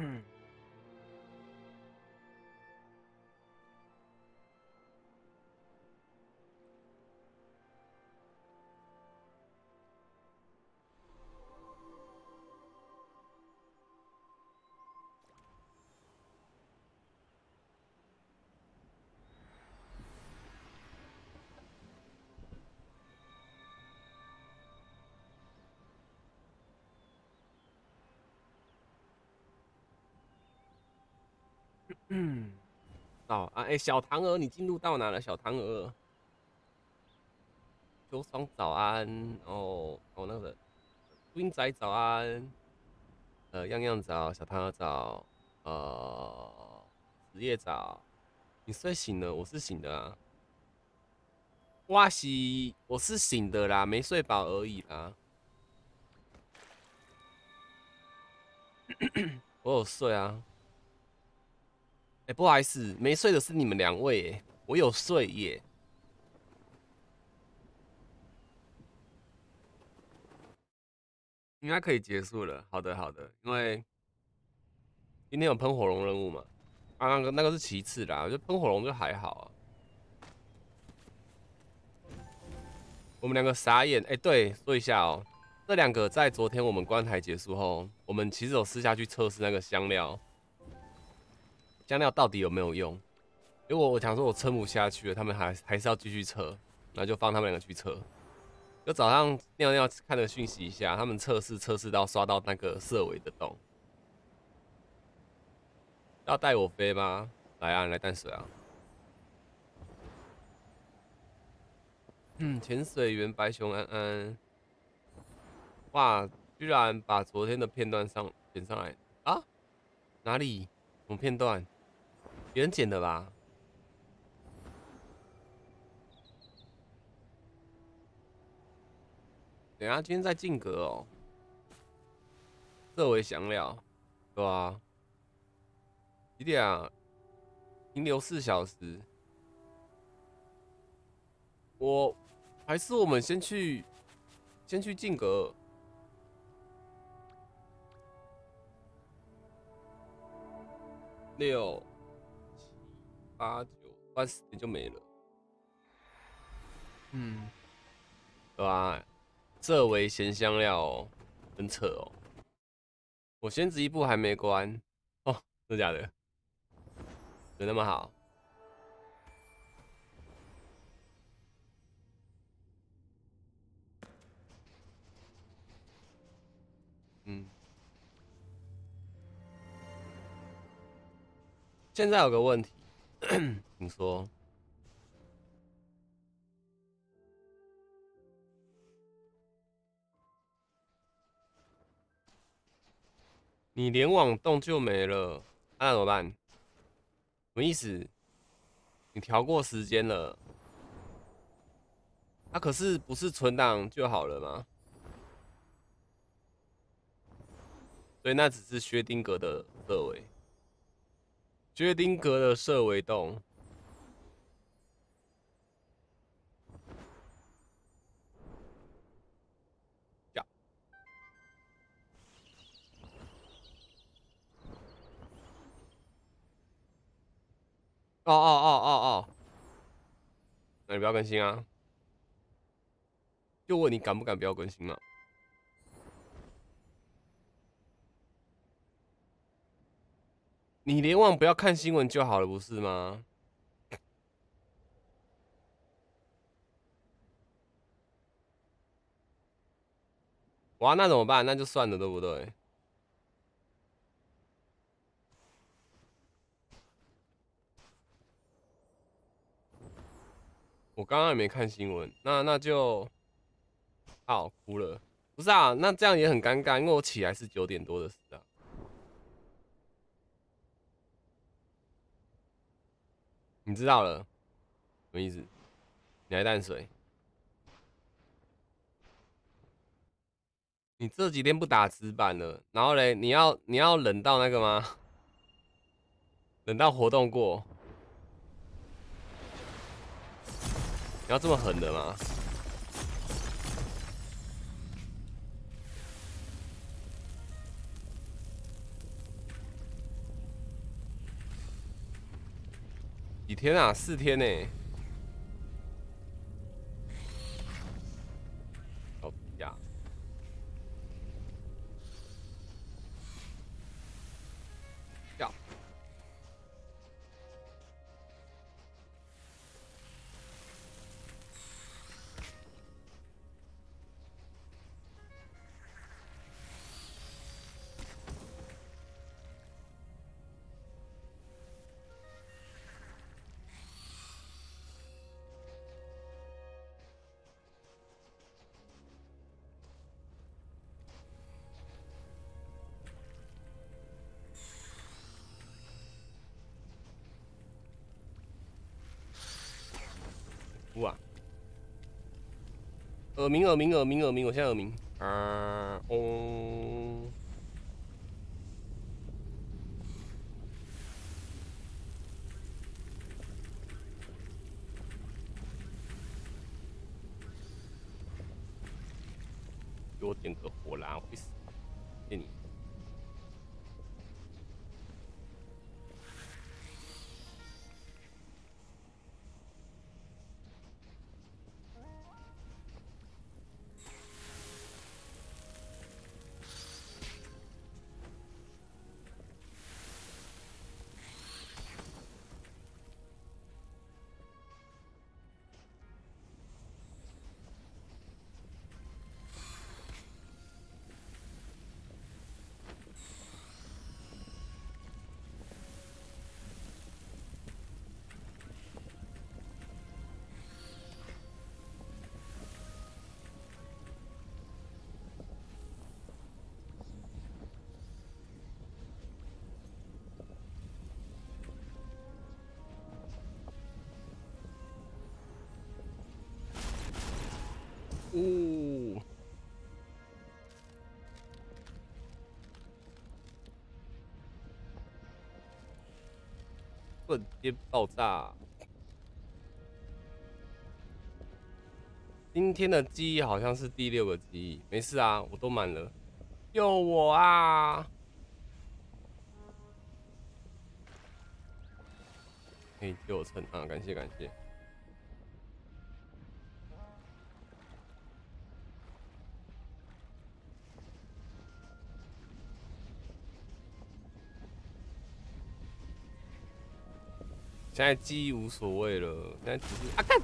Hmm. 嗯，早啊，哎，小唐儿，你进入到哪了？小唐儿，秋霜早安，哦哦，那个君仔早安，呃，样样早，小唐儿早，呃，子夜早，你睡醒了？我是醒的啊，哇西，我是醒的啦，没睡饱而已啦，我有睡啊。哎，不好意思，没睡的是你们两位，哎，我有睡耶。应该可以结束了。好的，好的，因为今天有喷火龙任务嘛，啊，那个那个是其次啦，就喷火龙就还好啊。我们两个傻眼，哎，对，说一下哦，这两个在昨天我们观台结束后，我们其实有私下去测试那个香料。香料到底有没有用？如果我想说，我撑不下去了，他们还还是要继续测，那就放他们两个去测。就早上尿尿看了讯息一下，他们测试测试到刷到那个色尾的洞。要带我飞吗？来啊，来淡水啊！嗯，潜水员白熊安安，哇，居然把昨天的片段上剪上来啊？哪里？什么片段？别人剪的吧？等下，今天在进格哦。色为香料，对吧？几点啊？停留四小时。我还是我们先去，先去进格。六。八九八十点就没了，嗯，对吧？这为咸香料哦，很扯哦。我先子一步还没关哦，真的假的？有那么好？嗯，现在有个问题。你说，你连网动就没了，那怎么办？什么意思？你调过时间了？那可是不是存档就好了吗？所以那只是薛定谔的设为。薛丁格的设为洞。哦哦哦哦哦。那你不要更新啊！就问你敢不敢不要更新嘛？你连网不要看新闻就好了，不是吗？哇，那怎么办？那就算了，对不对？我刚刚也没看新闻，那那就，好哭了。不是啊，那这样也很尴尬，因为我起来是九点多的事啊。你知道了，什么意思？你来淡水？你这几天不打纸板了，然后嘞，你要你要冷到那个吗？冷到活动过？你要这么狠的吗？几天啊？四天呢。耳鸣，耳鸣，耳鸣，耳鸣！我现在耳鸣。啊，哦。给我点个瞬间爆炸！今天的记忆好像是第六个记忆，没事啊，我都满了，救我啊！可以救我成啊，感谢感谢。现在记忆无所谓了，现在只是啊干，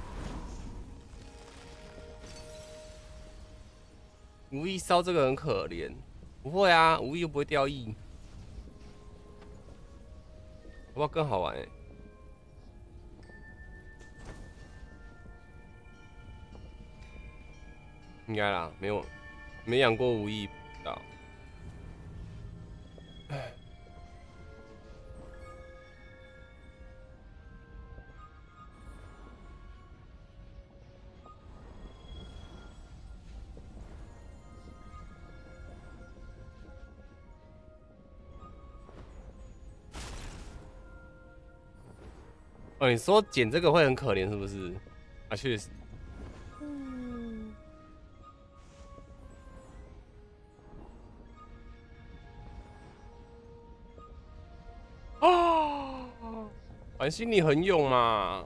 无意烧这个很可怜，不会啊，无意又不会掉翼，不好更好玩哎，应该啦，没有，没养过无意，哦，你说捡这个会很可怜是不是？啊，确实。嗯。啊！玩心你很勇嘛。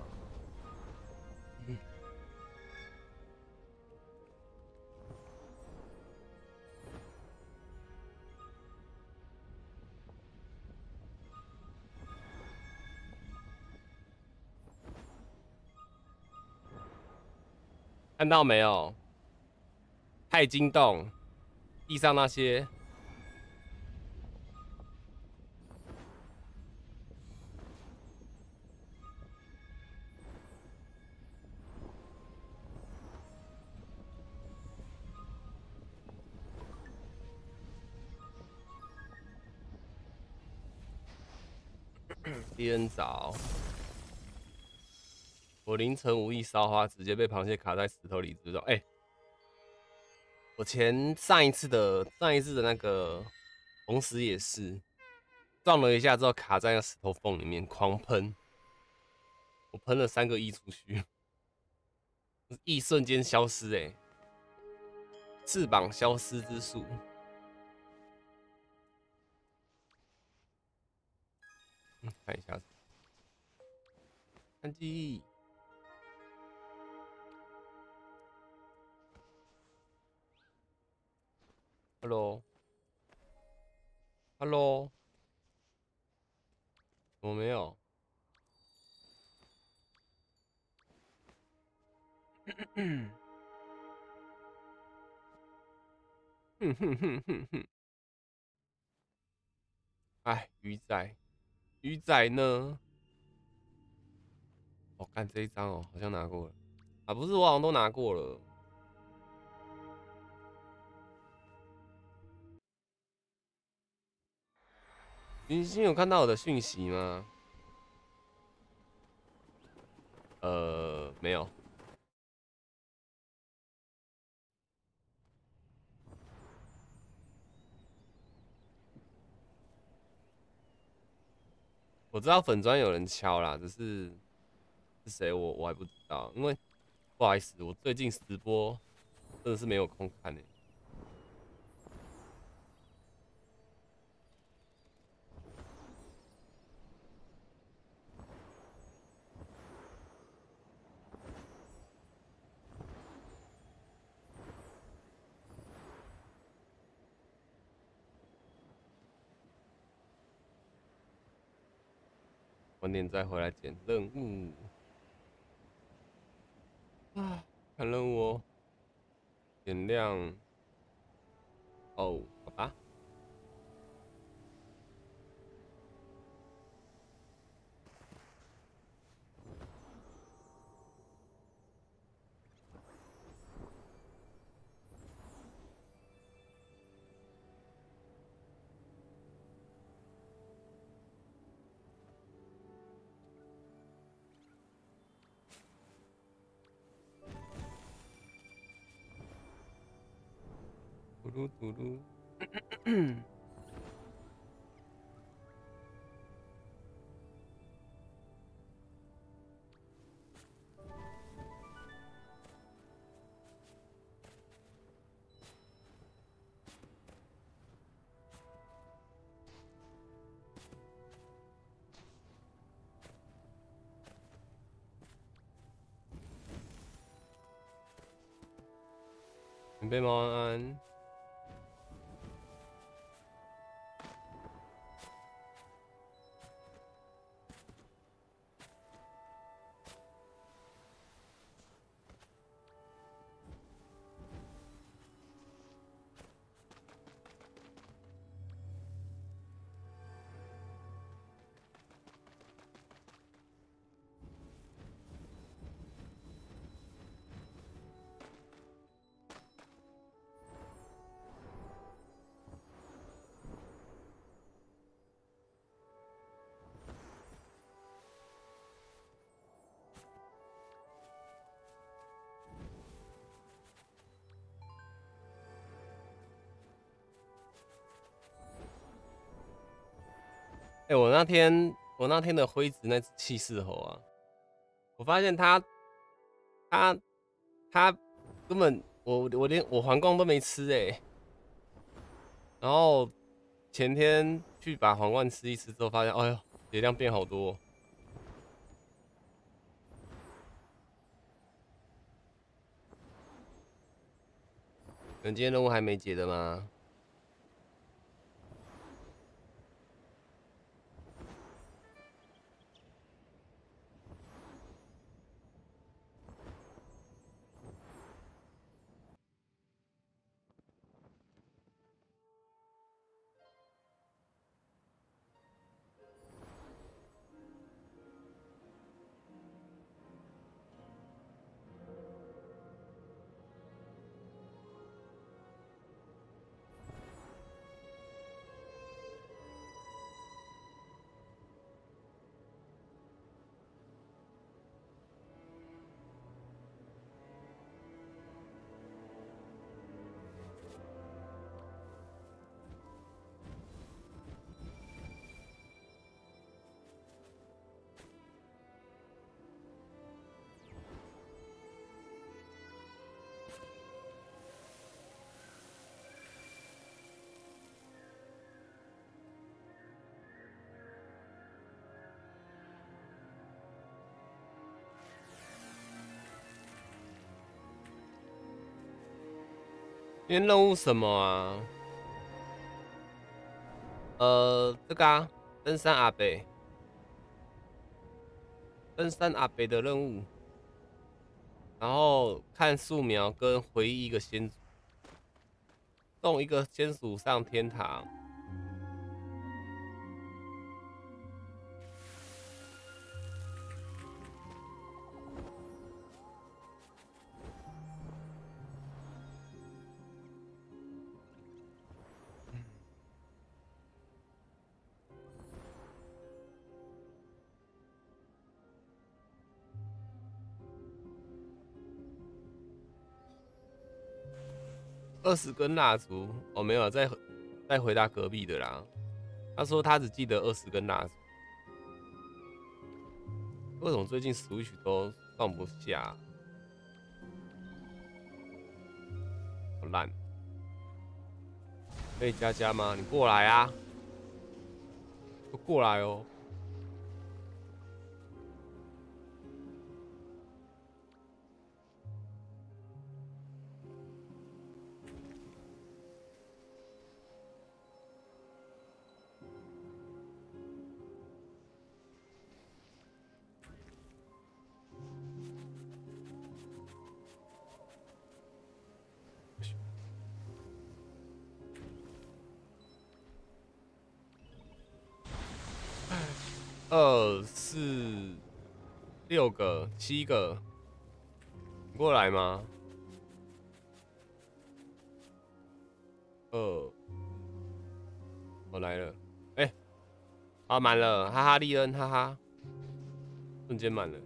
看到没有？太惊动，地上那些我凌晨无意烧花，直接被螃蟹卡在石头里，知道？哎，我前上一次的上一次的那个红石也是撞了一下之后卡在那石头缝里面，狂喷，我喷了三个亿出去，一瞬间消失，哎，翅膀消失之术，看一下。三 G。Hello，Hello，我没有？嗯，哼哼哼哼，哎，鱼仔，鱼仔呢？我看这一张哦，好像拿过了啊，不是，我好像都拿过了。云星有看到我的讯息吗？呃，没有。我知道粉砖有人敲啦，只是是谁我我还不知道，因为不好意思，我最近直播真的是没有空看呢。晚点再回来捡任务。啊，看任务哦，点亮。哦，准备吗？安安。我那天我那天的灰子那只气势猴啊，我发现它它它根本我我连我皇冠都没吃哎，然后前天去把皇冠吃一吃之后，发现哎呦血量变好多，你今天任务还没解的吗？今天任务什么啊？呃，这个啊，登山阿北，登山阿北的任务，然后看素描跟回忆一个先祖，送一个先祖上天堂。二十根蜡烛，哦，没有，再再回答隔壁的啦。他说他只记得二十根蜡烛。为什么最近 Switch 都放不下？好烂！可以加加吗？你过来啊！过来哦。七个，过来吗？二，我来了，哎，啊满了，哈哈利恩，哈哈，瞬间满了。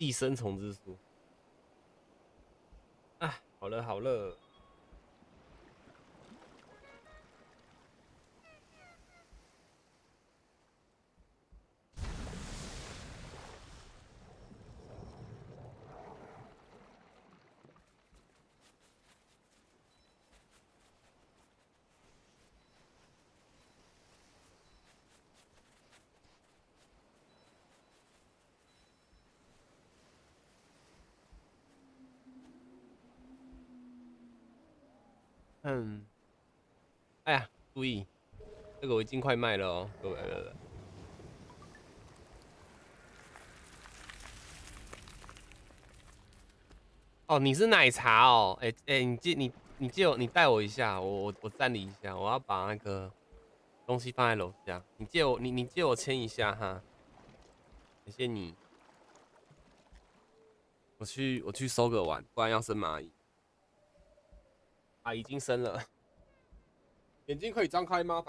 寄生虫之书，哎，好了好了。嗯，哎呀，注意，这个我已经快卖了哦，各位。哦，你是奶茶哦，哎哎，你借你你借我，你带我一下，我我我站你一下，我要把那个东西放在楼下，你借我你你借我签一下哈，谢谢你。我去我去收个碗，不然要生蚂蚁。啊，已经生了。眼睛可以张开吗？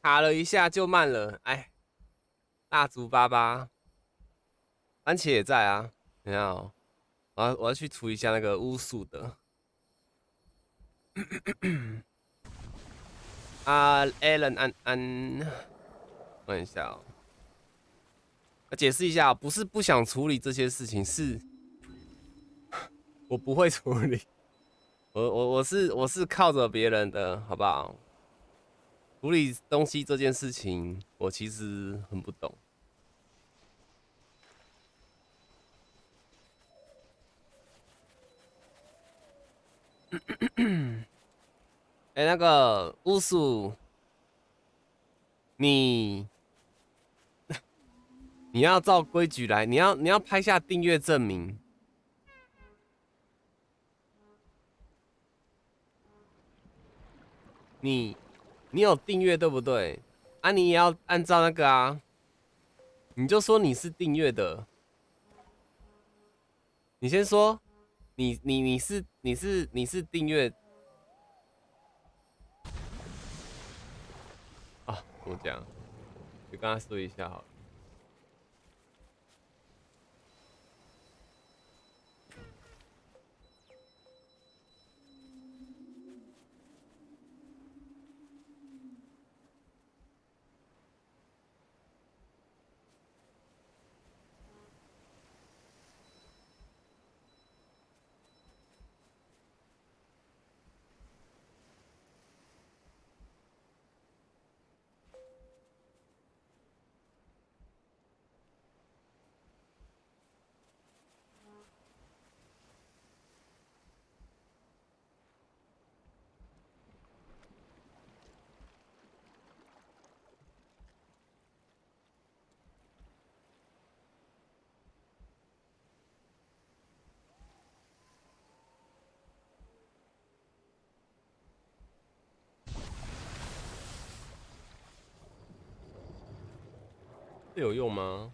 卡了一下就慢了，哎，蜡烛巴巴，番茄也在啊，你看哦，我要我要去除一下那个巫术的。啊，Allen 安安，问一下哦，解释一下，不是不想处理这些事情，是我不会处理，我我我是我是靠着别人的，好不好？处理东西这件事情，我其实很不懂。哎，那个巫术，你 你要照规矩来，你要你要拍下订阅证明，你。你有订阅对不对？啊，你也要按照那个啊，你就说你是订阅的。你先说，你你你是你是你是订阅。啊，我讲，就跟他说一下好了。这有用吗？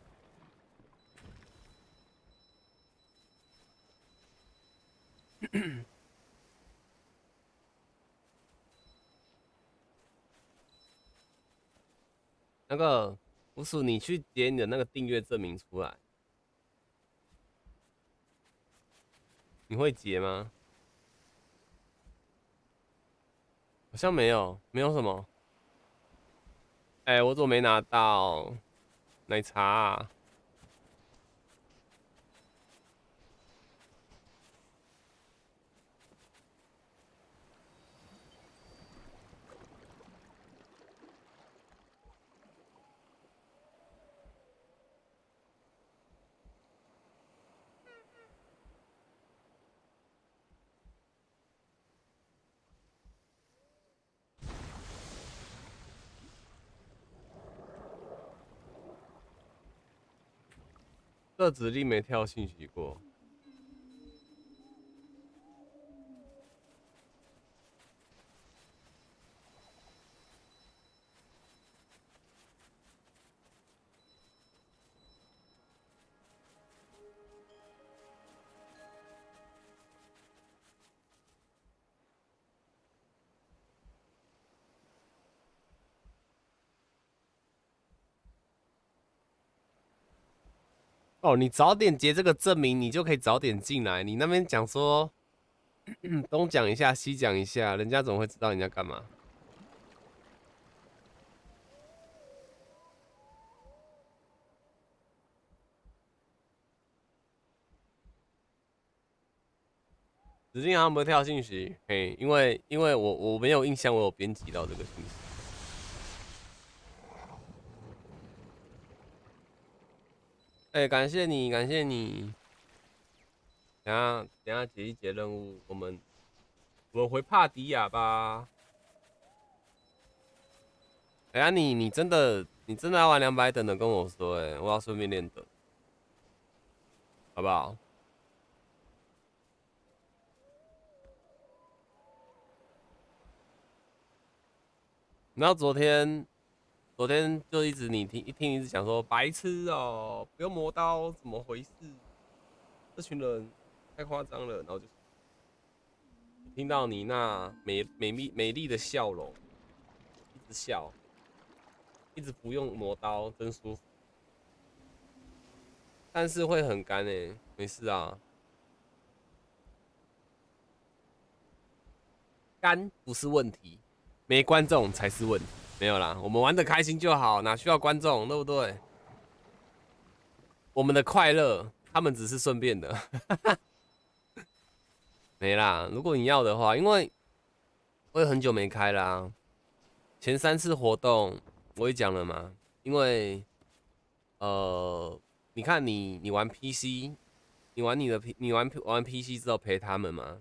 那个不是你去截你的那个订阅证明出来，你会截吗？好像没有，没有什么。哎，我怎么没拿到？奶茶。这指令没跳信息过。哦，你早点结这个证明，你就可以早点进来。你那边讲说东讲一下，西讲一下，人家怎么会知道你在干嘛？指令好像不会跳信息，嘿，因为因为我我没有印象，我有编辑到这个信息。哎，感谢你，感谢你。等下，等下解一解任务，我们我们回帕迪亚吧。哎呀，你你真的你真的要玩两百等的，跟我说，哎，我要顺便练等，好不好？然后昨天。昨天就一直你听一听一直讲说白痴哦，不用磨刀，怎么回事？这群人太夸张了，然后就听到你那美美丽美丽的笑容，一直笑，一直不用磨刀，真舒服。但是会很干诶，没事啊。干不是问题，没观众才是问题。没有啦，我们玩的开心就好，哪需要观众，对不对？我们的快乐，他们只是顺便的。没啦，如果你要的话，因为我也很久没开啦。前三次活动我也讲了嘛，因为呃，你看你你玩 PC，你玩你的 P，你玩玩 PC 之后陪他们嘛，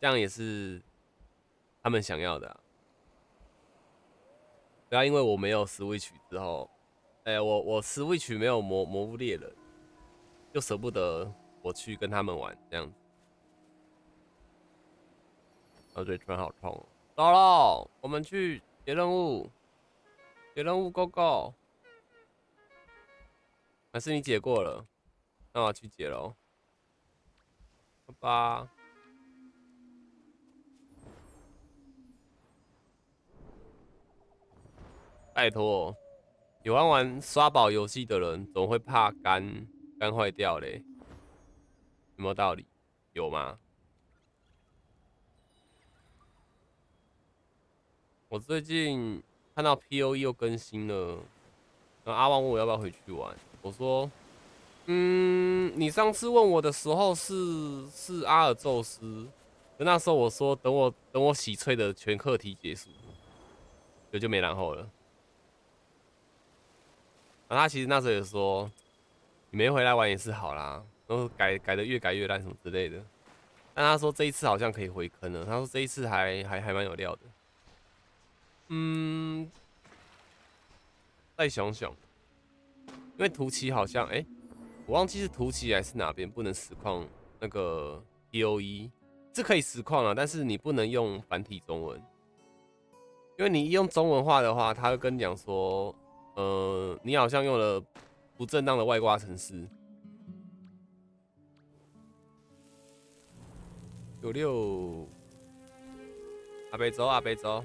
这样也是他们想要的。不要因为我没有 Switch 之后，哎，我我 Switch 没有魔魔物猎人，就舍不得我去跟他们玩这样子。哦，对，突然好痛。走了，我们去解任务。解任务，Go Go。还是你解过了？那我去解喽。拜拜。拜托，喜欢玩刷宝游戏的人，总会怕肝肝坏掉嘞？有没有道理？有吗？我最近看到 P O E 又更新了，然后阿旺问我要不要回去玩，我说，嗯，你上次问我的时候是是阿尔宙斯，那时候我说等我等我洗翠的全课题结束，就就没然后了。然后他其实那时候也说，你没回来玩也是好啦，然后改改的越改越烂什么之类的，但他说这一次好像可以回坑了，他说这一次还还还蛮有料的。嗯，再想想，因为图奇好像，哎，我忘记是图奇还是哪边不能实况那个 P O E，是可以实况啊，但是你不能用繁体中文，因为你用中文话的话，他会跟你讲说，呃，你好像用了不正当的外挂程式。九六，阿北走，阿北走。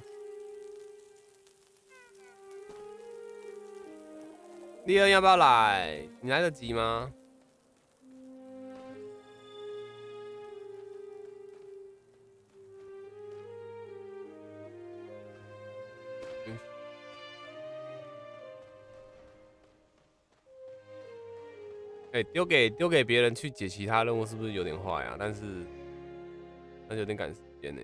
丽恩要不要来？你来得及吗？哎，丢给丢给别人去解其他任务，是不是有点坏啊？但是，但是有点赶时间呢。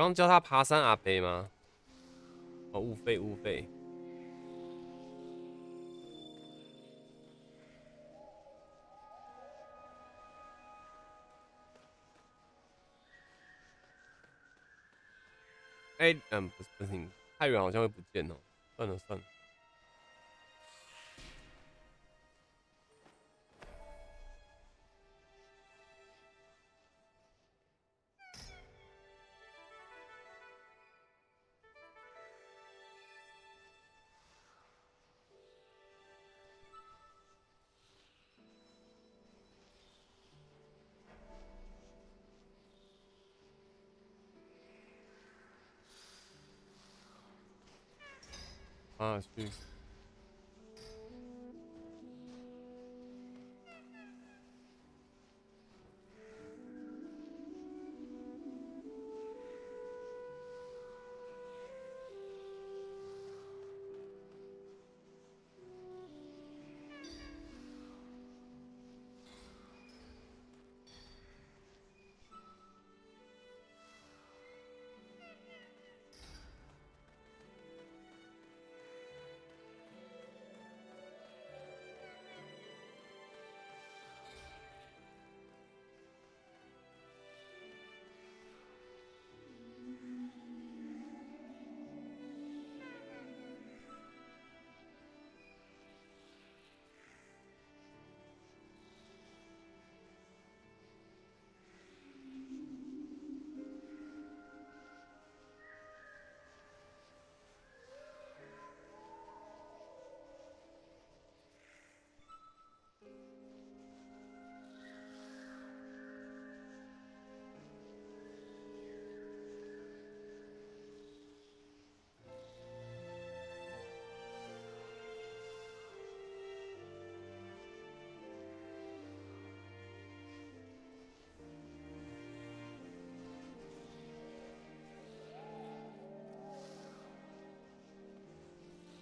刚刚教他爬山阿飞吗？哦，误会误会。哎，嗯，不是不行，太远好像会不见哦。算了算了。啊，去。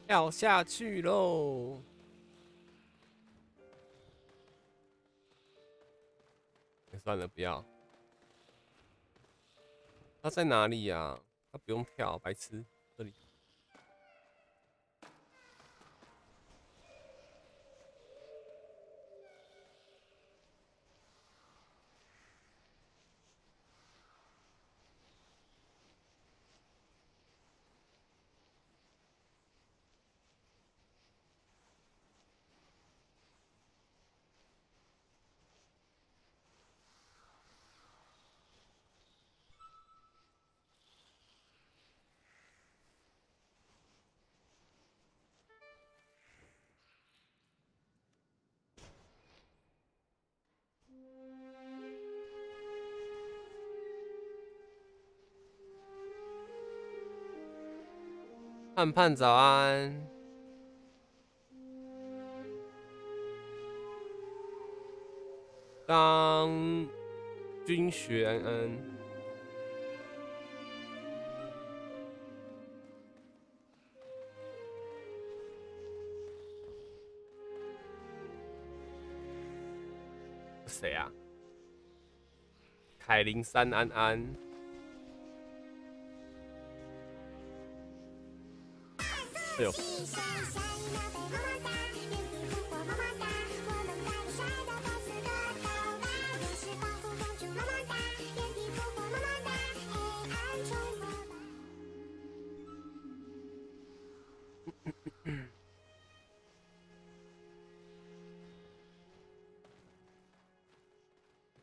跳下去喽！算了，不要。他在哪里呀？他不用跳，白痴。盼盼早安，当君学恩，谁啊？凯林三安安。哎呦！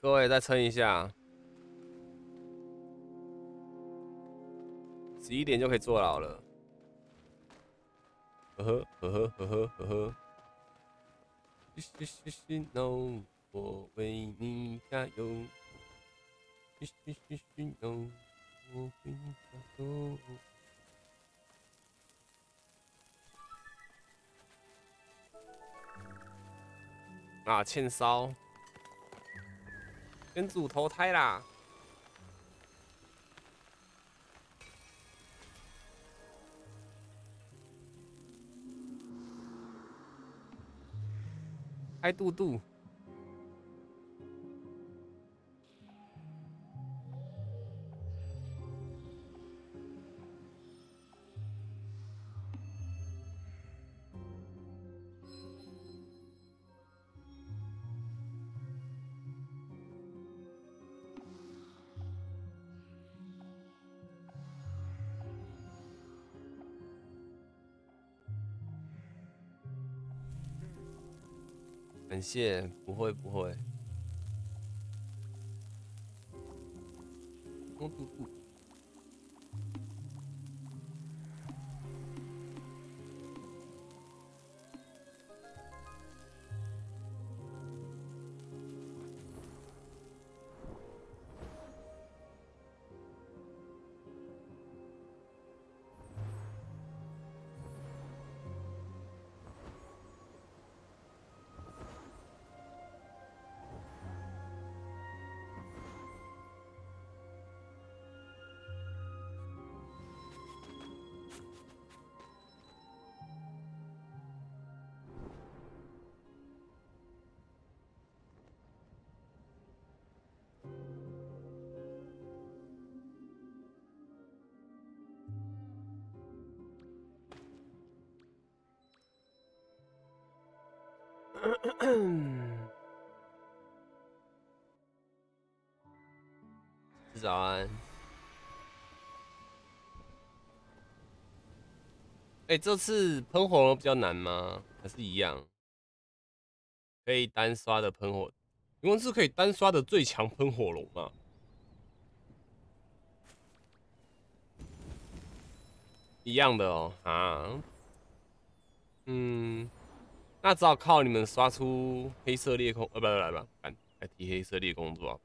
各位再撑一下，十一点就可以坐牢了。呵呵呵呵呵呵呵呵。嘻嘻嘻嘻，no，我为你加油。嘻嘻嘻嘻，no，我为你加油。啊，欠烧，跟主投胎啦。开肚肚。谢，不会不会。早安。哎，这次喷火龙比较难吗？还是一样？可以单刷的喷火，因为是可以单刷的最强喷火龙嘛？一样的哦，啊，嗯。那只好靠你们刷出黑色裂空，呃，不来吧，敢来提黑色裂空做啊？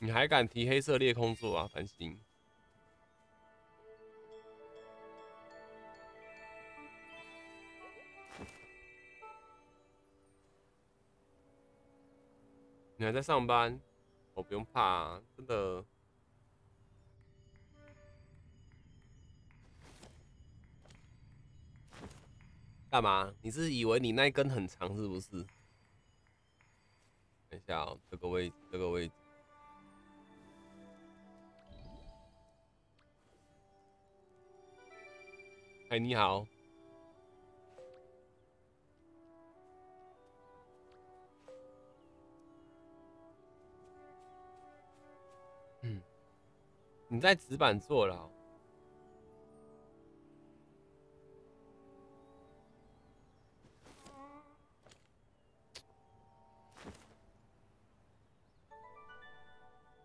你还敢提黑色裂空做啊？繁星，你还在上班？我不用怕，真的。干嘛？你是以为你那一根很长是不是？等一下哦，这个位，这个位置。哎，你好。嗯，你在纸板做了。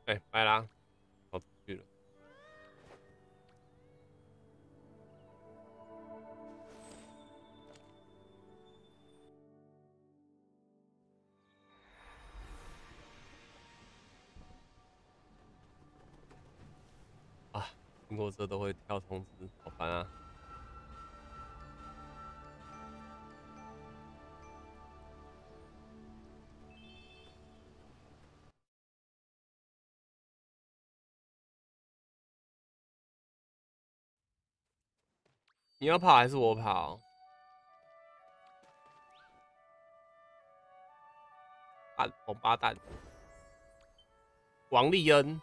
哎，拜啦，跑出去了。啊，经过这都会跳通知，好烦啊！你要跑还是我跑？啊，王八蛋！王立恩。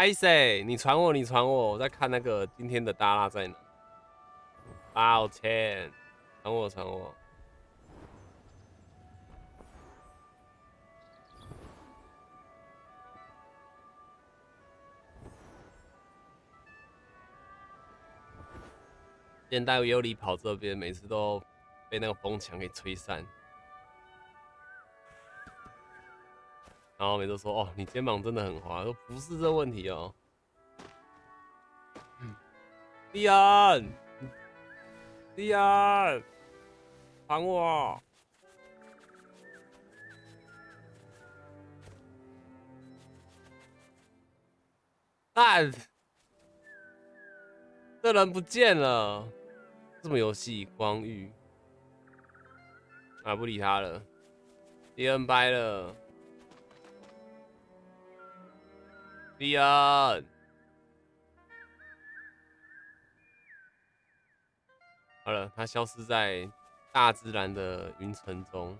嗨谁？你传我，你传我，我在看那个今天的大拉在哪？抱歉，传我，传我。现代尤里跑这边，每次都被那个风墙给吹散。然后每次说：“哦，你肩膀真的很滑。”说：“不是这问题哦。”利安，利安，帮我！蛋，这人不见了。什么游戏？光遇？啊，不理他了。利安掰了。利安，好了，他消失在大自然的云层中。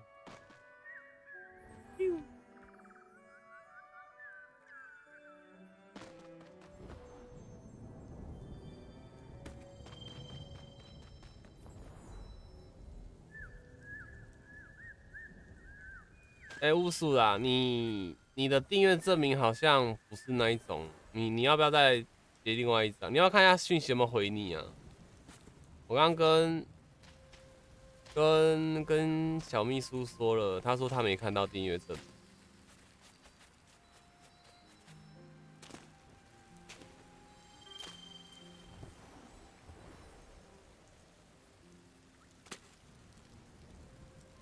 哎，乌苏啦，你。你的订阅证明好像不是那一种，你你要不要再截另外一张？你要看一下讯息有没有回你啊？我刚跟跟跟小秘书说了，他说他没看到订阅证。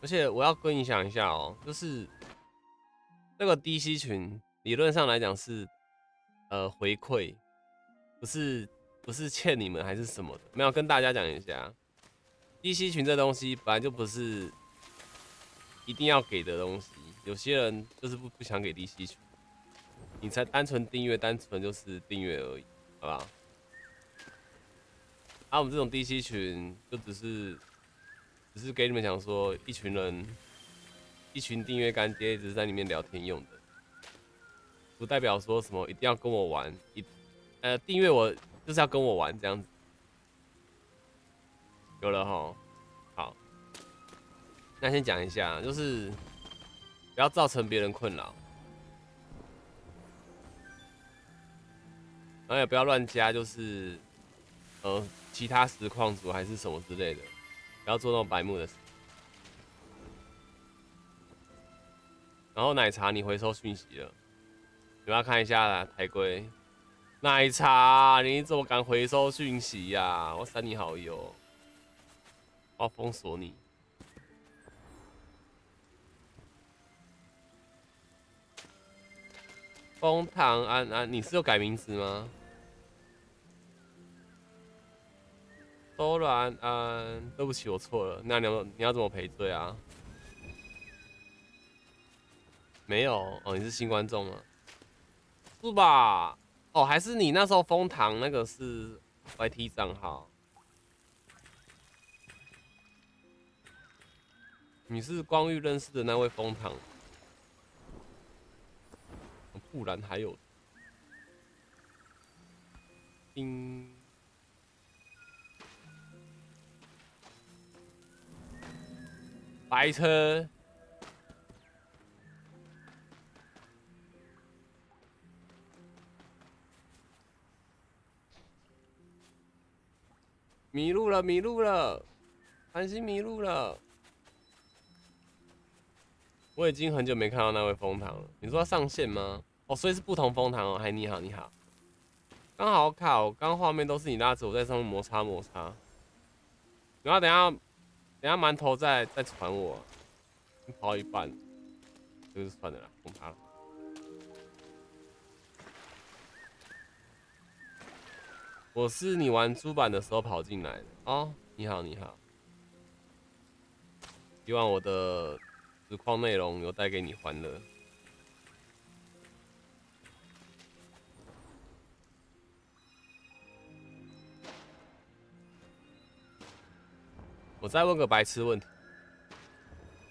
而且我要跟你讲一下哦，就是。这个 DC 群理论上来讲是，呃，回馈，不是不是欠你们还是什么的，没有跟大家讲一下，DC 群这东西本来就不是一定要给的东西，有些人就是不不想给 DC 群，你才单纯订阅，单纯就是订阅而已，好吧？啊，我们这种 DC 群就只是只是给你们讲说一群人。一群订阅干爹只是在里面聊天用的，不代表说什么一定要跟我玩，一呃订阅我就是要跟我玩这样子。有了哈，好，那先讲一下，就是不要造成别人困扰，然后也不要乱加，就是呃其他实况组还是什么之类的，不要做那种白目的。然后奶茶，你回收讯息了，你要看一下啦，台规。奶茶，你怎么敢回收讯息呀？我删你好友，我要封锁你。枫糖安安，你是有改名字吗？周软安，对不起，我错了。那你要你要怎么赔罪啊？没有哦，你是新观众吗？是吧？哦，还是你那时候封糖那个是 YT 账号？你是光遇认识的那位封糖？不然还有，叮，白车，迷路了，迷路了，繁星迷路了。我已经很久没看到那位风堂了。你说要上线吗？哦，所以是不同风堂哦。嗨，你好，你好。刚好卡，我刚画面都是你拉着我在上面摩擦摩擦。然后等下，等下馒头再再传我，跑一半，就是算了啦，崩塌了。我是你玩主板的时候跑进来的哦。你好，你好。希望我的实况内容有带给你欢乐。我再问个白痴问题：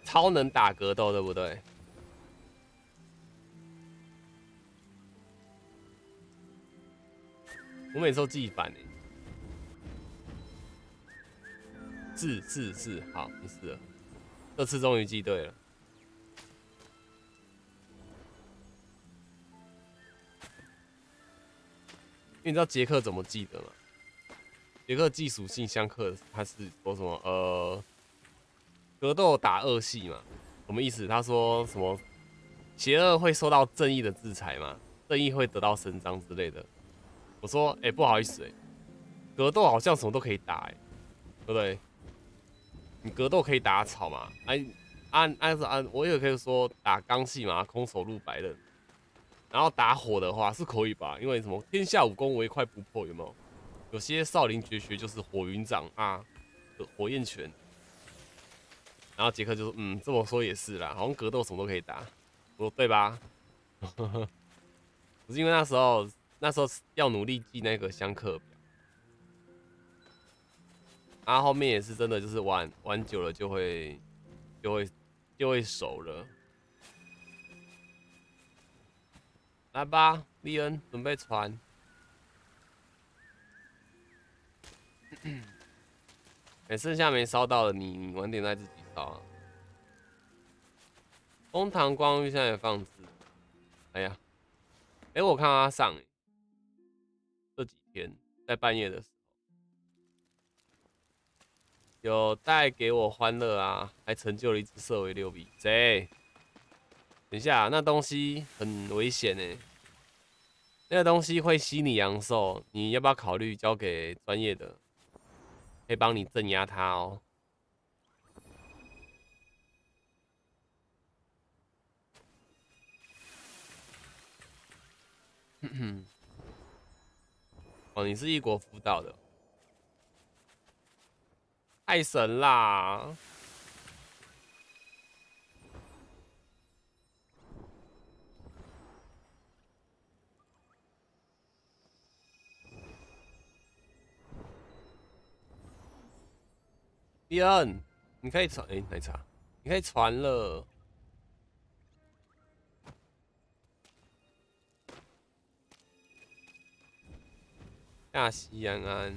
超能打格斗，对不对？我每次都记反哎。是是是，好，你是了，这次终于记对了。你知道杰克怎么记得吗？杰克技属性相克，他是说什么？呃，格斗打恶系嘛？什么意思？他说什么？邪恶会受到正义的制裁嘛？正义会得到伸张之类的。我说，哎，不好意思，哎，格斗好像什么都可以打，哎，对不对？你格斗可以打草嘛？哎，按按按，我也可以说打钢系嘛，空手入白刃。然后打火的话是可以吧？因为什么？天下武功唯快不破，有没有？有些少林绝学就是火云掌啊，火焰拳。然后杰克就说：“嗯，这么说也是啦，好像格斗什么都可以打，我说对吧？” 不是因为那时候，那时候要努力记那个相克表，然后面也是真的，就是玩玩久了就会，就会就会熟了。来吧，利恩，准备传。哎，剩下没烧到的，你你晚点再自己烧啊。枫糖光遇现在也放置，哎呀，哎，我看他上，在半夜的时候，有带给我欢乐啊，还成就了一只色为六 B。谁？等一下，那东西很危险呢，那个东西会吸你阳寿，你要不要考虑交给专业的？可以帮你镇压他哦。哦，你是异国辅导的，太神啦！伊恩，你可以传哎，奶茶，你可以传了。亚西洋安。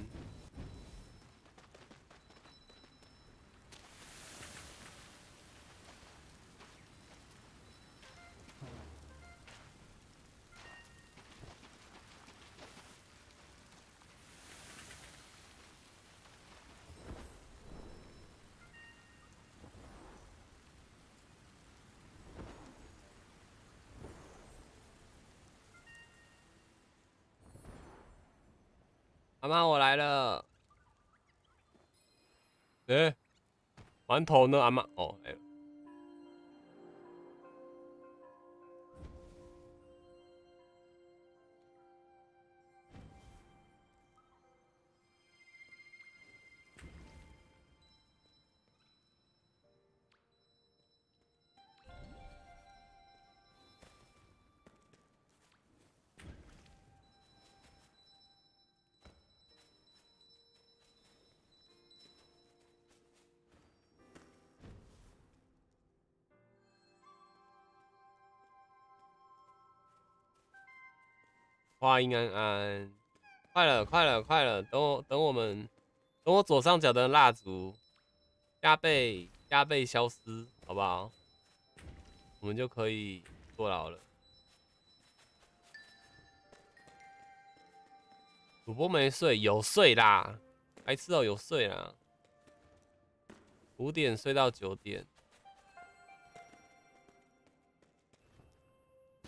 阿妈，我来了。哎，馒头呢？阿妈，哦，哎。欢迎安安，快了，快了，快了！等我，等我们，等我左上角的蜡烛加倍加倍消失，好不好？我们就可以坐牢了。主播没睡，有睡啦，白痴哦，有睡啦，五点睡到九点，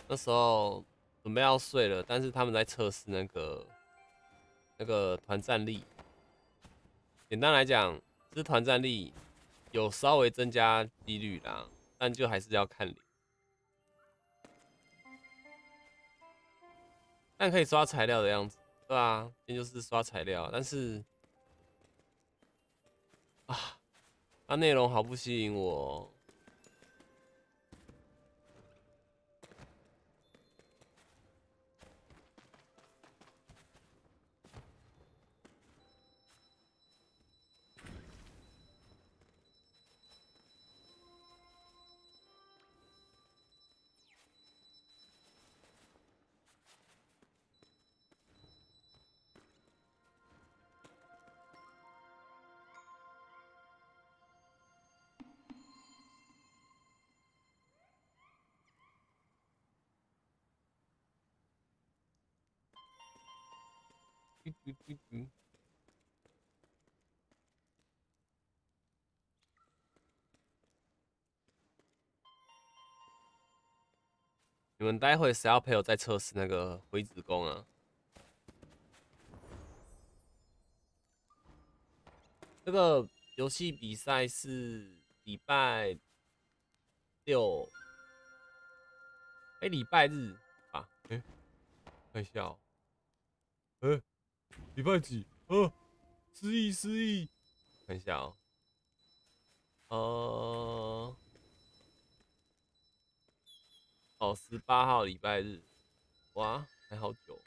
那时候。准备要睡了，但是他们在测试那个那个团战力。简单来讲，是团战力有稍微增加几率啦，但就还是要看脸。但可以刷材料的样子，对啊，这就是刷材料，但是啊，它内容好不吸引我。你们待会谁要陪我再测试那个灰子宫啊？这个游戏比赛是礼拜六，哎，礼拜日啊？哎，看一下哦，哎，礼拜几？呃，失忆，失忆，看一下哦，呃。哦，十八号礼拜日，哇，还好久。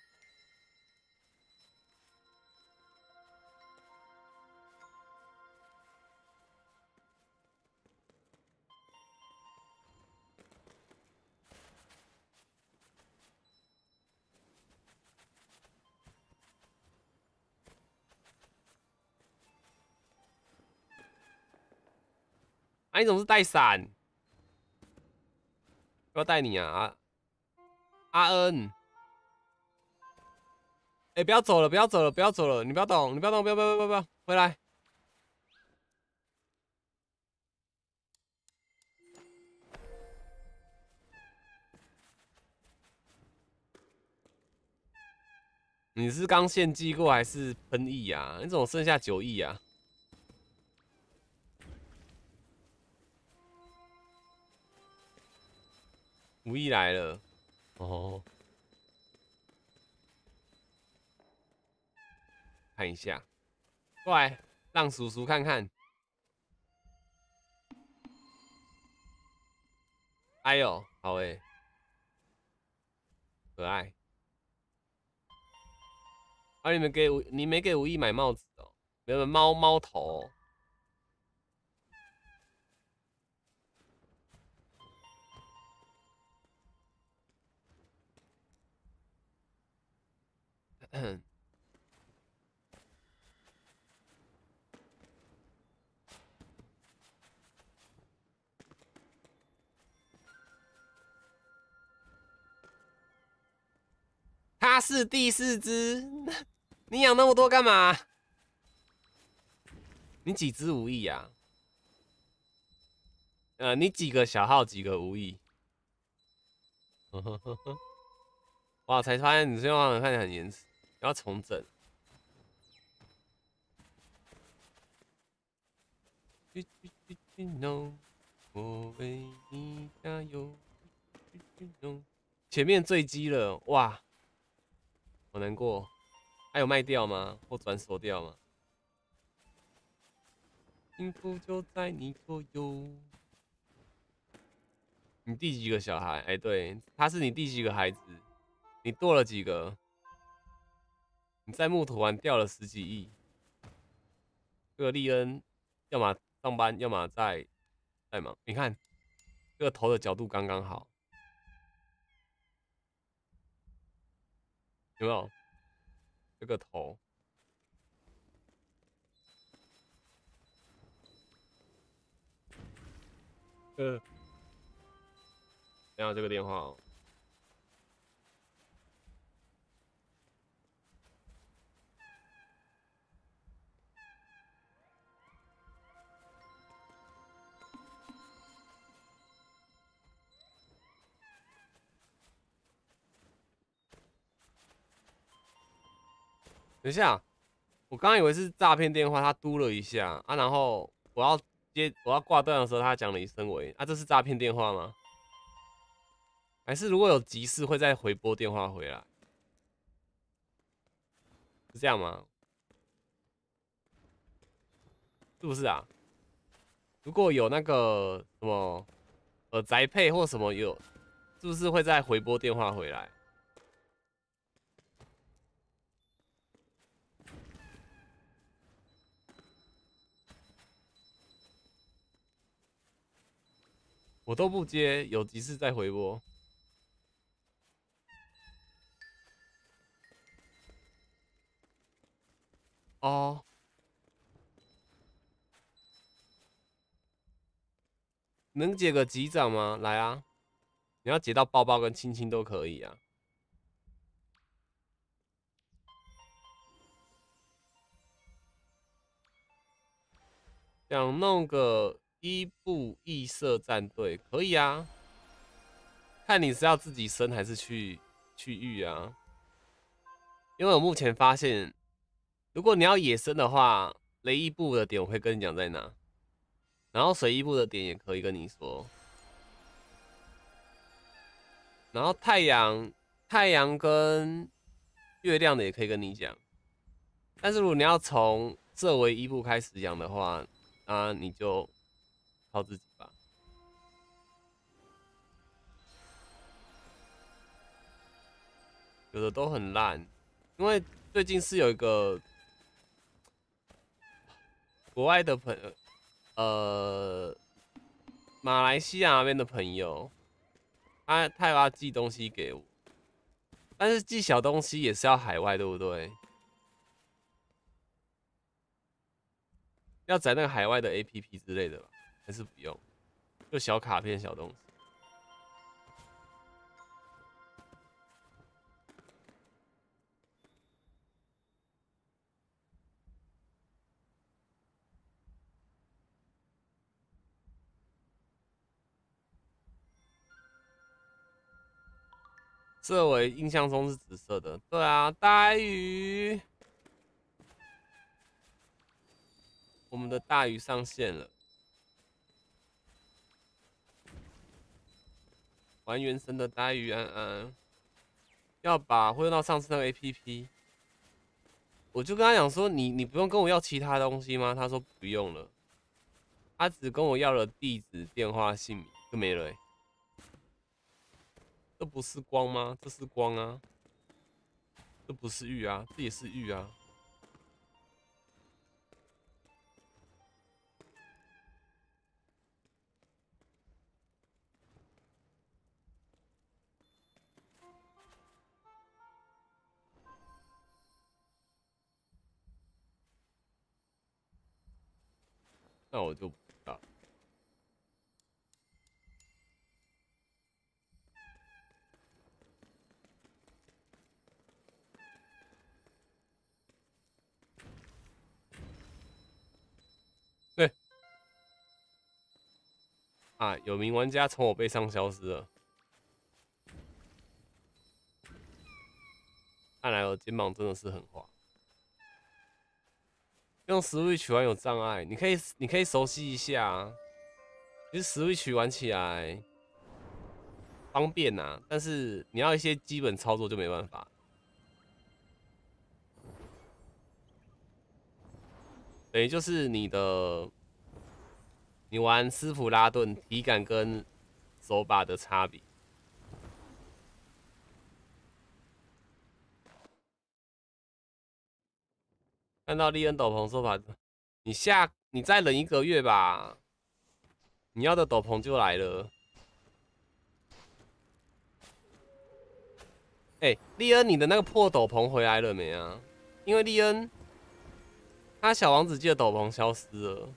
哎，你怎么是带伞？要带你啊，阿阿恩！哎，不要走了，不要走了，不要走了！你不要动，你不要动，不要不要不要不要回来！你是刚献祭过还是喷亿啊？你怎么剩下九亿啊？五亿来了，哦，看一下，过来让叔叔看看。哎呦，好诶，可爱。啊，你们给五，你没给五亿买帽子哦，没有猫猫头。他是第四只，你养那么多干嘛？你几只无意啊？呃，你几个小号，几个无意？哇，才发现你这样看起来很严实。要重整。No. 我为你加油。前面坠机了哇好难过。还有卖掉吗？或转手掉吗？幸福就在你左右。你第几个小孩？哎对他是你第几个孩子？你堕了几个？你在木土玩掉了十几亿。这个利恩，要么上班，要么在在忙。你看，这个头的角度刚刚好，有没有？这个头，呃，等下这个电话哦。等一下，我刚刚以为是诈骗电话，他嘟了一下啊，然后我要接我要挂断的时候，他讲了一声喂，啊，这是诈骗电话吗？还是如果有急事会再回拨电话回来？是这样吗？是不是啊？如果有那个什么呃宅配或什么有，是不是会再回拨电话回来？我都不接，有急事再回拨。哦，能解个急长吗？来啊，你要解到包包跟亲亲都可以啊。想弄个。伊布异色战队可以啊，看你是要自己生还是去去育啊？因为我目前发现，如果你要野生的话，雷伊布的点我会跟你讲在哪，然后水伊布的点也可以跟你说，然后太阳太阳跟月亮的也可以跟你讲，但是如果你要从这为伊布开始养的话，啊，你就。靠自己吧，有的都很烂，因为最近是有一个国外的朋友，呃，马来西亚那边的朋友，他他要寄东西给我，但是寄小东西也是要海外，对不对？要载那个海外的 APP 之类的吧。还是不用，就小卡片、小东西。这尾印象中是紫色的，对啊，大鱼，我们的大鱼上线了。还原神的呆鱼安安，要把会用到上次那个 A P P，我就跟他讲说，你你不用跟我要其他东西吗？他说不用了，他只跟我要了地址、电话、姓名就没了。这不是光吗？这是光啊，这不是玉啊，这也是玉啊。那我就不知道。对，啊，有名玩家从我背上消失了。看来我肩膀真的是很滑。用 Switch 玩有障碍，你可以你可以熟悉一下，其实 Switch 玩起来方便呐，但是你要一些基本操作就没办法。等于就是你的，你玩斯普拉顿体感跟手把的差别。看到利恩斗篷说法，你下你再忍一个月吧，你要的斗篷就来了。哎，利恩，你的那个破斗篷回来了没啊？因为利恩，他小王子借的斗篷消失了。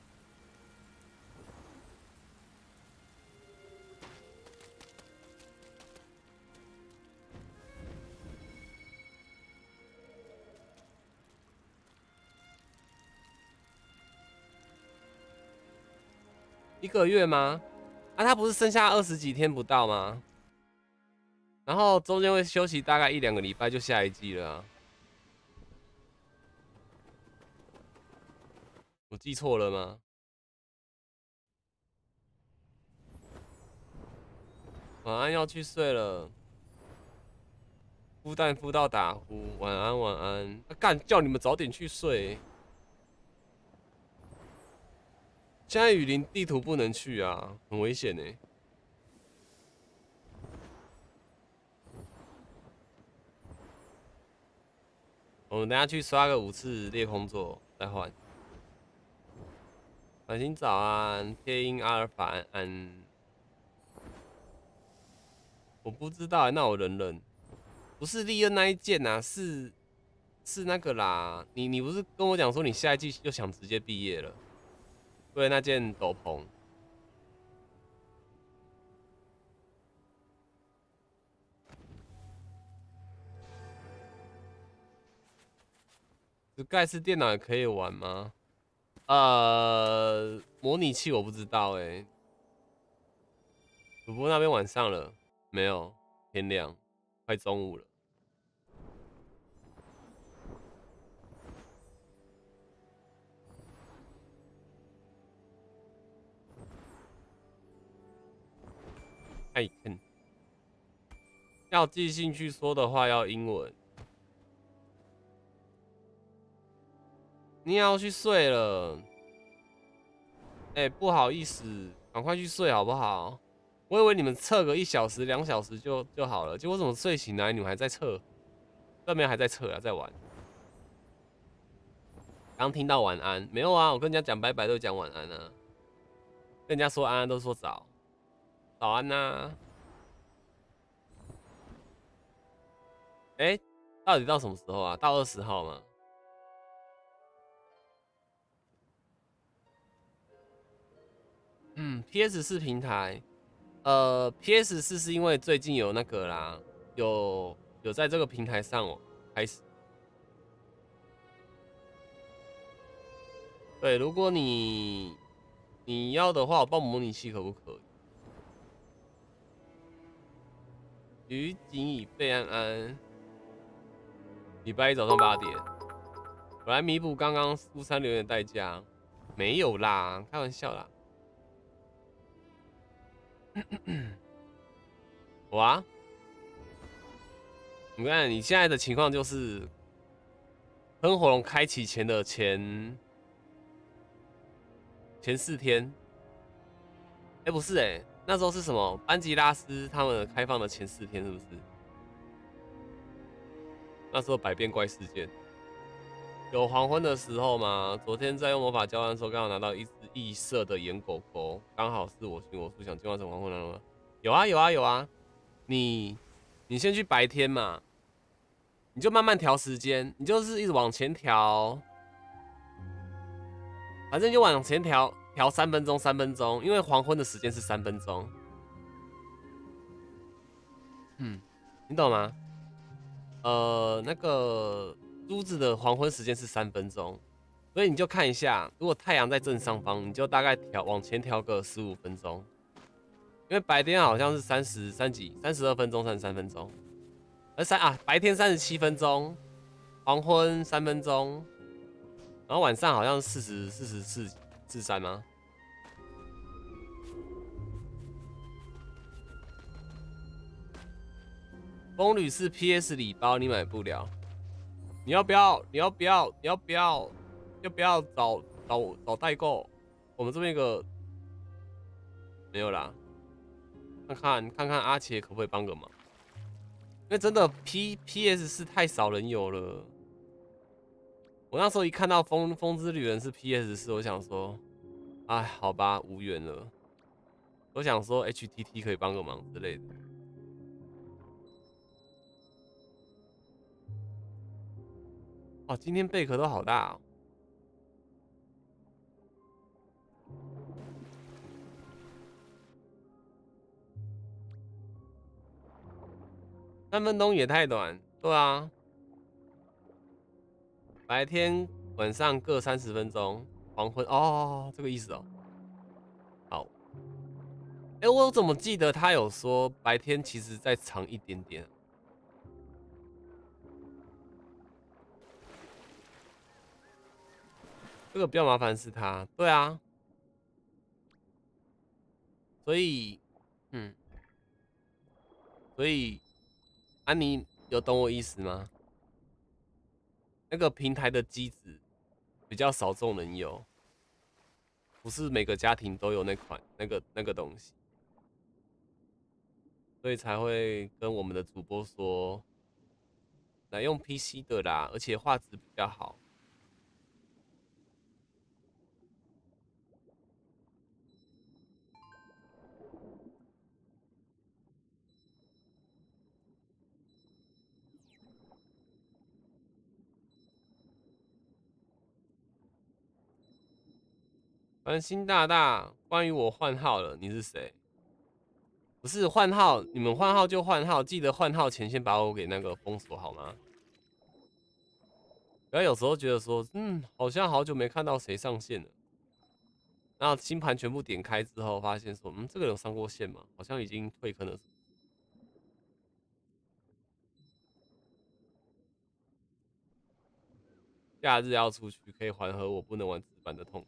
一个月吗？啊，他不是剩下二十几天不到吗？然后中间会休息大概一两个礼拜，就下一季了。我记错了吗？晚安，要去睡了。孵蛋孵到打呼，晚安晚安。干，叫你们早点去睡。现在雨林地图不能去啊，很危险呢。我们等下去刷个五次裂空座再换。繁星早安，天音阿尔法安安。我不知道，那我忍忍。不是利恩那一件呐，是是那个啦。你你不是跟我讲说你下一季就想直接毕业了？对，那件斗篷，这盖世电脑也可以玩吗？呃，模拟器我不知道哎。主播那边晚上了没有？天亮，快中午了。要寄信去说的话要英文。你也要去睡了，哎，不好意思，赶快去睡好不好？我以为你们测个一小时、两小时就就好了，结果怎么睡醒来你们还在测？外面还在测啊，在玩。刚听到晚安，没有啊？我跟人家讲拜拜都讲晚安啊，跟人家说安安都说早。早安呐！哎，到底到什么时候啊？到二十号吗？嗯，PS 四平台，呃，PS 四是因为最近有那个啦，有有在这个平台上哦开始。对，如果你你要的话，我报模拟器可不可以？于锦已备安安。礼拜一早上八点，我来弥补刚刚苏三留言的代价。没有啦，开玩笑啦。我啊，你看你现在的情况就是，喷火龙开启前的前前四天。哎，不是哎。那时候是什么？班吉拉斯他们开放的前四天是不是？那时候百变怪事件有黄昏的时候吗？昨天在用魔法交换的时候，刚好拿到一只异色的眼狗狗，刚好是我寻我素想进化成黄昏了吗？有啊有啊有啊！你你先去白天嘛，你就慢慢调时间，你就是一直往前调，反正就往前调。调三分钟，三分钟，因为黄昏的时间是三分钟。嗯，你懂吗？呃，那个珠子的黄昏时间是三分钟，所以你就看一下，如果太阳在正上方，你就大概调往前调个十五分钟。因为白天好像是三十三几，三十二分钟，三十三分钟，而三啊，白天三十七分钟，黄昏三分钟，然后晚上好像四十四十四四三吗？风吕是 PS 礼包，你买不了。你要不要？你要不要？你要不要？要不要找找找代购？我们这边一个没有啦。看看看看阿杰可不可以帮个忙？因为真的 P PS 是太少人有了。我那时候一看到风风之旅人是 PS 四，我想说，哎，好吧，无缘了。我想说 HTT 可以帮个忙之类的。哦，今天贝壳都好大哦。三分钟也太短，对啊。白天晚上各三十分钟，黄昏哦，这个意思哦。好，哎，我怎么记得他有说白天其实再长一点点？这个比较麻烦是他，对啊，所以，嗯，所以，安妮有懂我意思吗？那个平台的机子比较少众人有，不是每个家庭都有那款那个那个东西，所以才会跟我们的主播说，来用 PC 的啦，而且画质比较好。关心大大，关于我换号了，你是谁？不是换号，你们换号就换号，记得换号前先把我给那个封锁好吗？不要有时候觉得说，嗯，好像好久没看到谁上线了，然后星盘全部点开之后，发现说，嗯，这个有上过线吗？好像已经退坑了。假日要出去，可以缓和我不能玩纸板的痛。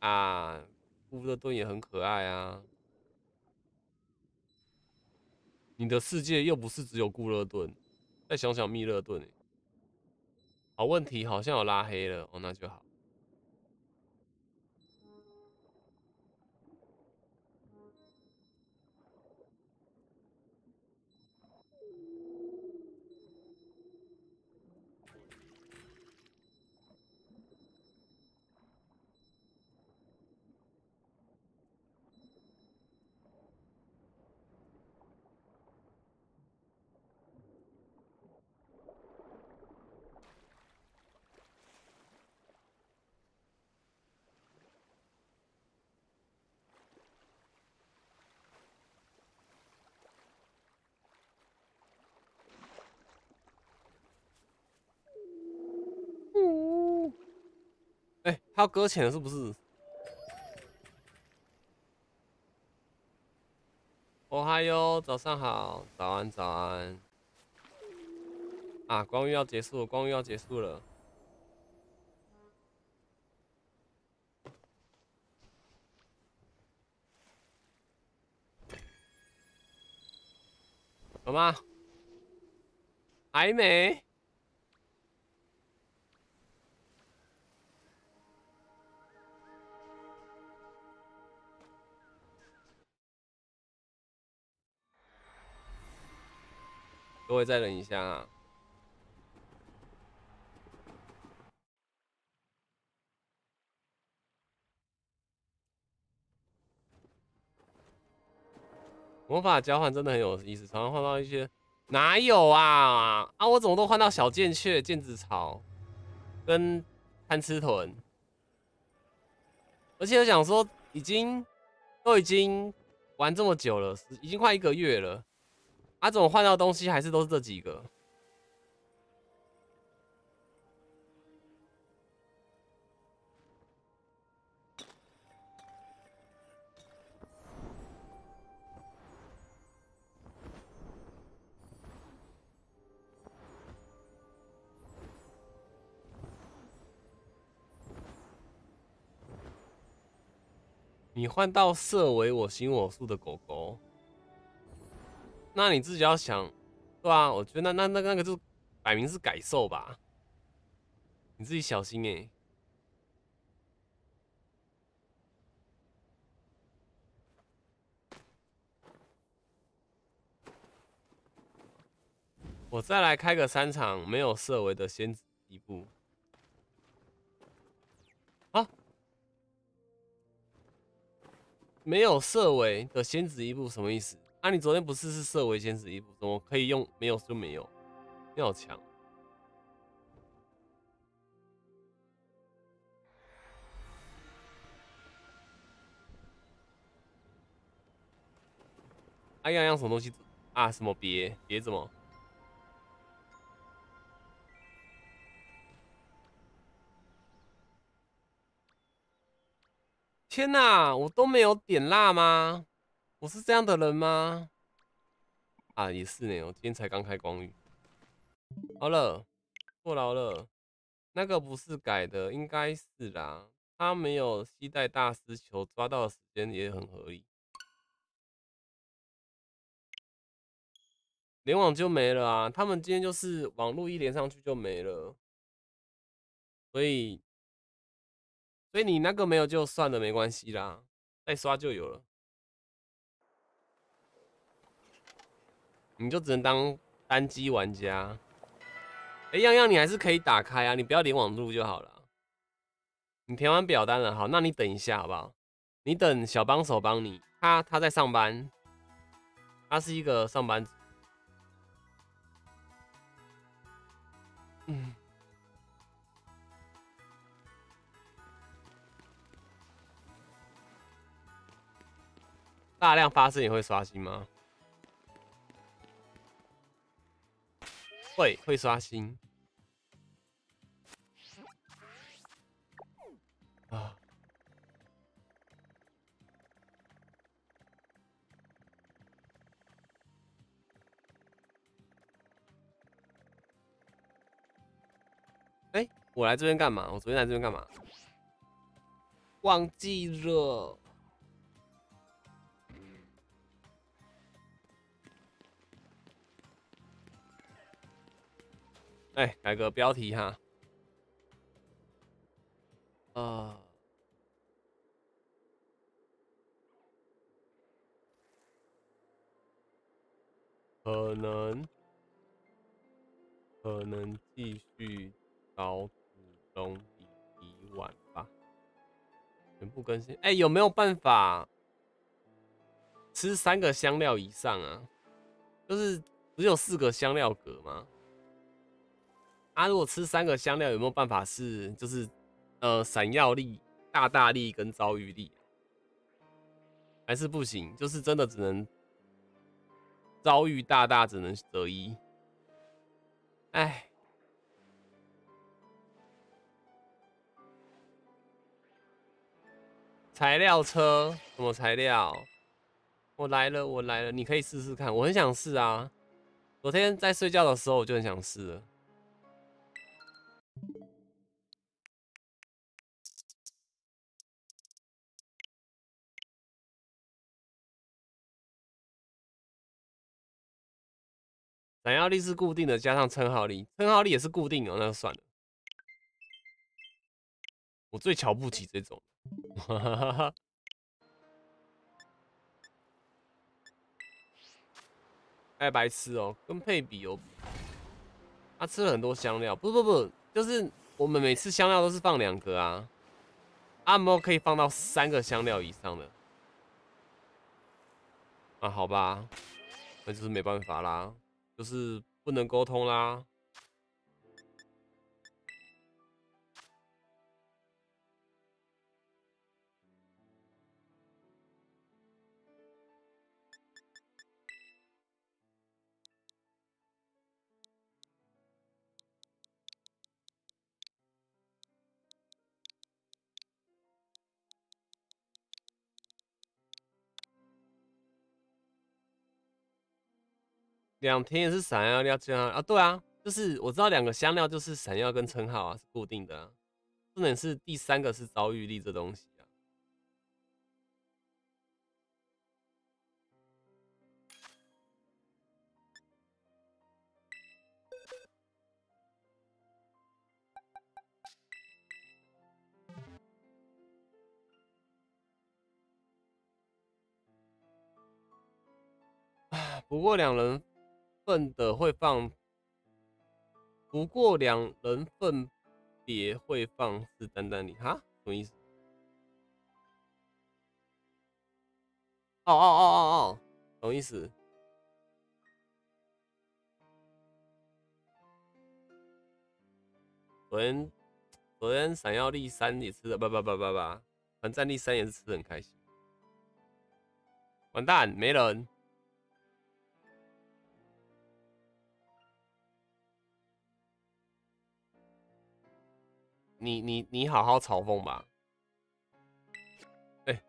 啊，顾乐顿也很可爱啊。你的世界又不是只有顾乐顿，再想想密乐顿，好问题，好像有拉黑了哦，那就好。要搁浅是不是？哦嗨哟，早上好，早安早安。啊，光遇要结束，光遇要结束了。有吗？还没。各位再忍一下啊！魔法交换真的很有意思，常常换到一些哪有啊啊！我怎么都换到小剑雀、剑子草跟贪吃豚，而且我想说，已经都已经玩这么久了，已经快一个月了。啊，怎么换到东西还是都是这几个？你换到色为我行我素的狗狗。那你自己要想，对啊，我觉得那那那那个就摆明是改售吧，你自己小心哎。我再来开个三场没有设为的仙子一步。啊？没有设为的仙子一步什么意思？啊，你昨天不是是设为仙子一步，怎么可以用没有就没有？你好强！哎呀，样什么东西啊？什么别别怎么？天哪，我都没有点蜡吗？我是这样的人吗？啊，也是呢，我今天才刚开光遇。好了，坐牢了。那个不是改的，应该是啦。他没有期待大师球，抓到的时间也很合理。联网就没了啊！他们今天就是网络一连上去就没了，所以。所以你那个没有就算了，没关系啦，再刷就有了。你就只能当单机玩家。哎，样样你还是可以打开啊，你不要连网路就好了。你填完表单了，好，那你等一下好不好？你等小帮手帮你，他他在上班，他是一个上班族。嗯。大量发生也会刷新吗？会会刷新。啊！哎，我来这边干嘛？我昨天来这边干嘛？忘记了。哎，改个标题哈。啊，可能，可能继续找祖宗底底碗吧。全部更新。哎，有没有办法吃三个香料以上啊？就是只有四个香料格吗？他如果吃三个香料，有没有办法是就是呃闪耀力、大大力跟遭遇力，还是不行？就是真的只能遭遇大大只能择一。哎，材料车什么材料？我来了，我来了，你可以试试看，我很想试啊。昨天在睡觉的时候我就很想试了。闪耀力是固定的，加上称号力，称号力也是固定的，那就算了。我最瞧不起这种，太白痴哦，跟配比哦。他吃了很多香料，不不不，就是我们每次香料都是放两个啊，按摩可以放到三个香料以上的。啊，好吧，那就是没办法啦。就是不能沟通啦。两天也是闪耀料酱啊,啊，对啊，就是我知道两个香料就是闪耀跟称号啊，是固定的、啊。重点是第三个是遭遇力这东西啊。不过两人份的会放，不过两人份别会放是单单里哈，什么意思？哦哦哦哦哦，懂意思？昨天昨天闪耀力三也吃的，不不不不不，团战力三也是吃的很开心。完蛋，没人。你你你好好嘲讽吧。哎，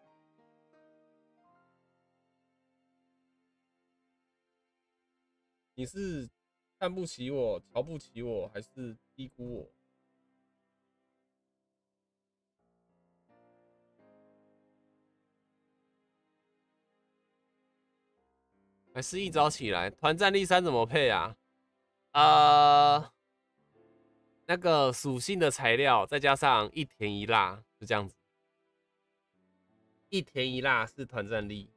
你是看不起我、瞧不起我，还是低估我？还是一早起来，团战力三怎么配啊？呃，那个属性的材料，再加上一甜一辣，就这样子。一甜一辣是团战力，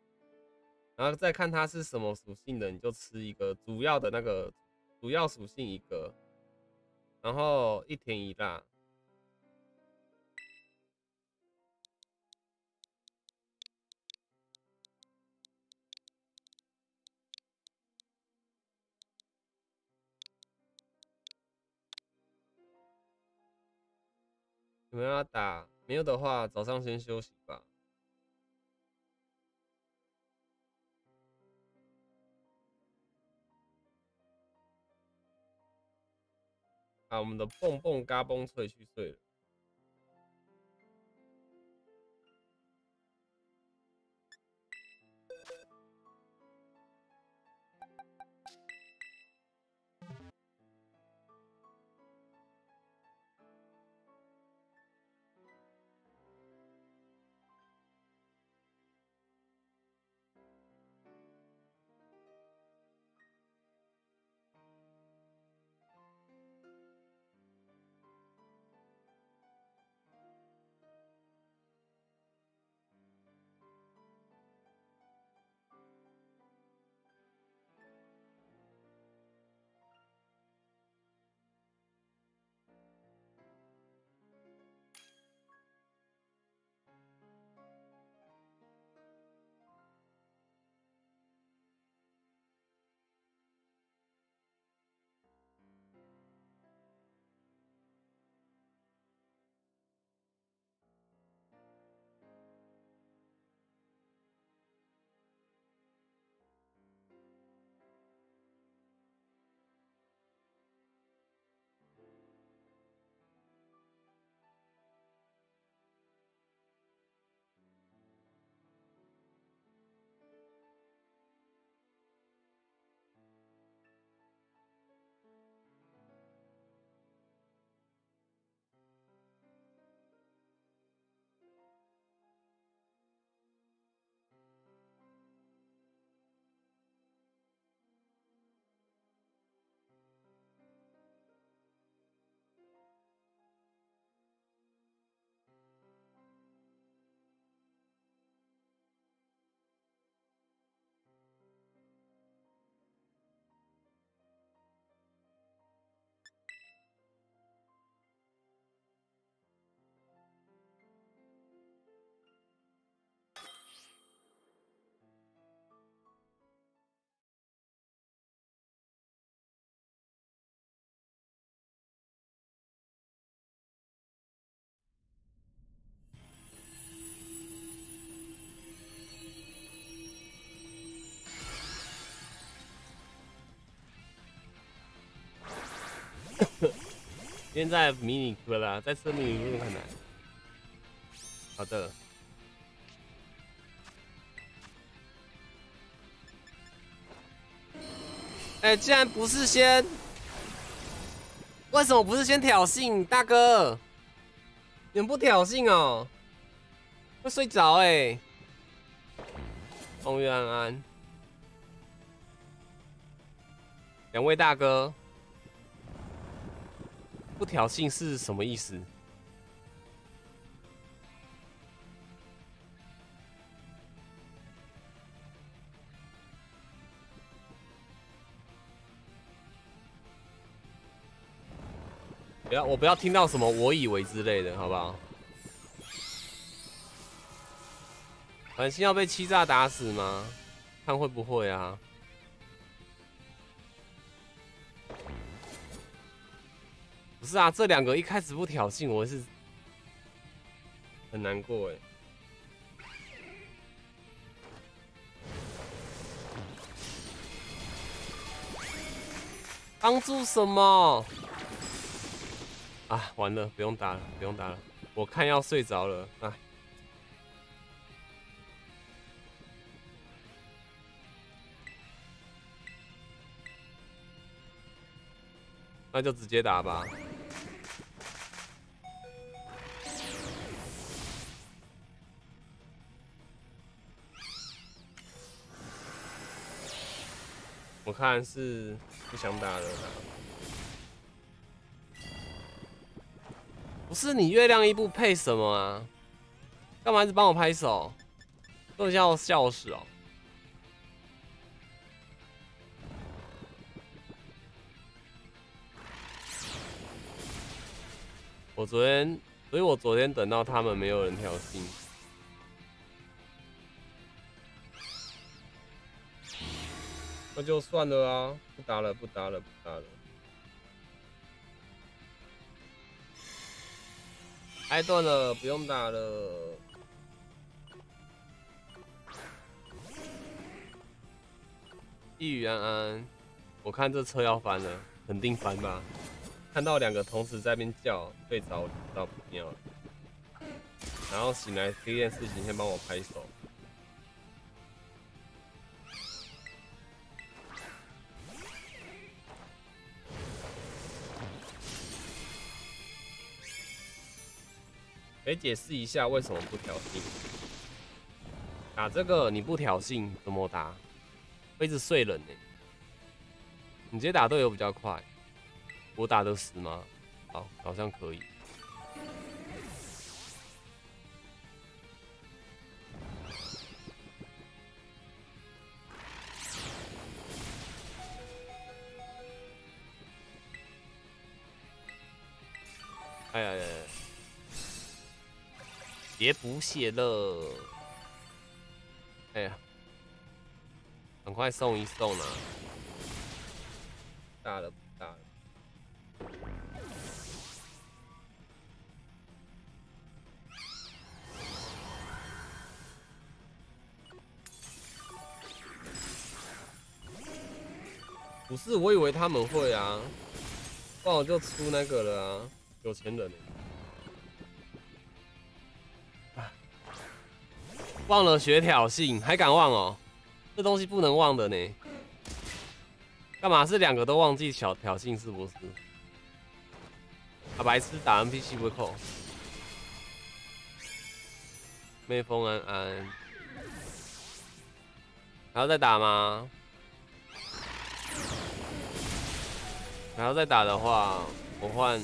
然后再看它是什么属性的，你就吃一个主要的那个主要属性一个，然后一甜一辣。有没有要打？没有的话，早上先休息吧。啊，我们的蹦蹦嘎嘣脆去睡了。现在迷你哥了，再吃迷你科很难。好的。哎，既然不是先，为什么不是先挑衅大哥？你们不挑衅哦？会睡着哎。风月安安，两位大哥。不挑衅是什么意思？不要，我不要听到什么“我以为”之类的，好不好？本心要被欺诈打死吗？看会不会啊？不是啊，这两个一开始不挑衅，我是很难过哎。帮助什么？啊，完了，不用打了，不用打了，我看要睡着了，哎。那就直接打吧。我看是不想打了。不是你月亮一步配什么啊？干嘛一直帮我拍手？都要笑死哦！我昨天，所以我昨天等到他们没有人挑衅，那就算了啊，不打了，不打了，不打了。挨断了，不用打了。一语安安，我看这车要翻了，肯定翻吧。看到两个同时在边叫，睡着知道不妙了。然后醒来第一件事情，先帮我拍手。以解释一下为什么不挑衅？打这个你不挑衅怎么打？会一直睡人呢。你直接打队友比较快。我打得死吗？好，好像可以。哎呀呀呀！别补血了！哎呀，很快送一送啊！大了。不是，我以为他们会啊，不然我就出那个了啊，有钱人。忘了学挑衅，还敢忘哦？这东西不能忘的呢。干嘛是两个都忘记小挑衅是不是？啊，白痴打 NPC 不扣。妹风安安，还要再打吗？还要再打的话，我换，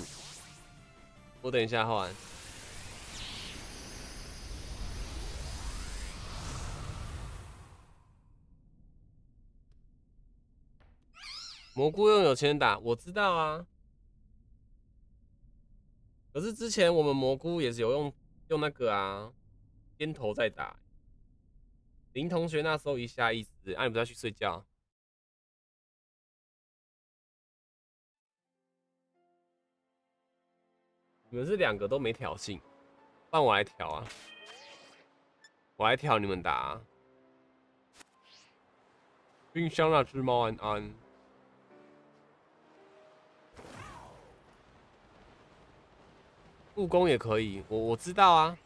我等一下换。蘑菇用有钱人打，我知道啊。可是之前我们蘑菇也是有用用那个啊，肩头在打。林同学那时候一下一直，哎，你不要去睡觉。你们是两个都没挑衅，让我来挑啊！我来挑你们打。冰箱那只猫安安，故宫也可以，我我知道啊，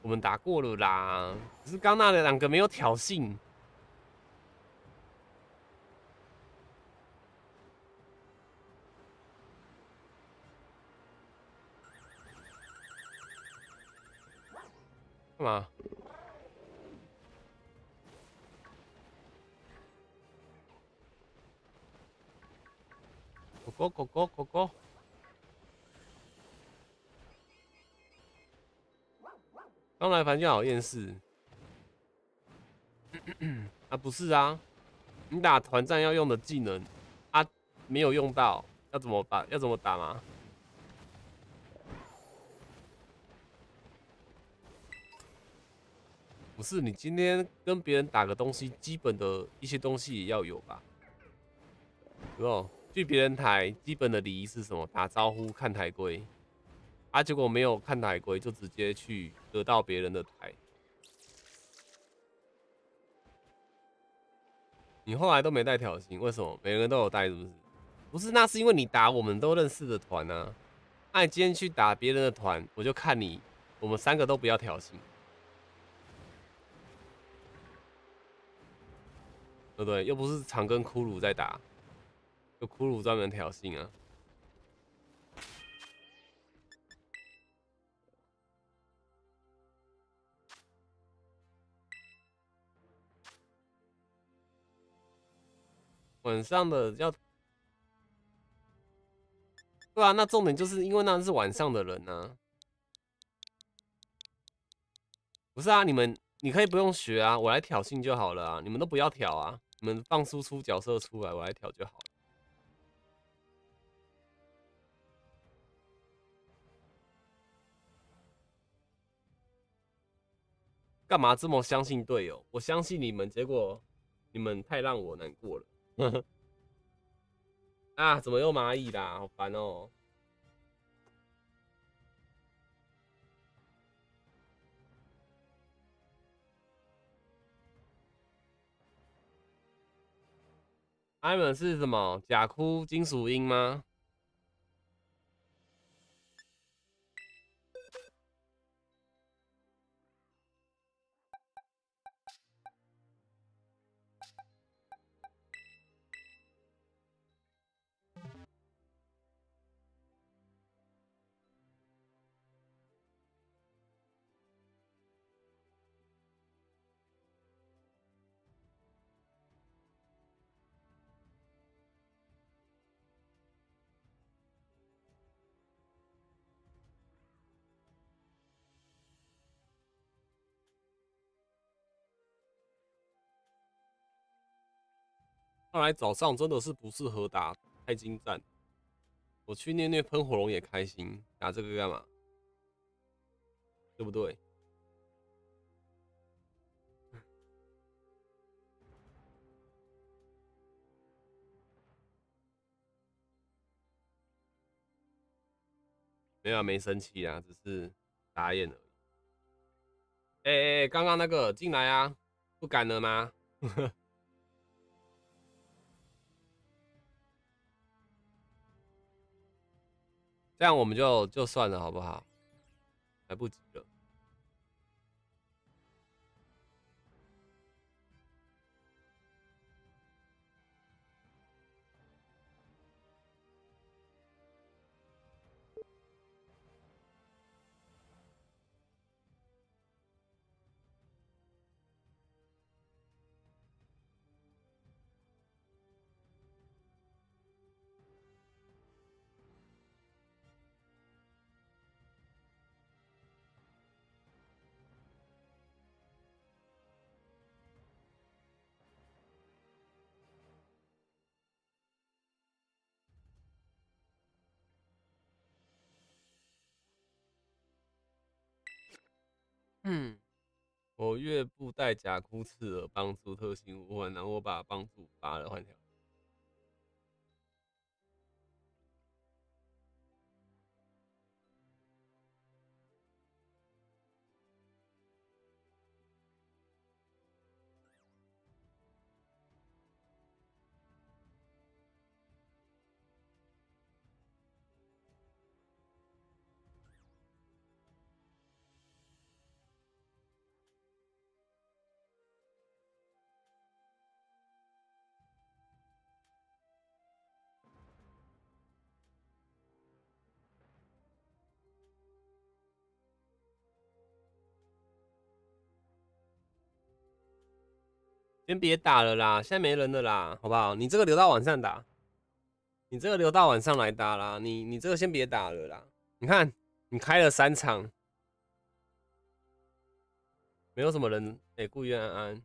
我们打过了啦。只是刚那两个没有挑衅。干嘛？狗狗狗狗狗狗。刚来凡间好厌世。啊，不是啊，你打团战要用的技能，啊，没有用到，要怎么打？要怎么打吗？不是，你今天跟别人打个东西，基本的一些东西也要有吧？有没有？去别人台，基本的礼仪是什么？打招呼、看台规。啊，结果没有看台规，就直接去得到别人的台。你后来都没带挑衅，为什么？每个人都有带，是不是？不是，那是因为你打我们都认识的团啊。那你今天去打别人的团，我就看你，我们三个都不要挑衅。对不对？又不是常跟骷髅在打，就骷髅专门挑衅啊。晚上的要，对啊，那重点就是因为那是晚上的人呢。不是啊，你们你可以不用学啊，我来挑衅就好了啊，你们都不要挑啊。你们放输出角色出来，我来挑就好了。干嘛这么相信队友？我相信你们，结果你们太让我难过了。啊！怎么又蚂蚁啦？好烦哦！艾文是什么？假哭金属音吗？看来早上真的是不适合打太精湛，我去虐虐喷火龙也开心，打这个干嘛？对不对？没有，没生气啊，只是打眼而已。哎哎，刚刚那个进来啊，不敢了吗？这样我们就就算了，好不好？来不及了。嗯，我岳父带假枯刺的帮助特性无换，然后我把帮助拔了换条。先别打了啦，现在没人了啦，好不好？你这个留到晚上打，你这个留到晚上来打啦。你你这个先别打了啦。你看，你开了三场，没有什么人哎，顾愿安安。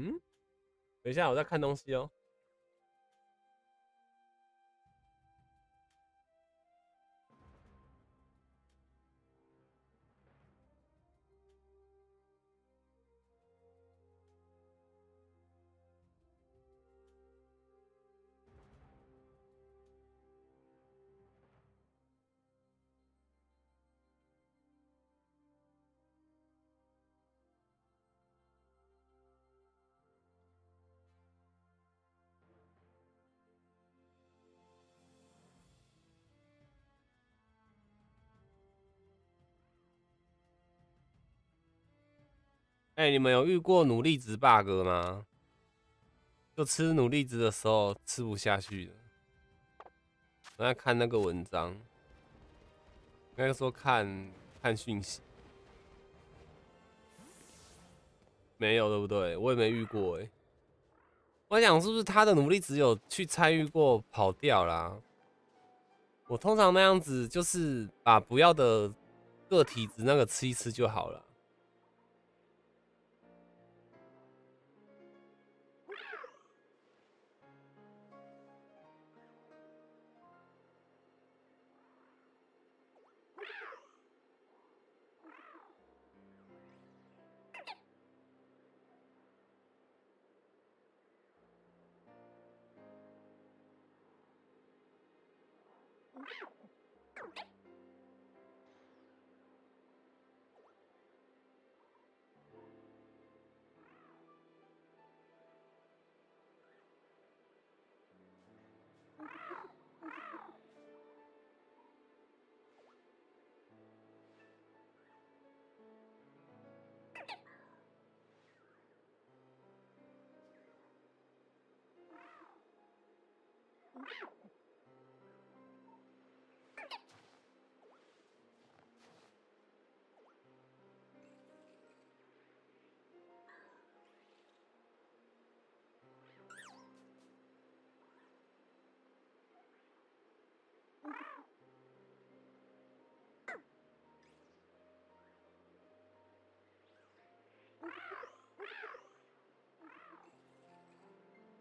嗯，等一下，我在看东西哦。哎，你们有遇过努力值 bug 吗？就吃努力值的时候吃不下去了。我在看那个文章，应该说看看讯息，没有对不对？我也没遇过哎。我想是不是他的努力值有去参与过跑掉啦？我通常那样子就是把不要的个体值那个吃一吃就好了。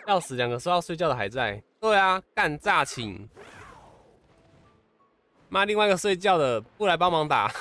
要死，两个说要睡觉的还在。对啊，干炸请。妈，另外一个睡觉的不来帮忙打。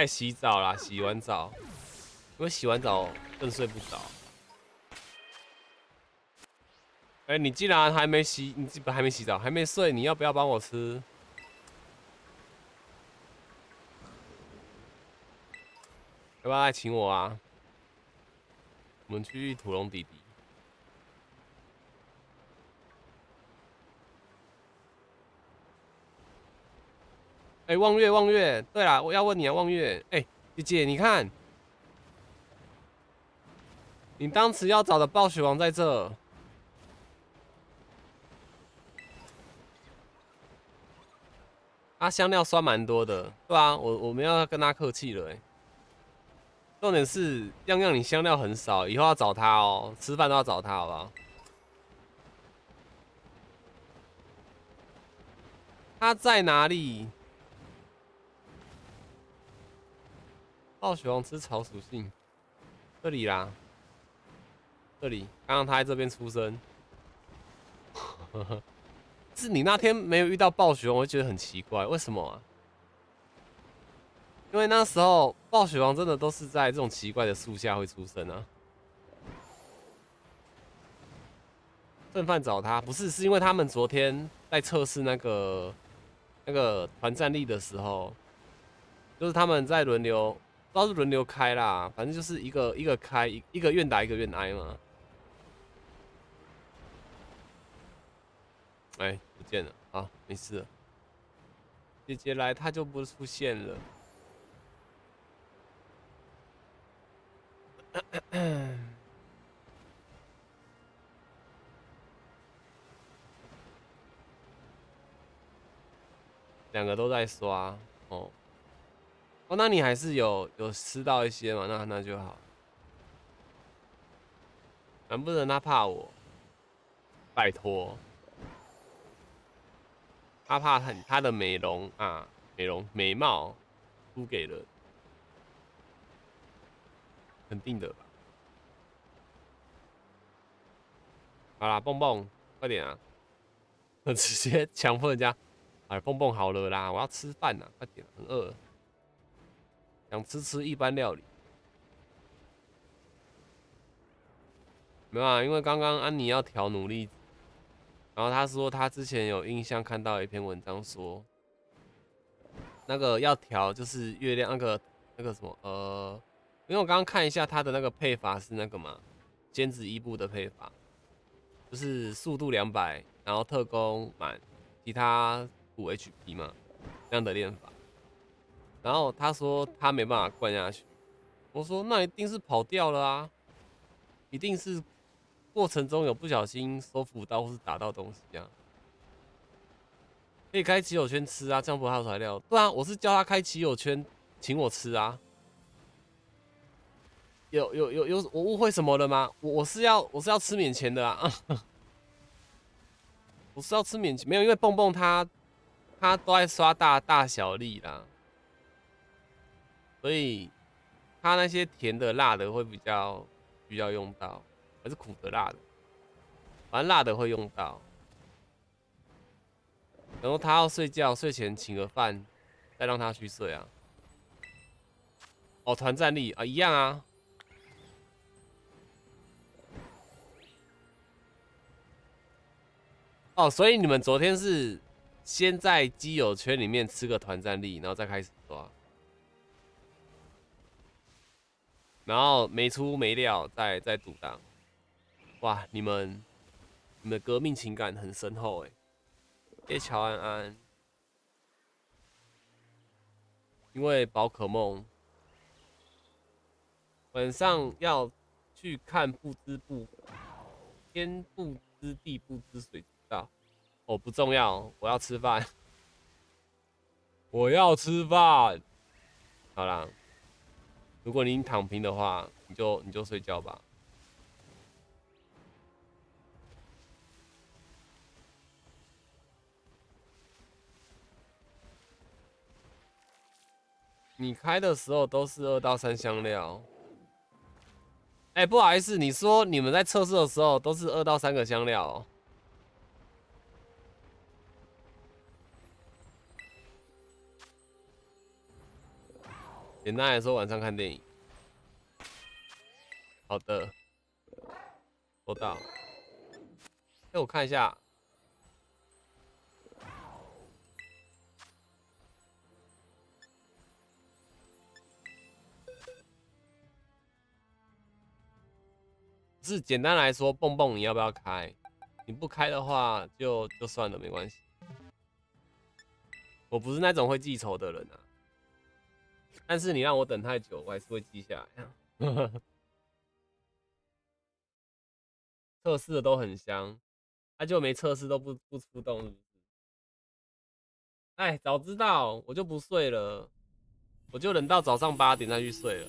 在洗澡啦，洗完澡，因为洗完澡更睡不着。哎，你既然还没洗，你基本还没洗澡，还没睡，你要不要帮我吃？要不要来请我啊？我们去土龙弟弟。哎，望月，望月，对了，我要问你啊，望月，哎，姐姐，你看，你当时要找的暴雪王在这，他香料酸蛮多的，对啊，我我们要跟他客气了，哎，重点是样样你香料很少，以后要找他哦，吃饭都要找他，好不好？他在哪里？暴雪王吃草属性，这里啦，这里，刚刚他在这边出生，是你那天没有遇到暴雪王，我就觉得很奇怪，为什么啊？因为那时候暴雪王真的都是在这种奇怪的树下会出生啊。正饭找他不是，是因为他们昨天在测试那个那个团战力的时候，就是他们在轮流。都是轮流开啦，反正就是一个一个开，一一个愿打一个愿挨嘛。哎，不见了，好，没事。姐姐来，他就不出现了。两个都在刷哦，哦，那你还是有有吃到一些嘛？那那就好。难不成他怕我？拜托，他怕他他的美容啊，美容美貌输给了，肯定的吧？好啦，蹦蹦，快点啊！我 直接强迫人家。哎，蹦蹦好了啦，我要吃饭呐，快点，很饿，想吃吃一般料理。没有啊，因为刚刚安妮要调努力，然后他说他之前有印象看到一篇文章说，那个要调就是月亮那个那个什么呃，因为我刚刚看一下他的那个配法是那个嘛，尖子一步的配法，就是速度两百，然后特工满，其他。五 HP 嘛，这样的练法。然后他说他没办法灌下去，我说那一定是跑掉了啊，一定是过程中有不小心收服到或是打到东西啊。可以开奇友圈吃啊，这样不耗材料。对啊，我是叫他开奇友圈请我吃啊。有有有有，我误会什么了吗？我我是要我是要吃免钱的啊，我是要吃免钱，没有，因为蹦蹦他。他都爱刷大大小力啦，所以他那些甜的、辣的会比较比较用到，还是苦的、辣的，反正辣的会用到。然后他要睡觉，睡前请个饭，再让他去睡啊。哦，团战力啊，一样啊。哦，所以你们昨天是？先在基友圈里面吃个团战力，然后再开始然后没出没料再再赌档。哇，你们你们革命情感很深厚哎！谢乔安安，因为宝可梦晚上要去看不知不天不知地不知水。我不重要，我要吃饭。我要吃饭。好啦，如果你躺平的话，你就你就睡觉吧。你开的时候都是二到三香料。哎，不好意思，你说你们在测试的时候都是二到三个香料。简单来说，晚上看电影。好的，收到。哎，我看一下，是简单来说，蹦蹦你要不要开？你不开的话，就就算了，没关系。我不是那种会记仇的人啊。但是你让我等太久，我还是会记下来。测试的都很香，他就没测试都不不出动，是不是？哎，早知道我就不睡了，我就忍到早上八点再去睡了。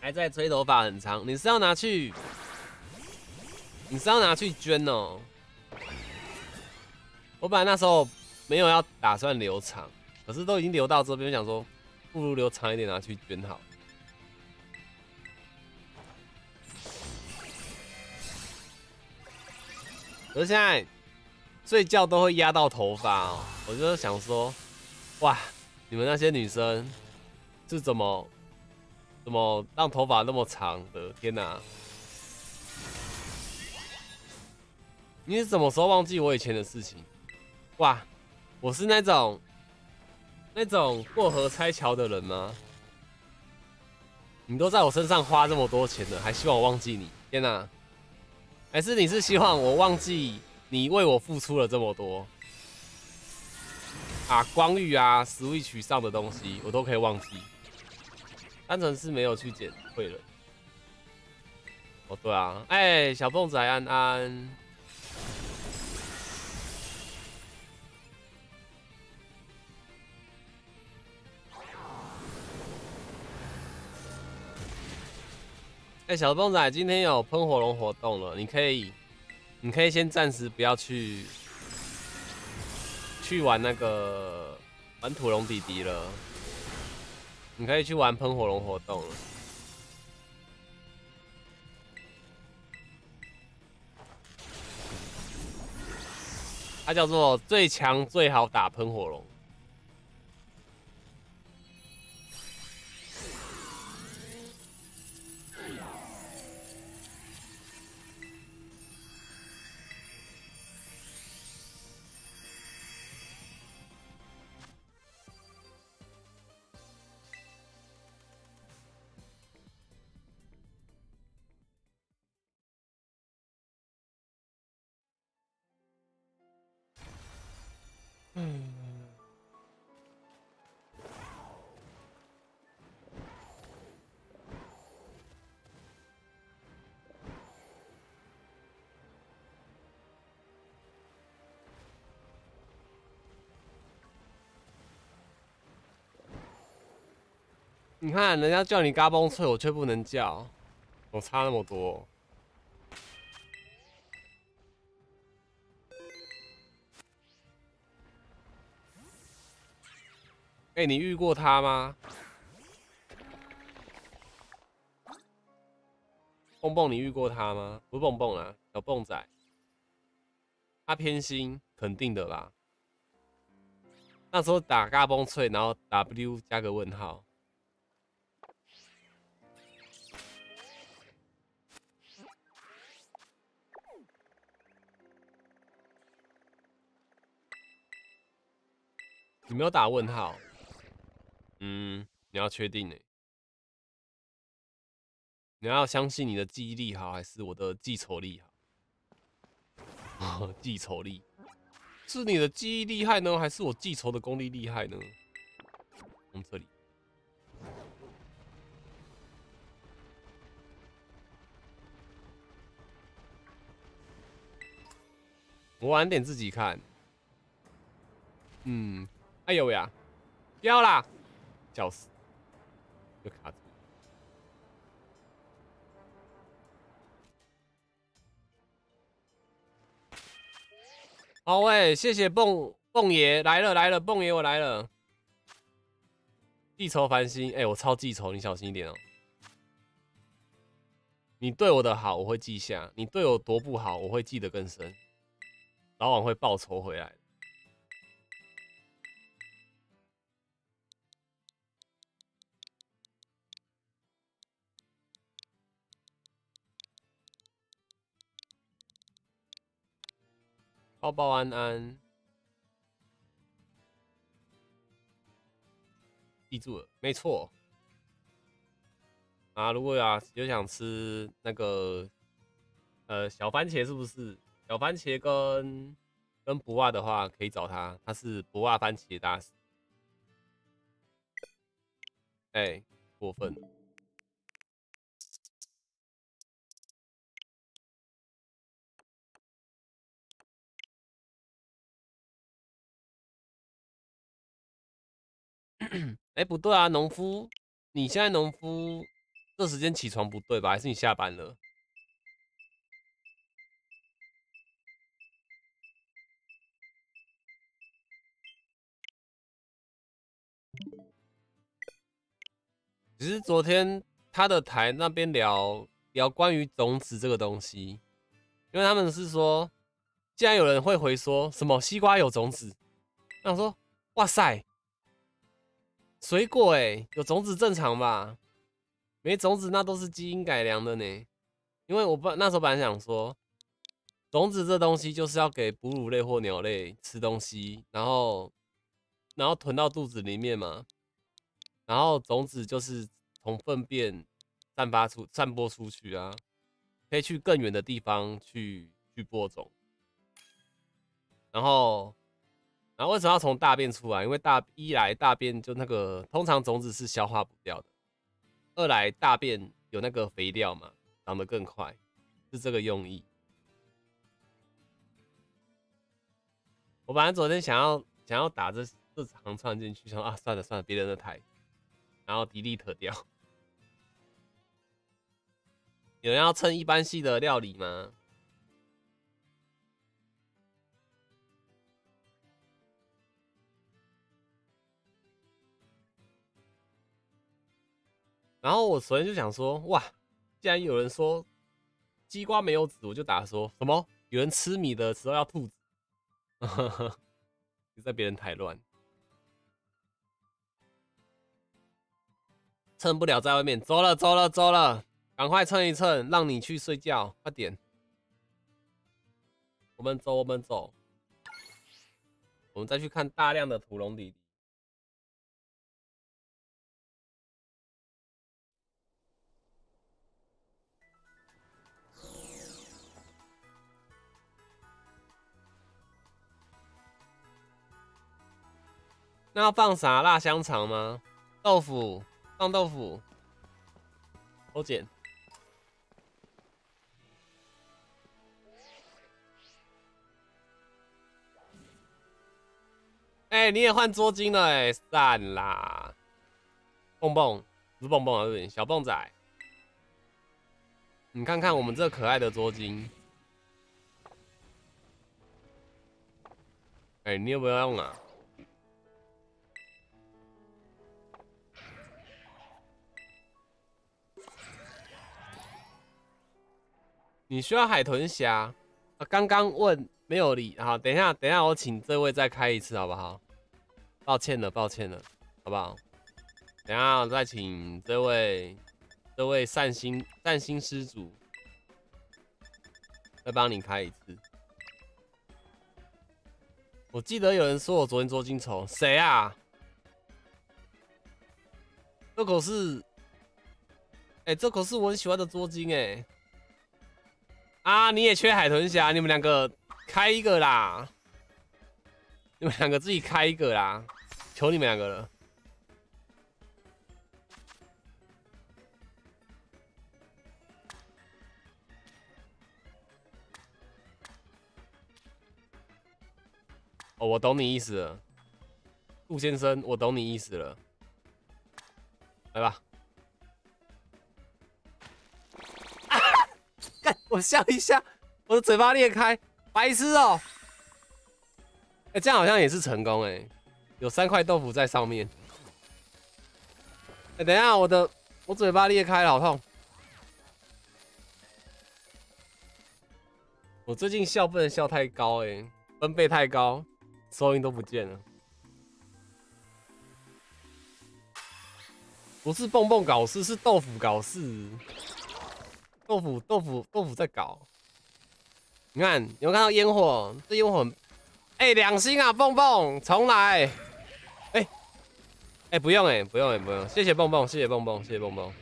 还在吹头发很长，你是要拿去？你是要拿去捐哦？我本来那时候没有要打算留长，可是都已经留到这边，想说不如留长一点拿去捐好。可是现在睡觉都会压到头发哦，我就想说，哇，你们那些女生是怎么怎么让头发那么长的？天哪！你是什么时候忘记我以前的事情？哇，我是那种那种过河拆桥的人吗？你都在我身上花这么多钱了，还希望我忘记你？天哪！还是你是希望我忘记你为我付出了这么多啊？光遇啊，Switch 上的东西我都可以忘记，单纯是没有去捡会了。哦，对啊，哎，小凤仔安安。哎，小蹦仔，今天有喷火龙活动了，你可以，你可以先暂时不要去，去玩那个玩土龙弟弟了，你可以去玩喷火龙活动了。它叫做最强最好打喷火龙。你看，人家叫你嘎嘣脆，我却不能叫，我差那么多。哎，你遇过他吗？蹦蹦，你遇过他吗？不是蹦蹦啊，小蹦仔。他偏心，肯定的啦。那时候打嘎嘣脆，然后 W 加个问号。你没有打问号，嗯，你要确定呢？你要相信你的记忆力好，还是我的记仇力好？记仇力是你的记忆厉害呢，还是我记仇的功力厉害呢？从这里，我晚点自己看。嗯。哎呦呀，掉啦！笑死，又卡住。好喂，谢谢蹦蹦爷来了来了，蹦爷我来了。记仇繁星，哎，我超记仇，你小心一点哦。你对我的好我会记下，你对我多不好我会记得更深，早晚会报仇回来。抱抱安安，记住了，没错。啊，如果啊有想吃那个呃小番茄，是不是？小番茄跟跟不辣的话，可以找他，他是不辣番茄大师。哎，过分了。哎，不对啊，农夫，你现在农夫这时间起床不对吧？还是你下班了？只是昨天他的台那边聊聊关于种子这个东西，因为他们是说，既然有人会回说什么西瓜有种子，那我说哇塞。水果哎，有种子正常吧？没种子那都是基因改良的呢。因为我不那时候本来想说，种子这东西就是要给哺乳类或鸟类吃东西，然后然后囤到肚子里面嘛。然后种子就是从粪便散发出、散播出去啊。可以去更远的地方去去播种。然后，然后为什么要从大便出来？因为大一来大便就那个通常种子是消化不掉的，二来大便有那个肥料嘛，长得更快，是这个用意。我本来昨天想要想要打这这行串进去，说啊算了算了，别人的台，然后 delete 掉。有人要蹭一般系的料理吗？然后我昨天就想说，哇，既然有人说鸡瓜没有籽，我就打说什么有人吃米的时候要吐籽。你在别人太乱，蹭不了，在外面走了走了走了，赶快蹭一蹭，让你去睡觉，快点。我们走，我们走，我们再去看大量的土龙弟弟。那要放啥？辣香肠吗？豆腐，放豆腐。我捡。哎，你也换捉金了哎，散啦！蹦蹦，不是蹦蹦啊，是小蹦仔。你看看我们这可爱的捉金。哎，你有没有用啊？你需要海豚侠啊？刚刚问没有理，好，等一下，等一下，我请这位再开一次，好不好？抱歉了，抱歉了，好不好？等下再请这位，这位善心善心施主再帮你开一次。我记得有人说我昨天捉金虫，谁啊？这可是，哎，这可是我很喜欢的捉金，哎。啊！你也缺海豚侠，你们两个开一个啦！你们两个自己开一个啦，求你们两个了。哦，我懂你意思了，杜先生，我懂你意思了。来吧。我笑一下，我的嘴巴裂开，白痴哦！哎，这样好像也是成功哎，有三块豆腐在上面。哎，等一下，我的我嘴巴裂开了，好痛！我最近笑不能笑太高哎，分贝太高，收音都不见了。不是蹦蹦搞事，是豆腐搞事。豆腐，豆腐，豆腐在搞。你看，有没有看到烟火？这烟火，哎，两星啊，蹦蹦，重来。哎，哎，不用，哎，不用，哎，不用，谢谢蹦蹦，谢谢蹦蹦，谢谢蹦蹦。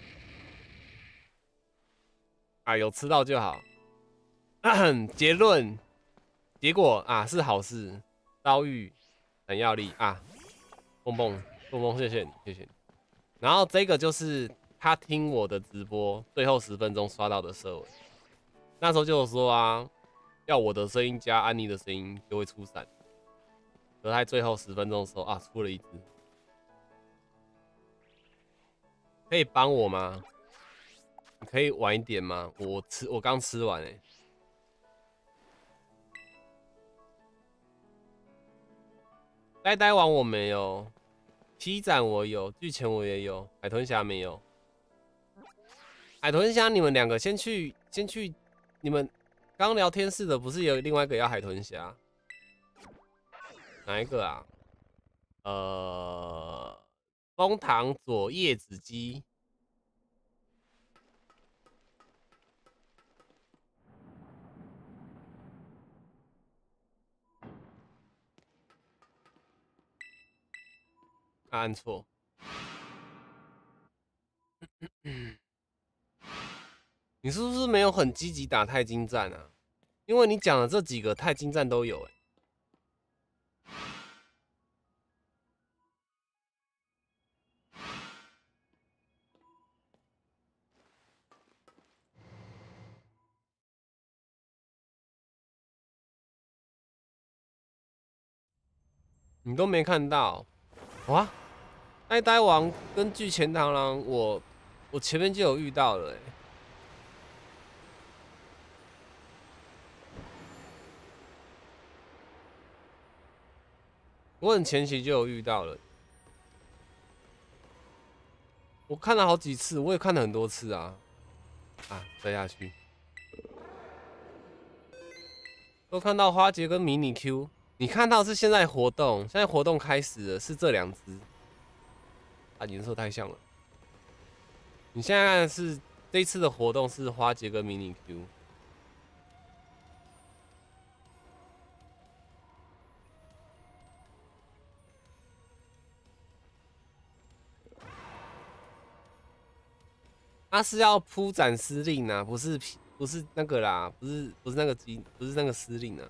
啊，有吃到就好。结论，结果啊，是好事。遭遇很要力啊，蹦蹦，蹦蹦，谢谢你，谢谢你。然后这个就是。他听我的直播，最后十分钟刷到的设尾，那时候就说啊，要我的声音加安妮的声音就会出闪。可在最后十分钟的时候啊，出了一只，可以帮我吗？你可以晚一点吗？我吃，我刚吃完哎。呆呆王我没有，七斩我有，巨钳我也有，海豚侠没有。海豚侠，你们两个先去，先去。你们刚聊天室的不是有另外一个要海豚侠？哪一个啊？呃，枫糖左叶子鸡。按错。你是不是没有很积极打太金战啊？因为你讲的这几个太金战都有哎。你都没看到，哇！呆呆王跟巨前螳螂，我我前面就有遇到了，哎，我很前期就有遇到了，我看了好几次，我也看了很多次啊，啊，再下去，都看到花杰跟迷你 Q。你看到是现在活动，现在活动开始了，是这两只，啊，颜色太像了。你现在看的是这次的活动是花杰跟迷你 Q。他是要铺展司令啊，不是不是那个啦，不是不是那个机，不是那个司令啊。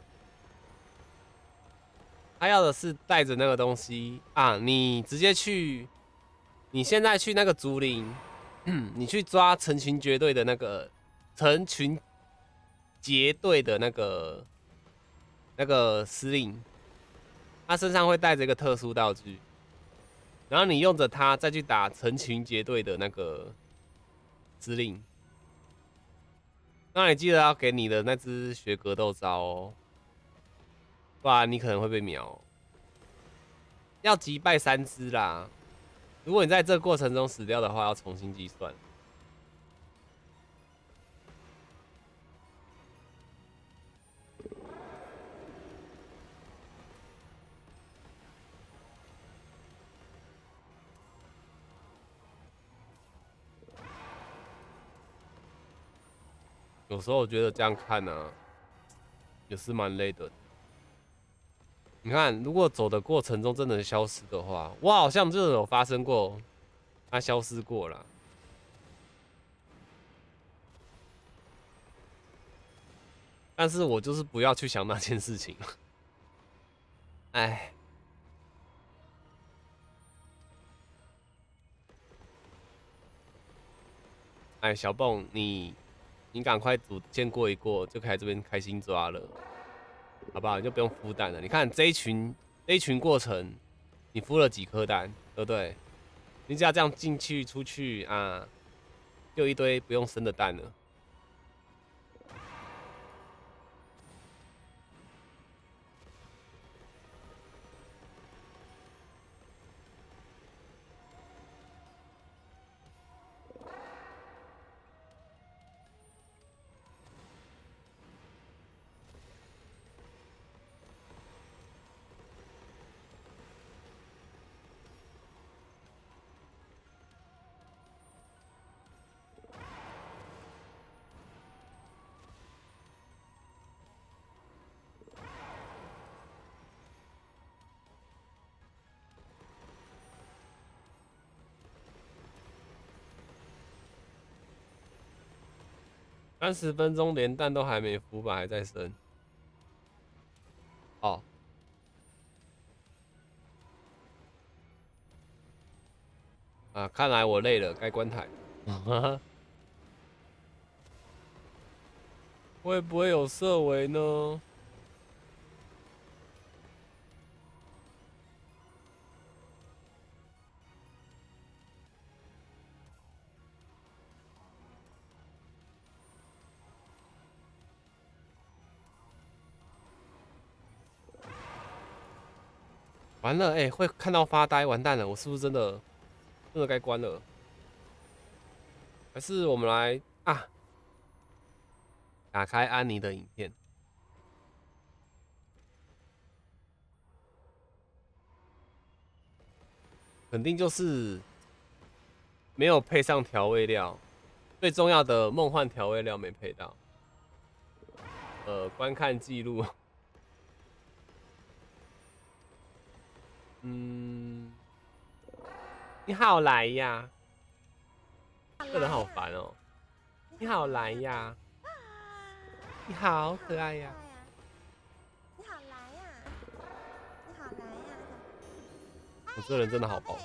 他要的是带着那个东西啊！你直接去，你现在去那个竹林，你去抓成群结队的那个成群结队的那个那个司令，他身上会带着一个特殊道具，然后你用着它再去打成群结队的那个司令。那你记得要给你的那只学格斗招哦。不然你可能会被秒，要击败三只啦。如果你在这过程中死掉的话，要重新计算。有时候我觉得这样看呢，也是蛮累的。你看，如果走的过程中真的消失的话，我好像这种有发生过，它消失过了。但是我就是不要去想那件事情。哎，哎，小蹦，你你赶快组建过一过，就可以这边开心抓了。好不好？你就不用孵蛋了。你看这一群，这一群过程，你孵了几颗蛋，对不对？你只要这样进去、出去啊，就一堆不用生的蛋了。三十分钟连蛋都还没孵吧，还在生。哦。啊，看来我累了，该关台。会不会有色围呢？完了，哎，会看到发呆，完蛋了！我是不是真的，真的该关了？还是我们来啊，打开安妮的影片，肯定就是没有配上调味料，最重要的梦幻调味料没配到。呃，观看记录。嗯，你好来呀，这人好烦哦。你好来呀！你好可爱呀！你好来呀！你好来呀！我这人真的好宝。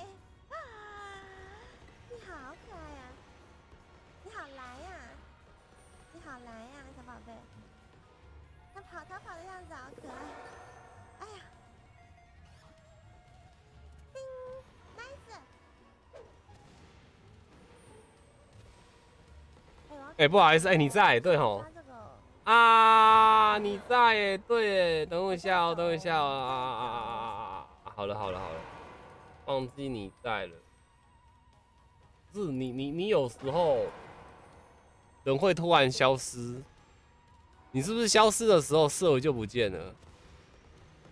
哎，不好意思，哎，你在对吼？啊，你在耶，对耶，等我一下哦，等我一下哦，啊啊啊啊啊！好了好了好了，忘记你在了。是你你你有时候人会突然消失，你是不是消失的时候色维就不见了？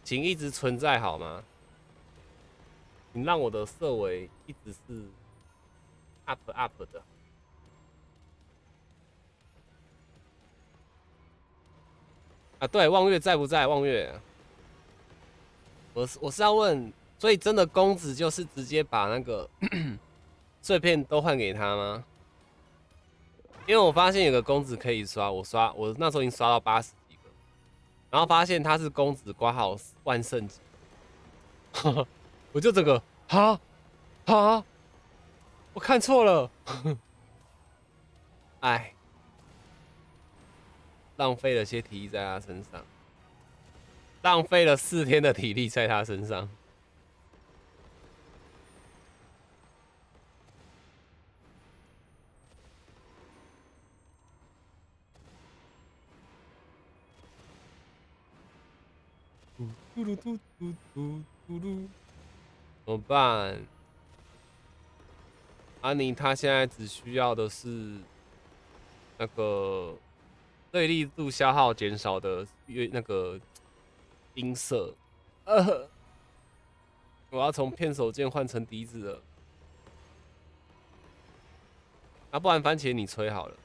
请一直存在好吗？你让我的色维一直是 up up 的。啊，对，望月在不在？望月，我是我是要问，所以真的公子就是直接把那个 碎片都换给他吗？因为我发现有个公子可以刷，我刷我那时候已经刷到八十几个，然后发现他是公子挂号万圣节，我就这个，哈，哈，我看错了，哎。浪费了些体力在他身上，浪费了四天的体力在他身上。嘟嘟嘟嘟嘟嘟嘟，怎么办？安妮她现在只需要的是那个。对力度消耗减少的月那个音色，呃，我要从片手键换成笛子了。啊，不然番茄你吹好了，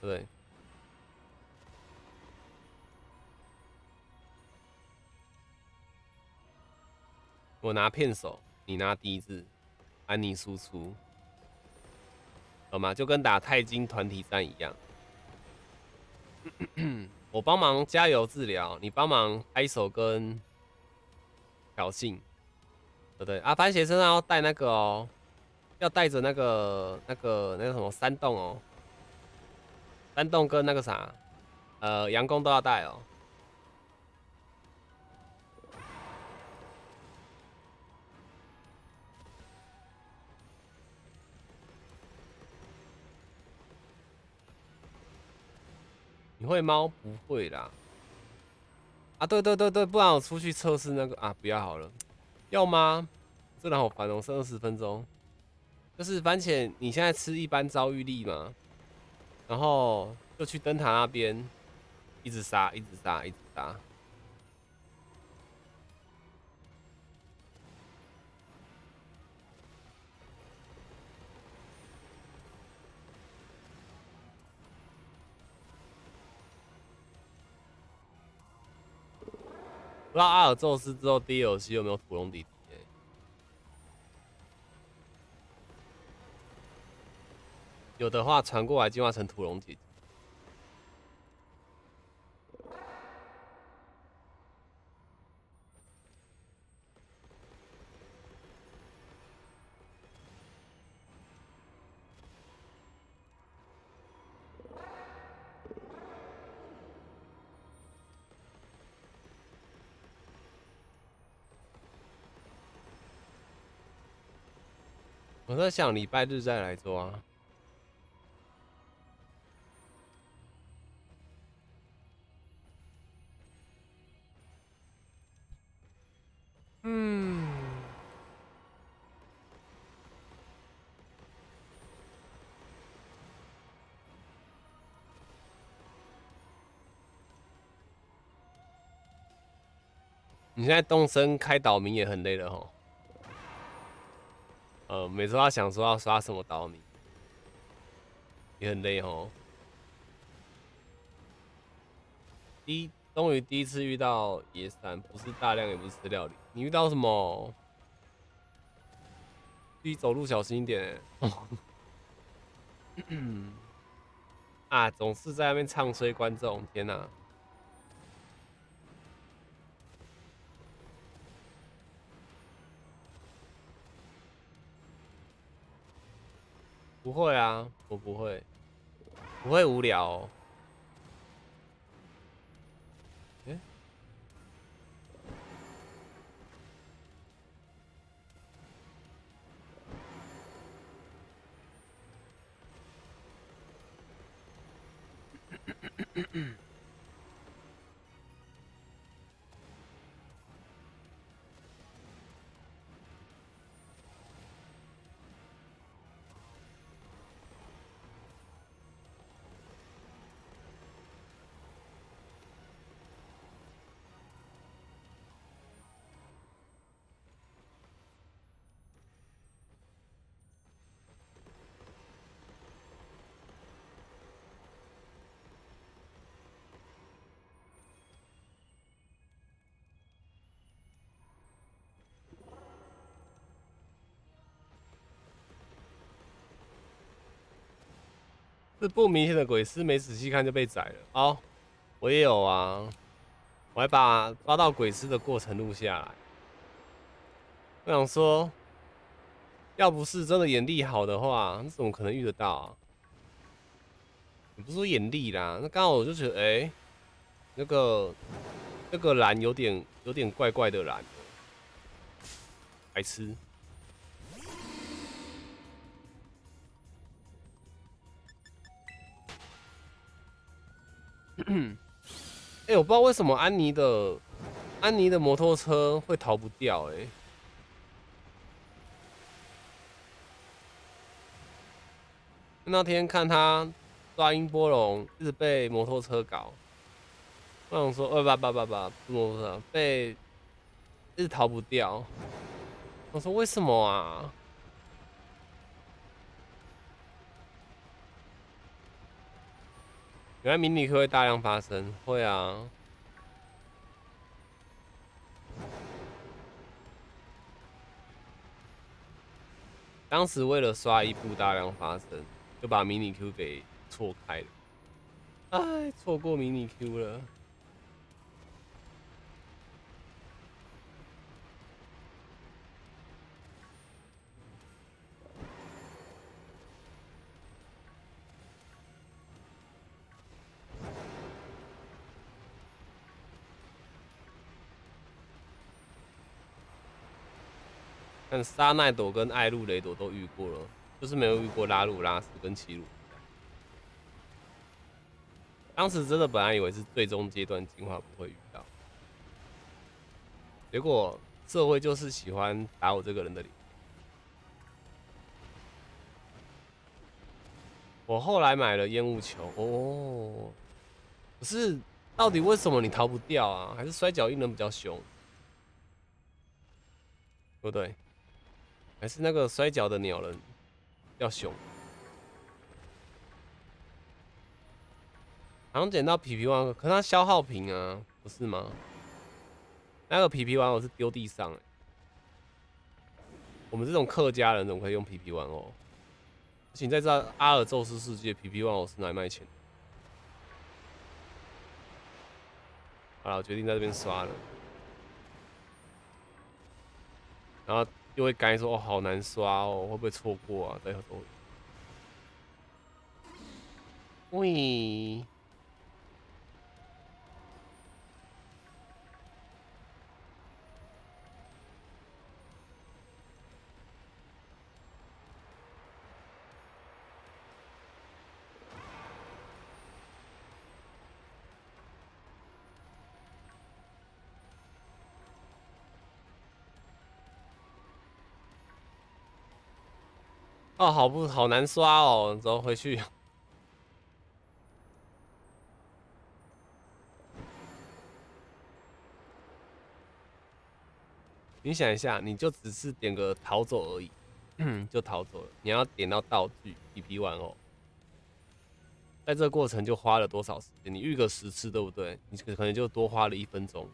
对。我拿片手，你拿笛子，安妮输出，好吗？就跟打钛金团体战一样。我帮忙加油治疗，你帮忙拍手跟挑衅，对不对？啊，番茄身上要带那个哦，要带着那个、那个、那个什么山洞哦，山洞跟那个啥，呃，阳光都要带哦。你会猫不会啦，啊对对对对，不然我出去测试那个啊，不要好了，要吗？这让我烦哦，剩二十分钟。就是番茄，你现在吃一般遭遇力嘛，然后就去灯塔那边，一直杀，一直杀，一直杀。不知道阿尔宙斯之后 DLC 有没有屠龙弟弟？有的话传过来进化成屠龙弟弟。在想礼拜日再来做啊。嗯。你现在动身开岛民也很累了吼。呃，每次他想说要刷什么岛，你也很累哦。第一终于第一次遇到野山，不是大量，也不是吃料理。你遇到什么？自己走路小心一点。啊，总是在那边唱衰观众，天哪！不会啊，我不会，不会无聊、哦。诶这不明显的鬼尸没仔细看就被宰了。哦，我也有啊，我还把抓到鬼尸的过程录下来。我想说，要不是真的眼力好的话，你怎么可能遇得到啊？你不是说眼力啦，那刚好我就觉得，哎、那个那个蓝有点有点怪怪的蓝，白痴。哎、我不知道为什么安妮的安妮的摩托车会逃不掉、哎，那天看他抓音波龙，一直被摩托车搞。我想说，二八八八八，摩托车被一直逃不掉。我说为什么啊？原来迷你 Q 会大量发生，会啊。当时为了刷一部大量发生，就把迷你 Q 给错开了。哎，错过迷你 Q 了。但沙奈朵跟艾露雷朵都遇过了，就是没有遇过拉鲁拉斯跟奇鲁。当时真的本来以为是最终阶段进化不会遇到，结果社会就是喜欢打我这个人的脸。我后来买了烟雾球哦，可是到底为什么你逃不掉啊？还是摔跤硬人比较凶，不对？还是那个摔跤的鸟人要凶。好像捡到皮皮丸，可是它消耗品啊，不是吗？那个皮皮玩偶是丢地上、欸，我们这种客家人怎么可以用皮皮玩偶？请在这阿尔宙斯世界，皮皮玩偶是拿来卖钱。好了，我决定在这边刷了，然后又会该说哦，好难刷哦，会不会错过啊？再后都喂。哦，好不好难刷哦，走回去。你想一下，你就只是点个逃走而已，就逃走了。你要点到道具皮皮玩偶，在这个过程就花了多少时间？你遇个十次，对不对？你可可能就多花了一分钟。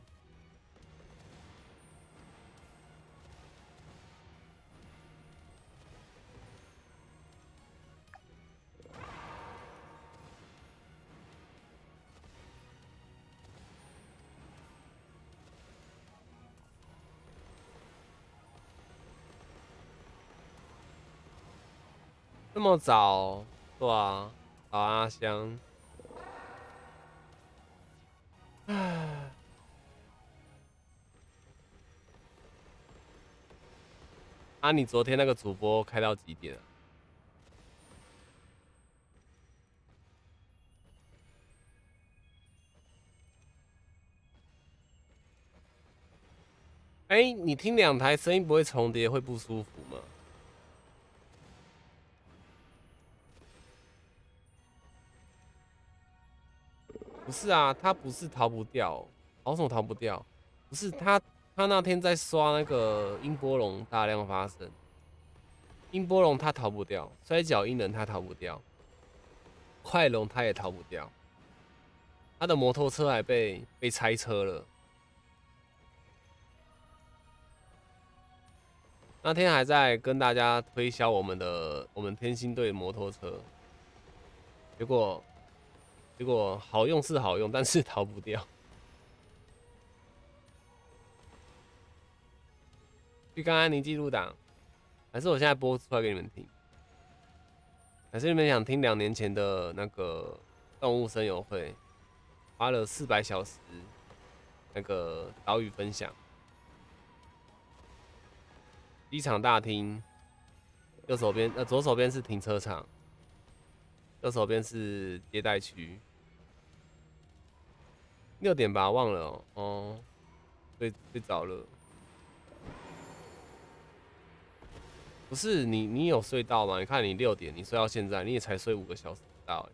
这么早，对啊，早阿香。啊，你昨天那个主播开到几点啊？哎，你听两台声音不会重叠，会不舒服吗？不是啊，他不是逃不掉，好什么逃不掉？不是他，他那天在刷那个音波龙大量发生，音波龙他逃不掉，摔角音人他逃不掉，快龙他也逃不掉，他的摩托车还被被拆车了。那天还在跟大家推销我们的我们天星队摩托车，结果结果好用是好用，但是逃不掉。去刚安妮记录档，还是我现在播出来给你们听？还是你们想听两年前的那个动物声友会，花了四百小时那个岛屿分享？机场大厅，右手边呃左手边是停车场，右手边是接待区。六点吧，忘了哦。哦，睡睡着了。不是你，你有睡到吗？你看你六点，你睡到现在，你也才睡五个小时不到。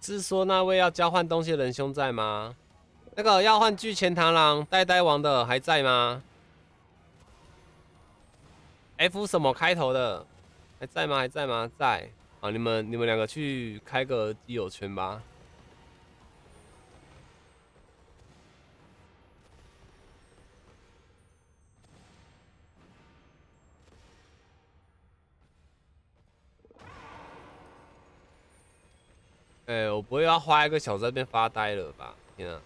是说那位要交换东西的仁兄在吗？那个要换巨前螳螂呆呆王的还在吗？F 什么开头的还在吗？还在吗？在啊！你们你们两个去开个基友圈吧。哎，我不会要花一个小时在那边发呆了吧？天啊！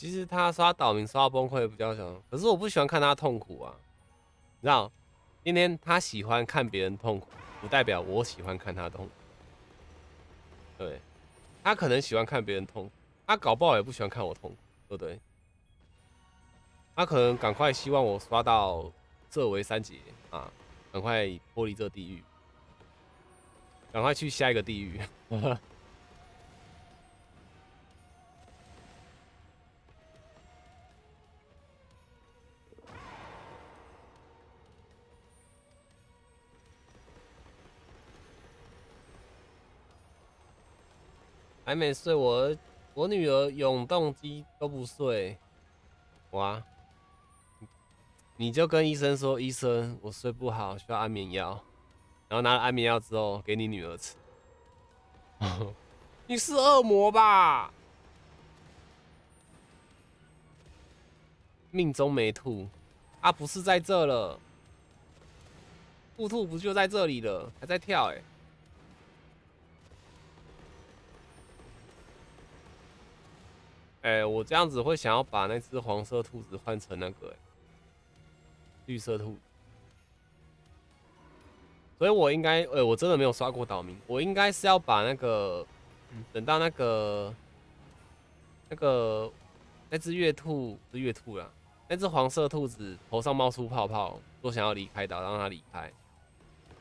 其实他刷岛民刷到崩溃比较少，可是我不喜欢看他痛苦啊。你知道，今天他喜欢看别人痛苦，不代表我喜欢看他痛苦。对，他可能喜欢看别人痛苦，他搞不好也不喜欢看我痛苦，对不对？他可能赶快希望我刷到这为三劫啊，赶快脱离这地狱，赶快去下一个地狱。还没睡，我我女儿永动机都不睡，哇！你就跟医生说，医生，我睡不好，需要安眠药。然后拿了安眠药之后，给你女儿吃。你是恶魔吧？命中没吐，啊，不是在这了。不吐不就在这里了？还在跳哎。哎，我这样子会想要把那只黄色兔子换成那个。绿色兔，所以我应该，呃，我真的没有刷过岛民，我应该是要把那个，等到那个，那个，那只月兔是月兔啦，那只黄色兔子头上冒出泡泡，说想要离开岛，让它离开，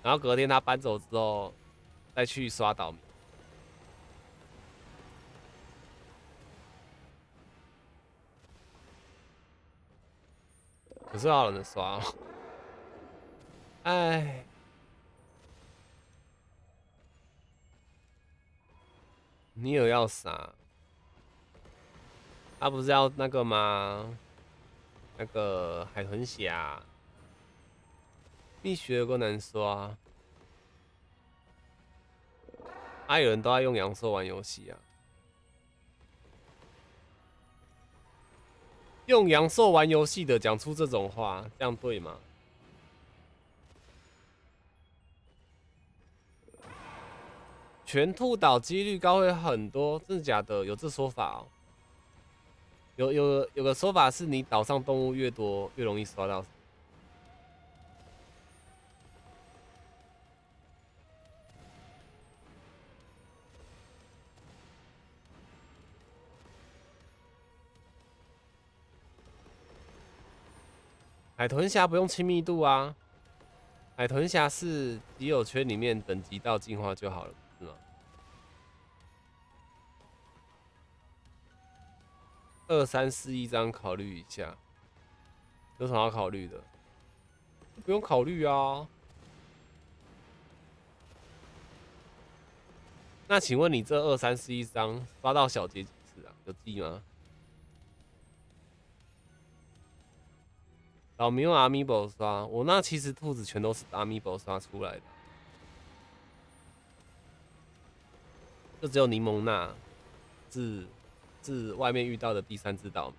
然后隔天它搬走之后，再去刷岛民。可是好人刷，哎，你有要啥？他不是要那个吗？那个海豚侠，必须有个难刷，还有人都在用阳寿玩游戏啊。用阳寿玩游戏的讲出这种话，这样对吗？全兔岛几率高会很多，真的假的？有这说法哦？有有有个说法是你岛上动物越多，越容易刷到。海豚侠不用亲密度啊，海豚侠是敌友圈里面等级到进化就好了，是吗？二三四一张考虑一下，有什么要考虑的？不用考虑啊。那请问你这二三四一张刷到小节几次啊？有记吗？老没用 Amiibo 刷，我那其实兔子全都是 Amiibo 刷出来的，就只有柠檬那，是是外面遇到的第三只岛。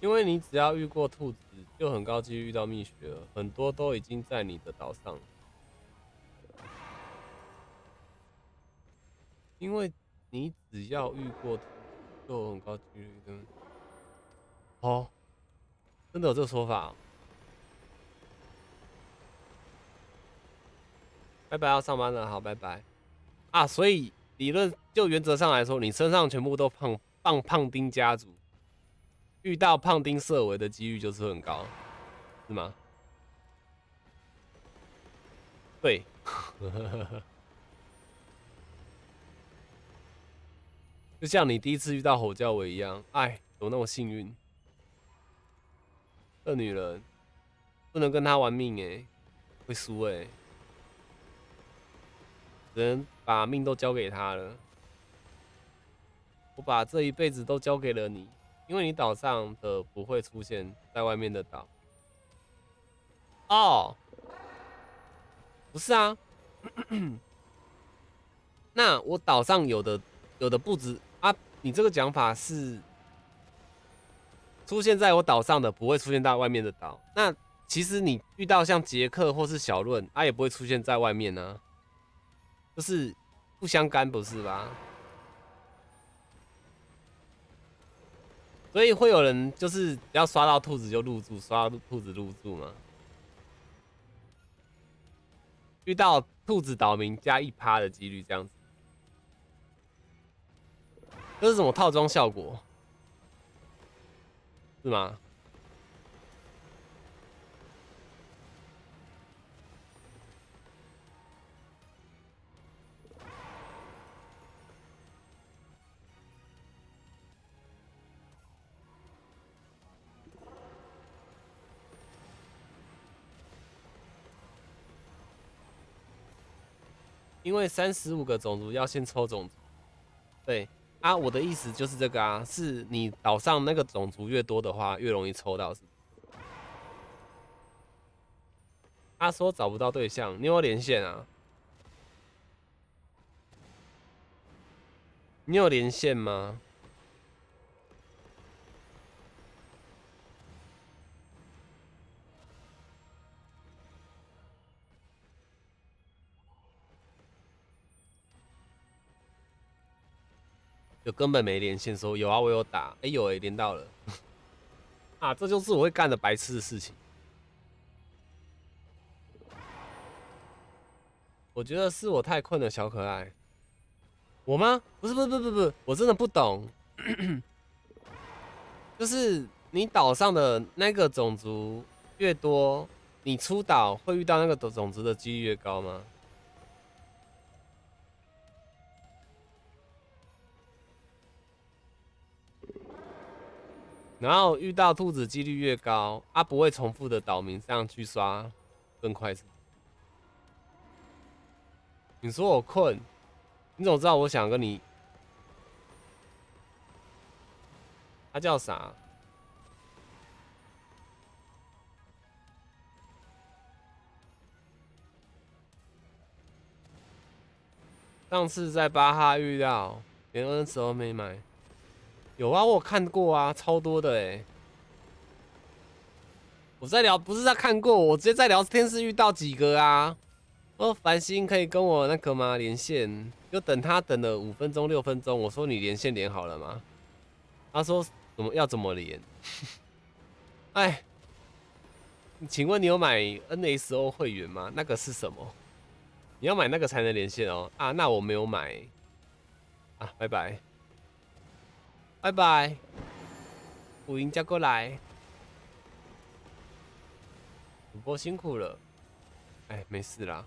因为你只要遇过兔子。就很高几率遇到蜜雪儿，很多都已经在你的岛上。因为你只要遇过，就很高几率的。哦，真的有这个说法？拜拜，要上班了，好，拜拜。啊，所以理论就原则上来说，你身上全部都胖胖胖丁家族。遇到胖丁色维的几率就是很高，是吗？对，就像你第一次遇到吼叫我一样，哎，有那么幸运？这女人不能跟她玩命哎，会输哎，只能把命都交给她了。我把这一辈子都交给了你。因为你岛上的不会出现在外面的岛。哦，不是啊，那我岛上有的有的不止啊，你这个讲法是出现在我岛上的不会出现在外面的岛，那其实你遇到像杰克或是小论，他也不会出现在外面呢，就是不相干，不是吧？所以会有人就是要刷到兔子就入住，刷到兔子入住吗？遇到兔子岛民加一趴的几率这样子，这是什么套装效果？是吗？因为三十五个种族要先抽种族，对啊，我的意思就是这个啊，是你岛上那个种族越多的话，越容易抽到。他说找不到对象，你有连线啊？你有连线吗？就根本没连线，说有啊，我有打，哎有哎，连到了，啊，这就是我会干的白痴的事情。我觉得是我太困了，小可爱，我吗？不是不是不是不是，我真的不懂，就是你岛上的那个种族越多，你出岛会遇到那个种种族的几率越高吗？然后遇到兔子几率越高，啊，不会重复的岛民这样去刷更快。你说我困，你怎么知道我想跟你？他叫啥？上次在巴哈遇到，连那时候没买。有啊，我看过啊，超多的哎。我在聊，不是在看过，我直接在聊天室遇到几个啊。哦繁星可以跟我那个吗？连线，就等他等了五分钟六分钟。我说你连线连好了吗？他说怎么要怎么连？哎，请问你有买 NSO 会员吗？那个是什么？你要买那个才能连线哦。啊，那我没有买。啊，拜拜，拜拜，五音叫过来。主播辛苦了，哎，没事啦，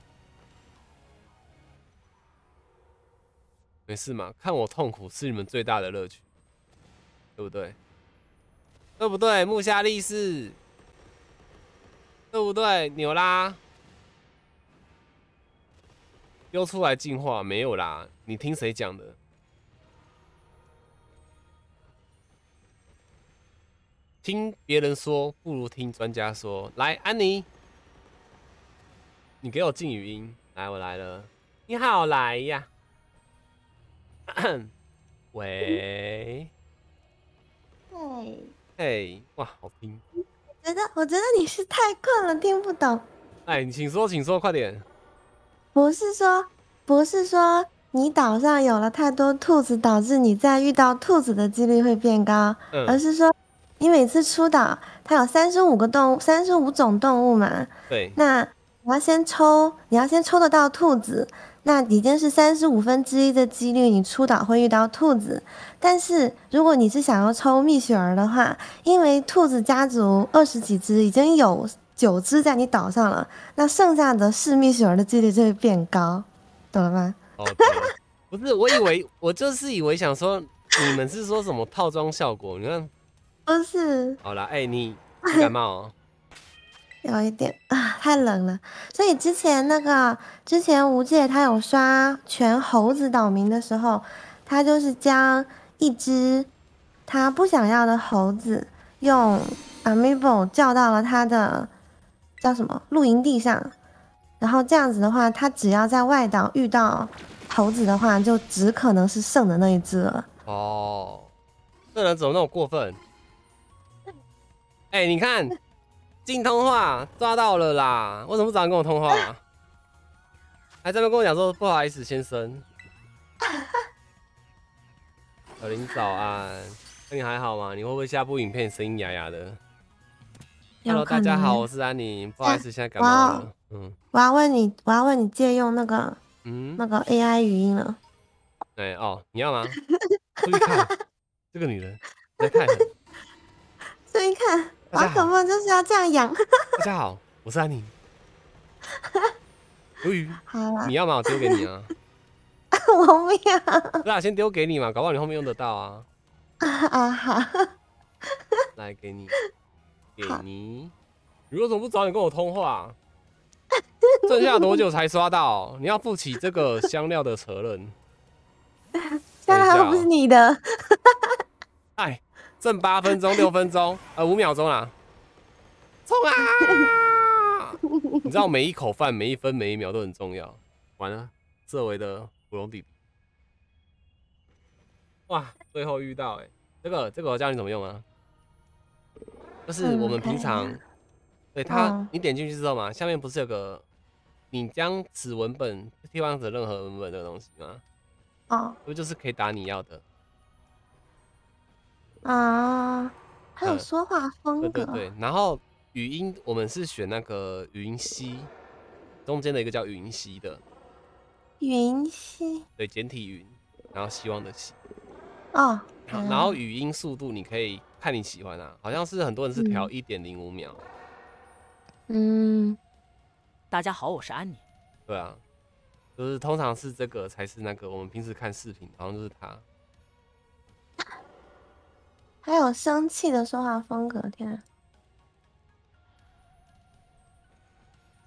没事嘛，看我痛苦是你们最大的乐趣，对不对？对不对？木下力士，对不对？牛拉，又出来进化没有啦？你听谁讲的？听别人说不如听专家说。来，安妮，你给我进语音。来，我来了。你好，来呀。喂。嘿。嘿，哇，好听。觉得，我觉得你是太困了，听不懂。哎，你请说，请说，快点。不是说，不是说你岛上有了太多兔子，导致你在遇到兔子的几率会变高，而是说。你每次出岛，它有三十五个动物，三十五种动物嘛？对。那你要先抽，你要先抽得到兔子，那已经是三十五分之一的几率，你出岛会遇到兔子。但是如果你是想要抽蜜雪儿的话，因为兔子家族二十几只，已经有九只在你岛上了，那剩下的是蜜雪儿的几率就会变高，懂了吗？哦，不是，我以为我就是以为想说你们是说什么套装效果？你看。不是，好了，哎，你感冒？有一点啊，太冷了。所以之前那个，之前吴界他有刷全猴子岛民的时候，他就是将一只他不想要的猴子用 Amiibo 叫到了他的叫什么露营地上，然后这样子的话，他只要在外岛遇到猴子的话，就只可能是剩的那一只了。哦，这人怎么那么过分？哎，你看，进通话抓到了啦！为什么不早点跟我通话？还在那跟我讲说不好意思，先生。小林早安，那你还好吗？你会不会下部影片声音哑哑的？Hello，大家好，我是安妮，不好意思，现在感冒了。嗯，我要问你，我要问你借用那个，嗯，那个 AI 语音了。哎哦，你要吗？注意看，这个女人在看。注意看。宝可梦就是要这样养。大家好，我是安妮。鱿鱼，好了，你要吗？我丢给你啊。我不要。对啊，先丢给你嘛，搞不好你后面用得到啊。啊好。来，给你，给你。你为什么不早点跟我通话？剩下多久才刷到？你要负起这个香料的责任。香料又不是你的。哎。剩八分钟、六分钟，呃，五秒钟啦！冲啊！你知道每一口饭、每一分、每一秒都很重要。完了，这回的芙蓉弟弟，哇！最后遇到哎，这个这个我教你怎么用啊？就是我们平常，对它，你点进去之后嘛，下面不是有个你将此文本替换成任何文本的东西吗？哦，不就是可以打你要的？啊，还有说话风格。对对对，然后语音我们是选那个云溪，中间的一个叫云溪的。云溪。对，简体云，然后希望的希。哦。然后语音速度你可以看你喜欢啊，好像是很多人是调一点零五秒。嗯。大家好，我是安妮。对啊，就是通常是这个才是那个我们平时看视频，好像就是他。还有生气的说话风格，天，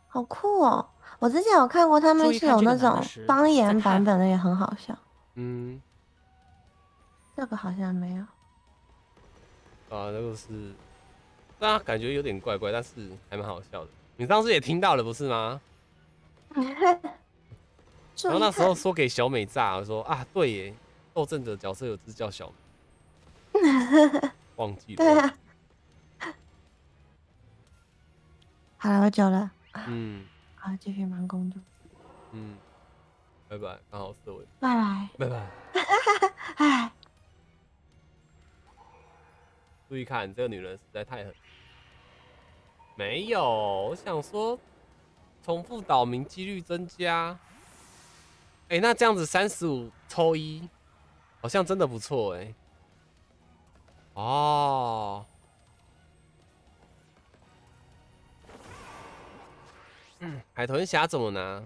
好酷哦！我之前有看过，他们是有那种方言版本的，也很好笑。嗯，这个好像没有。啊，那个是，大家感觉有点怪怪，但是还蛮好笑的。你当时也听到了不是吗？然后那时候说给小美炸，我说啊，对耶，斗阵的角色有只叫小美，忘记了。对啊。好了，我走了，嗯好，继续忙工作，嗯，拜拜，刚好四位，拜拜。拜拜。哎，注意看，这个女人实在太狠。没有，我想说，重复岛民几率增加。哎、那这样子三十五抽一，好像真的不错哎、哦。嗯，海豚侠怎么拿？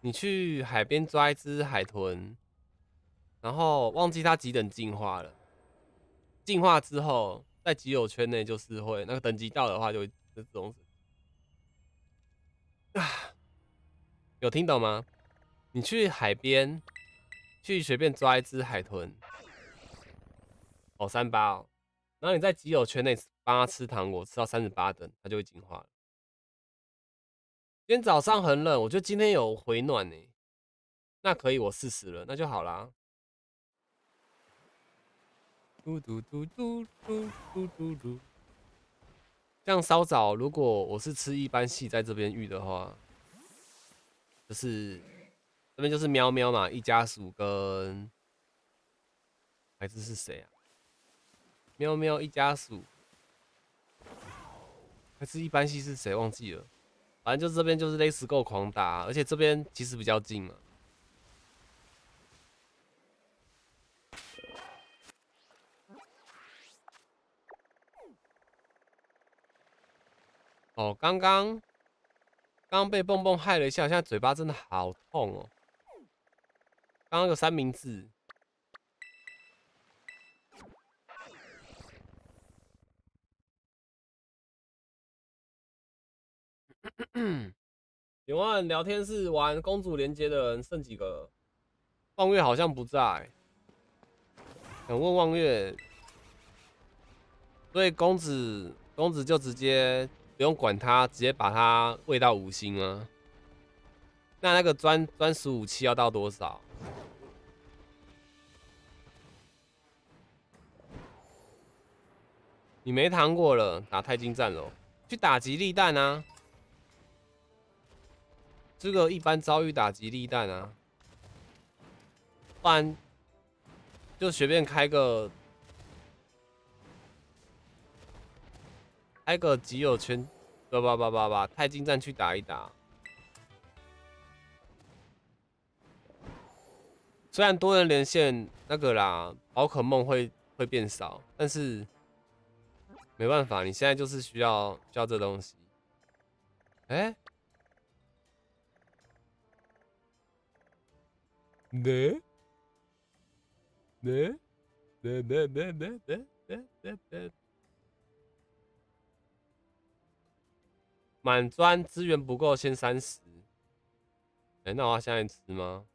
你去海边抓一只海豚，然后忘记它几等进化了。进化之后，在己有圈内就是会那个等级到的话，就会这种啊，有听懂吗？你去海边，去随便抓一只海豚，哦三八哦，然后你在己有圈内帮他吃糖果，吃到三十八等，他就会进化了。今天早上很冷，我觉得今天有回暖呢，那可以，我试试了，那就好啦。嘟嘟嘟嘟嘟嘟嘟嘟。像烧枣，如果我是吃一般系在这边遇的话，就是这边就是喵喵嘛，一家属跟孩子是谁啊？喵喵一家鼠，还是一般系是谁忘记了？反正就这边就是类似够狂打，而且这边其实比较近嘛。哦，刚刚刚刚被蹦蹦害了一下，现在嘴巴真的好痛哦。刚刚有三明治，请问聊天室玩公主连接的人剩几个？望月好像不在，想问望月，所以公子公子就直接不用管他，直接把他喂到五星啊。那那个专专属武器要到多少？你没糖果了，打太金战喽，去打吉利蛋啊！这个一般遭遇打吉利蛋啊，不然就随便开个开个己有圈，叭叭叭叭叭，太金站去打一打。虽然多人连线那个啦，宝可梦会会变少，但是没办法，你现在就是需要需要这东西。哎、没没没没没没没没没没满砖资源不够先三十哎，那我要下一次吗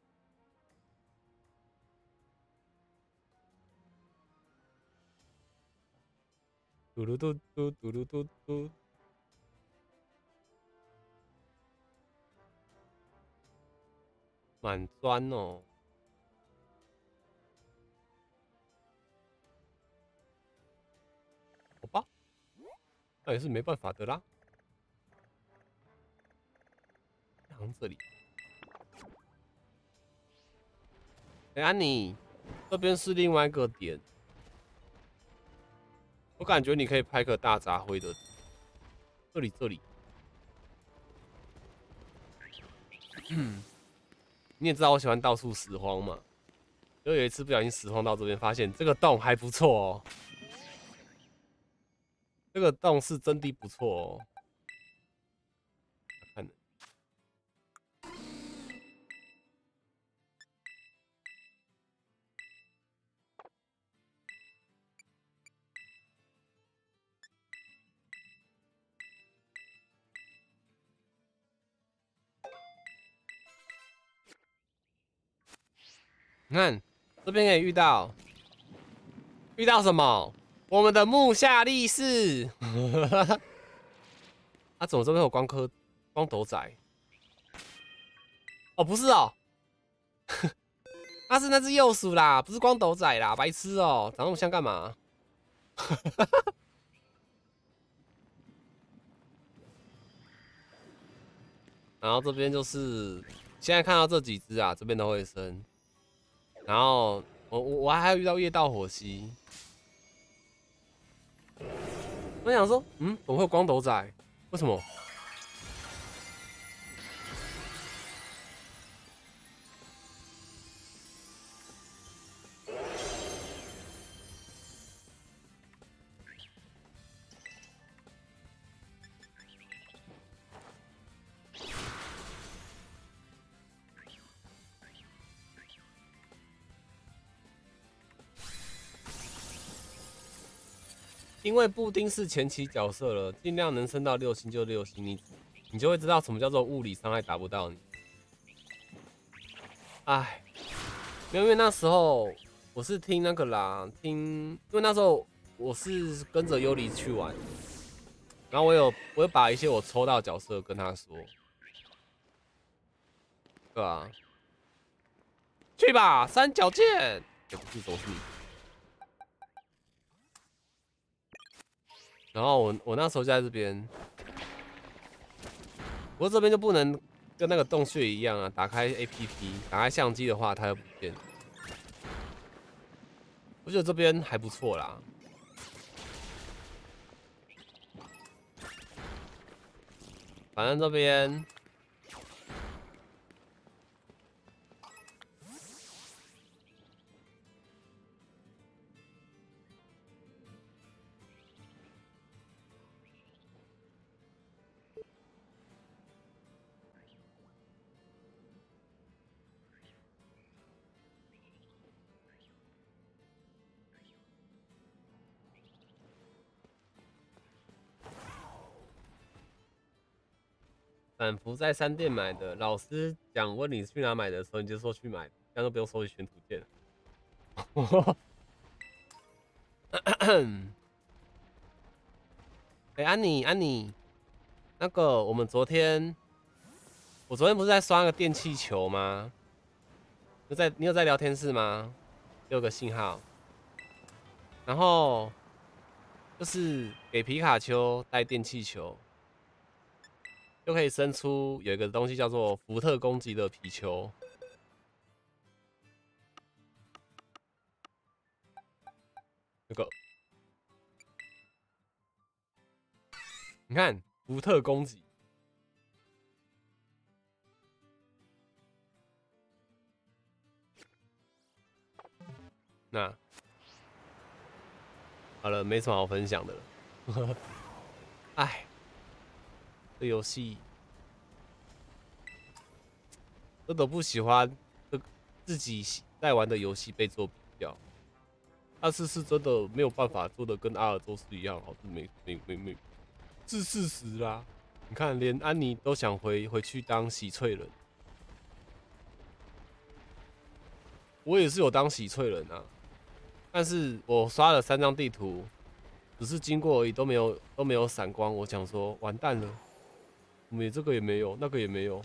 嘟噜嘟嘟嘟噜嘟嘟满砖哦那也是没办法的啦。好像这里。哎、安妮，这边是另外一个点。我感觉你可以拍个大杂烩的。这里，这里。嗯 你也知道我喜欢到处拾荒嘛，就有一次不小心拾荒到这边，发现这个洞还不错哦。这个洞是真的不错哦。看，你看这边可以遇到，遇到什么？我们的木下力士。啊，怎么这边有光科光头仔？哦，不是哦，他是那只幼鼠啦，不是光斗仔啦，白痴哦、长那么像干嘛？然后这边就是现在看到这几只啊，这边都会生。然后我我我还有遇到夜道火蜥，我想说，嗯，怎么会有光头仔？为什么？因为布丁是前期角色了，尽量能升到六星就六星，你你就会知道什么叫做物理伤害打不到你。哎，因为那时候我是听那个啦，听，因为那时候我是跟着尤里去玩，然后我有我有把一些我抽到角色跟他说，对吧？去吧，三角剑，也不是总是然后我我那时候就在这边，不过这边就不能跟那个洞穴一样啊，打开 A P P，打开相机的话它就不见。我觉得这边还不错啦，反正这边。反复在商店买的，老师讲问你去哪买的时候，你就说去买，这样都不用收集全图鉴。哎，安妮，安妮，那个我们昨天，我昨天不是在刷那个电气球吗？有在，你有在聊天室吗？有个信号，然后就是给皮卡丘带电气球。就可以生出有一个东西叫做福特攻击的皮球，这个你看福特攻击，那好了，没什么好分享的了，哎。的游戏，真的不喜欢自己在玩的游戏被做比较，但是是真的没有办法做的跟阿尔宙斯一样好，没没没没，是事实啦。你看，连安妮都想回回去当喜翠人，我也是有当喜翠人啊，但是我刷了三张地图，只是经过而已，都没有都没有闪光，我想说完蛋了。没这个也没有，那个也没有。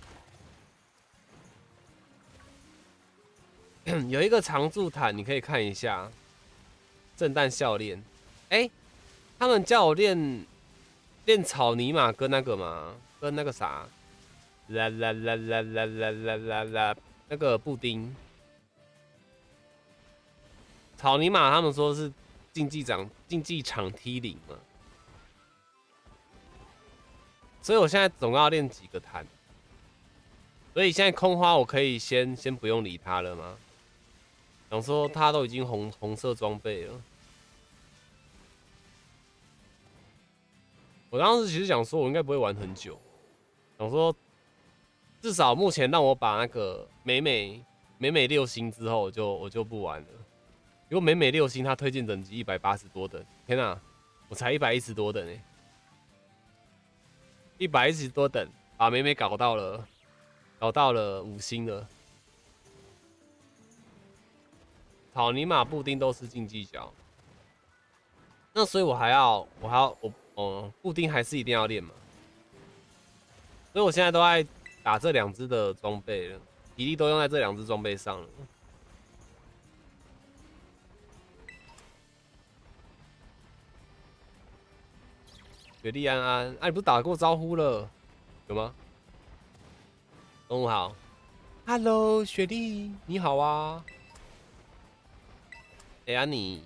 有一个常驻毯，你可以看一下。震旦笑练，哎，他们叫我练练草泥马跟那个嘛，跟那个啥，啦啦啦啦啦啦啦啦啦，那个布丁。草泥马他们说是竞技场竞技场踢领嘛。所以我现在总要练几个弹，所以现在空花我可以先先不用理他了吗？想说他都已经红红色装备了，我当时其实想说我应该不会玩很久，想说至少目前让我把那个美美美美六星之后，我就我就不玩了。如果美美六星，他推荐等级一百八十多等，天哪，我才一百一十多等哎。一百一十多等，把美美搞到了，搞到了五星了。草泥马布丁都是竞技角，那所以我还要，我还要，我，哦，布丁还是一定要练嘛。所以我现在都在打这两只的装备了，体力都用在这两只装备上了。雪莉安安，哎，你不是打过招呼了，有吗？中午好，Hello，雪莉，你好啊。哎呀，你，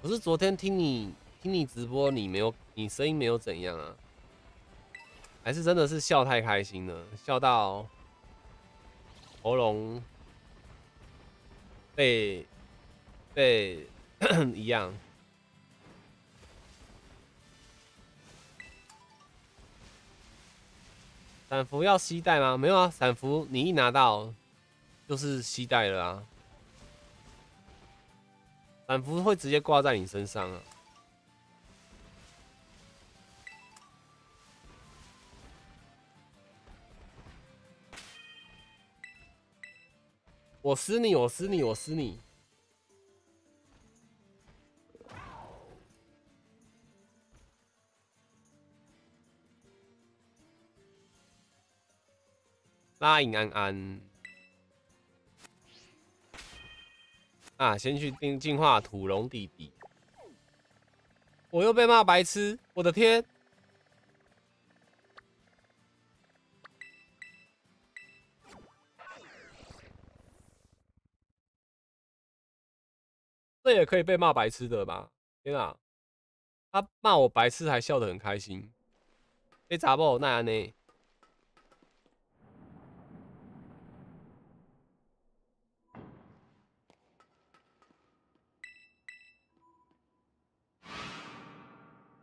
我是昨天听你听你直播，你没有，你声音没有怎样啊？还是真的是笑太开心了，笑到喉咙被被 一样。伞符要吸带吗？没有啊，伞符你一拿到就是吸带了啊。伞符会直接挂在你身上啊。我撕你，我撕你，我撕你。拉影安安啊，先去进进化土龙弟弟。我又被骂白痴，我的天！这也可以被骂白痴的吧？天啊！他骂我白痴还笑得很开心。被砸爆奈安呢？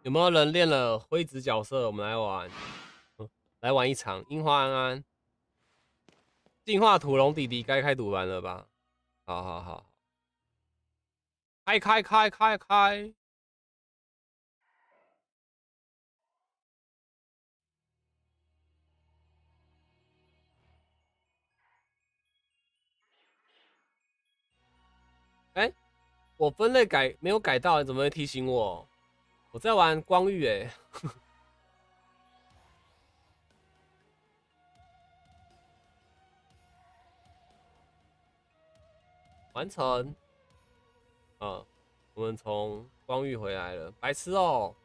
有没有人练了灰子角色？我们来玩，来玩一场樱花安安进化土龙弟弟，该开赌盘了吧？好好好，开开开开开！哎，我分类改没有改到，你怎么会提醒我？我在玩光遇哎，完成。啊，我们从光遇回来了，白痴哦，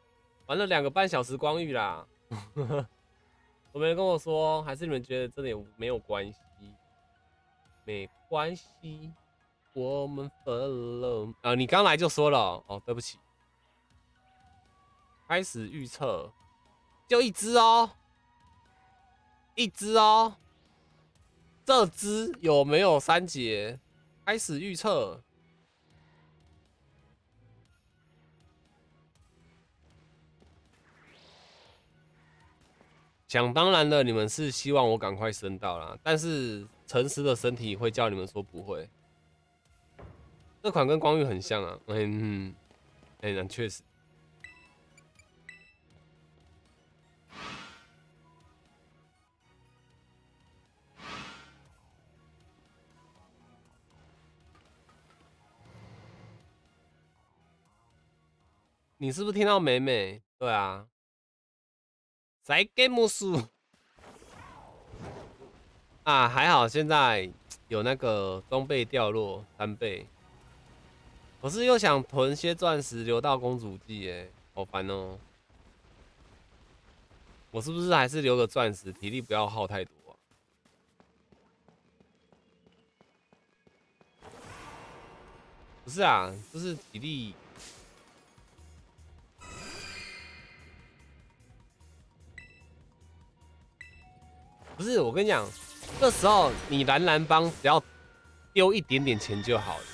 玩了两个半小时光遇啦。有没人跟我说？还是你们觉得这点没有关系？没关系，我们分了。啊，你刚来就说了哦，对不起。开始预测，就一只哦，一只哦，这只有没有三节？开始预测，想当然了，你们是希望我赶快升到啦，但是诚实的身体会叫你们说不会。这款跟光遇很像啊，嗯，哎，那确实。你是不是听到美美？对啊，在 game 数啊，还好现在有那个装备掉落三倍，可是又想囤些钻石留到公主季，哎，好烦哦！我是不是还是留个钻石，体力不要耗太多啊？不是啊，就是体力。不是我跟你讲，这时候你蓝蓝帮只要丢一点点钱就好了。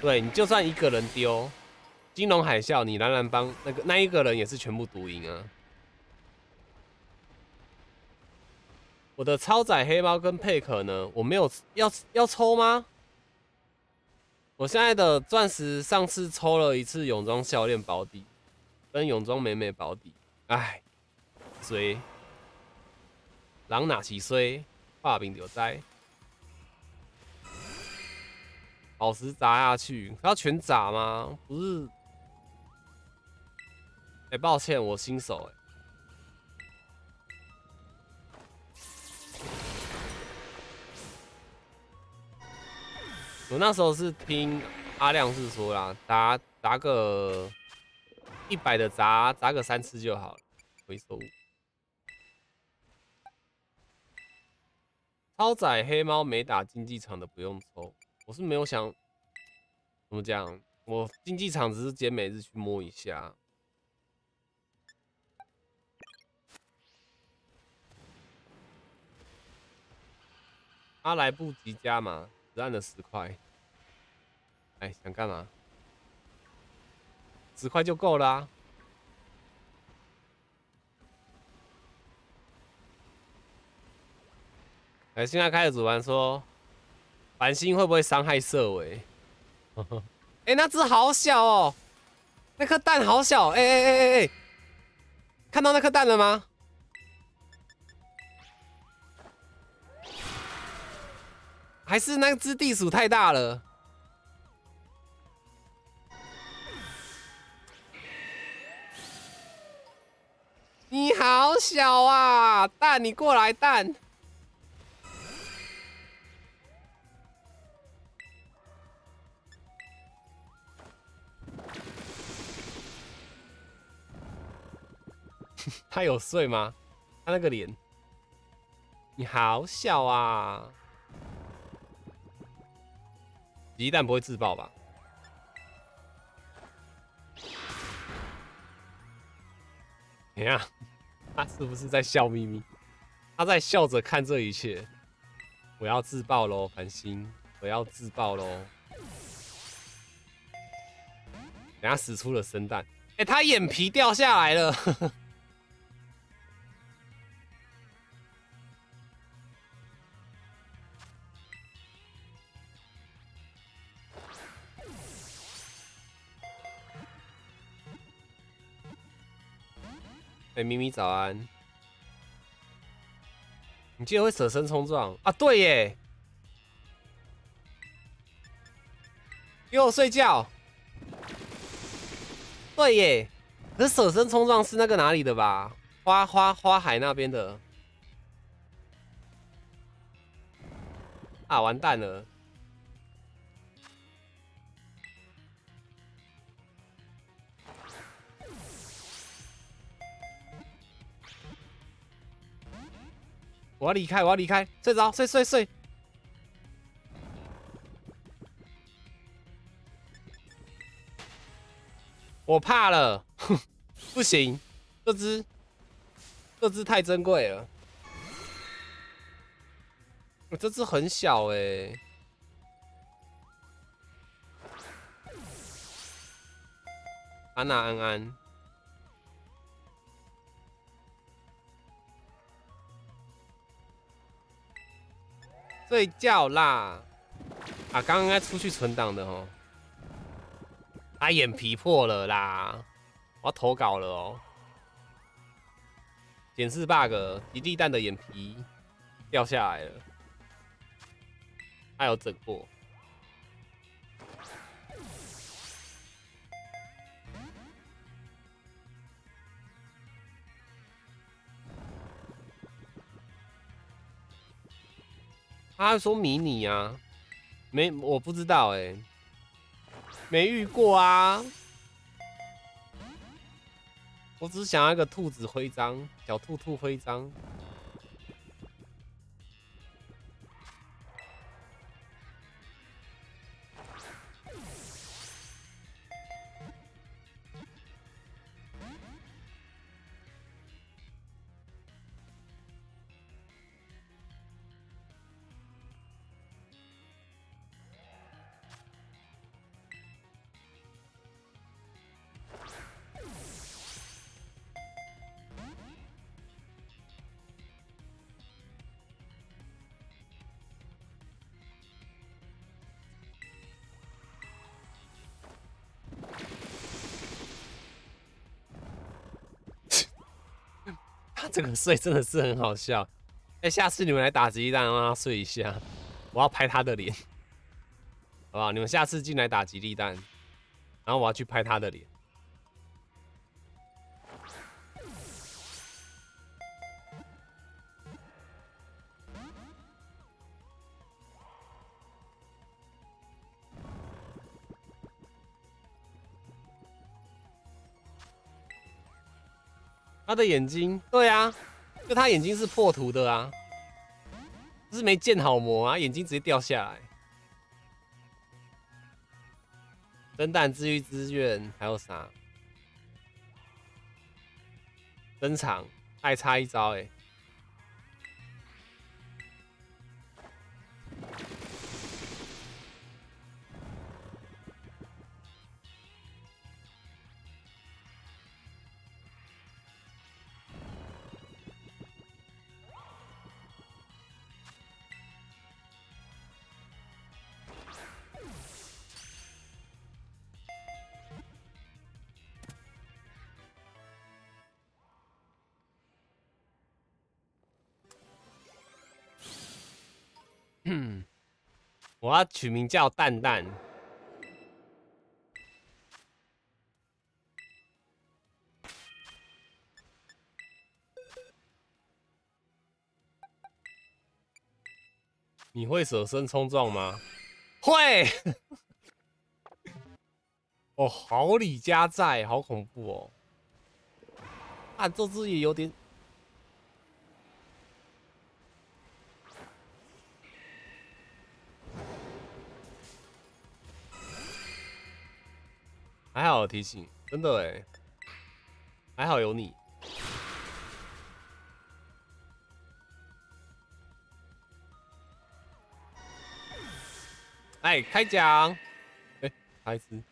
对你就算一个人丢金融海啸，你蓝蓝帮那个那一个人也是全部独赢啊。我的超载黑猫跟佩可呢？我没有要要抽吗？我现在的钻石上次抽了一次泳装笑练保底，跟泳装美美保底，哎，以。狼哪起衰，画饼有灾。宝石砸下去，他要全砸吗？不是。哎，抱歉，我新手哎。我那时候是听阿亮是说啦，砸砸个一百的砸砸个三次就好了，回收。超载黑猫没打竞技场的不用抽，我是没有想怎么讲，我竞技场只是捡每日去摸一下。他来不及加嘛，只按了十块。哎，想干嘛？十块就够了！哎，现在开始主玩说，繁星会不会伤害色尾？哎，那只好小哦，那颗蛋好小！哎哎哎哎哎，看到那颗蛋了吗？还是那只地鼠太大了？你好小啊，蛋，你过来，蛋。他有睡吗？他那个脸，你好小啊！鸡蛋不会自爆吧？你看，他是不是在笑眯眯？他在笑着看这一切。我要自爆喽，繁星！我要自爆喽！等下使出了生蛋，哎，他眼皮掉下来了。咪咪早安！你记得会舍身冲撞啊？对耶！给我睡觉。对耶，可是舍身冲撞是那个哪里的吧？花花花海那边的。啊，完蛋了！我要离开，我要离开，睡着，睡睡睡。我怕了，不行，这只，这只太珍贵了。我这只很小哎。安娜安安。睡觉啦！啊，刚刚应该出去存档的哦。他眼皮破了啦！我要投稿了哦。检视 bug，一地蛋的眼皮掉下来了，他有整过。他说迷你啊，没我不知道哎，没遇过啊。我只想要一个兔子徽章，小兔兔徽章。这个睡真的是很好笑，哎，下次你们来打吉利蛋，让他睡一下，我要拍他的脸，好不好？你们下次进来打吉利蛋，然后我要去拍他的脸。他的眼睛，对啊，就他眼睛是破图的啊，就是没建好膜啊，眼睛直接掉下来。蒸蛋治愈资源还有啥？登场还差一招哎。我要取名叫蛋蛋。你会舍身冲撞吗？会。哦，好李家在，好恐怖哦。啊，这只也有点。还好提醒，真的哎，还好有你。哎，开奖！哎，孩子。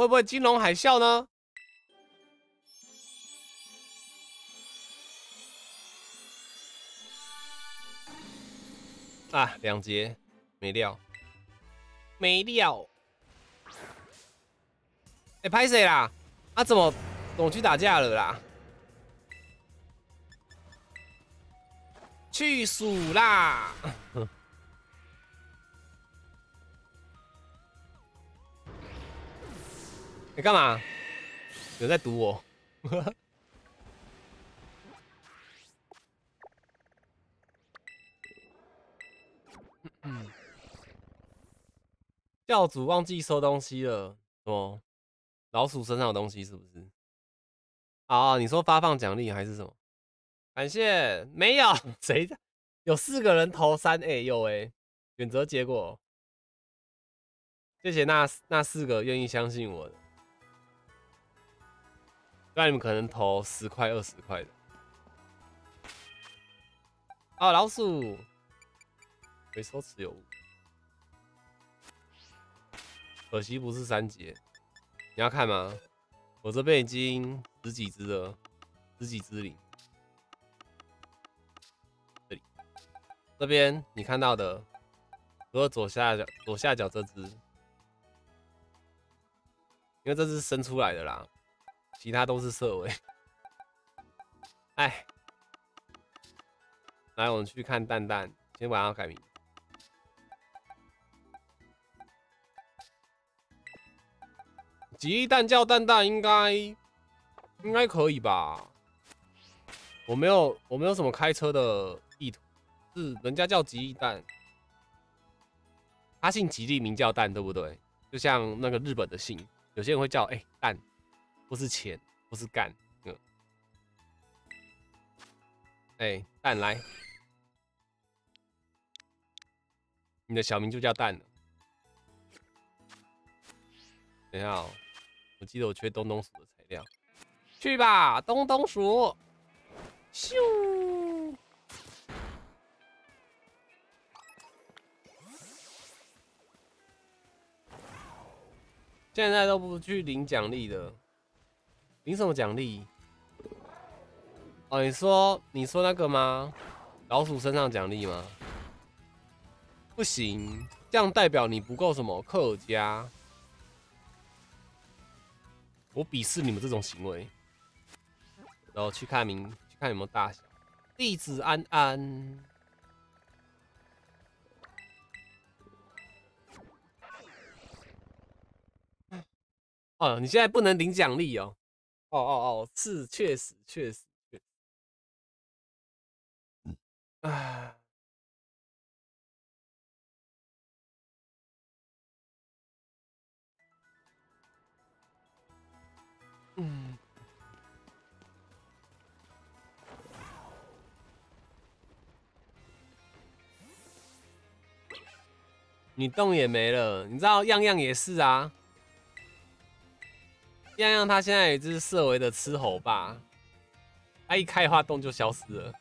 会不会金融海啸呢？啊，两节没料，没料。哎，拍谁啦？啊，怎么怎么去打架了啦？去数啦！你干嘛？有在堵我？教主忘记收东西了，哦，老鼠身上的东西是不是？啊，你说发放奖励还是什么？感谢，没有 谁的，有四个人投三 A 有哎，选择结果，谢谢那那四个愿意相信我的。那你们可能投十块、二十块的。啊，老鼠，回收持有物，可惜不是三节。你要看吗？我这边已经十几只了，十几只零。这里，这边你看到的，除了左下角左下角这只，因为这只生出来的啦。其他都是色尾，哎，来，我们去看蛋蛋，今天晚上改名，吉利蛋叫蛋蛋，应该应该可以吧？我没有，我没有什么开车的意图，是人家叫吉利蛋，他姓吉利，名叫蛋，对不对？就像那个日本的姓，有些人会叫哎蛋。不是钱，不是干，嗯，哎，蛋来，你的小名就叫蛋了。等一下，我记得我缺东东鼠的材料，去吧，东东鼠，咻，现在都不去领奖励的。凭什么奖励？哦，你说你说那个吗？老鼠身上奖励吗？不行，这样代表你不够什么客家。我鄙视你们这种行为。然后去看名，去看有没有大小弟子安安。哦，你现在不能领奖励哦。哦哦哦，是，确实确实确实。唉，嗯。你洞也没了，你知道样样也是啊。样样他现在也只是设为的吃猴吧，他一开花洞就消失了。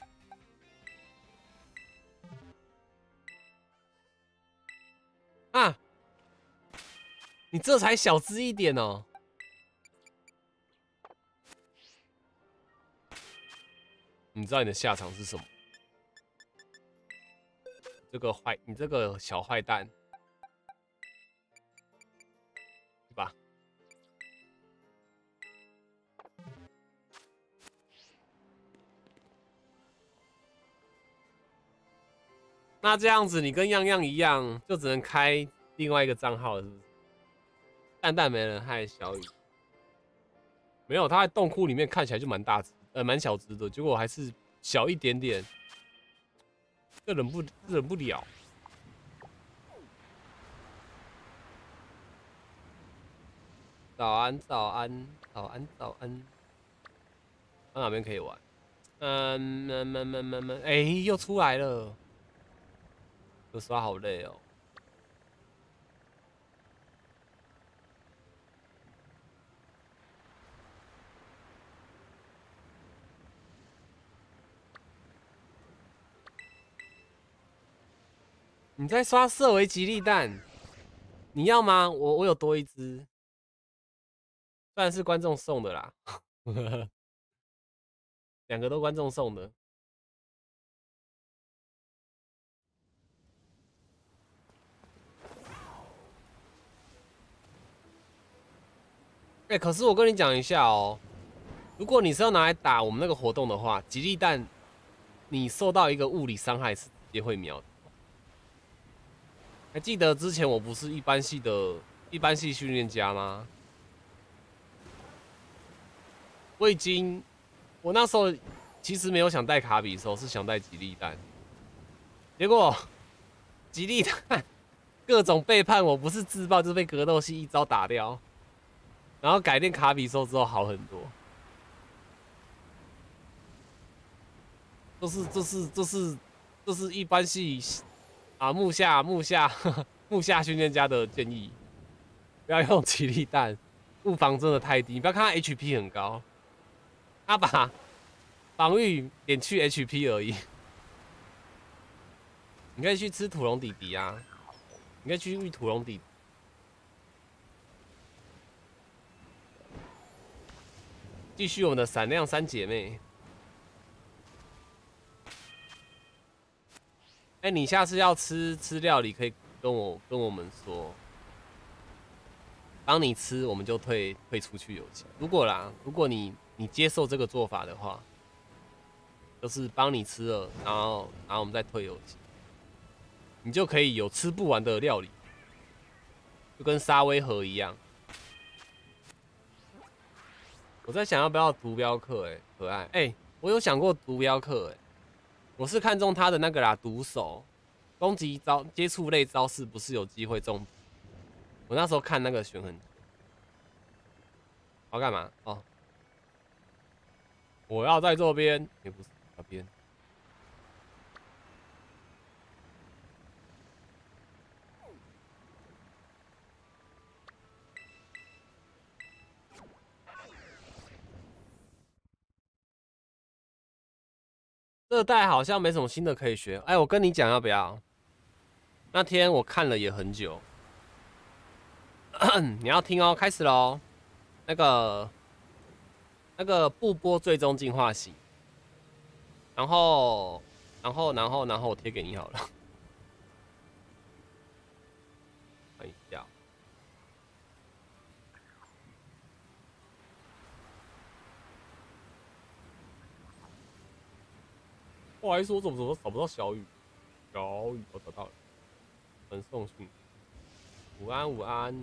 啊，你这才小只一点哦。你知道你的下场是什么？这个坏，你这个小坏蛋。那这样子，你跟样样一样，就只能开另外一个账号了，是不是？蛋蛋没人害小雨，没有，他在洞窟里面看起来就蛮大只，呃，蛮小只的，结果还是小一点点，这忍不忍不了。早安，早安，早安，早安。到哪边可以玩？嗯，慢慢慢慢慢，哎，又出来了。我刷好累哦！你在刷色为吉利蛋，你要吗？我我有多一只，虽然是观众送的啦，两个都观众送的。哎，可是我跟你讲一下哦，如果你是要拿来打我们那个活动的话，吉利蛋，你受到一个物理伤害是也会秒。还记得之前我不是一般系的一般系训练家吗？我已经，我那时候其实没有想带卡比的时候，是想带吉利蛋，结果吉利蛋 各种背叛我，不是自爆就是被格斗系一招打掉。然后改练卡比兽之后好很多，这是这是这是这是一般系啊木下木下 木下训练家的建议，不要用奇力弹，物防真的太低。你不要看 HP 很高，他把 防御点去 HP 而已。你可以去吃土龙弟弟啊，你可以去遇土龙弟弟。继续我们的闪亮三姐妹。哎，你下次要吃吃料理，可以跟我跟我们说，帮你吃，我们就退退出去游戏。如果啦，如果你你接受这个做法的话，就是帮你吃了，然后然后我们再退游戏，你就可以有吃不完的料理，就跟沙威河一样。我在想要不要毒镖客，哎，可爱，哎，我有想过毒镖客，哎，我是看中他的那个啦，毒手，攻击招接触类招式不是有机会中？我那时候看那个选很，要干嘛？哦，我要在这边，也不是那边。这代好像没什么新的可以学。哎，我跟你讲要不要？那天我看了也很久。你要听哦，开始喽。那个，那个不波最终进化型。然后，然后，然后，然后我贴给你好了。看一下。不好意思我怎么怎么找不到小雨？小雨我找到了，传送信。午安午安，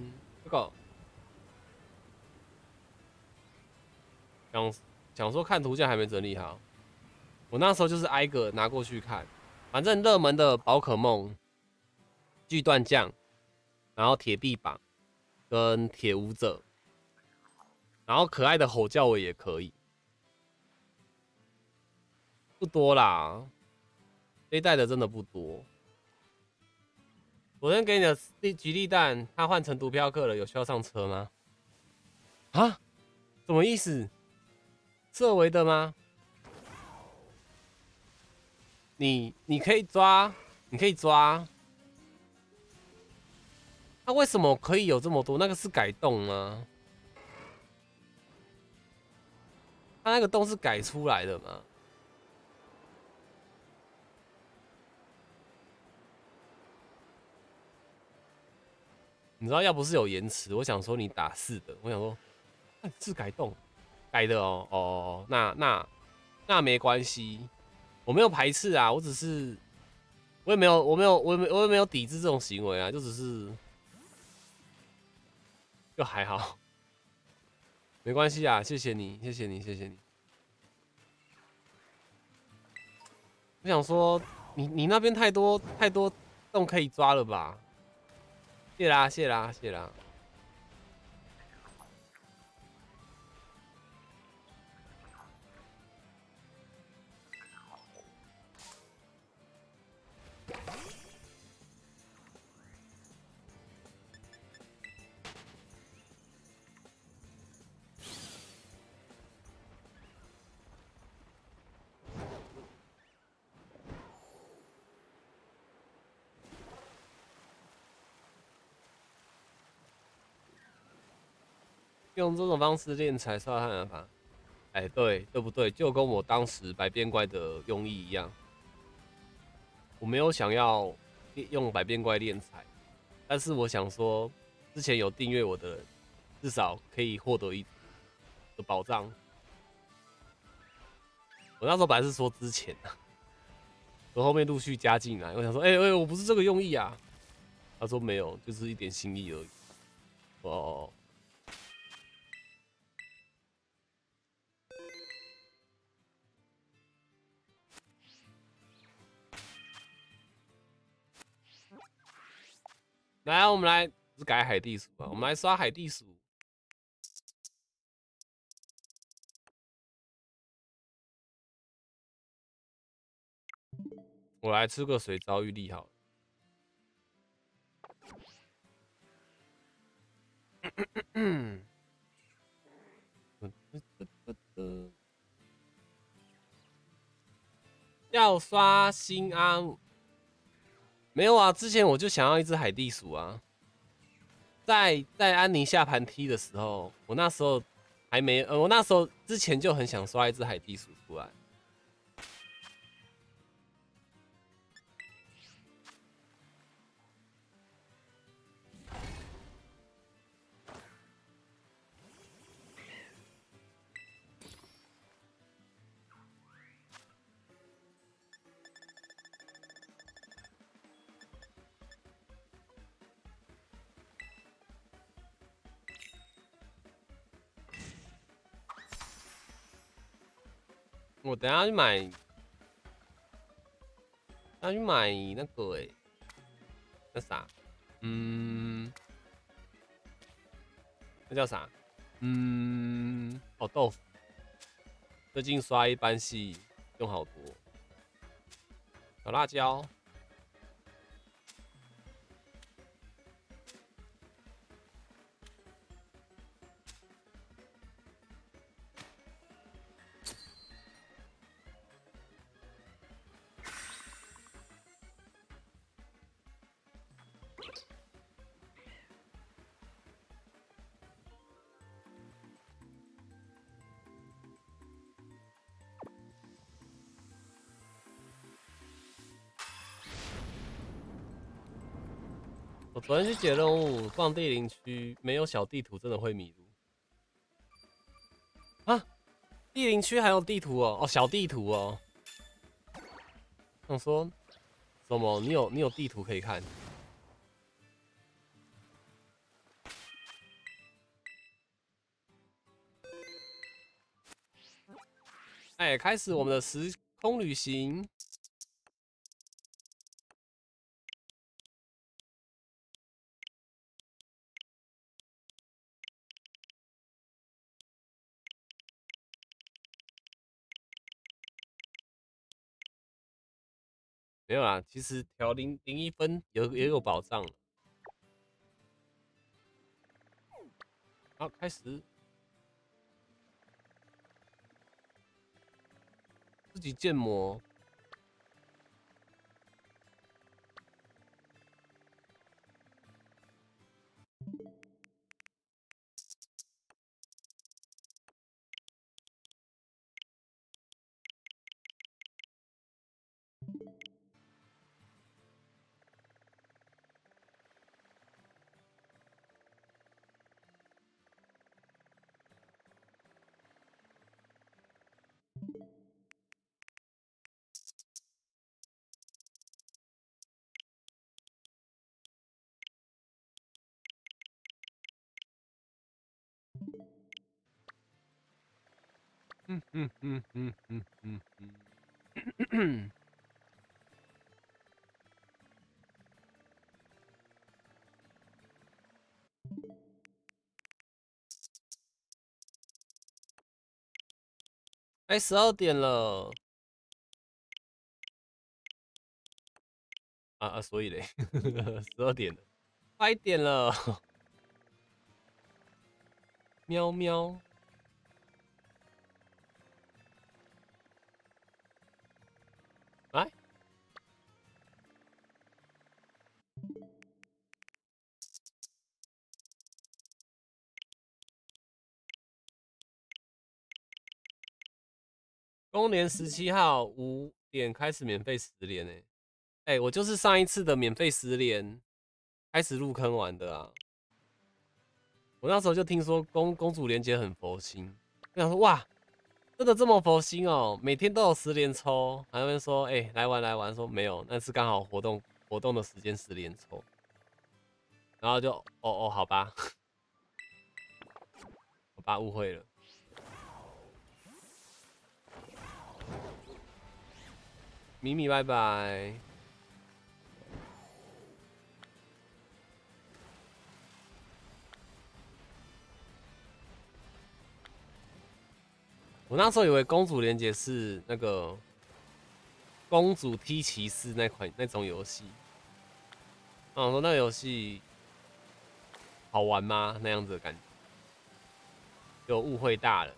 这个想想说看图鉴还没整理好，我那时候就是挨个拿过去看，反正热门的宝可梦，巨断将，然后铁臂膀跟铁舞者，然后可爱的吼叫尾也可以，不多啦，这一代的真的不多。昨天给你的利吉利蛋，他换成毒镖客了，有需要上车吗？啊？什么意思？色维的吗？你你可以抓，你可以抓。他为什么可以有这么多？那个是改动吗？他那个洞是改出来的吗？你知道，要不是有延迟，我想说你打四的，我想说，是改动改的哦哦，那那那没关系，我没有排斥啊，我只是我也没有我没有我也没我也没有抵制这种行为啊，就只是就还好，没关系啊，谢谢你，谢谢你，谢谢你。我想说，你你那边太多太多洞可以抓了吧？谢啦，谢啦，谢啦。用这种方式练才算很难吧？哎，对对不对？就跟我当时百变怪的用意一样，我没有想要用百变怪练财，但是我想说，之前有订阅我的人，至少可以获得一的保障。我那时候本来是说之前的，我后面陆续加进来，我想说，哎哎，我不是这个用意啊。他说没有，就是一点心意而已。哦。来，我们来改海地鼠吧。我们来刷海地鼠。我来吃个水遭遇力好。要刷新安。没有啊，之前我就想要一只海地鼠啊，在在安妮下盘踢的时候，我那时候还没，呃，我那时候之前就很想刷一只海地鼠出来。我等下去买，要去买那个哎，那啥，嗯，那叫啥？嗯，好豆腐。最近刷一般系用好多，小辣椒。昨天去解任务，放地灵区没有小地图，真的会迷路啊！地灵区还有地图哦，哦，小地图哦。想说什么？你有你有地图可以看？哎，开始我们的时空旅行。没有啦，其实调零零一分有也有保障。好，开始。自己建模。嗯嗯嗯嗯嗯嗯嗯。哎，十二点了。啊啊，所以嘞，十二点了，快点了。喵 喵。公年十七号五点开始免费十连诶，哎，我就是上一次的免费十连开始入坑玩的啊。我那时候就听说公公主连接很佛心，我想说哇，真的这么佛心哦，每天都有十连抽。还有人说哎来玩来玩，说没有，那是刚好活动活动的时间十连抽。然后就哦哦好吧，我爸误会了。米米，拜拜。我那时候以为公主连接是那个公主踢骑士那款那种游戏，我说那游戏好玩吗？那样子的感觉，就误会大了。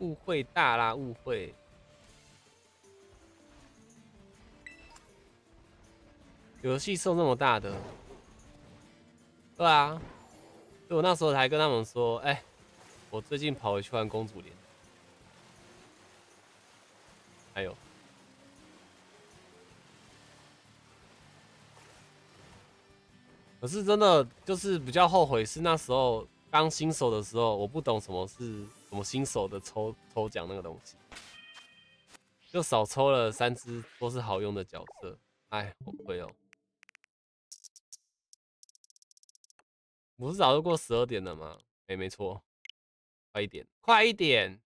误会大啦，误会。游戏受那么大的，对啊，就我那时候还跟他们说，哎，我最近跑回去玩公主连，还有，可是真的就是比较后悔，是那时候刚新手的时候，我不懂什么是。什么新手的抽抽奖那个东西，就少抽了三只都是好用的角色，哎，好亏哦！不是早就过十二点了吗？哎，没错，快一点，快一点！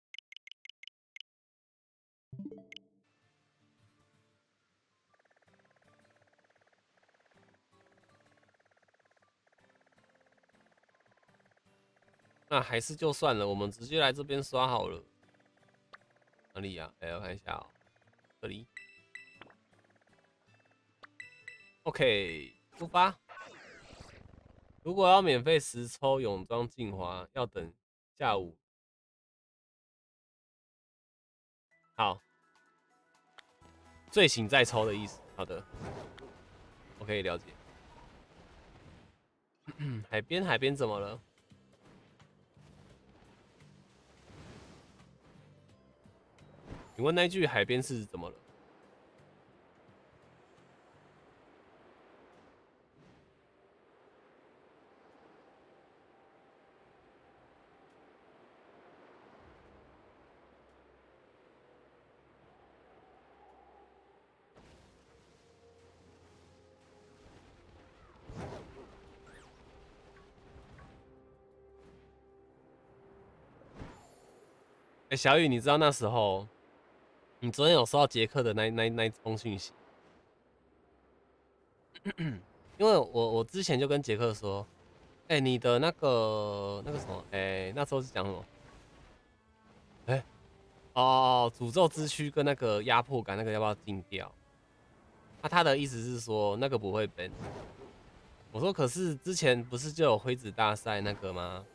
那还是就算了，我们直接来这边刷好了。哪里呀？哎，我看一下哦，这里。OK，出发。如果要免费十抽泳装精华，要等下午。好，醉醒再抽的意思。好的，我可以了解。海边，海边怎么了？你问那句海边是怎么了？哎，小雨，你知道那时候。你昨天有收到杰克的那那那封讯息？因为我我之前就跟杰克说，哎，你的那个那个什么，哎，那时候是讲什么？哎，哦，诅咒之躯跟那个压迫感，那个要不要禁掉？那他的意思是说，那个不会 ban。我说，可是之前不是就有灰子大赛那个吗？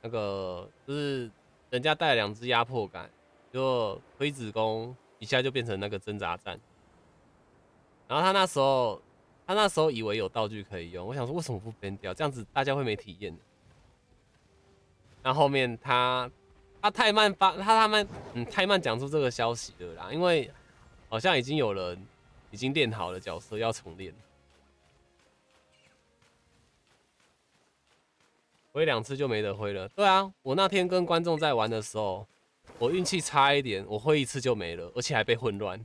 那个就是人家带了两只压迫感，就灰子弓一下就变成那个挣扎战。然后他那时候。他那时候以为有道具可以用，我想说为什么不编掉？这样子大家会没体验。那后面他他太慢发，他他们嗯太慢讲出这个消息了啦，因为好像已经有人已经练好了角色要重练，挥两次就没得挥了。对啊，我那天跟观众在玩的时候，我运气差一点，我挥一次就没了，而且还被混乱，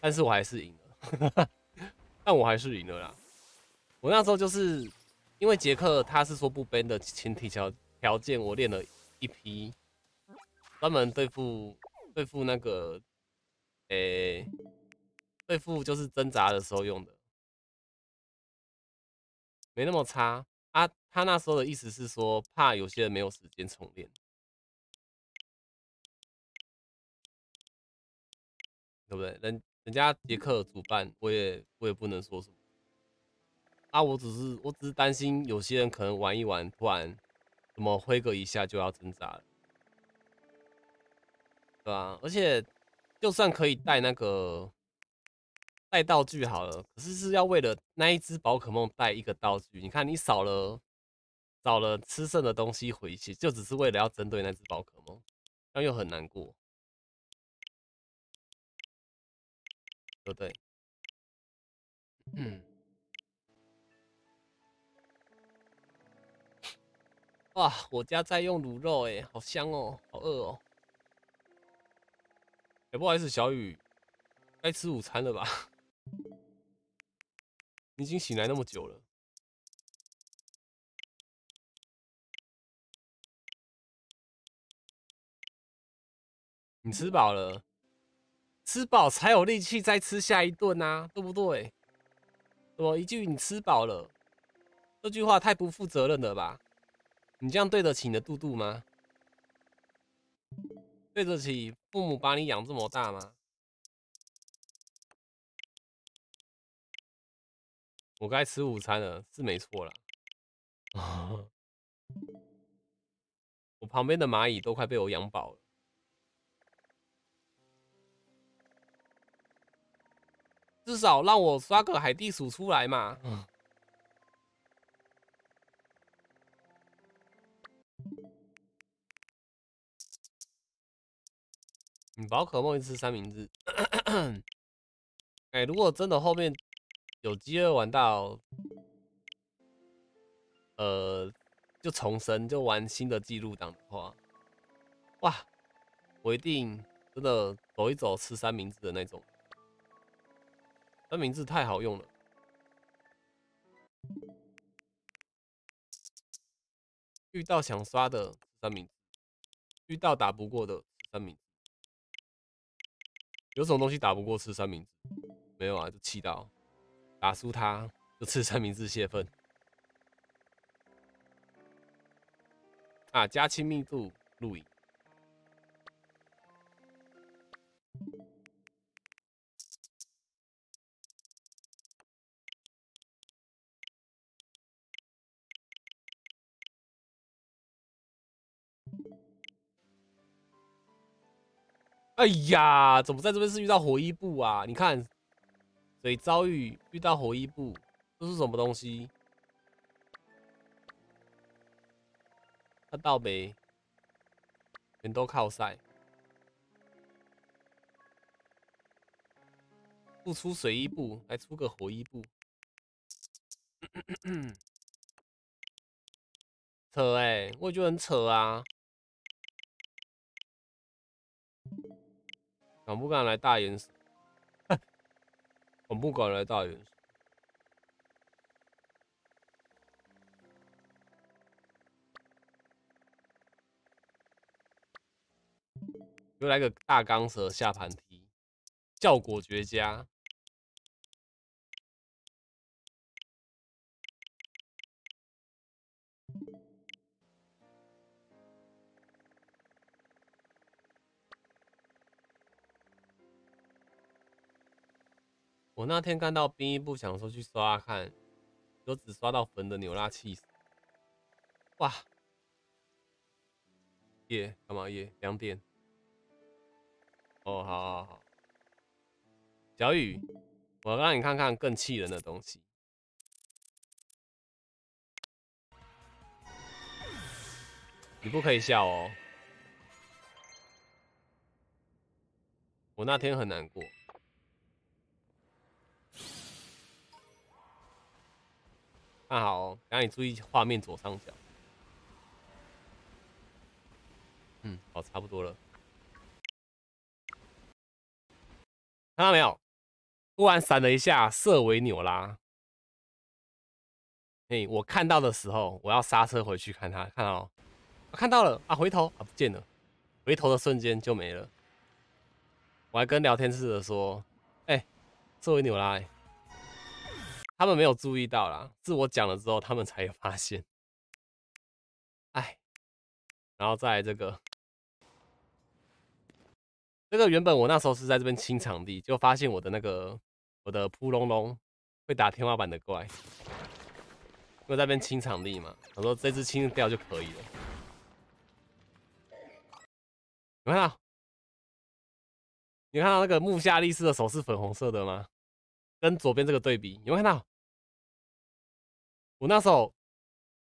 但是我还是赢了。但我还是赢了啦。我那时候就是因为杰克他是说不 ban 的前提条条件，我练了一批专门对付对付那个诶对付就是挣扎的时候用的，没那么差啊。他那时候的意思是说怕有些人没有时间重练，对不对？人。人家杰克主办，我也我也不能说什么啊！我只是我只是担心有些人可能玩一玩，突然怎么挥个一下就要挣扎了，对吧？而且就算可以带那个带道具好了，可是是要为了那一只宝可梦带一个道具。你看你少了少了吃剩的东西回去，就只是为了要针对那只宝可梦，那又很难过。对不对？嗯，哇，我家在用卤肉，哎，好香哦，好饿哦。哎，不好意思，小雨，该吃午餐了吧？你已经醒来那么久了，你吃饱了？吃饱才有力气再吃下一顿呐，对不对？我一句你吃饱了，这句话太不负责任了吧？你这样对得起你的肚肚吗？对得起父母把你养这么大吗？我该吃午餐了，是没错了。我旁边的蚂蚁都快被我养饱了。至少让我刷个海地鼠出来嘛！你宝可梦一次三明治。哎，如果真的后面有机会玩到，呃，就重生，就玩新的记录档的话，哇，我一定真的走一走吃三明治的那种。三明治太好用了，遇到想刷的三明治，遇到打不过的三明治，有什么东西打不过吃三明治？没有啊，就气到打输他就吃三明治泄愤啊！加亲密度录影。哎呀，怎么在这边是遇到火衣部啊？你看，水遭遇遇到火衣部，这是什么东西？他倒没，全都靠晒，不出水衣部，还出个火衣部，扯哎，我也觉得很扯啊。敢不敢来大岩石？敢不敢来大岩石？又来个大钢蛇下盘踢，效果绝佳。我那天看到兵一部，想说去刷看，就只刷到坟的牛拉气死。哇！夜干嘛夜？两点。哦，好好好。小雨，我让你看看更气人的东西。你不可以笑哦。我那天很难过。看好哦，赶紧注意画面左上角。嗯，好，差不多了。看到没有？突然闪了一下，色为纽拉。哎，我看到的时候，我要刹车回去看他。看到，看到了啊！回头啊，不见了。回头的瞬间就没了。我还跟聊天室的说：“哎，色为纽拉。”他们没有注意到啦，是我讲了之后，他们才有发现。哎，然后再来这个，这个原本我那时候是在这边清场地，就发现我的那个我的扑隆隆会打天花板的怪，因为在边清场地嘛，我说这只清掉就可以了。有看到？你看到那个木下力士的手是粉红色的吗？跟左边这个对比，有没有看到？我那时候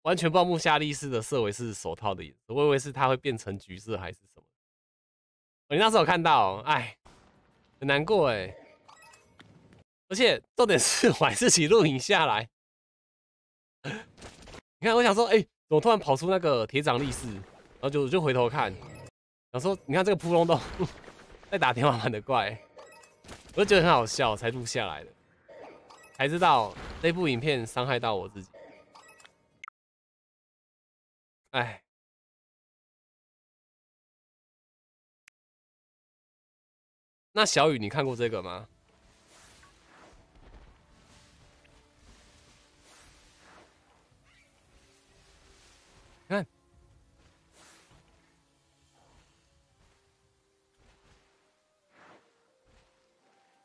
完全不知道木下力士的色为是手套的颜色，我以为是它会变成橘色还是什么。你那时候有看到，哎，很难过哎。而且重点是我还自己录影下来。你看，我想说，哎，怎么突然跑出那个铁掌力士？然后就就回头看，想说，你看这个扑隆洞 在打天花板的怪，我就觉得很好笑，才录下来的。才知道那部影片伤害到我自己，哎，那小雨，你看过这个吗？看，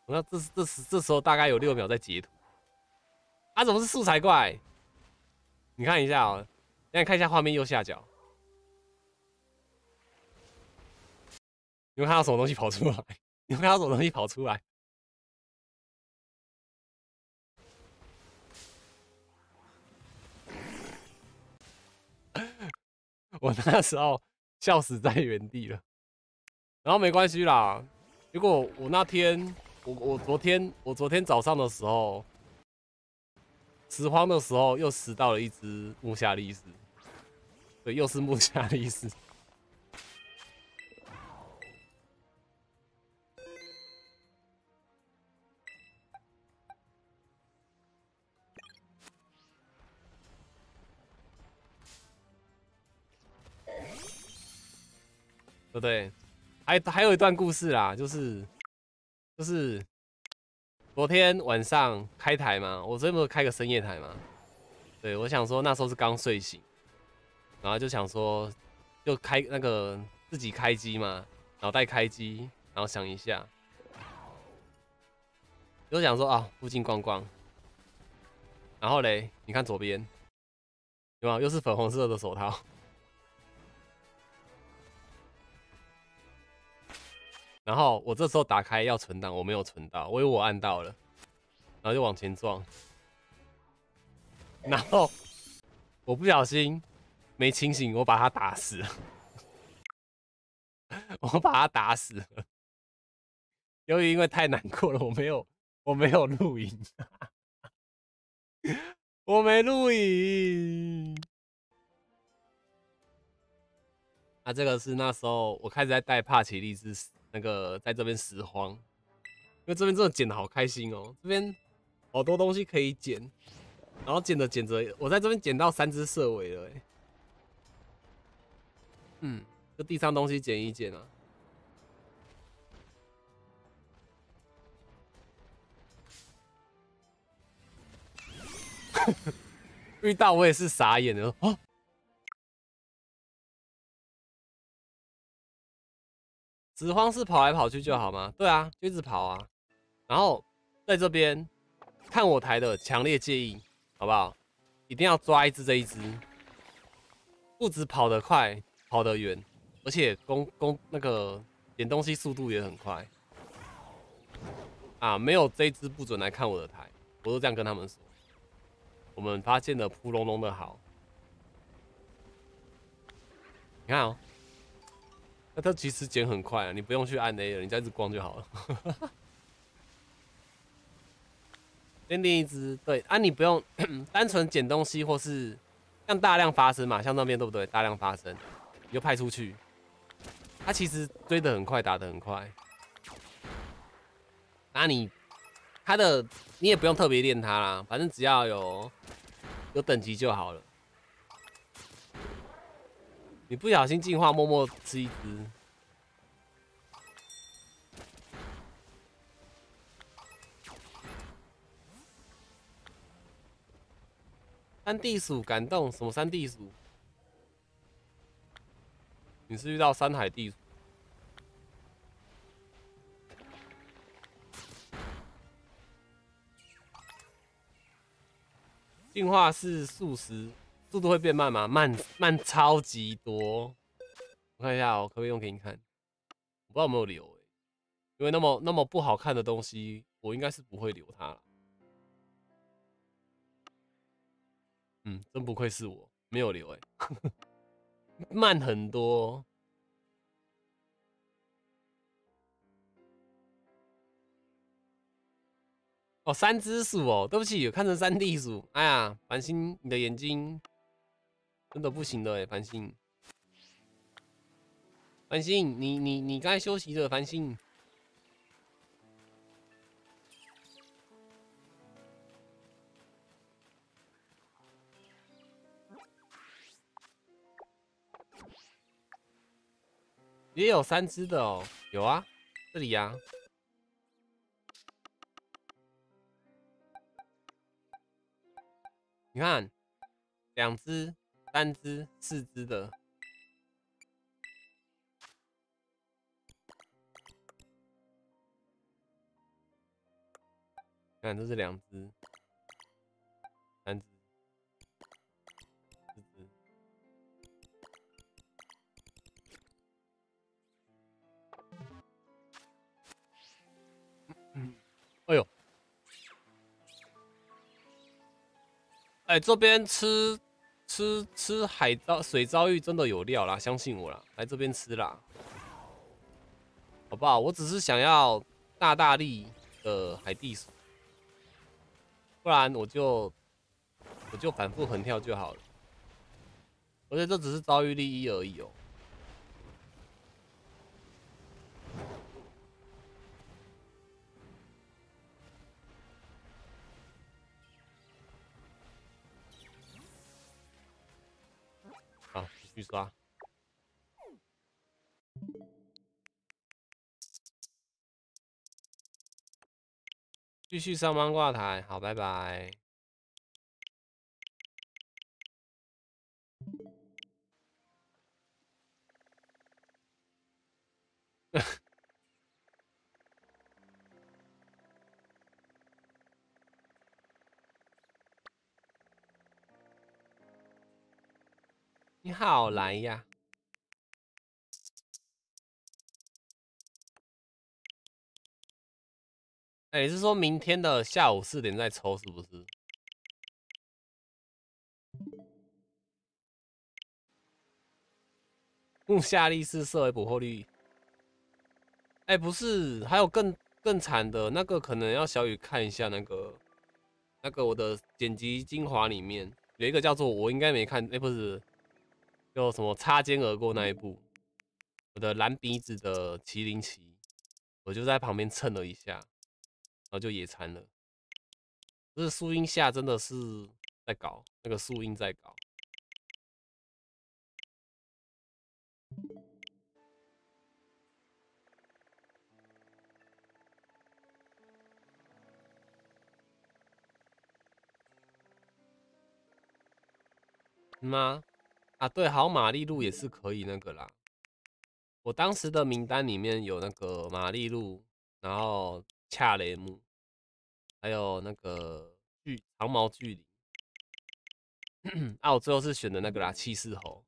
那这这时这时候大概有六秒在截图。啊，怎么是素材怪？你看一下哦，让你看一下画面右下角，有看到什么东西跑出来？有看到什么东西跑出来？我那时候笑死在原地了，然后没关系啦。结果我那天，我我昨天，我昨天早上的时候。拾荒的时候又拾到了一只木下利斯，对，又是木下利斯。对不对？还还有一段故事啦，就是就是。昨天晚上开台嘛，我昨天不是开个深夜台嘛？对，我想说那时候是刚睡醒，然后就想说就开那个自己开机嘛，脑袋开机，然后想一下，就想说啊，附近逛逛，然后嘞，你看左边，有吗？又是粉红色的手套，然后我这时候打开要存档，我没有存到，我以为我按到了，然后就往前撞，然后我不小心没清醒，我把他打死了，我把他打死了。由于因为太难过了，我没有我没有录影，我没录影。啊，这个是那时候我开始在带帕奇利兹。那个在这边拾荒因为这边真的捡的好开心哦这边好多东西可以捡然后捡着捡着我在这边捡到三只色尾了嗯这地上东西捡一捡啊。遇到我也是傻眼了哦纸荒是跑来跑去就好吗？对啊，就一直跑啊。然后在这边看我台的强烈建议，好不好？一定要抓一只这一只，不止跑得快，跑得远，而且攻攻那个捡东西速度也很快。啊，没有这一只不准来看我的台，我都这样跟他们说。我们发现的扑隆隆的好，你看哦。那它其实捡很快啊，你不用去按 A 了，你这样子光就好了。先练一只，对啊，你不用单纯捡东西，或是像大量发生嘛，像那边对不对？大量发生，你就派出去。它其实追得很快，打得很快。那你它的你也不用特别练它啦，反正只要有有等级就好了。你不小心进化，默默吃一只。三地鼠感动什么？三地鼠？你是遇到山海地？进化是素食。速度会变慢吗？慢慢超级多。我看一下哦，可不可以用给你看？我不知道有没有留哎，因为那么那么不好看的东西，我应该是不会留它了。嗯，真不愧是我，没有留哎，慢很多。哦，三只鼠哦，对不起，看成三地鼠。哎呀，繁星，你的眼睛。真的不行的哎，繁星，繁星，你你你该休息的繁星，也有三只的哦，有啊，这里呀，你看，两只。三只、四只的，看这是两只、三只、四只。哎呦，哎，这边吃。吃吃海遭水遭遇真的有料啦，相信我啦，来这边吃啦，好不好？我只是想要大大力的海地鼠，不然我就我就反复横跳就好了。而且这只是遭遇利益而已哦。去刷，继续上班挂台，好，拜拜。你好，来呀！哎，是说明天的下午四点再抽是不是？用夏利是设为捕获率。哎，不是，还有更更惨的那个，可能要小雨看一下那个那个我的剪辑精华里面有一个叫做我应该没看，哎，不是。就什么擦肩而过那一步，我的蓝鼻子的麒麟旗，我就在旁边蹭了一下，然后就野餐了。这是树荫下真的是在搞，那个树荫在搞。吗？啊，对，好，玛丽露也是可以那个啦。我当时的名单里面有那个玛丽露，然后恰雷姆，还有那个巨长毛巨灵。啊，我最后是选的那个啦，气势猴。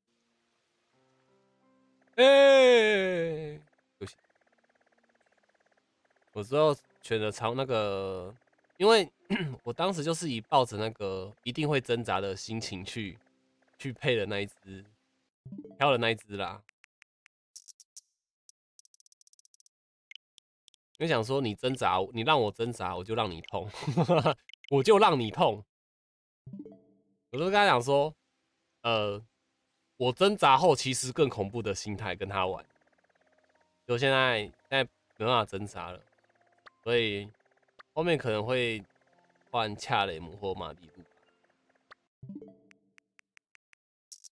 哎，不行，我最后选的长那个，因为 我当时就是以抱着那个一定会挣扎的心情去去配的那一只，挑的那一只啦。因为想说你挣扎，你让我挣扎，我就让你痛，我就让你痛。我就跟他讲说，呃，我挣扎后其实更恐怖的心态跟他玩，就现在现在没办法挣扎了，所以后面可能会换恰雷姆或马蒂布。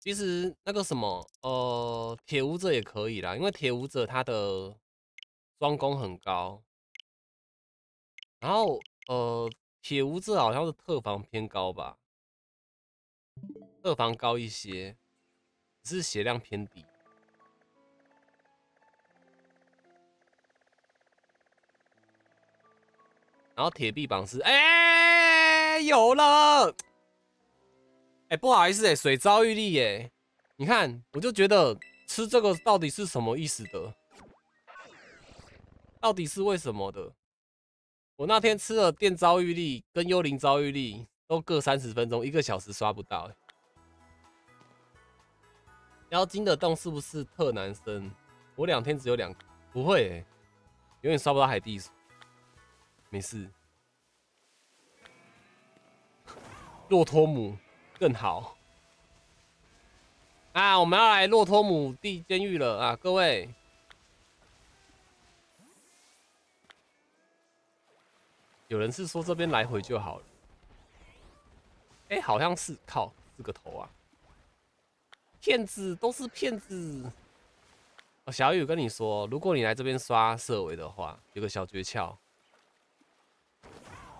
其实那个什么，呃，铁舞者也可以啦，因为铁舞者他的装攻很高，然后呃，铁舞者好像是特防偏高吧。特防高一些，只是血量偏低。然后铁臂膀是，哎，有了，哎，不好意思，哎，水遭遇力，哎，你看，我就觉得吃这个到底是什么意思的？到底是为什么的？我那天吃了电遭遇力跟幽灵遭遇力。都各三十分钟，一个小时刷不到。妖精的洞是不是特难生？我两天只有两，不会，永远刷不到海地。没事，骆驼母更好。啊，我们要来洛托姆地监狱了啊，各位。有人是说这边来回就好了。哎，好像是靠这个头啊！骗子都是骗子。小雨跟你说，如果你来这边刷色尾的话，有个小诀窍，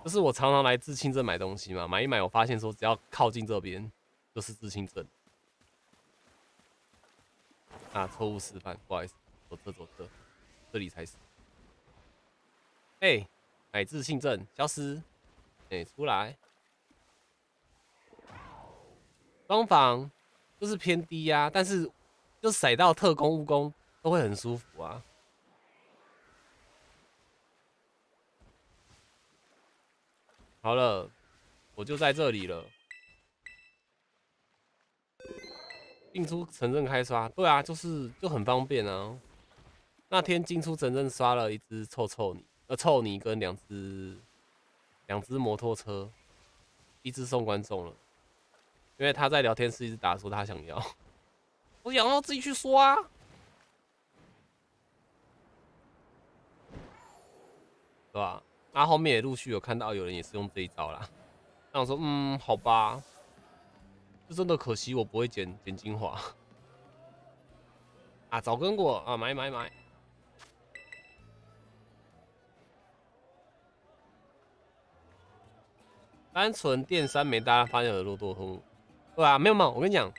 就是我常常来自清镇买东西嘛，买一买，我发现说只要靠近这边就是自清镇。啊，错误示范，不好意思，左侧左侧，这里才是。哎，乃自信镇消失，哎，出来。双防就是偏低呀，但是就甩到特工、务工都会很舒服啊。好了，我就在这里了。进出城镇开刷，对啊，就是就很方便啊。那天进出城镇刷了一只臭臭泥，呃，臭泥跟两只两只摩托车，一只送观众了。因为他在聊天室一直打说他想要，我想要自己去刷，对吧？那后面也陆续有看到有人也是用这一招啦。那我说，嗯，好吧，这真的可惜，我不会剪剪精华啊，早跟过啊，买买买。单纯电三没大家发现有多多通。对啊，没有没有，我跟你讲，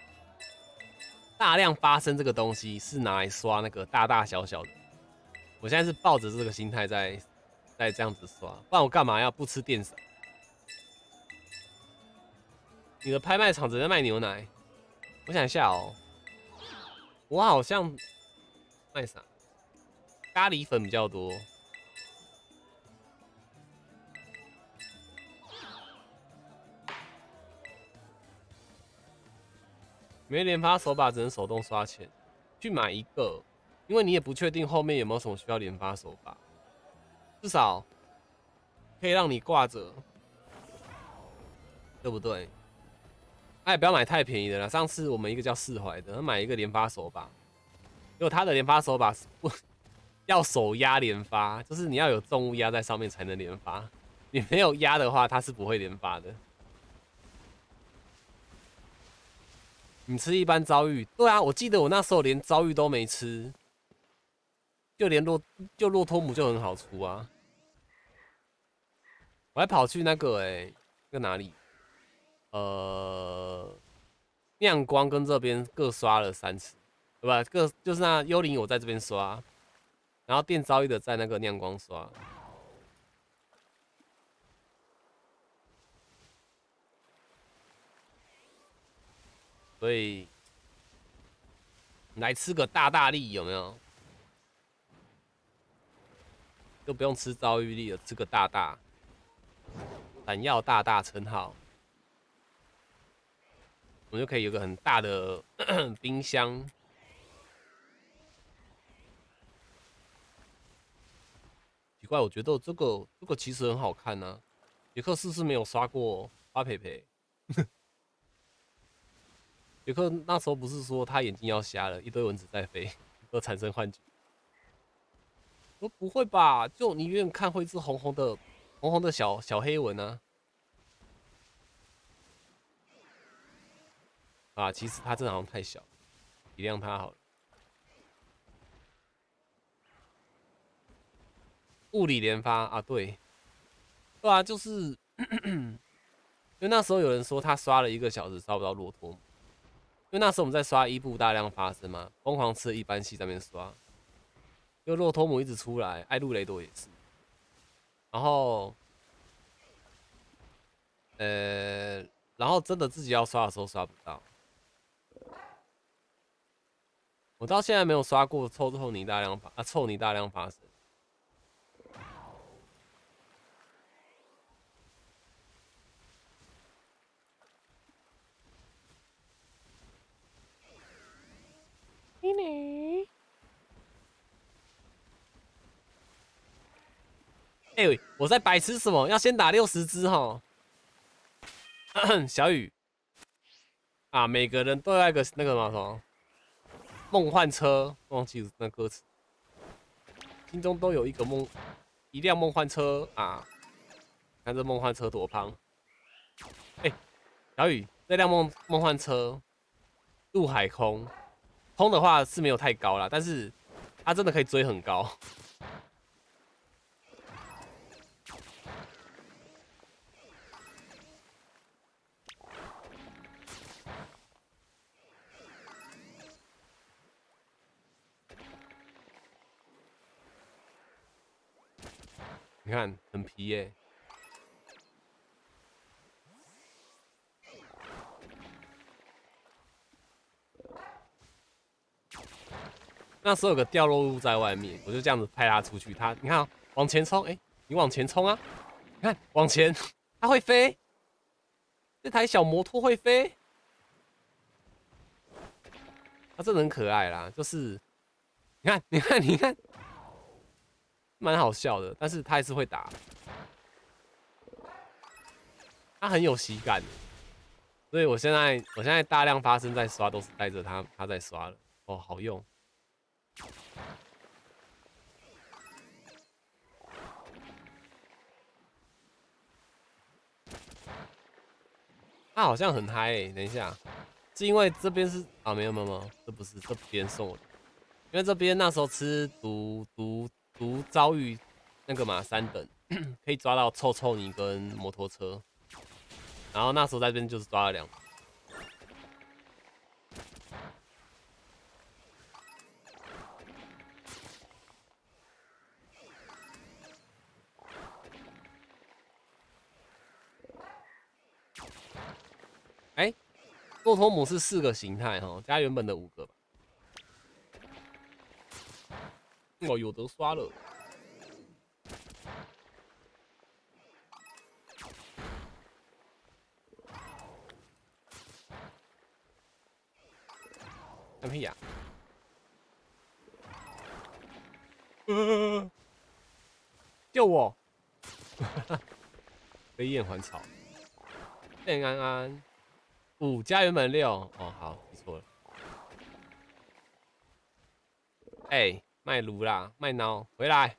大量发生这个东西是拿来刷那个大大小小的。我现在是抱着这个心态在在这样子刷，不然我干嘛要不吃电闪？你的拍卖场只在卖牛奶，我想一下哦，我好像卖啥？咖喱粉比较多。没连发手把，只能手动刷钱去买一个，因为你也不确定后面有没有什么需要连发手把，至少可以让你挂着，对不对？哎，不要买太便宜的了。上次我们一个叫释怀的，他买一个连发手把，因为他的连发手把不 要手压连发，就是你要有重物压在上面才能连发，你没有压的话，它是不会连发的。你吃一般遭遇，对啊，我记得我那时候连遭遇都没吃，就连骆就骆驼母就很好出啊。我还跑去那个哎，那个哪里？呃，亮光跟这边各刷了三次，对吧？各就是那幽灵我在这边刷，然后电遭遇的在那个亮光刷。所以来吃个大大力有没有？就不用吃遭遇力了，吃个大大闪耀大大称号，我们就可以有个很大的 冰箱。奇怪，我觉得这个这个其实很好看呢。杰克是不是没有刷过花培培？杰克那时候不是说他眼睛要瞎了，一堆蚊子在飞，都产生幻觉。我不会吧？就你远远看会是红红的、红红的小小黑纹呢？啊，其实它这好像太小，体谅它好了。物理连发啊，对，对啊，就是，因为那时候有人说他刷了一个小时刷不到骆驼。因为那时候我们在刷伊布大量发生嘛，疯狂吃一般系在那边刷，因为洛托姆一直出来，艾露雷多也是，然后，呃，然后真的自己要刷的时候刷不到，我到现在没有刷过臭臭泥大量发啊臭泥大量发生。哎，我在白痴什么？要先打六十只哈。小雨啊，每个人都要一个那个什么什么梦幻车，忘记那歌词，心中都有一个梦，一辆梦幻车啊。看这梦幻车多胖。哎，小雨，这辆梦梦幻车入海空。空的话是没有太高了，但是它真的可以追很高。你看，很皮耶。那时候有个掉落物在外面，我就这样子派它出去。它，你看，往前冲，哎，你往前冲啊！你看，往前，它会飞。这台小摩托会飞，它真的很可爱啦。就是，你看，你看，你看，蛮好笑的。但是他还是会打，他很有喜感。所以我现在，我现在大量发生在刷，都是带着他他在刷了。哦，好用。他好像很嗨诶，等一下，是因为这边是啊，没有没有没有，这不是这边送我的，因为这边那时候吃毒毒毒遭遇那个嘛三等，可以抓到臭臭泥跟摩托车，然后那时候在这边就是抓了两。哎骆驼母是四个形态哈，加原本的五个吧。哦，有得刷了。干屁呀！救我！飞燕还草，燕安安。五加原本六哦，好，记错了。哎，卖炉啦，卖孬，回来。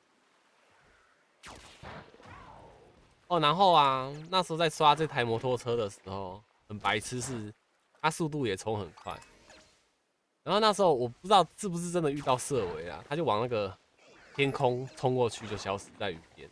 哦，然后啊，那时候在刷这台摩托车的时候，很白痴，是它速度也冲很快。然后那时候我不知道是不是真的遇到色尾啊，他就往那个天空冲过去，就消失在雨边。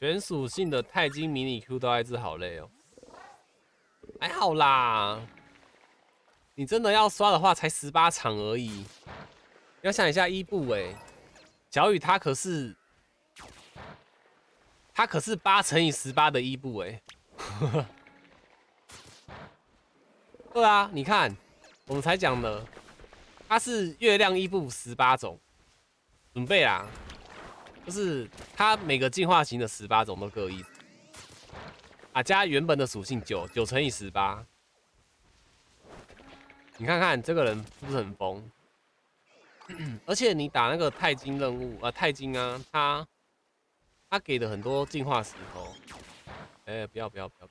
全属性的钛金迷你 Q 都爱字好累哦，还好啦。你真的要刷的话，才十八场而已。要想一下伊布哎，小雨他可是他可是八乘以十八的伊布哎。对啊，你看，我们才讲了，他是月亮伊布十八种，准备啦，就是它每个进化型的十八种都各一啊，加原本的属性九九乘以十八。你看看这个人是不是很疯？而且你打那个钛金任务啊，钛金啊，他他给的很多进化石头。哎，不要不要不要！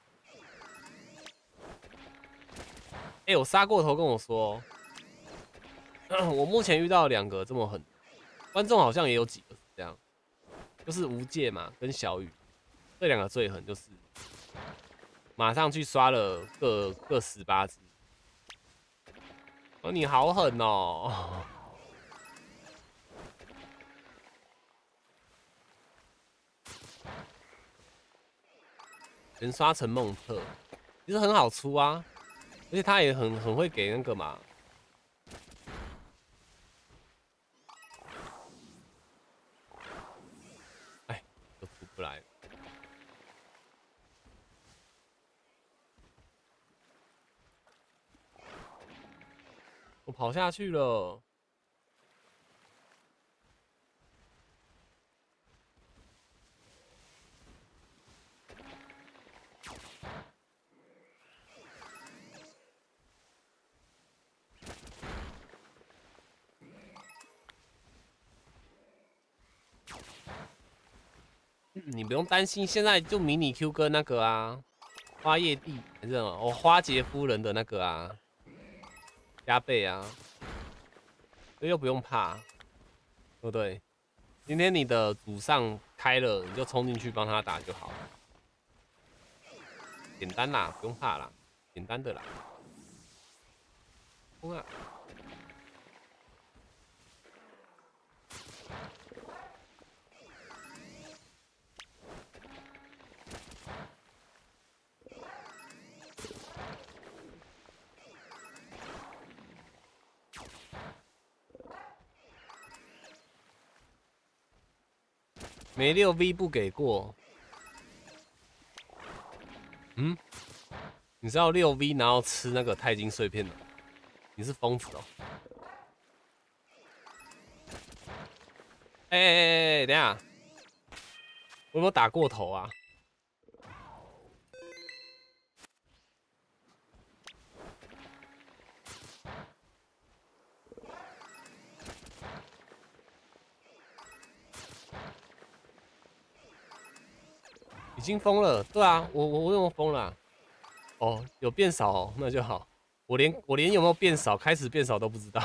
哎，我杀过头跟我说，我目前遇到两个这么狠，观众好像也有几个是这样，就是无界嘛跟小雨这两个最狠，就是马上去刷了各各十八只。哦，你好狠哦！全刷成梦特，其实很好出啊，而且他也很很会给那个嘛。哎，都出不来。跑下去了。你不用担心，现在就迷你 Q 哥那个啊，花叶地还是什么？哦，花杰夫人的那个啊。加倍啊，又不用怕，对不对？今天你的主上开了，你就冲进去帮他打就好了，简单啦，不用怕啦，简单的啦，冲啊！没六 V 不给过，嗯？你知道六 V 然后吃那个钛金碎片的？你是疯子哦！哎哎哎哎，等下，我有没有打过头啊？已经封了，对啊，我我我怎么封了？哦，有变少，那就好。我连我连有没有变少，开始变少都不知道，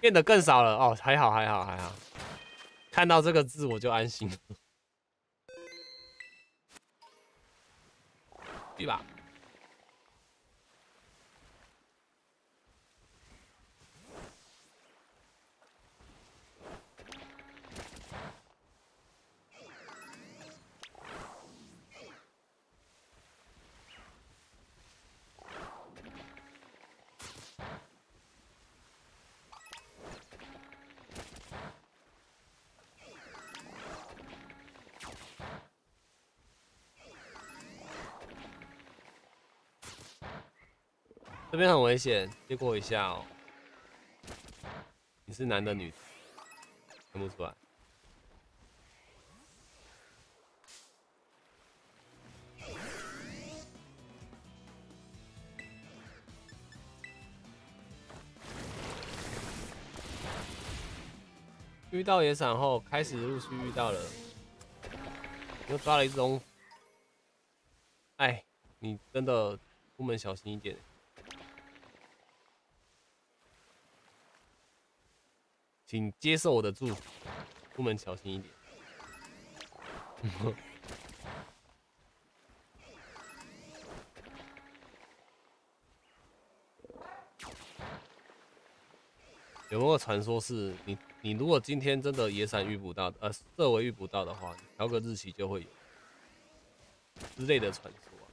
变得更少了哦，还好还好还好，看到这个字我就安心了，对吧？这边很危险，借过一下哦。你是男的女？看不出来。遇到野闪后，开始陆续遇到了，又抓了一只龙。哎，你真的出门小心一点。请接受我的祝福，出门小心一点。有没有传说是你你如果今天真的野伞遇不到，呃，色违遇不到的话，调个日期就会有之类的传说啊。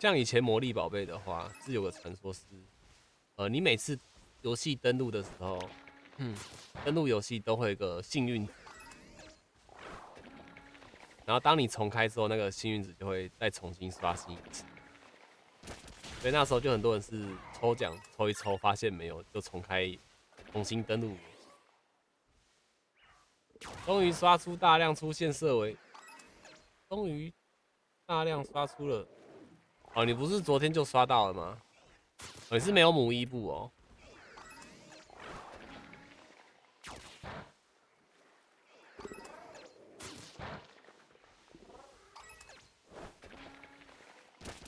像以前魔力宝贝的话，是有个传说是，呃，你每次游戏登录的时候，嗯，登录游戏都会有个幸运。然后当你重开之后，那个幸运值就会再重新刷新一次。所以那时候就很多人是抽奖抽一抽，发现没有就重开，重新登录。终于刷出大量出现色为，终于大量刷出了。哦，你不是昨天就刷到了吗？你是没有母衣布哦。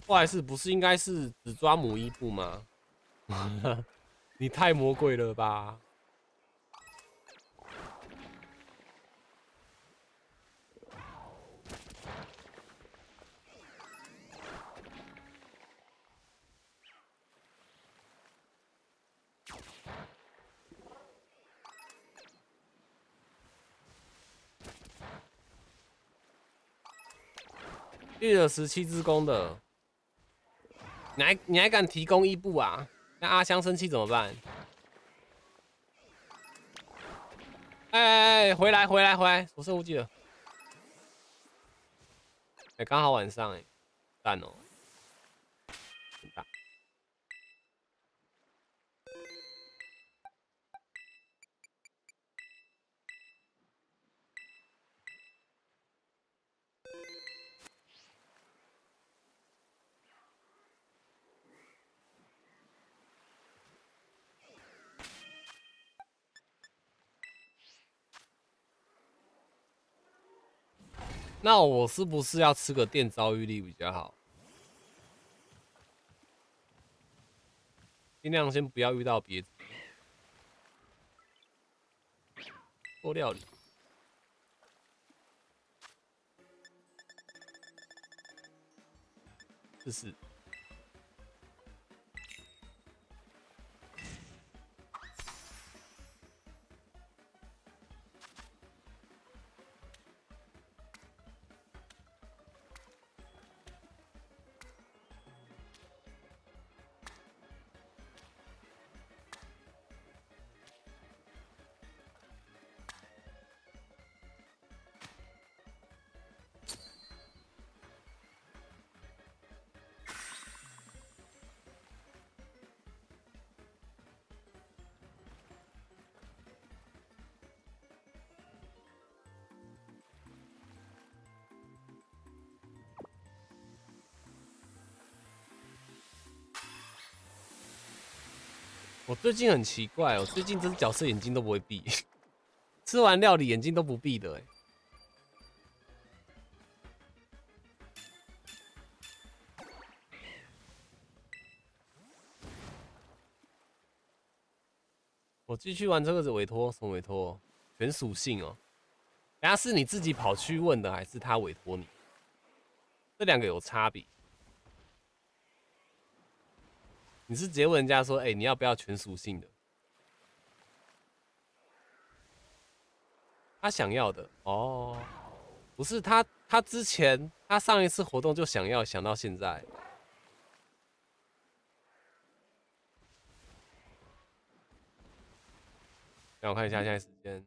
不好意思，不是应该是只抓母伊布吗？你太魔鬼了吧！遇了十七只公的。你还你还敢提供伊布啊？那阿香生气怎么办？哎哎哎，回来回来回来，所剩无几了。哎，刚好晚上哎，赞哦。那我是不是要吃个电遭遇力比较好？尽量先不要遇到别做料理，试试。最近很奇怪哦，最近这角色眼睛都不会闭，吃完料理眼睛都不闭的哎。我继续玩这个是委托，什么委托？全属性哦。等下是你自己跑去问的，还是他委托你？这两个有差别。你是直接问人家说：“哎，你要不要全属性的？”他想要的哦，不是他，他之前他上一次活动就想要，想到现在。让我看一下现在时间。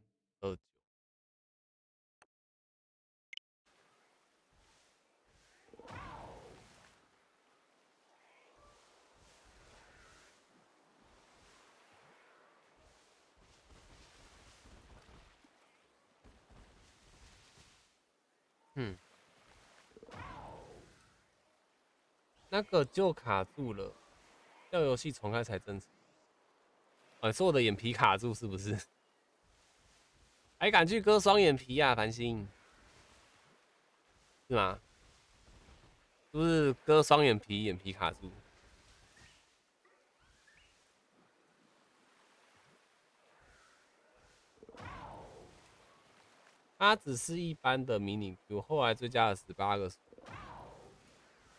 嗯，那个就卡住了，要游戏重开才正常。啊，是我的眼皮卡住是不是？还敢去割双眼皮啊，繁星？是吗？是不是割双眼皮，眼皮卡住？它只是一般的迷你 Q，后来追加了十八个。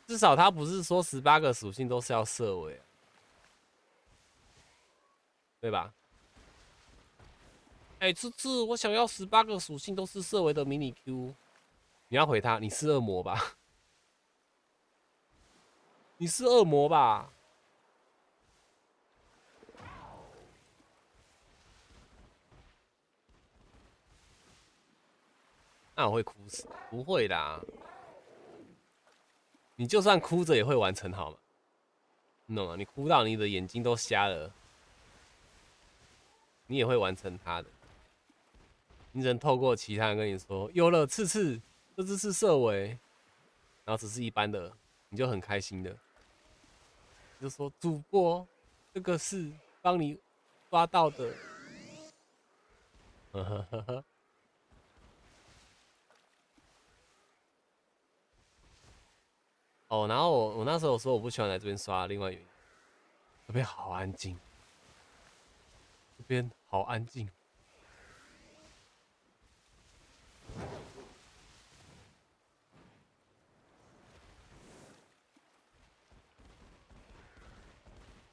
至少他不是说十八个属性都是要设为，对吧？哎，次次我想要十八个属性都是设为的迷你 Q，你要回他，你是恶魔吧？你是恶魔吧？那我会哭死？不会啦，你就算哭着也会完成，好吗？你懂吗？你哭到你的眼睛都瞎了，你也会完成它的。你只能透过其他人跟你说，有了次次，这只是色尾，然后只是一般的，你就很开心的，就说主播，这个是帮你抓到的，呵呵呵呵。哦，然后我我那时候说我不喜欢来这边刷，另外原因，这边好安静，这边好安静，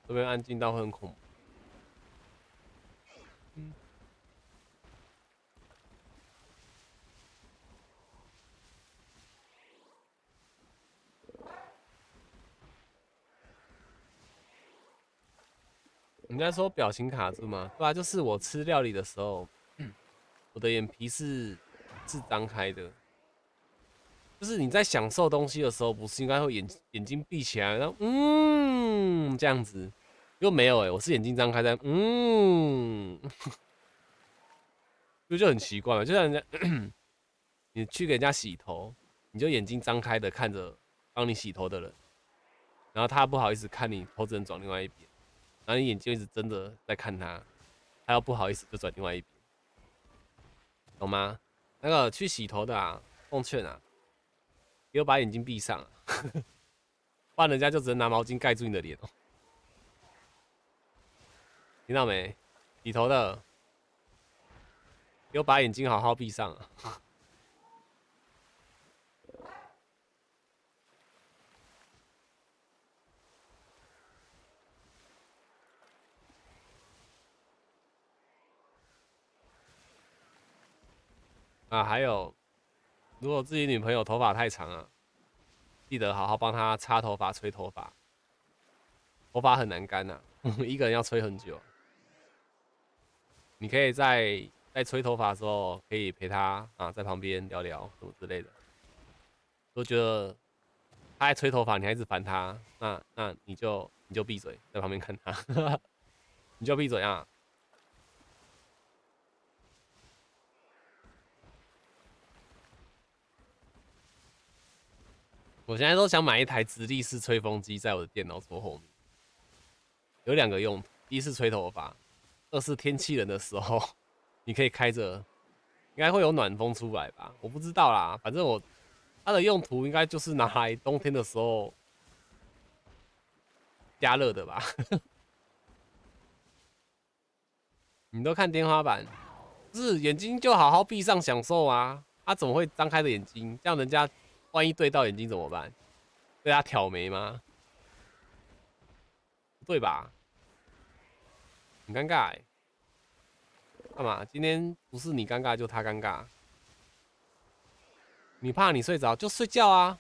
这边安静到会很恐怖。你在说表情卡住吗？对啊，就是我吃料理的时候，我的眼皮是是张开的。就是你在享受东西的时候，不是应该会眼眼睛闭起来，然后嗯这样子，又没有哎，我是眼睛张开在嗯，就就很奇怪嘛，就像人家你去给人家洗头，你就眼睛张开的看着帮你洗头的人，然后他不好意思看你头只能转另外一边。然后你眼睛一直睁着在看他，他要不好意思就转另外一边，懂吗？那个去洗头的啊，奉劝啊，给我把眼睛闭上，不然人家就只能拿毛巾盖住你的脸哦。听到没？洗头的，给我把眼睛好好闭上。啊，啊还有，如果自己女朋友头发太长啊，记得好好帮她擦头发、吹头发。头发很难干呐，一个人要吹很久。你可以在在吹头发的时候，可以陪她啊，在旁边聊聊什么之类的。都觉得她在吹头发，你还一直烦她，那那你就你就闭嘴，在旁边看她，你就闭嘴啊。我现在都想买一台直立式吹风机，在我的电脑桌后面。有两个用途：一是吹头发，二是天气冷的时候，你可以开着，应该会有暖风出来吧？我不知道啦，反正我它的用途应该就是拿来冬天的时候加热的吧？你都看天花板，是眼睛就好好闭上享受啊？他怎么会张开的眼睛？这样人家。万一对到眼睛怎么办？对他挑眉吗？对吧？很尴尬。哎干嘛？今天不是你尴尬，就他尴尬。你怕你睡着就睡觉啊，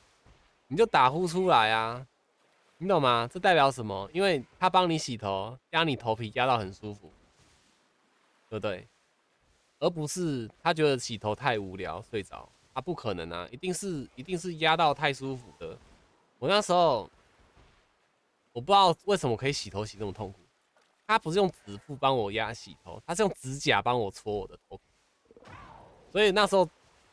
你就打呼出来啊，你懂吗？这代表什么？因为他帮你洗头，压你头皮压到很舒服，对不对？而不是他觉得洗头太无聊，睡着。啊，不可能啊！一定是，一定是压到太舒服的。我那时候，我不知道为什么可以洗头洗这么痛苦。他不是用指腹帮我压洗头，他是用指甲帮我搓我的头。所以那时候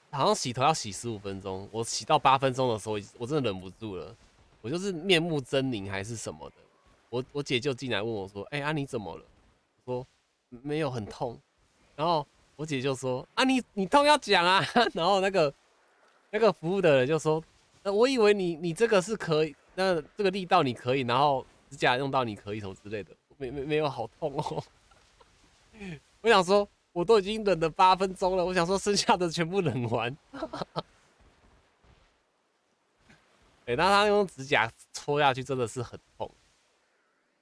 好像洗头要洗十五分钟，我洗到八分钟的时候，我真的忍不住了，我就是面目狰狞还是什么的。我我姐就进来问我说：“哎啊，你怎么了？”我说没有很痛，然后。我姐就说：“啊，你你痛要讲啊。”然后那个那个服务的人就说：“那我以为你你这个是可以，那这个力道你可以，然后指甲用到你可以什么之类的，没没没有好痛哦。”我想说，我都已经忍了八分钟了，我想说剩下的全部忍完。哎，哎，那他用指甲戳下去真的是很痛，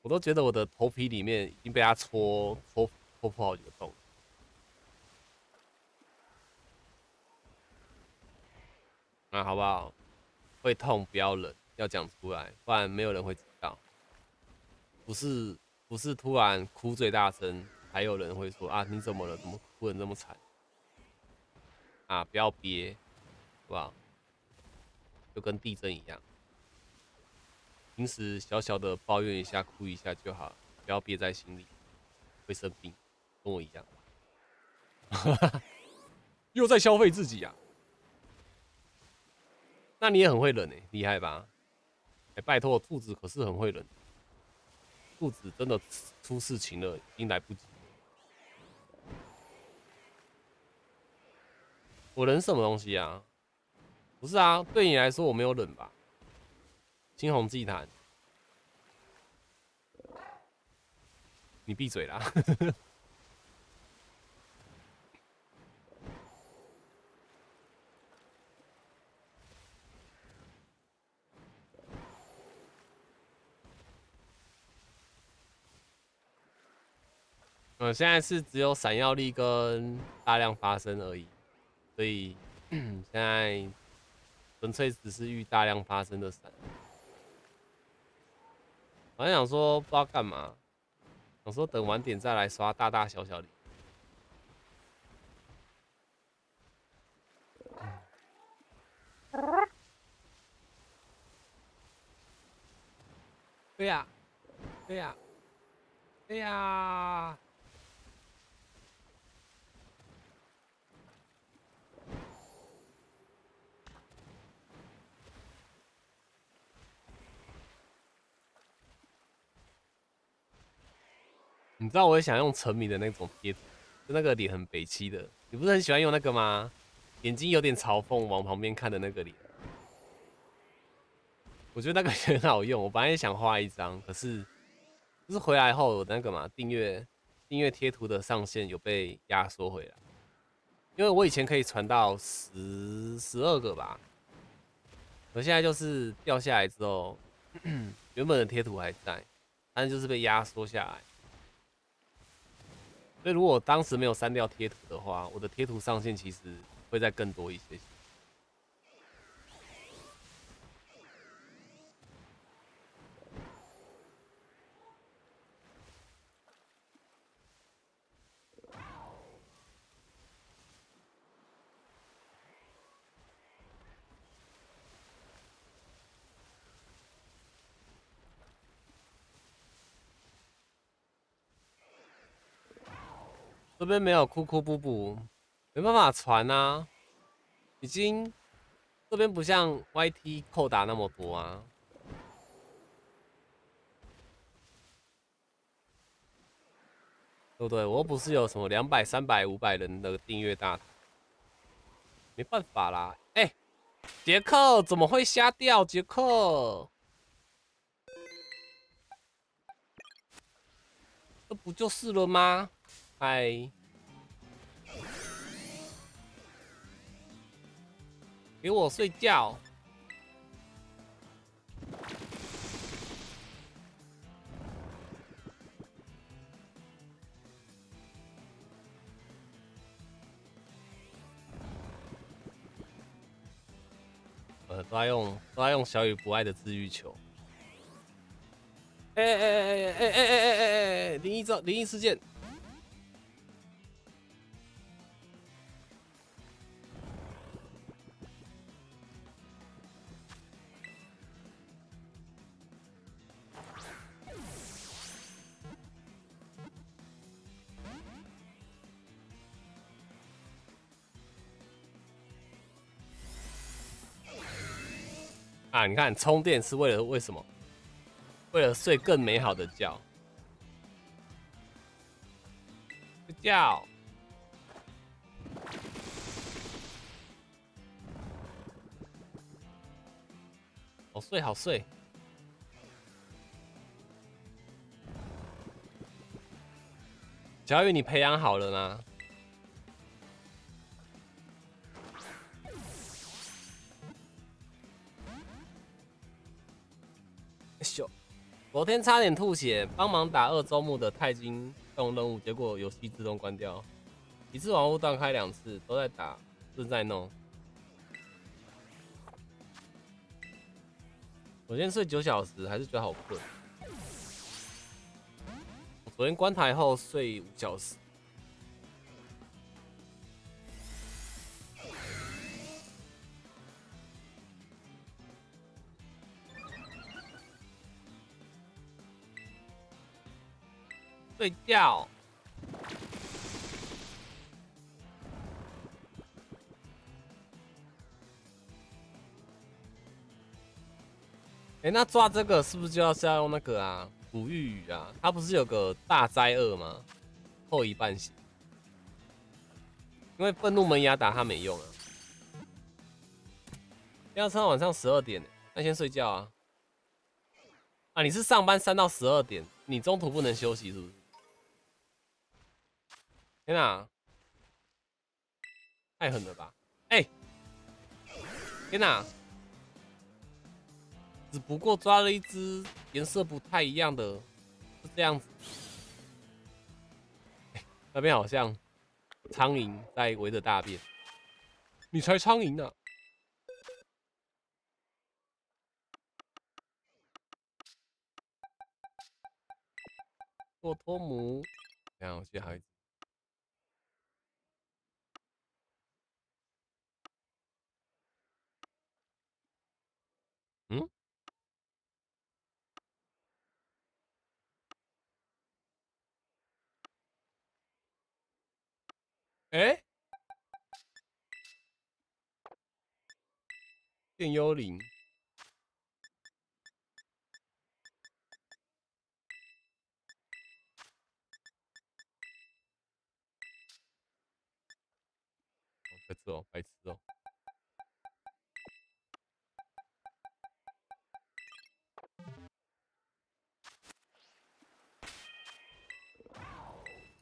我都觉得我的头皮里面已经被他戳戳戳破好几个洞。那好不好？会痛不要忍，要讲出来，不然没有人会知道。不是不是突然哭最大声，还有人会说啊你怎么了？怎么哭得这么惨？啊不要憋，好不好？就跟地震一样，平时小小的抱怨一下、哭一下就好，不要憋在心里，会生病，跟我一样。又在消费自己呀？那你也很会忍哎，厉害吧？哎，拜托，兔子可是很会忍。兔子真的出事情了，已经来不及。我忍什么东西啊？不是啊，对你来说我没有忍吧？青红祭坛，你闭嘴啦！嗯，现在是只有闪耀力跟大量发生而已，所以 现在纯粹只是遇大量发生的闪。我还想说不知道干嘛，想说等晚点再来刷大大小小的。对呀，对呀，对呀。你知道我也想用沉迷的那种贴，就那个脸很北七的。你不是很喜欢用那个吗？眼睛有点嘲讽，往旁边看的那个脸。我觉得那个 很好用。我本来也想画一张，可是就是回来后那个嘛，订阅订阅贴图的上限有被压缩回来。因为我以前可以传到十十二个吧，我现在就是掉下来之后，原本的贴图还在，但是就是被压缩下来。所以，如果当时没有删掉贴图的话，我的贴图上限其实会再更多一些。这边没有哭哭布布，没办法传啊，已经这边不像 YT 扣打那么多啊，对不对？我不是有什么两百、三百、五百人的订阅大，没办法啦。哎，杰克怎么会瞎掉？杰克，这不就是了吗？嗨，给我睡觉！呃，都在用都在用小雨不爱的治愈球。哎哎哎哎哎哎哎哎哎！灵异照，灵异事件。啊！你看，充电是为了为什么？为了睡更美好的觉。睡觉。好睡，好睡。小雨，你培养好了吗？昨天差点吐血，帮忙打二周目的钛金动任务，结果游戏自动关掉，一次网络断开两次，都在打，正在弄。我今天睡九小时，还是觉得好困。昨天关台后睡五小时。睡觉。哎，那抓这个是不是就要是要用那个啊？古玉语啊？它不是有个大灾厄吗？后一半血，因为愤怒门牙打他没用啊。要撑到晚上十二点，那先睡觉啊。啊，你是上班三到十二点，你中途不能休息是不是？天哪，太狠了吧！哎，天哪，只不过抓了一只颜色不太一样的，是这样子。那边好像苍蝇在围着大便，你才苍蝇呢！做托姆，然后接孩子。嗯？哎？变幽灵？白痴哦，白痴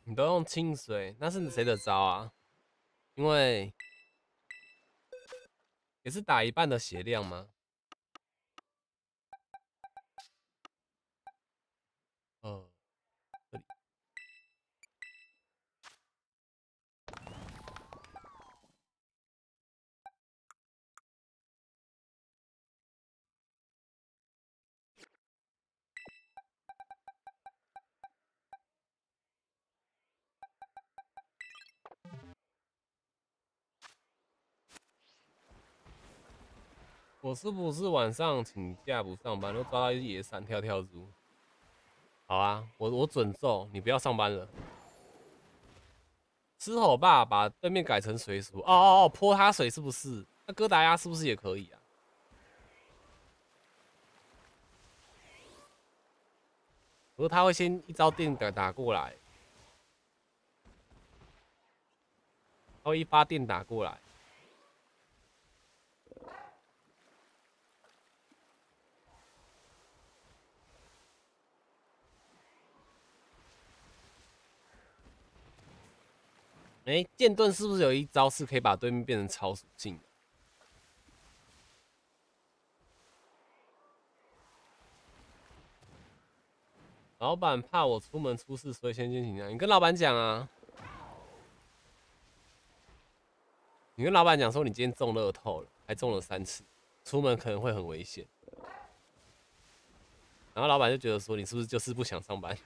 你都用清水，那是谁的招啊？因为也是打一半的血量吗？我是不是晚上请假不上班，又抓到一只野闪跳跳猪？好啊，我我准揍你，不要上班了。吃吼爸，把对面改成水鼠。哦哦哦，泼他水是不是？那哥达鸭是不是也可以啊？不过他会先一招电打打过来，他会一发电打过来。哎，剑盾是不是有一招是可以把对面变成超属性？老板怕我出门出事，所以先进行啊。你跟老板讲啊，你跟老板讲说你今天中乐透了，还中了三次，出门可能会很危险。然后老板就觉得说你是不是就是不想上班？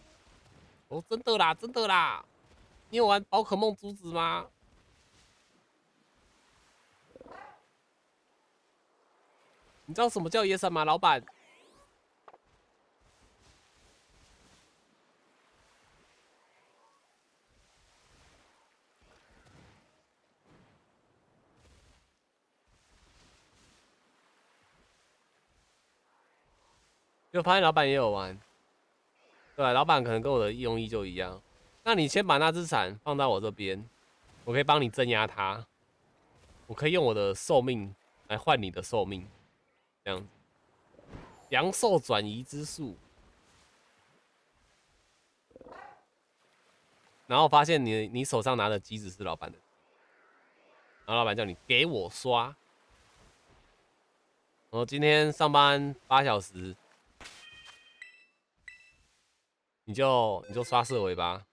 哦，真的啦，真的啦。你有玩宝可梦珠子吗？你知道什么叫野闪吗，老板？就发现老板也有玩，对，老板可能跟我的用意就一样。那你先把那只伞放到我这边，我可以帮你镇压它。我可以用我的寿命来换你的寿命，这样子。阳寿转移之术。然后发现你你手上拿的机子是老板的，然后老板叫你给我刷。我今天上班八小时，你就你就刷四尾吧。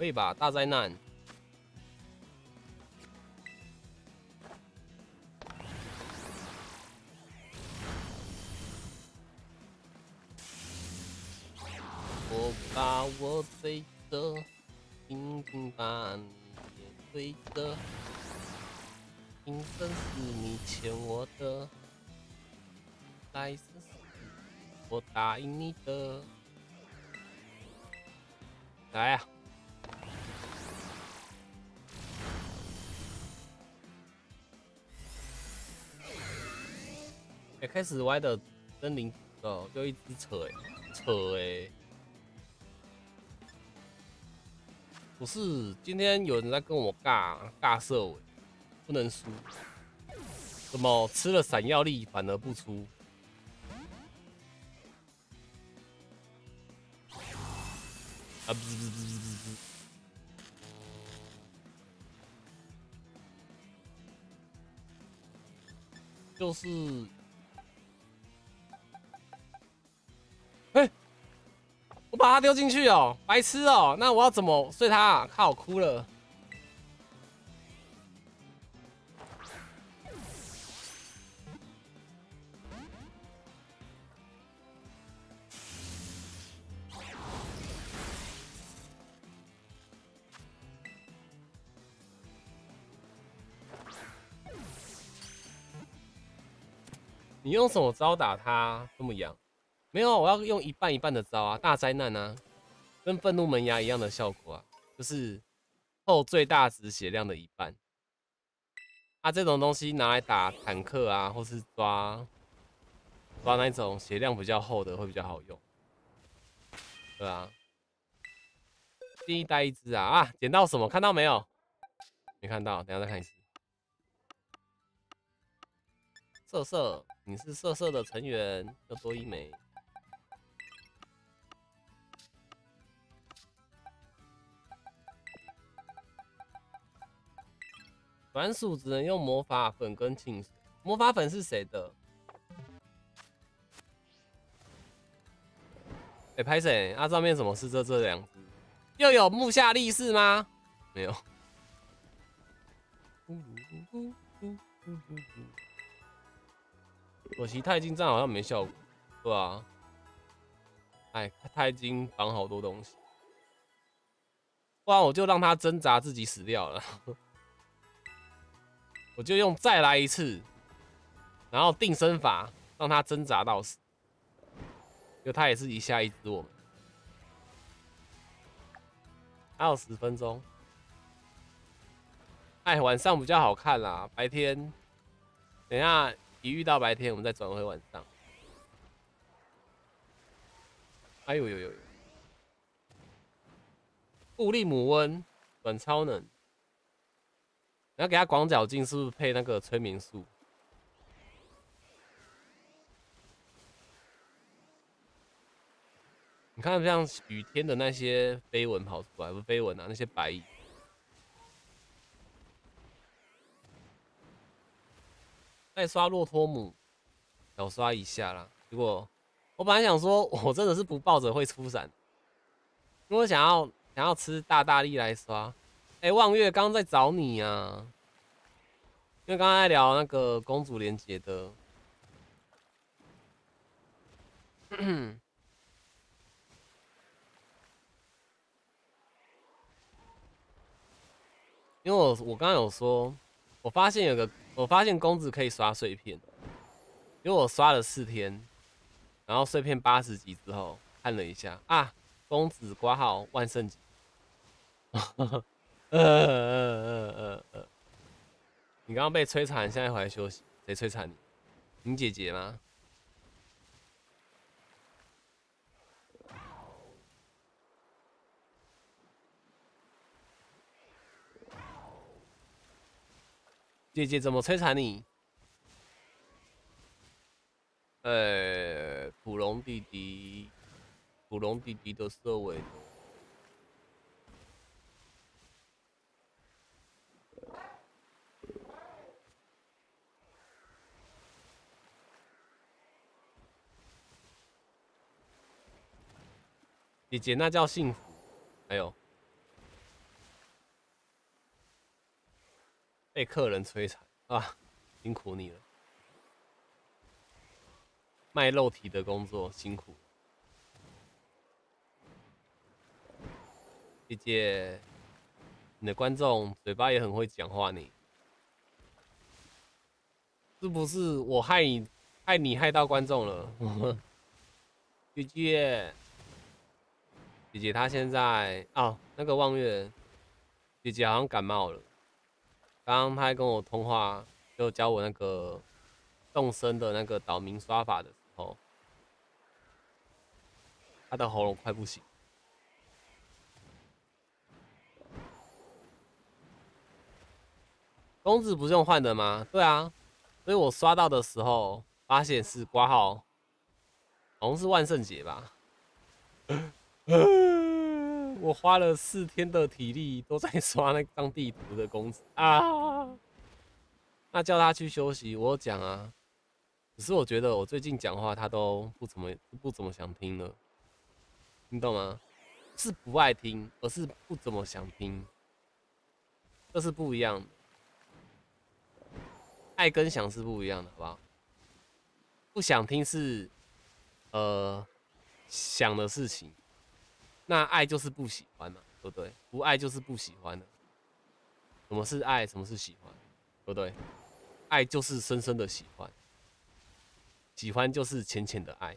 可以吧？大灾难。我把我对的，紧紧把你也对着，今生是你欠我的，来生是我答应你的。来呀！哎，开始歪的森林哦，就一直扯哎，扯哎。不是，今天有人在跟我尬尬色尾，不能输。怎么吃了闪耀力反而不出？啊不不不不不，就是。我把它丢进去哦，白痴哦！那我要怎么睡它？靠，哭了。你用什么招打它这么痒？没有，我要用一半一半的招啊！大灾难啊，跟愤怒门牙一样的效果啊，就是后最大值血量的一半。啊，这种东西拿来打坦克啊，或是抓抓那种血量比较厚的会比较好用，对啊。第一带一只啊啊！捡到什么？看到没有？没看到，等下再看一次。色色，你是色色的成员，又多一枚。软鼠只能用魔法粉跟清水。魔法粉是谁的？哎，拍谁？啊，上面怎么是这这两只？又有木下力士吗？没有。可惜钛金杖好像没效果，对吧？哎，钛金绑好多东西，不然我就让他挣扎自己死掉了。我就用再来一次，然后定身法让他挣扎到死，就他也是一下一只我们，还有十分钟。哎，晚上比较好看啦，白天等下一遇到白天，我们再转回晚上。哎呦呦呦！布利姆温转超能。要给他广角镜，是不是配那个催眠术？你看，像雨天的那些飞蚊跑出来，不飞蚊啊，那些白蚁。再刷骆驼母，小刷一下啦。结果我本来想说，我真的是不抱着会出闪，如果想要想要吃大大力来刷。哎，望月刚在找你呀，因为刚刚在聊那个公主连结的，因为我我刚刚有说，我发现有个，我发现公子可以刷碎片，因为我刷了四天，然后碎片八十级之后看了一下啊，公子挂号万圣节。呃呃呃呃呃，你刚刚被摧残，现在回来休息。谁摧残你？你姐姐吗？姐姐怎么摧残你？呃，普龙弟弟，普龙弟弟的色尾。姐姐那叫幸福。还有被客人摧残啊，辛苦你了。卖肉体的工作辛苦，姐姐，你的观众嘴巴也很会讲话，你是不是我害你害你害到观众了？姐姐，姐姐她现在哦，那个望月姐姐好像感冒了，刚刚她还跟我通话，就教我那个动身的那个岛民刷法的。时候，她的喉咙快不行，公子不是用换的吗？对啊，所以我刷到的时候发现是挂号，好像是万圣节吧。我花了四天的体力都在刷那张地图的公子啊，那叫他去休息，我讲啊。只是我觉得我最近讲话他都不怎么不怎么想听了，你懂吗？是不爱听，而是不怎么想听，这是不一样的。爱跟想是不一样的，好不好？不想听是呃想的事情，那爱就是不喜欢嘛，对不对？不爱就是不喜欢的。什么是爱？什么是喜欢？对不对？爱就是深深的喜欢。喜欢就是浅浅的爱。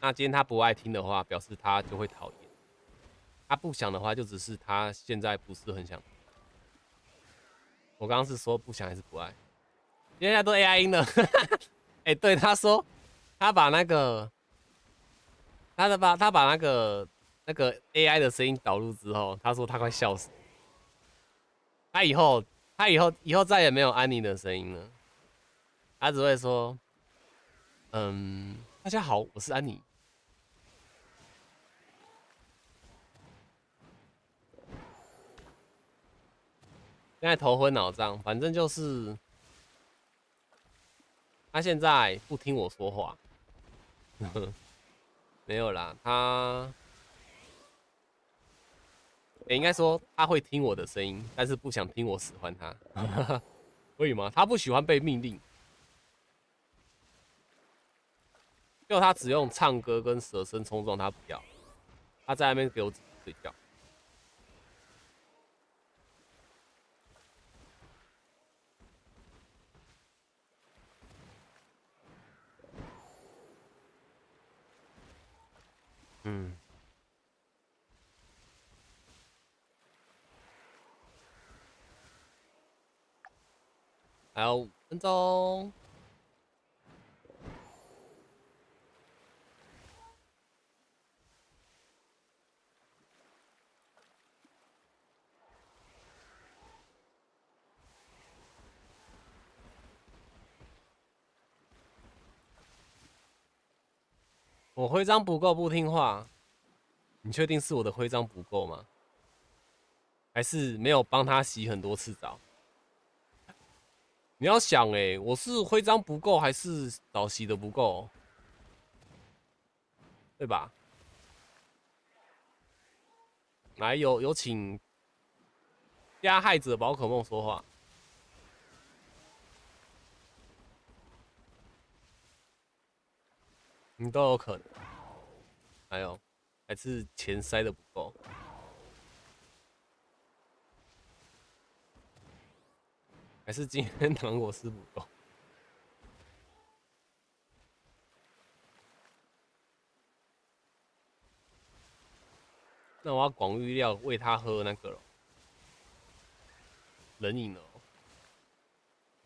那今天他不爱听的话，表示他就会讨厌。他不想的话，就只是他现在不是很想。我刚刚是说不想还是不爱？现在都 AI 音了。哎，对，他说他把那个他的把他把那个那个 AI 的声音导入之后，他说他快笑死。他以后他以后以后再也没有安妮的声音了。他只会说：“嗯，大家好，我是安妮。”现在头昏脑胀，反正就是他现在不听我说话。没有啦，他也应该说他会听我的声音，但是不想听我使唤他。可以吗？他不喜欢被命令。就他只用唱歌跟蛇声冲撞，他不要，他在那边给我睡觉。还有五分钟。我徽章不够不听话，你确定是我的徽章不够吗？还是没有帮他洗很多次澡？你要想哎，我是徽章不够，还是澡洗的不够？对吧？来，有有请加害者宝可梦说话。你都有可能，还有还是钱塞的不够，还是今天 糖果丝不够？那我要广玉料喂他喝那个了，冷饮了，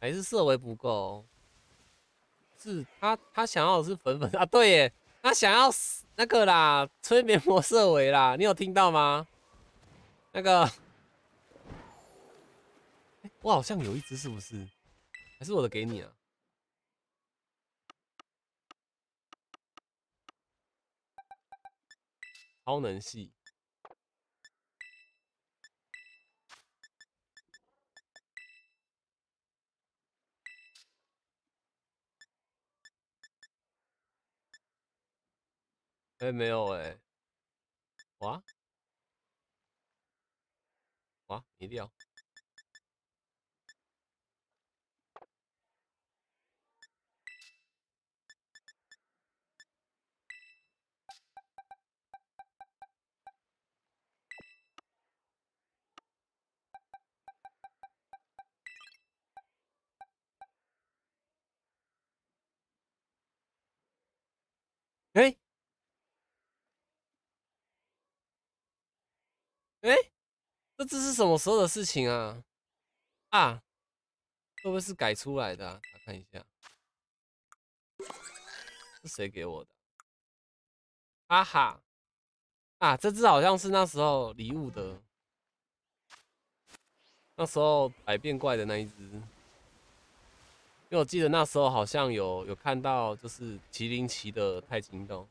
还是色维不够？是他，他想要的是粉粉啊，对耶，他想要那个啦，催眠魔色尾啦，你有听到吗？那个，我好像有一只，是不是？还是我的给你啊？超能系。哎，没有哎，哇哇，没掉。哎，哎，这只是什么时候的事情啊？啊，会不会是改出来的？啊？看一下，是谁给我的？哈哈，啊，这只好像是那时候礼物的，那时候百变怪的那一只，因为我记得那时候好像有有看到，就是麒麟骑的太极洞。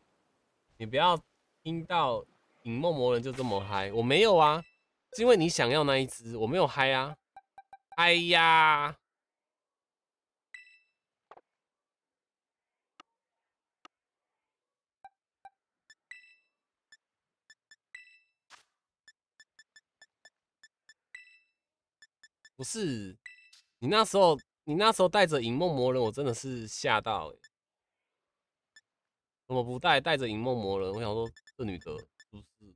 你不要听到影梦魔人就这么嗨，我没有啊，是因为你想要那一只，我没有嗨啊。哎呀，不是，你那时候你那时候带着影梦魔人，我真的是吓到哎。怎么不带？带着影梦魔人，我想说这女的是不是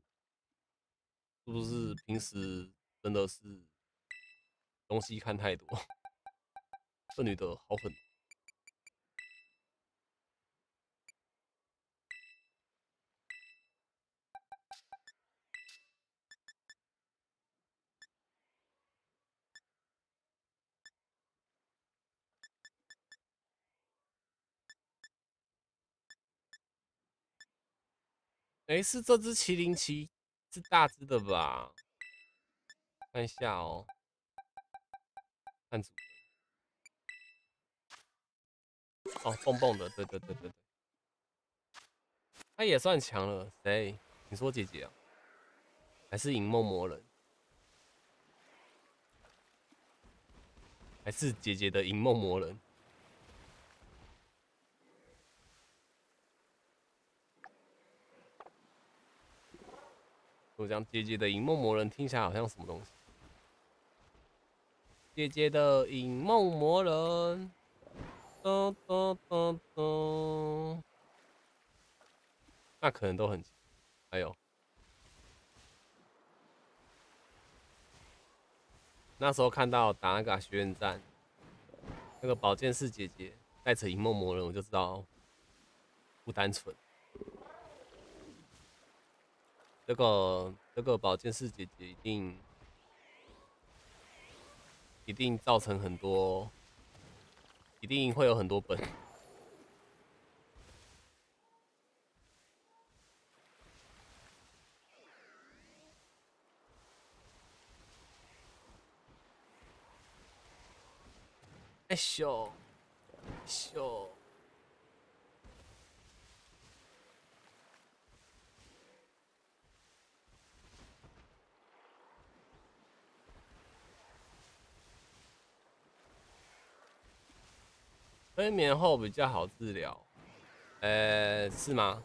是不是平时真的是东西看太多？这女的好狠。哎，是这只麒麟旗是大只的吧？看一下哦，看主哦，蹦蹦的，对对对对对，他也算强了。谁？你说姐姐啊？还是影梦魔人？还是姐姐的影梦魔人？我讲姐姐的影梦魔人听起来好像什么东西？姐姐的影梦魔人，噔噔噔噔，那可能都很。还有，那时候看到打那个学院战，那个宝剑士姐姐带着影梦魔人，我就知道不单纯。这个这个宝剑士姐姐一定一定造成很多，一定会有很多本。哎咻，咻。催眠后比较好治疗，呃，是吗？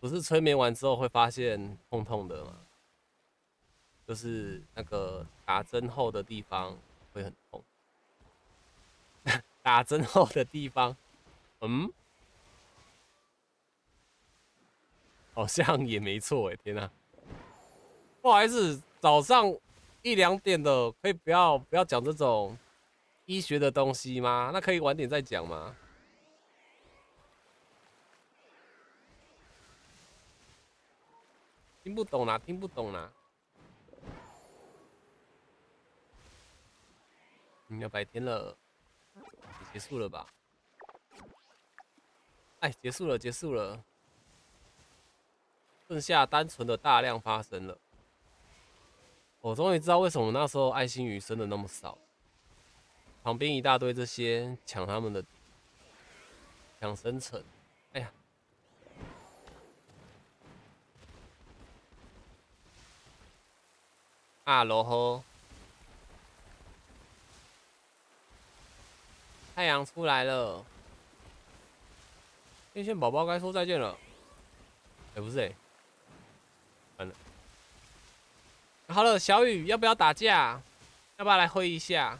不是催眠完之后会发现痛痛的吗？就是那个打针后的地方会很痛，打针后的地方，嗯，好像也没错哎，天哪！不好意思，早上一两点的可以不要不要讲这种。医学的东西吗？那可以晚点再讲吗？听不懂啦，听不懂啦。你要白天了，结束了吧？哎，结束了，结束了。剩下单纯的大量发生了。我终于知道为什么那时候爱心鱼生的那么少。旁边一大堆这些抢他们的抢生存，哎呀！啊，罗吼！太阳出来了，天线宝宝该说再见了。哎，不是哎，完了。好了，小雨，要不要打架？要不要来挥一下？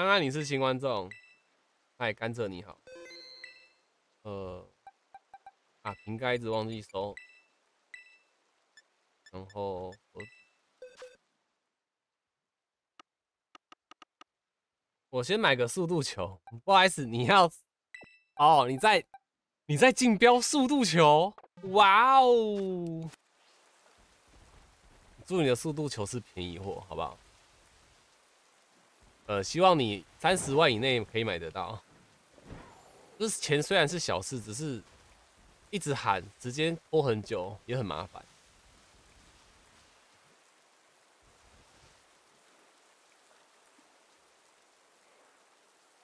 刚刚你是新观众，嗨，甘蔗你好。呃，啊，瓶盖一直忘记收，然后我我先买个速度球，不好意思，你要哦，你在你在竞标速度球，哇哦！祝你的速度球是便宜货，好不好？呃，希望你三十万以内可以买得到。就是钱虽然是小事，只是一直喊，时间拖很久也很麻烦。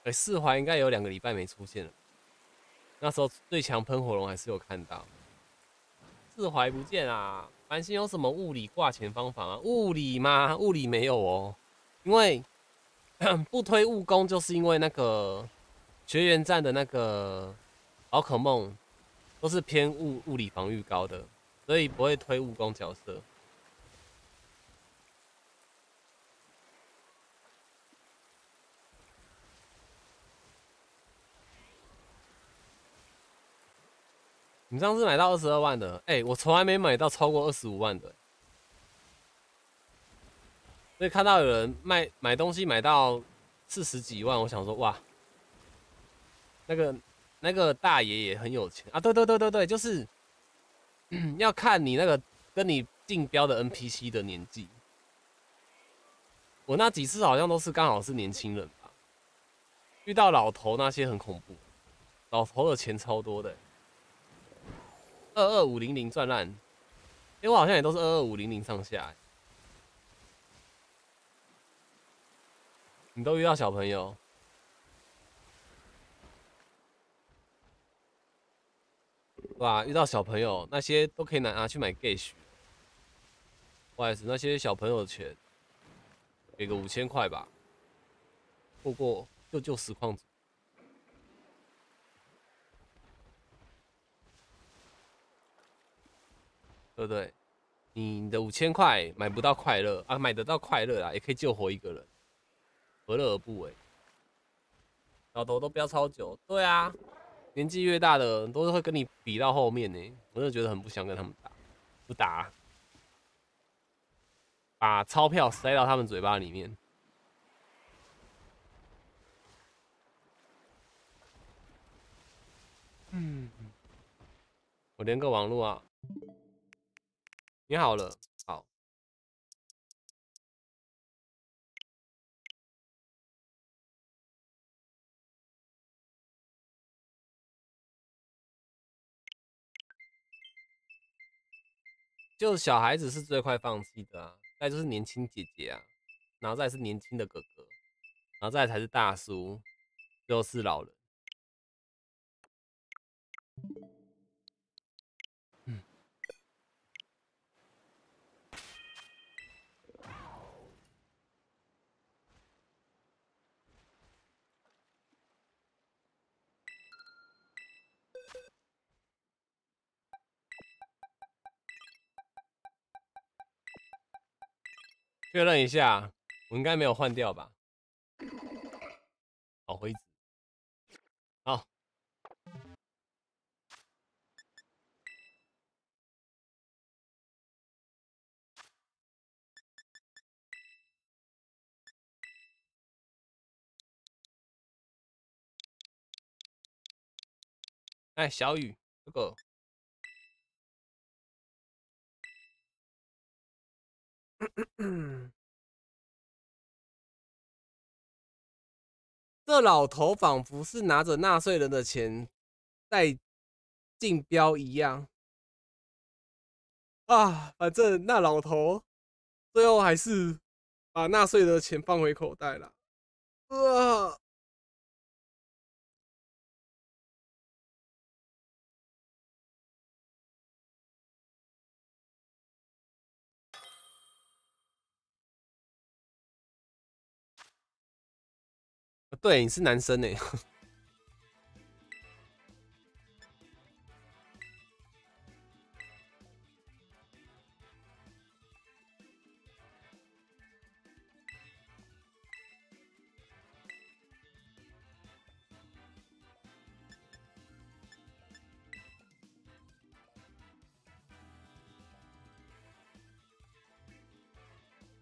哎，四环应该有两个礼拜没出现了。那时候最强喷火龙还是有看到。四怀不见啊！繁星有什么物理挂钱方法啊？物理吗？物理没有哦，因为。不推务工，就是因为那个学员站的那个宝可梦都是偏物物理防御高的，所以不会推务工角色。你上次买到二十二万的，哎，我从来没买到超过二十五万的。所以看到有人卖买东西买到四十几万，我想说哇，那个那个大爷也很有钱啊！对对对对对，就是 要看你那个跟你竞标的 NPC 的年纪。我那几次好像都是刚好是年轻人吧，遇到老头那些很恐怖，老头的钱超多的，二二五零零赚烂，因为我好像也都是二二五零零上下。你都遇到小朋友，哇！遇到小朋友那些都可以拿拿去买 gay 许，不好意思，那些小朋友的钱，给个五千块吧，不过救救实况组，对不对？你的五千块买不到快乐啊，买得到快乐啊，也可以救活一个人。何乐而不为？老头都飙超久，对啊，年纪越大的都是会跟你比到后面呢。我真的觉得很不想跟他们打，不打，把钞票塞到他们嘴巴里面。嗯，我连个网络啊，你好了。就小孩子是最快放弃的啊，再就是年轻姐姐啊，然后再是年轻的哥哥，然后再才是大叔，最后是老人。确认一下，我应该没有换掉吧？好，灰子，好。哎，小雨，这个。这老头仿佛是拿着纳税人的钱在竞标一样啊！反正那老头最后还是把纳税的钱放回口袋了。啊！对，你是男生呢。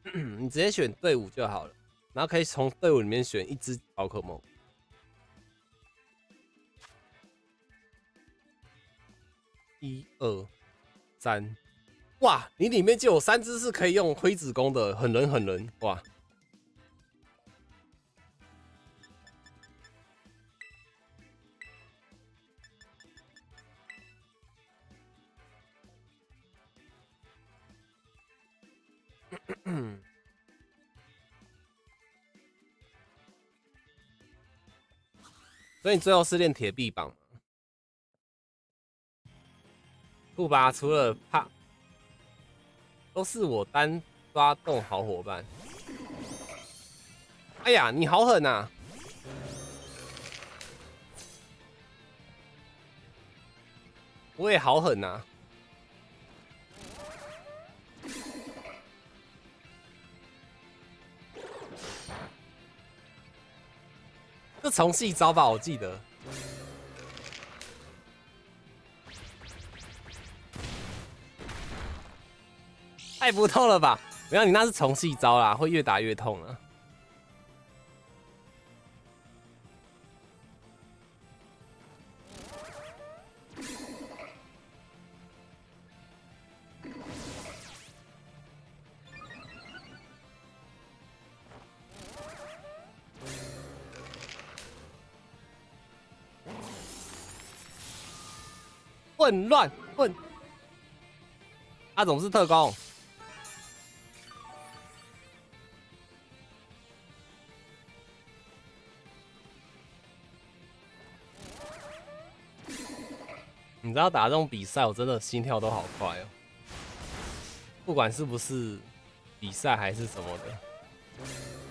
你直接选队伍就好了，然后可以从队伍里面选一只宝可梦。一二三，哇！你里面就有三只是可以用灰子弓的，很人很人，哇！所以你最后是练铁臂膀。库巴除了怕，都是我单抓动好伙伴。哎呀，你好狠呐！我也好狠呐！这重戏招吧，我记得。太不痛了吧！没有，你那是重戏招啦，会越打越痛了。混乱混，他总是特工。你知道打这种比赛，我真的心跳都好快哦。不管是不是比赛还是什么的。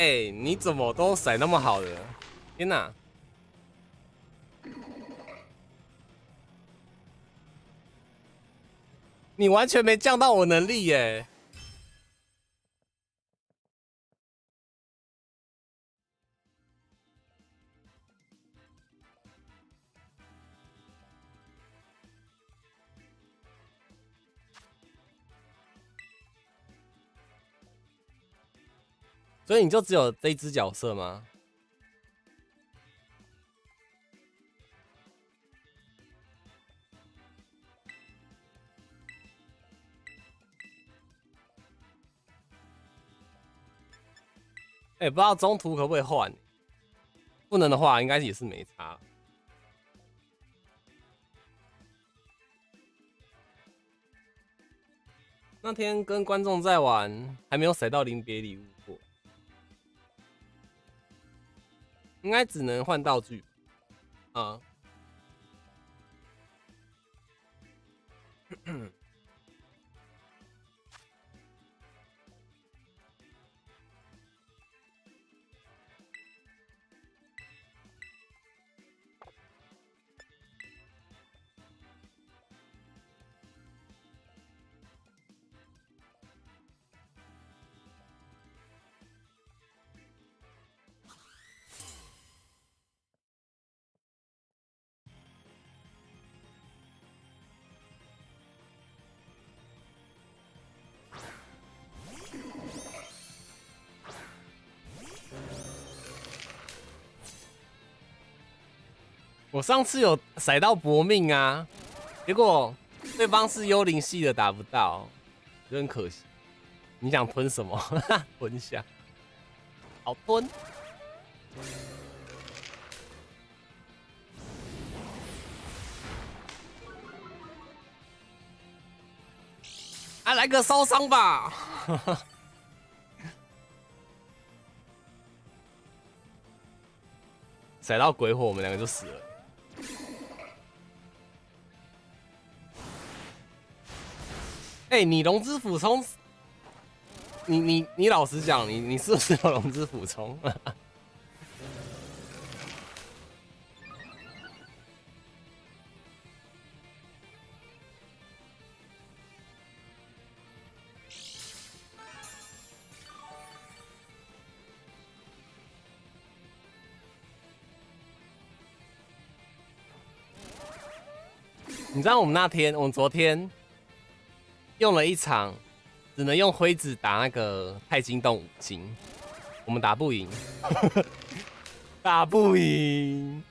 哎，你怎么都甩那么好的？天哪！你完全没降到我能力耶！所以你就只有这一只角色吗？哎，不知道中途可不可以换？不能的话，应该也是没差。那天跟观众在玩，还没有甩到临别礼物。应该只能换道具，啊。我上次有甩到搏命啊，结果对方是幽灵系的，打不到，有点可惜。你想吞什么？吞下，好吞。啊，来个烧伤吧！踩到鬼火，我们两个就死了。哎，你龙之俯冲，你你你老实讲，你你是不是有龙之俯冲？你知道我们那天，我们昨天用了一场，只能用灰子打那个太晶洞五金，我们打不赢，打不赢。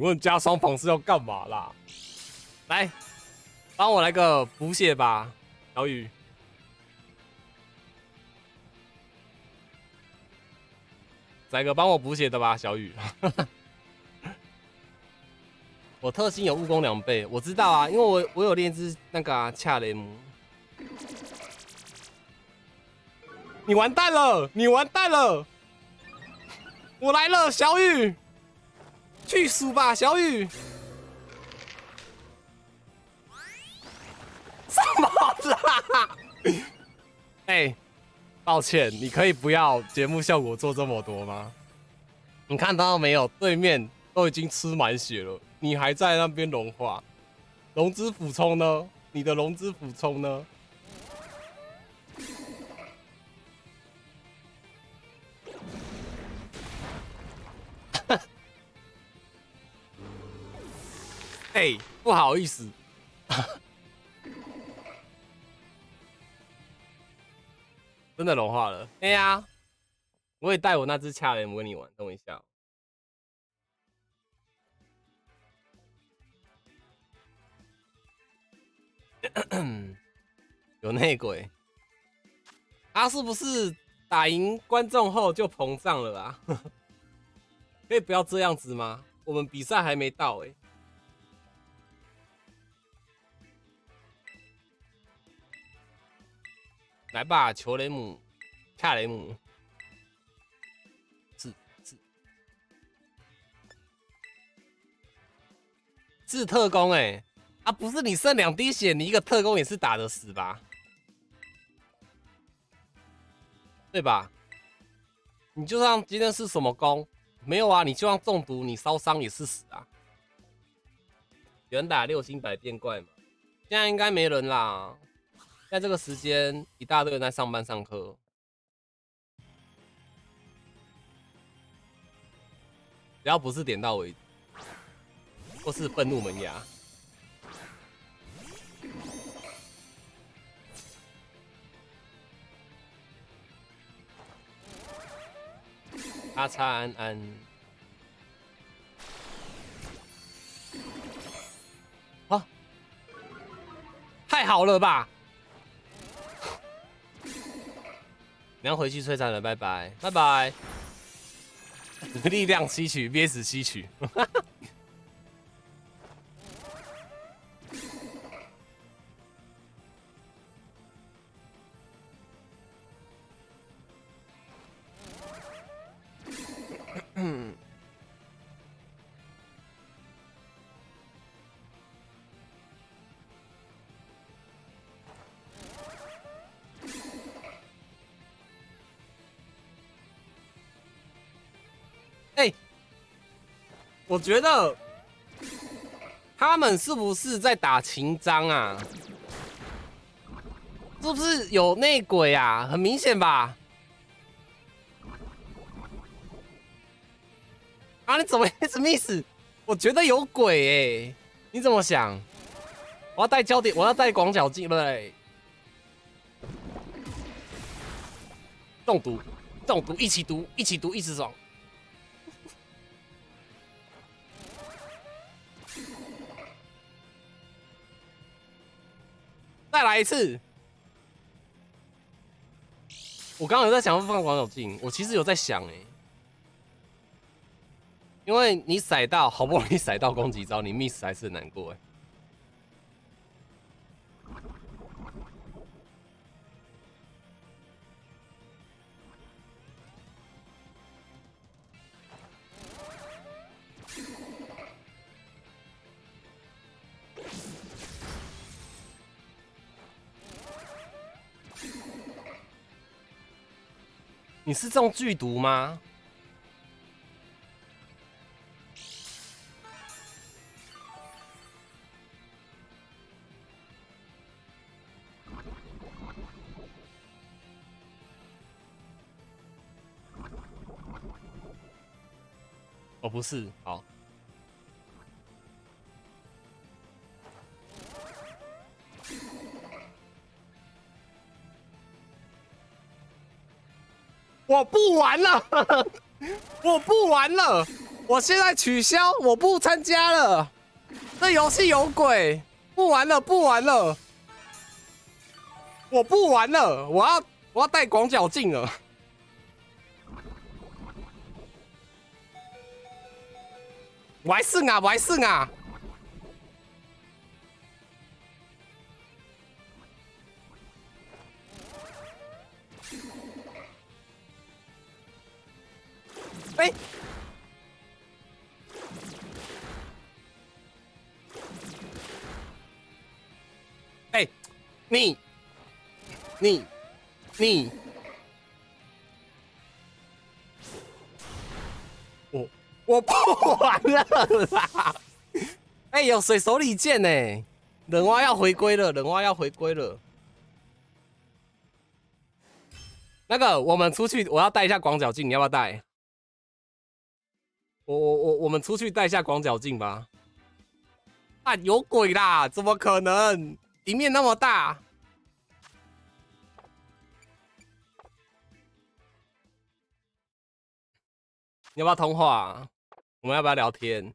请问加双防是要干嘛啦？来，帮我来个补血吧，小雨。宰个帮我补血的吧，小雨。我特性有误攻两倍，我知道啊，因为我我有练只那个恰雷姆。你完蛋了，你完蛋了！我来了，小雨。去死吧，小雨！什么啦？哎，抱歉，你可以不要节目效果做这么多吗？你看到没有？对面都已经吃满血了，你还在那边融化。龙之俯冲呢？你的龙之俯冲呢？哎，不好意思，真的融化了。哎呀，我也带我那只恰雷姆跟你玩，等我一下。有内鬼，他是不是打赢观众后就膨胀了啊？可以不要这样子吗？我们比赛还没到哎。来吧，球雷姆，恰雷姆，是是是特工哎，啊不是你剩两滴血，你一个特工也是打得死吧？对吧？你就算今天是什么工，没有啊，你就算中毒，你烧伤也是死啊。有人打六星百变怪嘛，现在应该没人啦。在这个时间，一大堆人在上班上课，只要不是点到为止，或是愤怒门牙，阿叉安安，啊，太好了吧！你要回去摧残了，拜拜，拜拜。力量吸取，憋死吸取。我觉得他们是不是在打情章啊？是不是有内鬼啊？很明显吧？啊，你怎么 什么意思？我觉得有鬼哎，你怎么想？我要带焦点，我要带广角镜，不对。中毒，中毒，一起毒，一起毒，一直爽。再来一次。我刚刚有在想要放广角镜，我其实有在想哎，因为你甩到好不容易甩到攻击招，你 miss 还是很难过哎。你是中剧毒吗？哦，不是，好。我不玩了，我不玩了，我现在取消，我不参加了。这游戏有鬼，不玩了，不玩了，我不玩了，我要我要带广角镜了。我还是啊，我还是啊。哎！哎，你，你，你，我我不玩了啦！哎，有水手里剑呢，冷蛙要回归了，冷蛙要回归了。那个，我们出去，我要带一下广角镜，你要不要带？我我我我们出去带下广角镜吧。啊，有鬼啦！怎么可能？里面那么大。你要不要通话？我们要不要聊天？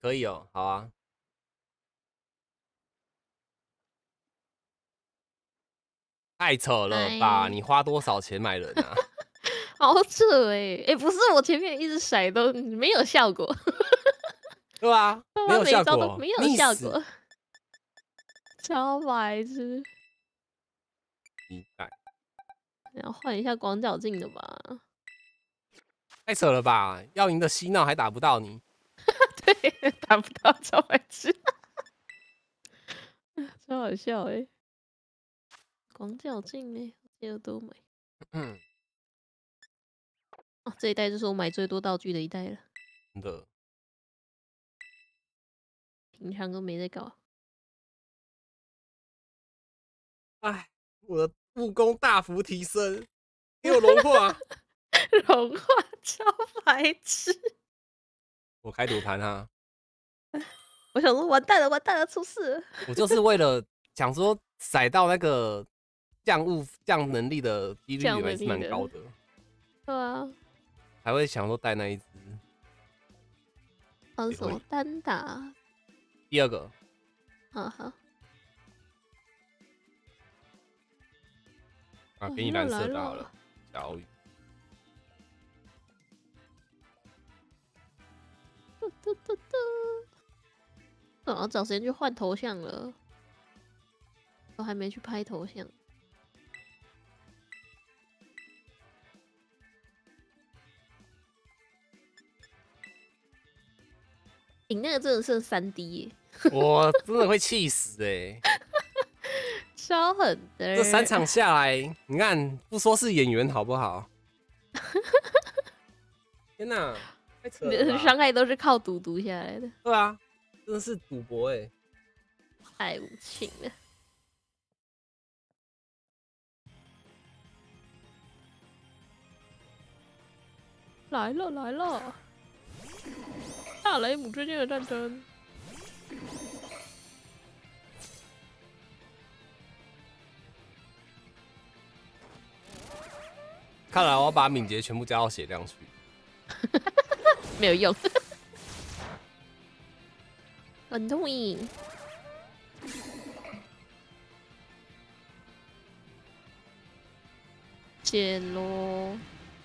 可以哦，好啊！太扯了吧！你花多少钱买人啊？好扯哎哎，不是我前面一直甩都没有效果，对吧？没有效果，没有效果，超白痴！一代，要换一下广角镜的吧？太扯了吧！要赢的嬉闹还打不到你。对，打不到超白痴，超好笑哎！广角镜呢？这个都没。嗯。哦，这一代就是我买最多道具的一代了。真的。平常都没在搞。哎，我的武功大幅提升，给我融化，融化，超白痴。我开赌盘啊，我想说完蛋了，完蛋了，出事！我就是为了 想说甩到那个降物降能力的几率还是蛮高的，对啊，还会想说带那一只，什么。单打？第二个，好好，啊，给你蓝色的好了，小雨。嘟嘟嘟！我要找时间去换头像了，我还没去拍头像。你那个真的是三 D，我真的会气死哎！超狠的，这三场下来，你看不说是演员好不好？天哪！你的伤害都是靠赌赌下来的。对啊，真的是赌博哎、太无情了。来了来了，大雷姆之间的战争。看来我要把敏捷全部加到血量去。没有用，很痛瘾。解喽，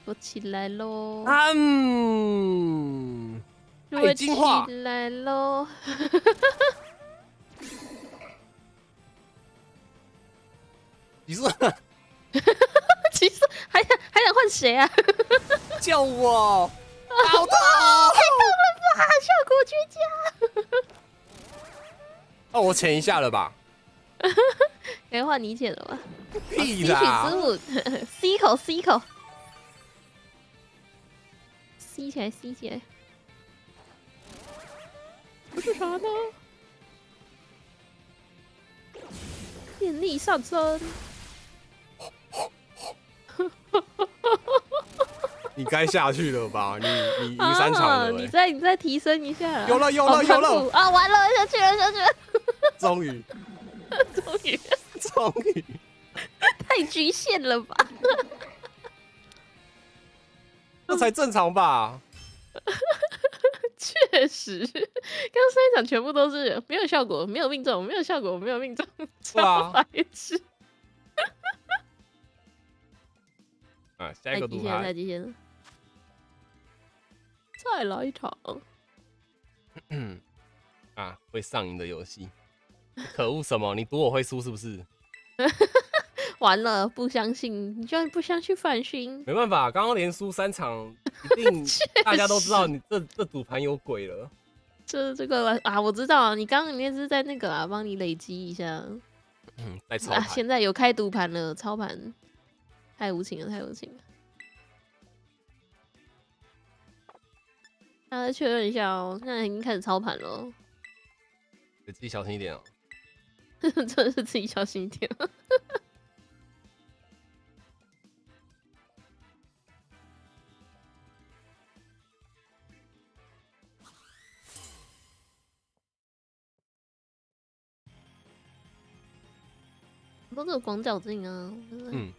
我起来喽，嗯，我爱金话起来喽。你说其实还想还想换谁啊？叫我，好痛！啊，效果绝佳。那我潜一下了吧？该换你捡了吧？屁吸取啦之！母，吸一口，吸一口，吸起来，吸起来。不是啥呢？电力上升，你该下去了吧？你你赢三场啊！了、你欸，再你再提升一下。有了有好了有了啊！完了，下去了下去了，终于终于终于，太局限了吧？这才正常吧？确实，刚刚上一场全部都是没有效果，没有命中，没有效果，没有命中，对啊超白痴。啊，下一个赌太极限了，太，极限了。再来一场，嗯，啊，会上瘾的游戏。可恶，什么？你赌我会输是不是？完了，不相信，你居然不相信反星？没办法，刚刚连输三场，一定 大家都知道你这这赌盘有鬼了。这这个啊，我知道，你刚刚那是在那个啊，帮你累积一下嗯，在操啊。盘，现在有开赌盘了，操盘太无情了，太无情了。大家确认一下哦，现在已经开始操盘了，自己小心一点哦。真的是自己小心一点。都是有广角镜啊，嗯，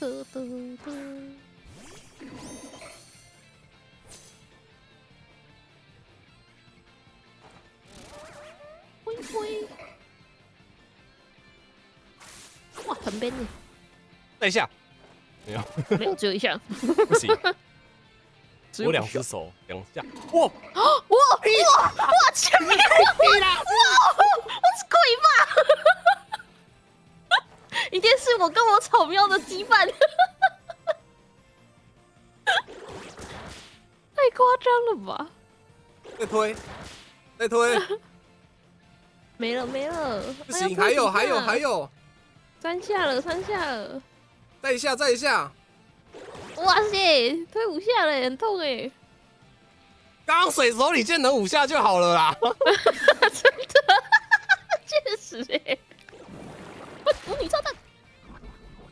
得得得。灰灰，哇，旁边呢？等一下，没有，没有，只有一下。不行，只有我两只手，两下，哇，哇哇哇！前面。哇，我是鬼吧？一定是我跟我草喵的羁绊，太夸张了吧？再推，再推，没了没了，不行，还有还有还，有，三下了三下了，再一下，再一下，哇塞，推五下了，很痛哎，刚刚水手里剑能五下就好了啦。真的？确实哎，我毒女炸弹，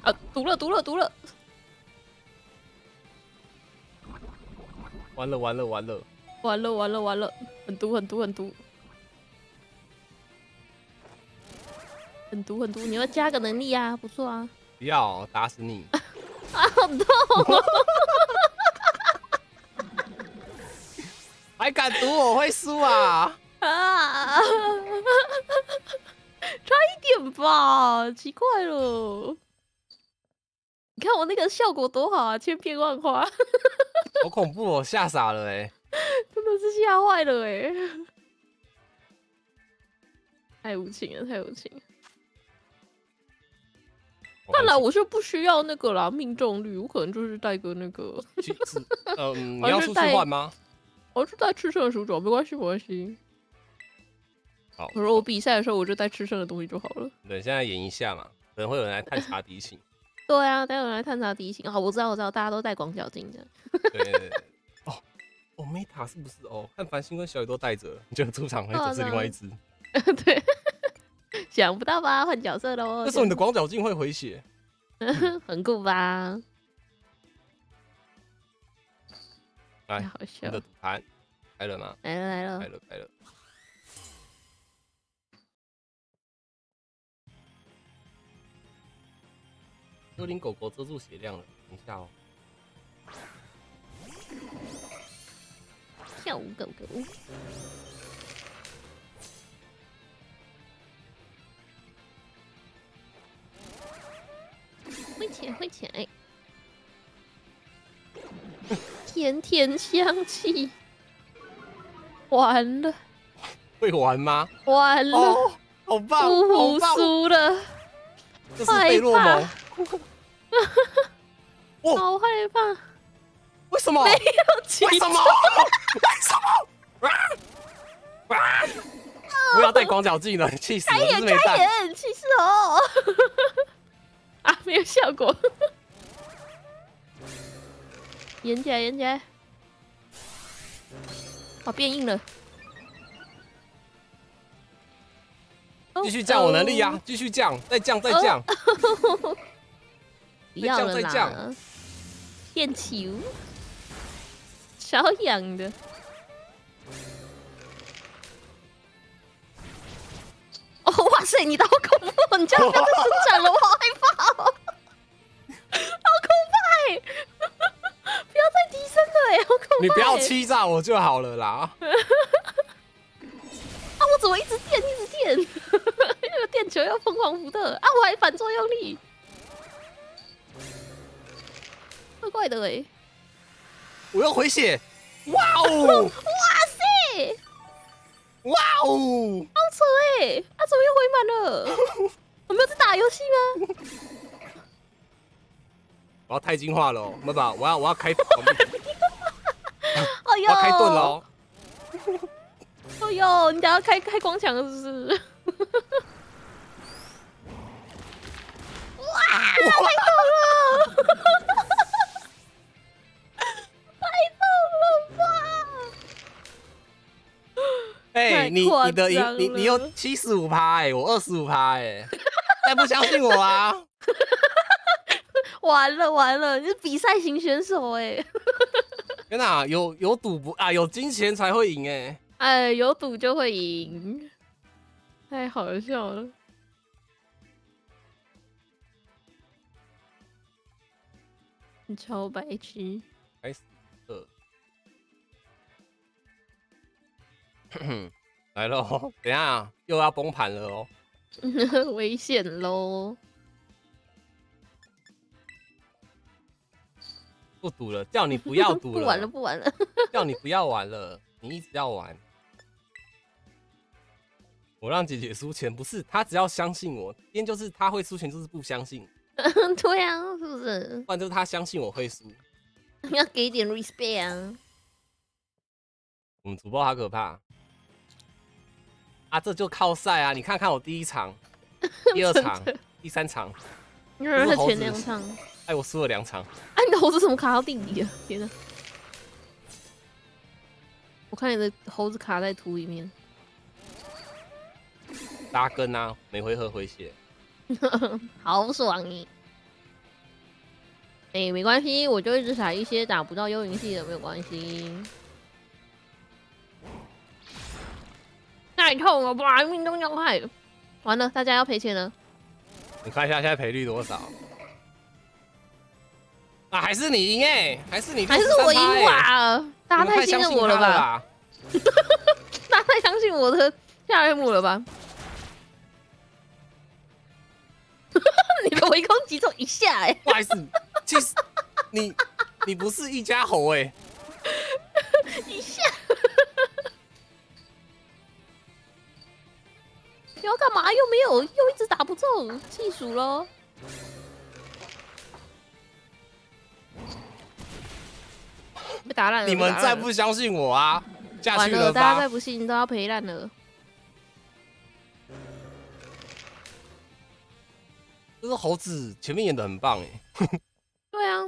啊，毒了毒了毒了，完了完了完了，完了完了完了，很毒很毒很毒，很毒很毒，你要加个能力啊，不错啊，不要打死你！啊，好痛哦！还敢赌我会输啊？啊，差一点吧，奇怪了。你看我那个效果多好啊，千变万化，好恐怖哦，吓傻了哎！真的是吓坏了哎！太无情了，太无情了。看来我是不需要那个啦，命中率，我可能就是带个那个，嗯，你我要出去是带换吗？我是带吃剩的鼠爪，没关系，没关系。好，我说我比赛的时候，我就带吃剩的东西就好了。对，现在演一下嘛，可能会有人来探查敌情。对啊，待会来探查地形。好，我知道，我知道，大家都带广角镜的。对，哦，Omega 是不是？哦，看繁星跟小雨都带着，就出场会是另外一只。对，想不到吧？换角色了哦。这时候你的广角镜会回血，很酷吧？来，你的盘开了吗？来了来了，开了开了。幽灵狗狗遮住血量了，等一下哦。跳舞狗狗。会起来，会起来。甜甜香气，完了，会玩吗？完了，哦，好棒，好棒！输了，这是贝洛蒙。哦，好害怕，为什么？没有起为什么？为什么？啊啊！不要带广角镜了，气死了！开眼。开眼，气死哦！啊，没有效果。演起来，演起来。哦，变硬了。继续降我能力啊！继续降，再降，再降。不要了啦！变球，小痒的。哦，哇塞，你的好恐怖！你这样开始伸展了，我好害怕哦，好恐怖哎！不要再提升了哎，好恐怖！你不要欺诈我就好了啦。啊！我怎么一直电，一直电？那个电球要疯狂辐射啊！我还反作用力，怪怪的哎！我要回血！哇哦！哇塞，哇哦！好扯哎！啊，怎么又回满了？我没有在打游戏吗？我要太进化了哦，没办法，我要我要开 哎我，要开盾了！哦。哎呦，你等下开开光墙是不是？哇，太痛了！痛了吧！哎、你你的赢你你有七十五趴哎，我二十五趴 哎，再不相信我啊！完了完了，你是比赛型选手哎！天哪，有有赌不啊？有金钱才会赢哎！哎，有赌就会赢，太好笑了。你超白痴，开始 来喽哦，等下又要崩盘了哦！危险喽！不赌了，叫你不要赌了 不玩了，不玩了。叫你不要玩了，你一直要玩。我让姐姐输钱，不是她只要相信我，今天就是她会输钱，就是不相信，对啊，是不是？不然就是她相信我会输。要给一点 respect 啊！我们主播好可怕啊！这就靠赛啊！你看看我第一场、第二场、第三场，因为他是猴子前两场，哎，我输了两场。哎，你的猴子怎么卡到地里了？天哪！我看你的猴子卡在土里面，扎根啊，每回合回血。好爽你！哎、没关系，我就一直踩一些打不到幽灵系的，没有关系。太痛了吧！命中要害，完了，大家要赔钱了。你看一下现在赔率多少？啊，还是你赢哎，还是你还是我赢63%欸哇！大家太信任我了吧？吧？大家太相信我的夏瑞姆了吧？你的围攻击中一下哎、不好意思，其实你你不是一家猴哎，一下。你要干嘛？又没有，又一直打不中，气死了！被打烂了。你们再不相信我啊，下去了大家再？不信都要赔烂了。这是猴子前面演的很棒哎，对啊，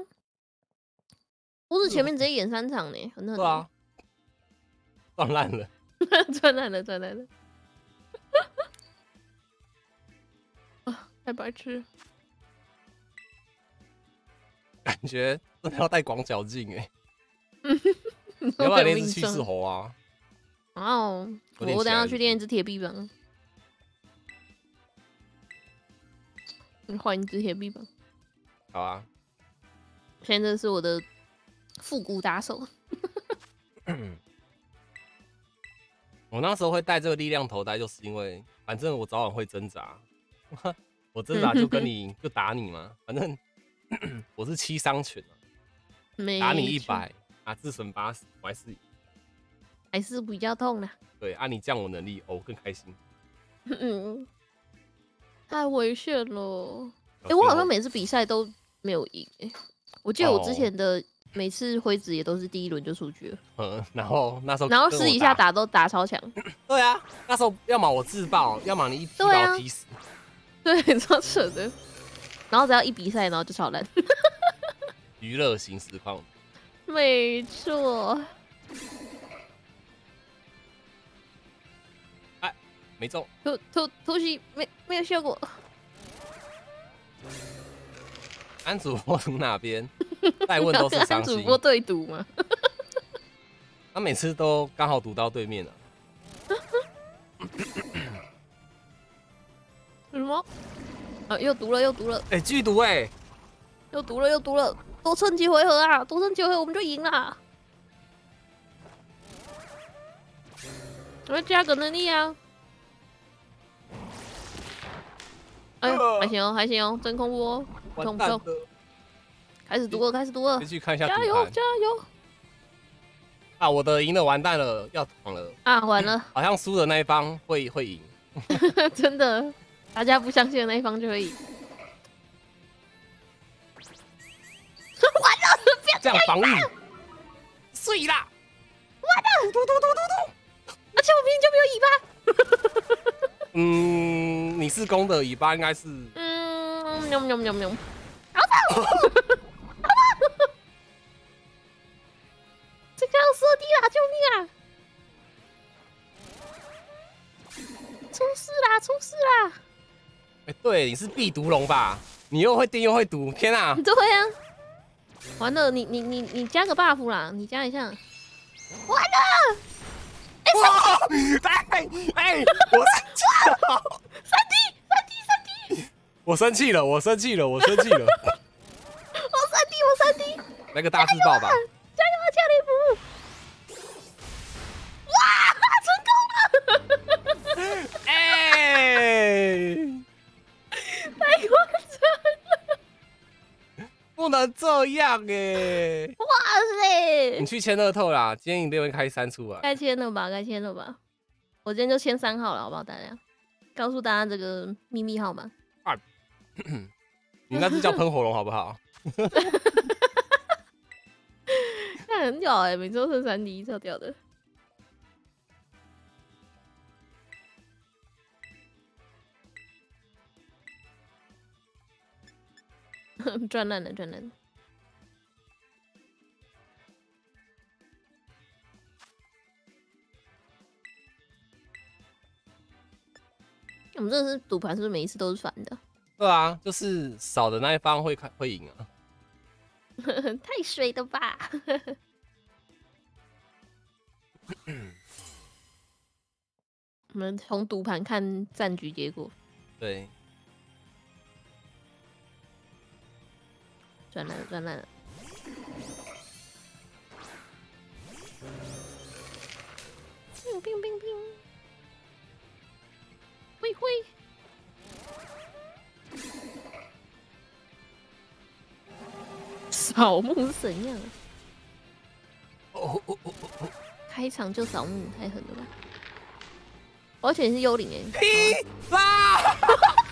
猴子前面直接演三场呢，很很。对啊，撞烂了。赚烂了，赚烂了。啊，太白痴！感觉真的要戴广角镜哎。你 要不要有练一只趋命中势猴啊？哦，我等下去练一只铁臂吧。你换一只铁臂吧，好啊，现在是我的复古打手。我那时候会带这个力量头带，就是因为反正我早晚会挣扎，我挣扎就跟你就打你嘛，反正 我是七伤拳啊，没打你一，百啊，自损八十，我还是还是比较痛啦。对啊，你降我能力，哦，更开心。嗯，太危险了。哎、哎我好像每次比赛都没有赢、欸。我记得我之哦前的每次灰子也都是第一轮就出局了，嗯，然后那时候然后跟我私底下，打都打超强。对啊，那时候要么我自爆，要么你一踢对啊把我踢死。对，超扯的。然后只要一比赛，然后就超烂。娱乐型实况，没错，哎没中，突突突袭没没有效果。安主播从哪边？再问都是跟伤心，主播对赌吗。他每次都刚好赌到对面了。什么？啊，又毒了，又毒了，哎、剧毒哎、又毒了，又毒了！多撑几回合啊！多撑几回合我们就赢了！我要加个能力啊！哎还行哦，还行哦，真恐怖哦！完痛不蛋了！开始毒了，开始毒了先！去看一下加油，加油！啊！我的赢了，完蛋了，要躺了。啊，完了，好像输的那一方会会赢。真的，大家不相信的那一方就会赢。这样防御，碎啦！而且我明明就没有尾巴。嗯，你是公的尾巴应该是嗯，喵喵喵喵，这个要射地啦！救命啊！出事啦！出事啦！哎、对，你是必毒龙吧？你又会电又会毒，天啊！对啊，完了，你你你你加个 buff 啦，你加一下。完了，哇！哎哎，我生气了！三 D 三 D 三 D，我生气了！我生气了！我生气了！我三 D 我三 D，来个大自爆吧！加油啊，加利普！哇，成功了！哎、太夸张了！不能这样哎、哇塞你！去签乐透啦！今天你六会开三出来。该签了吧，该签了吧。我今天就签三号了，好不好？大家告诉大家这个秘密号码。你那只叫喷火龙好不好？那很屌哎、每周剩三滴超屌的。赚烂了，赚烂了。我们这是赌盘，是不是每一次都是反的？对啊，就是少的那一方会看会赢啊。太水了吧！我们从赌盘看战局结果，对，赚烂了，赚烂了。乒乒乒乒，灰灰。扫墓是怎样啊？哦哦哦哦，开场就扫墓，太狠了吧！而且你是幽灵哎，劈啦！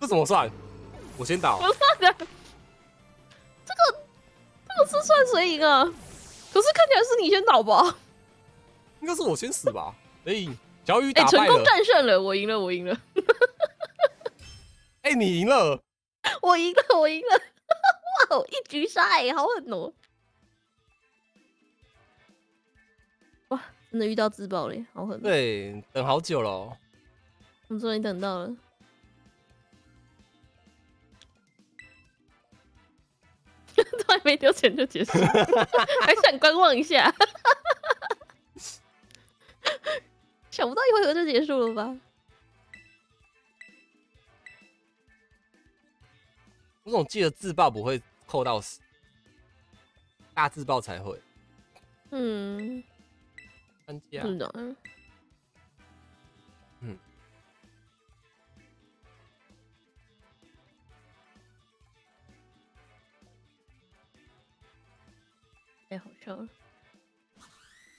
这怎么算？我先倒我。算的，这个这个是算谁赢啊？可是看起来是你先倒吧？应该是我先死吧？哎、小雨哎、成功。战胜了，我赢了，我赢了，哎、你赢了。我赢了，我赢了！哇哦，一局杀哎、好狠哦！哇，真的遇到自爆嘞，好狠！对，等好久了哦、我们终于等到了。都还没丢钱就结束，还想观望一下。想不到一回合就结束了吧？我总记得自爆不会扣到死，大自爆才会。嗯，三加不知道。嗯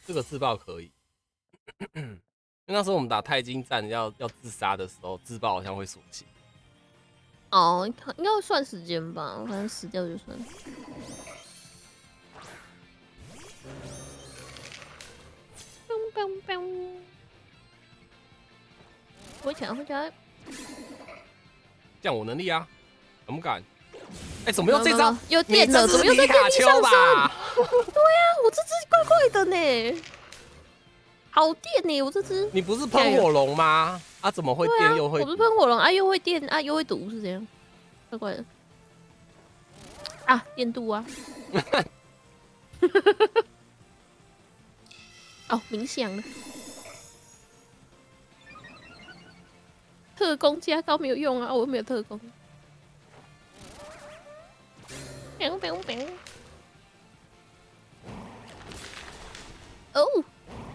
这个自爆可以。因为那时候我们打太金战要要自杀的时候，自爆好像会锁起。哦，应该算时间吧，反正死掉就算。嘣嘣嘣！回家回家！这样我能力啊，敢不敢？哎、怎么又这张？又电了，怎么又在电梯上升？对啊？我这只怪怪的呢，好电呢，我这只。你不是喷火龙吗？啊，怎么会电又会我不是喷火龙啊，又会电啊，又会毒，是这样，怪怪的。啊，电镀啊！哦，冥想了。特工加高没有用啊，我又没有特工。哦，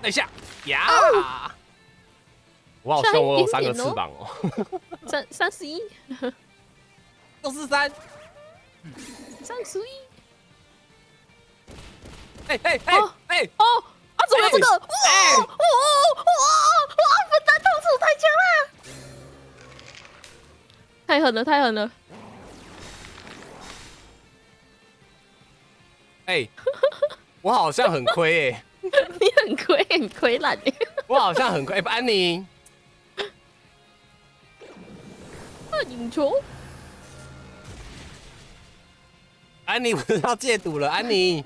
等一下呀！哦我好像，我有三个翅膀哦，三三十一，六四三，三十一。哎哎哎哦哎，哦啊，怎么有这个？哇哎哇哇哇！分担痛楚太强了，太狠了，太狠了！哎，我好像很亏哎，你很亏，很亏懒耶！我好像很亏。安妮，那影球安妮要戒赌了？安妮，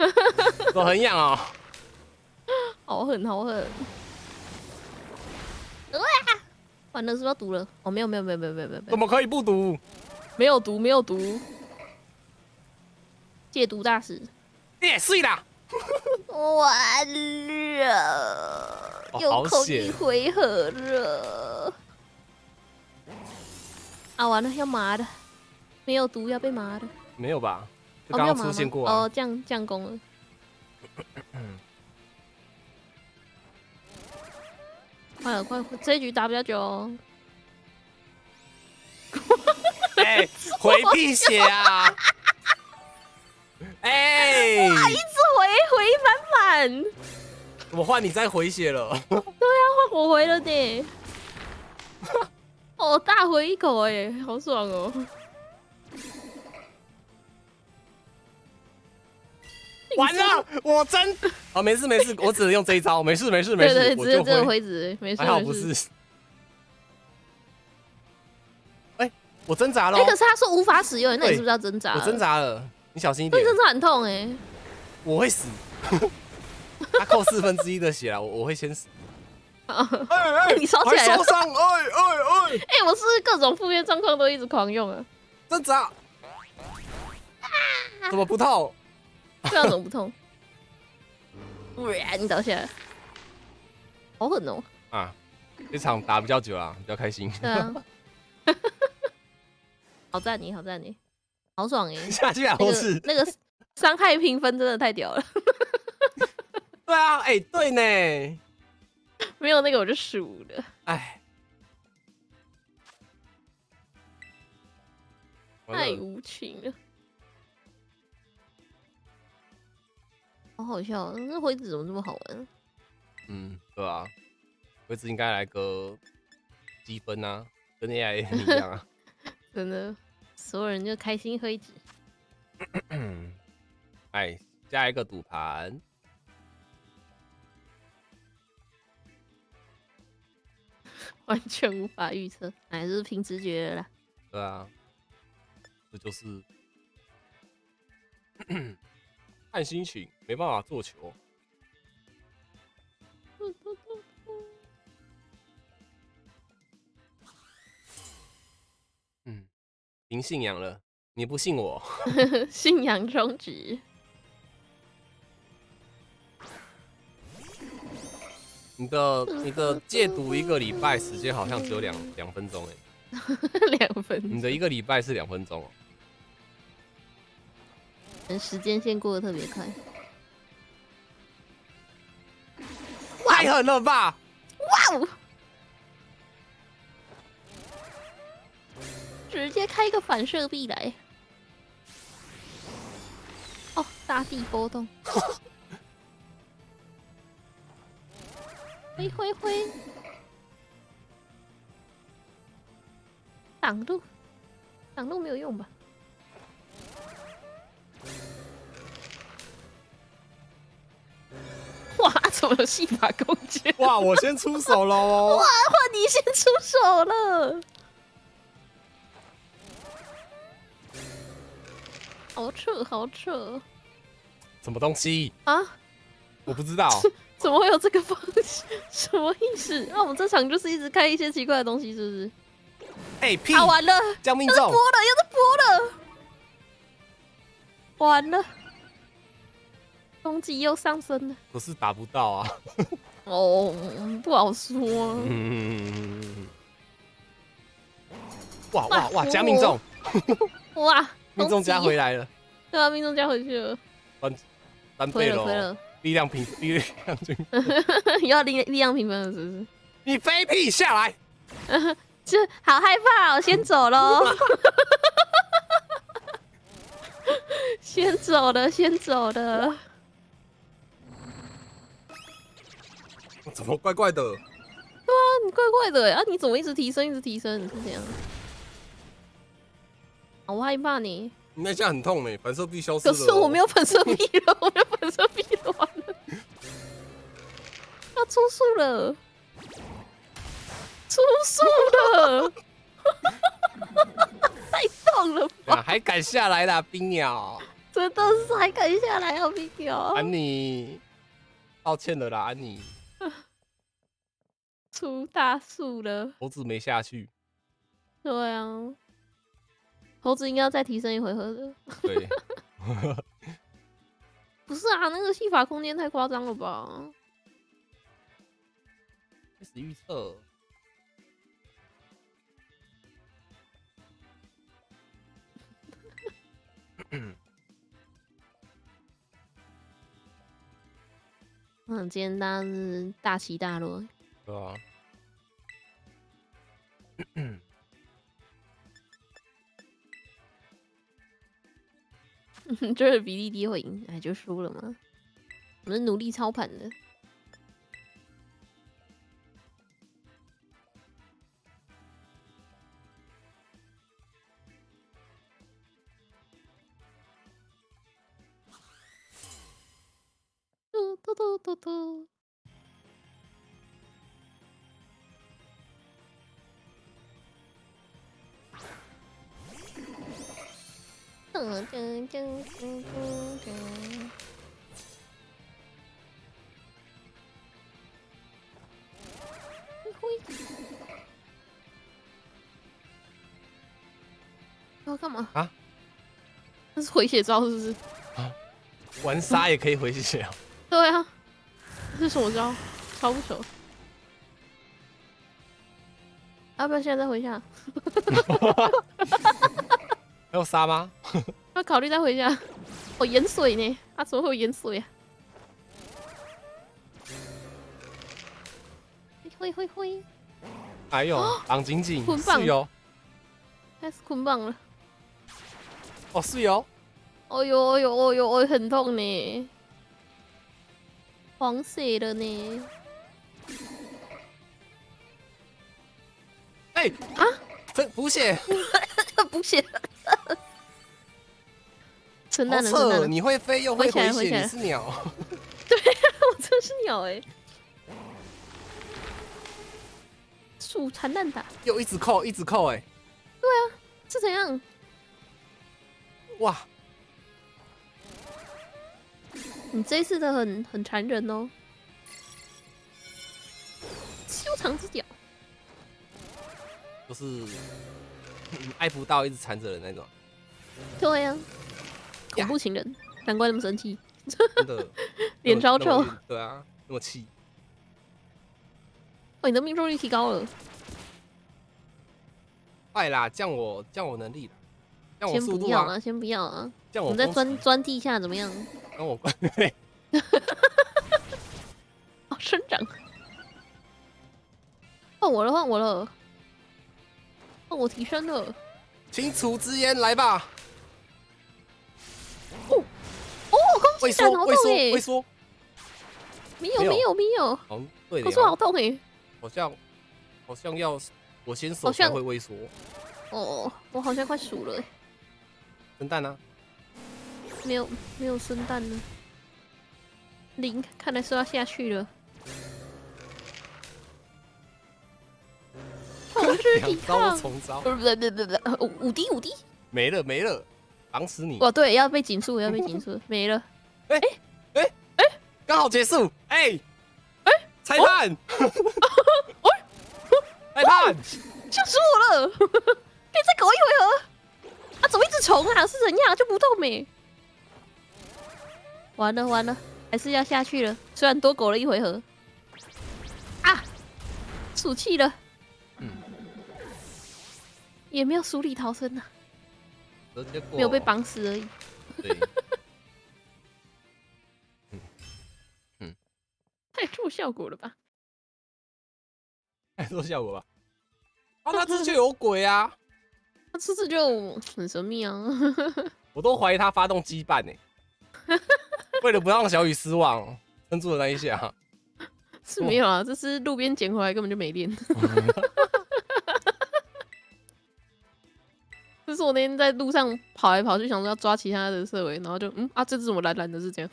我很痒哦。好狠，好狠！哇！完了，是不是要赌了？哦，没有，没有，没有，没有，没有，没有，没有，怎么可以不赌？没有毒，没有毒。戒毒大师，耶，碎啦！完了，哦又扣一回合了。啊，完了，要麻的，没有毒要被麻的。没有吧？刚没有麻吗刚出现过啊哦，。降降攻 了。快了，快！这一局打比较久哦。哎，回避血啊！哎，哇一直回回满满，我换你再回血了。换我回了呢。哦，大回一口哎，好爽哦！完了，我真哦，没事没事，我只能用这一招，没事没事没对对，事，我就只有。回子，没事还好没事。不是。哎，我挣扎了哎，，可是他说无法使用，那你是不是要挣扎？我挣，扎了，你小心一点，那挣扎很痛哎。我会死。他扣四分之一的血了，我我会先死。啊哎哎你烧起来了还受伤，哎哎哎，哎，我是不是各种负面状况都一直狂用啊？挣扎。怎么不痛？这样怎么不痛？哇，你倒下来，好狠哦！啊，这场打比较久了，比较开心。对啊，好赞你，好赞你，好爽哎！下去啊，那个都是。那个伤害评分真的太屌了，对啊，哎，对呢，没有那个我就输了。哎，太无情了，好好笑哦！那灰子怎么这么好玩？嗯，对啊，灰子应该来个积分啊，跟 AI 一样啊。真的，所有人就开心喝一支。哎，加一个赌盘，完全无法预测，还是凭直觉的啦。对啊，这就是 看心情，没办法做球。凭信仰了，你不信我？信仰充值。你的你的戒毒一个礼拜时间好像只有两 两分钟哎，两分你的一个礼拜是两分钟哦。钟，时间线过得特别快。太狠了吧！哇哦！直接开一个反射壁来。哦，大地波动。挥挥挥！挡路，挡路没有用吧？哇，怎么有戏法攻击？哇，我先出手了哦！哇，换你先出手了，好扯，好扯什么东西？啊！我不知道。怎么会有这个方式？什么意思？那、我们这场就是一直开一些奇怪的东西，是不是？哎、屁！啊，完了，将命中又是播。了，又是播了，完了，攻击又上升了。可是打不到啊。哦，不好说。嗯。哇哇哇哇！加命中，哇，命中加回来，了，对啊，命中加回去了，翻倍亏了力量平，力量均。要力力量平分了，是不是？你飞屁下来！这好害怕哦，先走喽。先走的，先走的。怎么怪怪的？对啊，你怪怪的啊！你怎么一直提升，一直提升？是这样？好害怕你。你那下很痛呢，反射壁消失了。可是我没有反射壁了，我没有反射壁了，完了，要出速了，出速了，太痛了吧！啊，还敢下来啦，冰鸟。真的是还敢下来啊，冰鸟，安妮，抱歉了啦，安妮，出大树了。猴子没下去。对啊，猴子应该要再提升一回合的。对，不是啊，那个戏法空间太夸张了吧？开始预测。嗯，今天大家是大起大落。对啊。就是比利低会赢，哎，就输了吗。我们努力操盘的，嘟嘟嘟嘟嘟。噔噔噔噔噔噔。嘿要干嘛啊？那是回血招是不是？啊玩沙也可以回血啊。对啊，这是什么招？超不熟。要不要现在再回一下？还有沙吗？要考虑再回一下。哦，盐水呢？啊，怎么会有盐水啊？挥挥挥，还有绑紧紧，捆绑是有开始捆绑了。哦，是有。哦呦哦呦哦呦，哦很痛呢，黄色的呢。哎啊，这补血，补血 了，承好担了，承担扯！了。你会飞又会回血，你是鸟。我真是鸟哎、树缠蛋打又一直扣，一直扣，哎，是怎样？哇！你这一次的很很残忍哦，修长之脚，不是 嗯挨不到，一直缠着的那种。对呀、恐怖情人，难怪那么生气，真的 脸超臭。对啊，那么气。哦，你的命中率提高了，快啦，降我降我能力啦，降我先速度啊，不要了，先不要啊。降我们再我攻击钻钻地下怎么样？跟我关。哦，生长。换我了，换我了，换我提升了。清除之烟来吧，哦，攻畏击感好痛哎畏！缩，没有没有没有好像对的攻速好，痛哎！好像好像要我先手才会畏缩，哦，我好像快数了欸，笨蛋呢！没有没有生蛋呢。零，看来是要下去了。统治抵两招抗，重招不是不是不是不不，五五滴五滴。没了没了，绑死你！哦，对，要被紧速，要被紧速，没了。哎哎哎刚好结束，哎哎，裁判，裁判，吓死我了！可以再搞一回合啊？怎么一直重啊？是怎样就不动没？完了完了，还是要下去了。虽然多苟了一回合啊，输气了，嗯，也没有死里逃生啊，结果没有被绑死而已。对，太做效果了吧？太做效果吧。啊，那这就有鬼啊！那这次就很神秘啊。我都怀疑他发动羁绊呢，为了不让小雨失望，撑住了那一下。是没有啊，这是路边捡回来，根本就没练。这是我那天在路上跑来跑去，想说要抓其他的色尾，然后就嗯啊，这只怎么蓝蓝的？是这样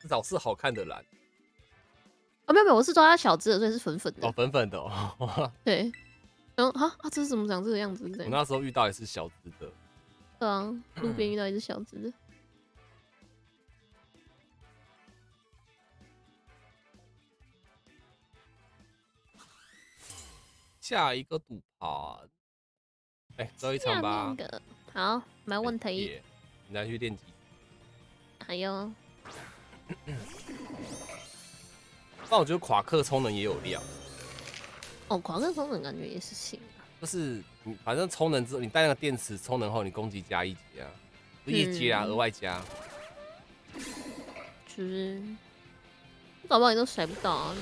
至少是好看的蓝啊？没有没有，我是抓它小只的，所以是粉粉的。哦，粉粉的哦。对，然后啊啊，这是怎么长这个样子？是我那时候遇到也是小只的，对啊，路边遇到一只小只的。下一个赌盘，哎，最后一场吧。个好，没问题。耶你拿去练级？还有但我觉得夸克充能也有料，哦，夸克充能感觉也是行啊。就是你反正充能之后，你带那个电池充能后，你攻击加一级啊，不一级啊，嗯额外加。就是搞不好你都甩不到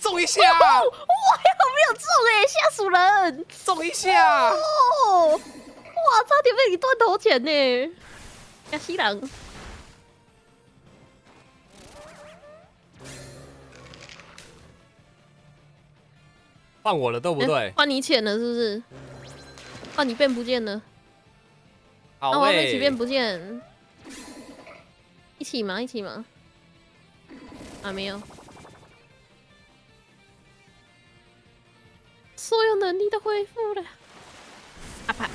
中一下，拳？中一下，哇，还好没有中哎、吓死人！中一下！哦，哇，差点被你断头拳呢！亚西郎，换我了，对不哎对？换你浅了是不是？换你变不见了，好那我们一起喂变，不见，一起吗？一起吗？啊，没有。所有能力都恢复了。阿帕！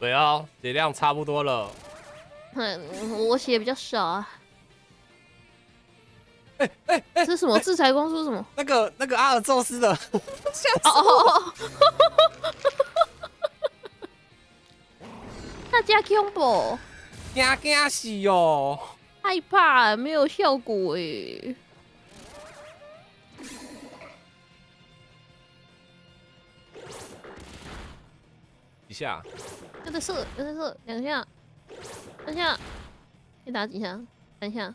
对哦，血量差不多了。嗯，我血比较少啊。哎哎哎！这是什么制裁光束？什么？那个那个阿尔宙斯的，吓死哦哦哦！那加 combo 惊惊死哦！害怕，没有效果哎。几下？又在射，又在射，两下，三下，你打几下？三下，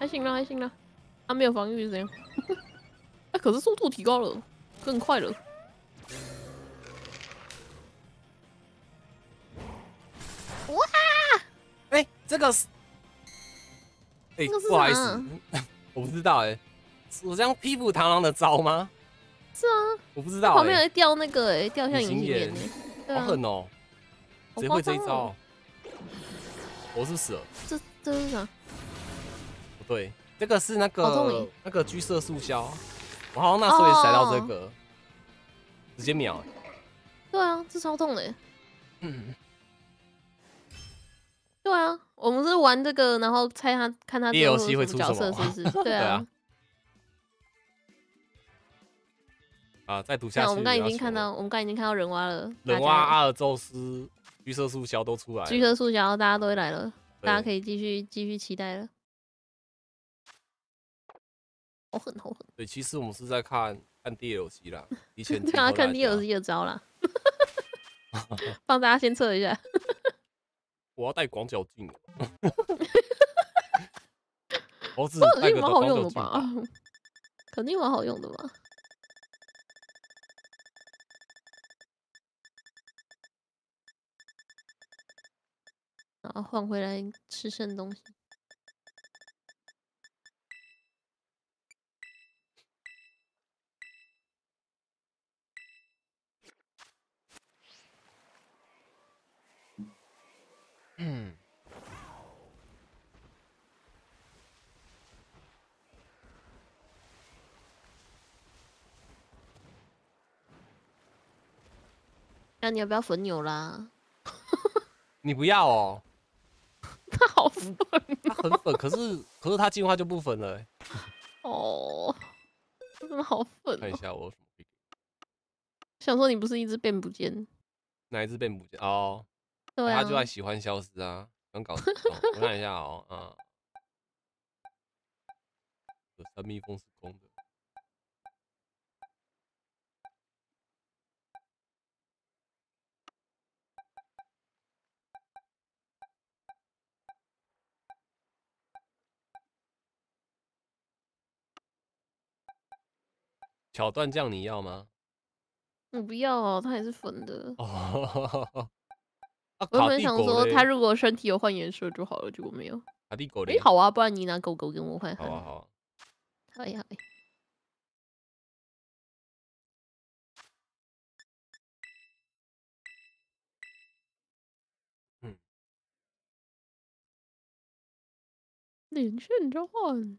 还行了，还行了。他没有防御是怎样？哎，可是速度提高了，更快了。哇哎、这个是，哎、这个是不好意思，我不知道哎、我这样批捕螳螂的招吗？是啊，我不知道、哎，旁边有掉那个哎，掉像隐形眼眼哎。对啊，好狠哦、好谁会这一招？我是死了？这这是啥？不对，这个是那个那个橘色速消，我好像那时候也踩到这个，直接秒、哎对啊，这超痛的欸。嗯，对啊，我们是玩这个，然后猜他看他之后 DLC 会出什么角色，是不是？对 对啊啊。啊，再读下去。像我们刚已经看到，我们刚已经看到人蛙了，人蛙、阿尔宙斯、橘色速销都出来了。橘色塑胶，大家都会来了，大家可以以继续继续期待了。好狠好狠！对，其实我们是在看看 DLC 啦，以前 对啊，看 DLC 的招啦，帮大家先测一下。我要戴广角镜。猴子这也戴个广蛮好用的角镜吧？肯定蛮好用的吧？然后换回来吃剩东西。嗯，那你要不要粉牛啦？你不要哦，他好粉它很粉，可是可是他进化就不粉了欸。哦，真的好粉、哦。看一下我有什么可以想说你不是一直变不见？哪一只变不见哦，对啊，它就爱喜欢消失啊，很搞笑。我看一下哦，啊，有三蜜蜂是公的，巧断酱你要吗？我不要哦，它也是粉的。哦，啊，我原本想说，它如果身体有换颜色就好了，结果没有。哎、卡蒂狗嘞，好啊，不然你拿狗狗跟我换换。好啊 好啊，好呀，好呀。嗯，连线召唤。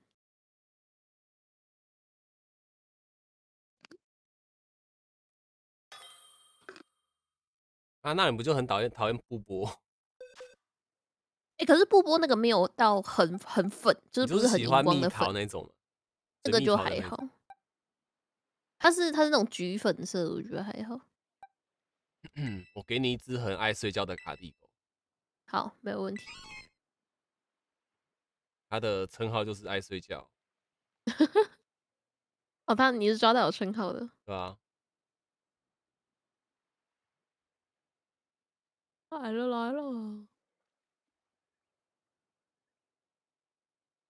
啊，那你不就很讨厌讨厌布波？哎、可是布波那个没有到很很粉，就是不是很荧光的粉，桃那种吗？这个就还好。它是它是那种橘粉色，我觉得还好。嗯，我给你一只很爱睡觉的卡蒂狗，好，没有问题。它的称号就是爱睡觉，哦，他你是抓到有称号的，对吧？来了来了。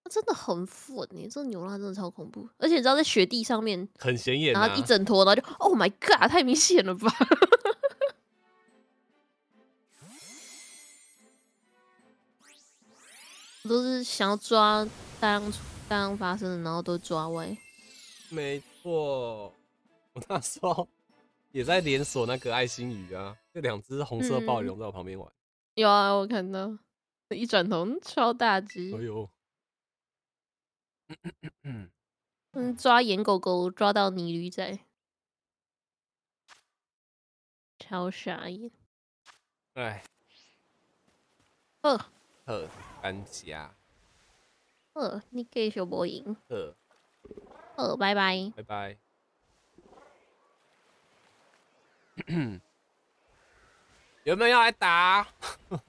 它真的很粉呢，这牛拉真的超恐怖，而且你知道在雪地上面，很显眼啊然后一。整坨，然后就 Oh my God，太明显了吧！我 都是想要抓大量出大量发生的，然后都抓歪。没错，我那时候也在连锁那个爱心鱼啊，这两只红色暴嗯。龙在我旁边玩。有啊，我看到，一转头嗯超大只。哎，呦，嗯，嗯，抓野狗狗抓到泥驴仔，超傻眼。哎，呃呵，搬家，呃，你继续无赢，呵，呃，拜拜。拜拜。有没有要来打？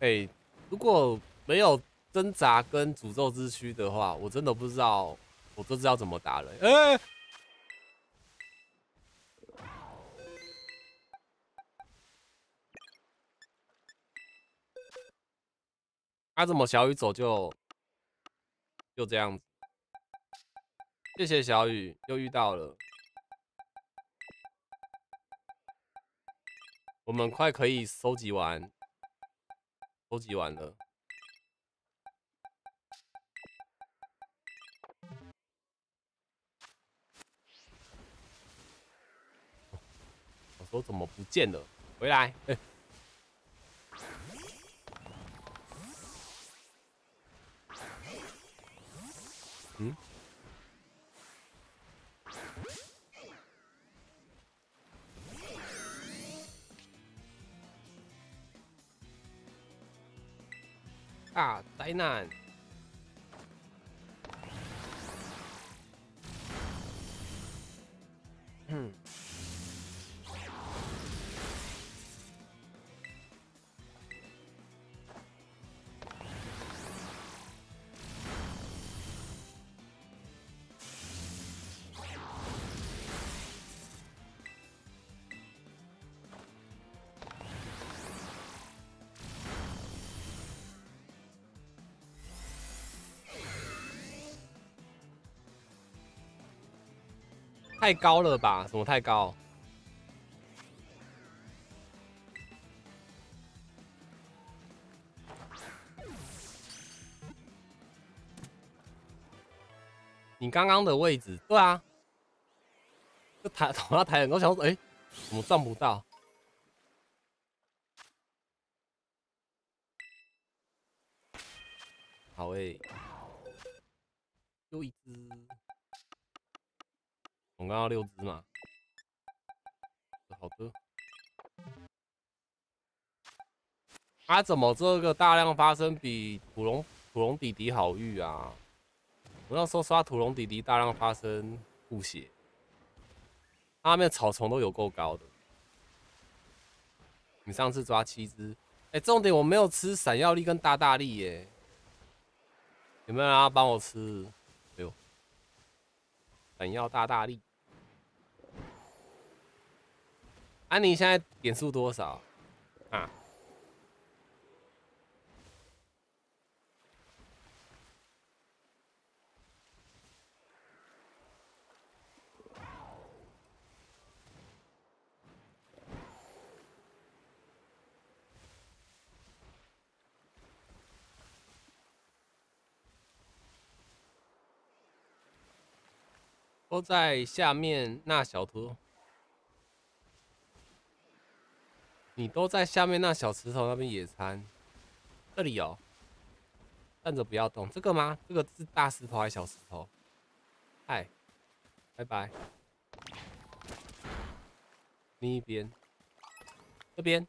哎、如果没有挣扎跟诅咒之躯的话，我真的不知道我不知道怎么打了。哎、他、怎么小雨走就就这样子？谢谢小雨，又遇到了。我们快可以收集完，收集完了。我说怎么不见了？回来！哎、啊灾难。嗯。太高了吧？什么太高？你刚刚的位置，对啊，就抬，头要抬很多，想说，哎，怎么撞不到？好诶，又一只。我刚要六只嘛，好的。啊，怎么这个大量发生比土龙土龙弟弟好遇啊？我那时候刷土龙弟弟大量发生吐血，那边草丛都有够高的。你上次抓七只，哎，重点我没有吃闪耀力跟大大力耶，有没有人要帮我吃？哎呦，闪耀大大力。安妮现在点数多少啊？都在下面那小图。你都在下面那小石头那边野餐，这里哦，站着不要动，这个吗？这个是大石头还是小石头？嗨，拜拜。另一边，这边，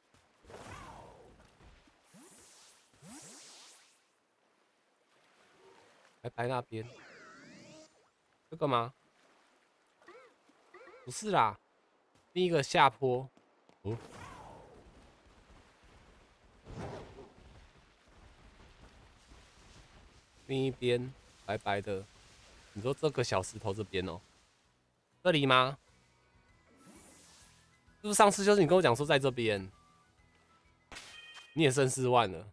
拜拜那边，这个吗？不是啦，另一个下坡，哦。另一边白白的，你说这个小石头这边哦，这里吗？是不是上次就是你跟我讲说在这边？你也剩四万了，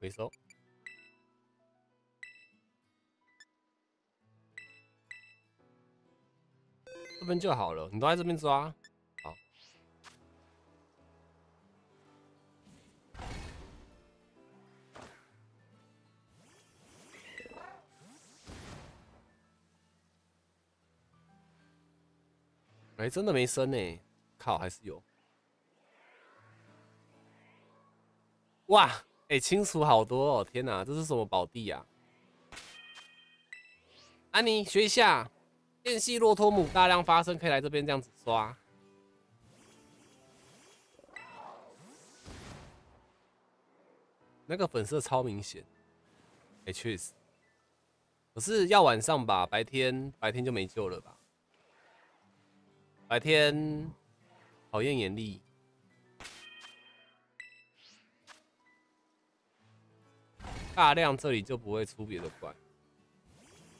回收，这边就好了，你都在这边抓。哎，真的没升呢，靠，还是有。哇，哎，清楚好多哦！天哪，这是什么宝地呀？安妮，学一下，电系骆驼母大量发生，可以来这边这样子刷。那个粉色超明显，哎，确实。可是要晚上吧，白天白天就没救了吧？白天考验眼力，大量这里就不会出别的怪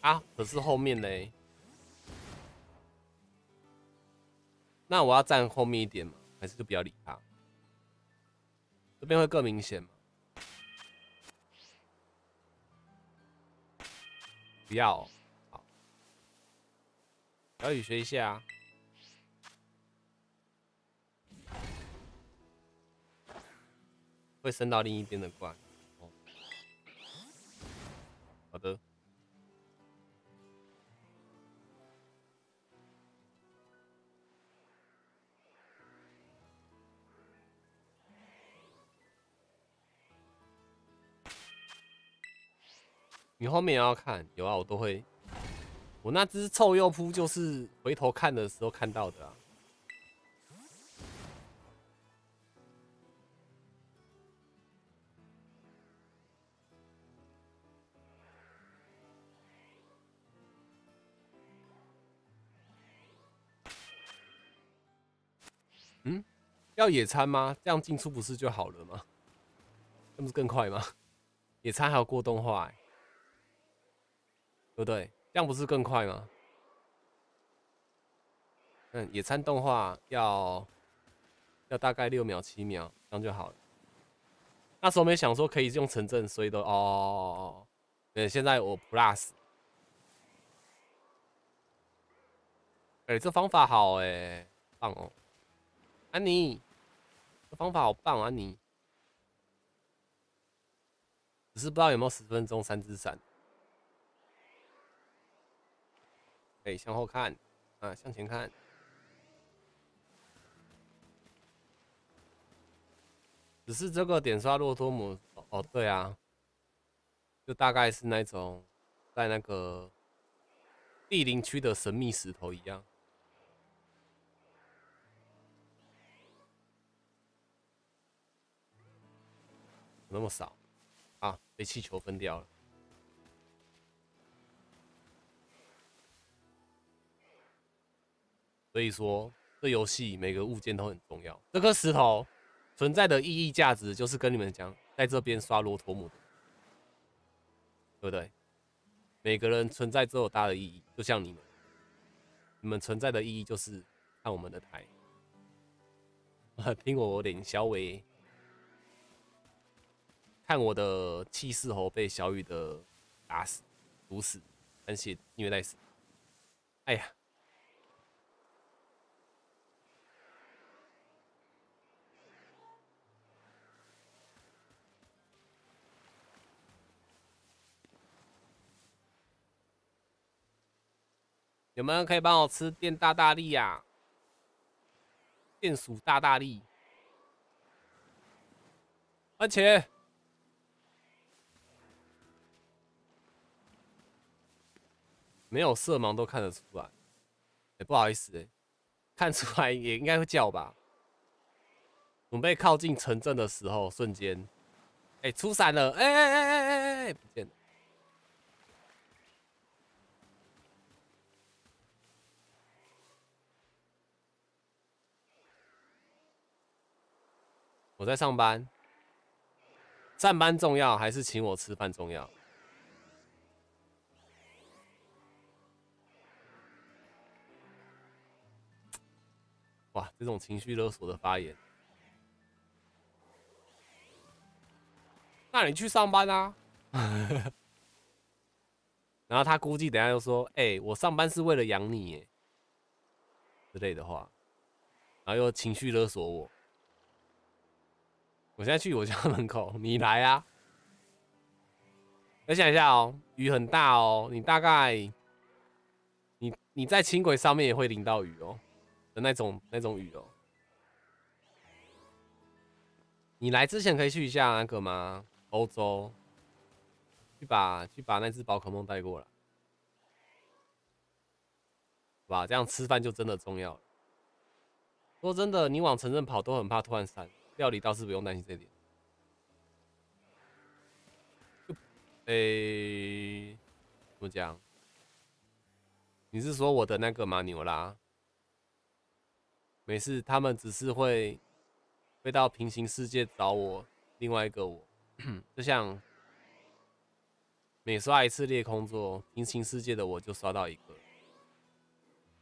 啊。可是后面呢？那我要站后面一点吗？还是就不要理他？这边会更明显吗？不要，好，小雨学一下。会升到另一边的怪。哦，好的。你后面也要看，有啊，我都会。我那只臭鼬扑就是回头看的时候看到的啊。要野餐吗？这样进出不是就好了吗？那不是更快吗？野餐还要过动画、欸，对不对？这样不是更快吗？嗯，野餐动画要要大概六秒七秒，这样就好了。那时候没想说可以用城镇，所以都哦哦哦哦。对，现在我 plus，哎、这方法好哎、棒哦，安妮，这方法好棒啊你。只是不知道有没有十分钟三只闪。哎、向后看啊，向前看。只是这个点刷骆驼姆哦，对啊，就大概是那种在那个地灵区的神秘石头一样。那么少啊，被气球分掉了。所以说，这游戏每个物件都很重要。这颗石头存在的意义价值，就是跟你们讲，在这边刷罗陀姆的，对不对？每个人存在都有大的意义，就像你们，你们存在的意义就是看我们的台。听我脸小伟，看我的气势猴被小雨的打死、毒死、而且虐待死。哎呀！有没有人可以帮我吃电大大力呀、电鼠大大力，番茄，没有色盲都看得出来。哎、不好意思、看出来也应该会叫吧。准备靠近城镇的时候，瞬间，哎、出闪了，哎哎哎哎哎哎，不见了。我在上班，上班重要还是请我吃饭重要？哇，这种情绪勒索的发言，那你去上班啊？然后他估计等下又说：“哎、我上班是为了养你耶。”之类的话，然后又情绪勒索我。我现在去我家门口，你来啊！我想一下哦，雨很大哦，你大概，你你在轻轨上面也会淋到雨哦的那种那种雨哦。你来之前可以去一下那个吗？欧洲，去把去把那只宝可梦带过来，好吧？这样吃饭就真的重要了。说真的，你往城镇跑都很怕突然闪。料理倒是不用担心这点。诶、怎么讲？你是说我的那个马牛拉？没事，他们只是会会到平行世界找我，另外一个我，就像每刷一次裂空座，平行世界的我就刷到一个，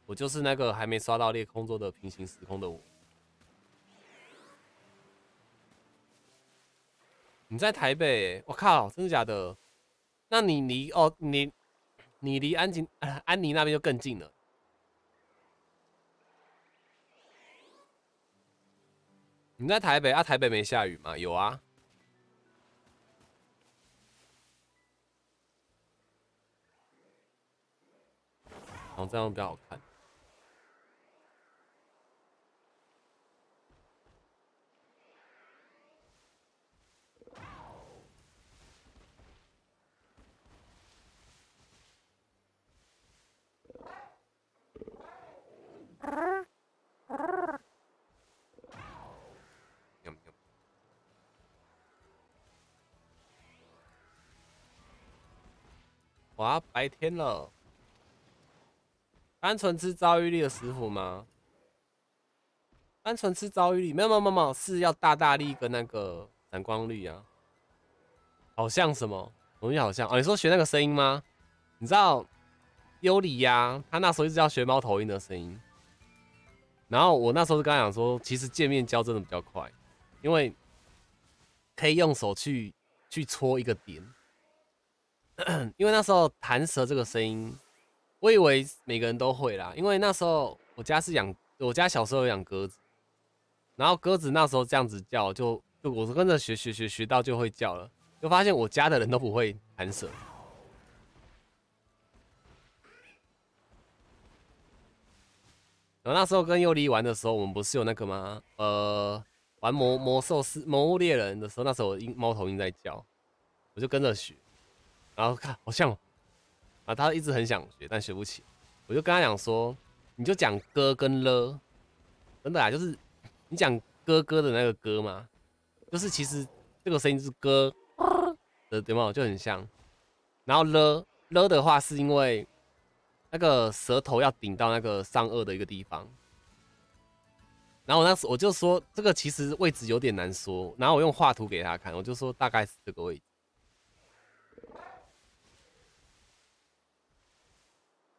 我就是那个还没刷到裂空座的平行时空的我。你在台北、欸？我靠，真的假的？那你离哦，你你离安吉、呃安妮那边就更近了。你在台北啊？台北没下雨吗？有啊。哦，这样比较好看。哇，白天了，单纯吃遭遇力的食府吗？单纯吃遭遇力，没有没有没有，是要大大力跟那个闪光率啊。好像什么东西好像哦？你说学那个声音吗？你知道尤里呀，他那时候一直要学猫头鹰的声音。然后我那时候就跟他讲说，其实见面教真的比较快，因为可以用手去去戳一个点。因为那时候弹舌这个声音，我以为每个人都会啦，因为那时候我家是养，我家小时候有养鸽子。然后鸽子那时候这样子叫，就就我是跟着学学学学到就会叫了，就发现我家的人都不会弹舌。然后那时候跟尤里玩的时候，我们不是有那个吗？呃，玩魔魔兽师魔物猎人的时候，那时候鹰猫头鹰在叫，我就跟着学，然后看好像啊，他一直很想学，但学不起，我就跟他讲说，你就讲哥跟了，真的啊，就是。你讲哥哥的那个哥嘛，就是其实这个声音是哥的，对吗？就很像。然后了了的话，是因为那个舌头要顶到那个上颚的一个地方。然后我那时我就说，这个其实位置有点难说。然后我用画图给他看，我就说大概是这个位置。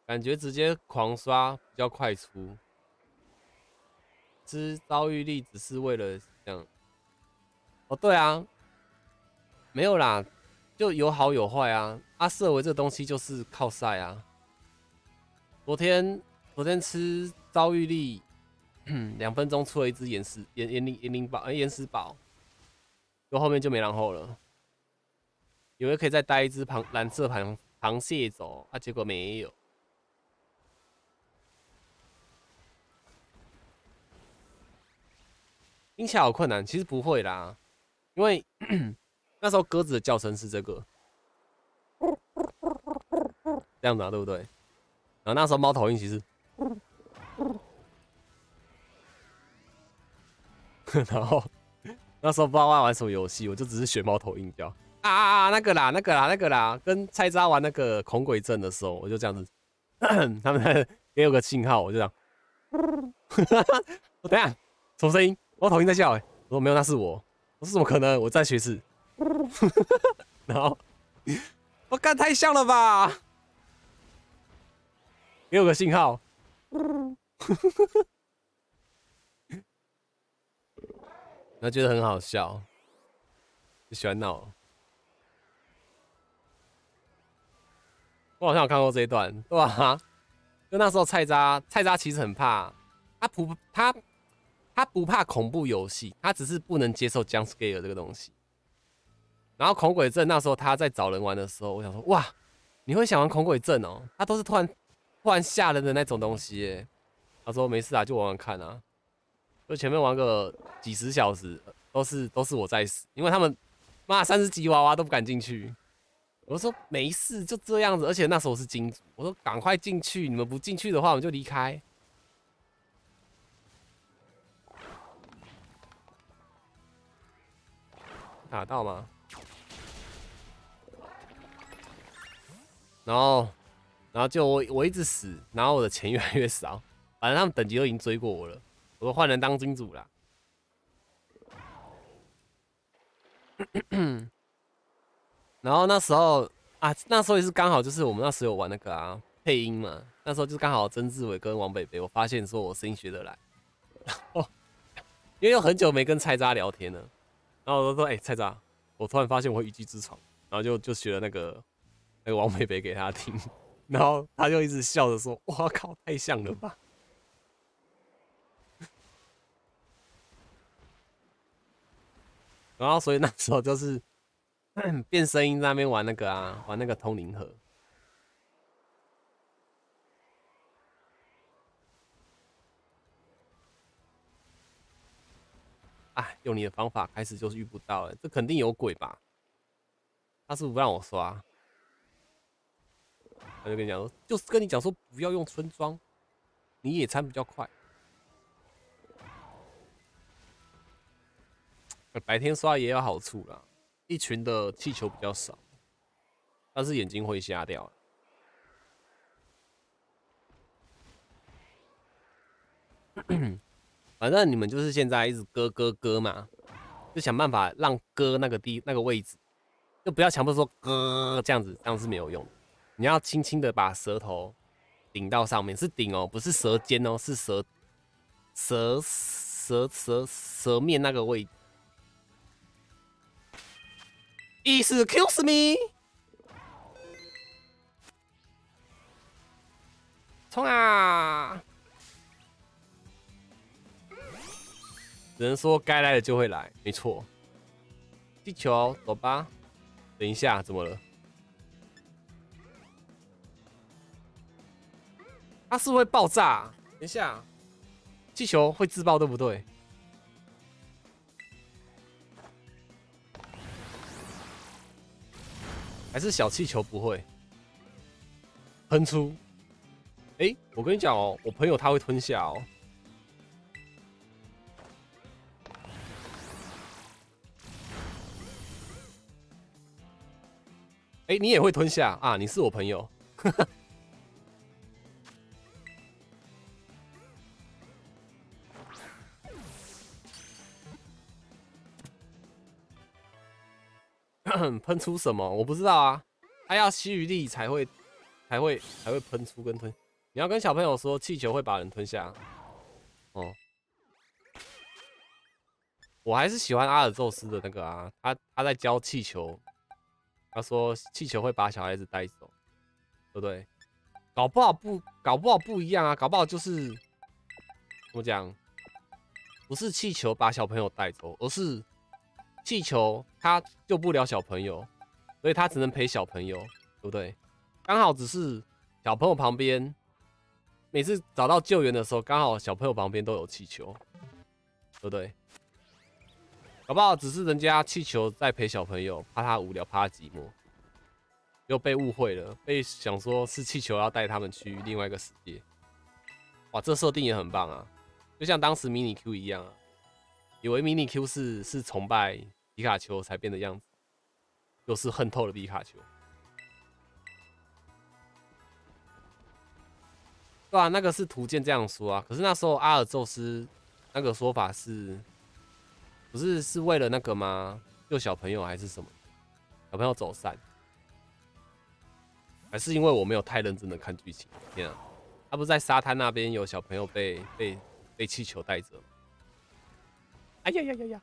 感觉直接狂刷比较快出。吃遭遇力只是为了这样，哦，对啊，没有啦，就有好有坏啊。阿瑟维这东西就是靠晒啊。昨天昨天吃遭遇力，两分钟出了一只岩石岩岩灵岩灵宝，哎，岩石宝，就后面就没然后了。以为可以再带一只螃蓝色螃螃蟹走，啊，结果没有。听起来好困难，其实不会啦，因为 那时候鸽子的叫声是这个，这样子啊，对不对？然后那时候猫头鹰其实，然后那时候不知道玩玩什么游戏，我就只是学猫头鹰叫啊啊啊，那个啦，那个啦，那个啦，跟菜渣玩那个恐鬼阵的时候，我就这样子，他们 也有个信号，我就这样，我等下什么声音？我头鹰在叫，哎，我说没有，那是我。我说怎么可能？我再学一次。然后我干太像了吧？给我个信号。他觉得很好笑，就喜欢闹。我好像有看过这一段，对吧？就那时候菜渣，菜渣其实很怕他不他。他不怕恐怖游戏，他只是不能接受 jump scare 这个东西。然后恐鬼症那时候他在找人玩的时候，我想说哇，你会想玩恐鬼症哦？他都是突然突然吓人的那种东西。他说没事啊，就玩玩看啊。就前面玩个几十小时，都是都是我在死，因为他们妈三十级娃娃都不敢进去。我说没事，就这样子。而且那时候是金主，我说赶快进去，你们不进去的话，我们就离开。打到吗？然后，然后就我我一直死，然后我的钱越来越少。反正他们等级都已经追过我了，我换人当金主了。然后那时候啊，那时候也是刚好就是我们那时候有玩那个啊配音嘛，那时候就是刚好曾志伟跟王北北，我发现说我声音学得来，哦，因为有很久没跟菜渣聊天了。然后我就说：“哎，菜渣，我突然发现我会一技之长。”然后就就学了那个那个王菲菲给他听，然后他就一直笑着说：“我靠，太像了吧！”然后所以那时候就是 变声音在那边玩那个啊，玩那个通灵盒。哎，用你的方法开始就是遇不到了，这肯定有鬼吧？他是不让我刷，他就跟你讲说，就是跟你讲说不要用村庄，你野餐比较快。白天刷也有好处啦，一群的气球比较少，但是眼睛会瞎掉。反正你们就是现在一直割割割嘛，就想办法让割那个地那个位置，就不要强迫说割这样子，这样是没有用的。你要轻轻的把舌头顶到上面，是顶哦，不是舌尖哦，是舌舌舌舌舌面那个位置。Excuse me，冲啊！只能说该来的就会来，没错。地球，走吧。等一下，怎么了？它是会爆炸。等一下，气球会自爆，对不对？还是小气球不会喷出？哎，我跟你讲哦，我朋友他会吞下哦。你也会吞下啊？你是我朋友。喷出什么？我不知道啊。他要吸余力才会，才会，才会喷出跟吞。你要跟小朋友说，气球会把人吞下。哦，我还是喜欢阿尔宙斯的那个啊。他他在教气球，他说气球会把小孩子带走，对不对？搞不好不，搞不好不一样啊。搞不好就是怎么讲？不是气球把小朋友带走，而是。气球它救不了小朋友，所以它只能陪小朋友，对不对？刚好只是小朋友旁边，每次找到救援的时候，刚好小朋友旁边都有气球，对不对？搞不好只是人家气球在陪小朋友，怕他无聊，怕他寂寞，又被误会了，被想说是气球要带他们去另外一个世界。哇，这设定也很棒啊，就像当时迷你 Q 一样啊，以为迷你 Q 是是崇拜。皮卡丘才变的样子，又是恨透了皮卡丘。对啊，那个是图鉴这样说啊。可是那时候阿尔宙斯那个说法是，不是是为了那个吗？救小朋友还是什么？小朋友走散，还是因为我没有太认真的看剧情？天啊，他不是在沙滩那边有小朋友被被被气球带着？哎呀呀呀呀！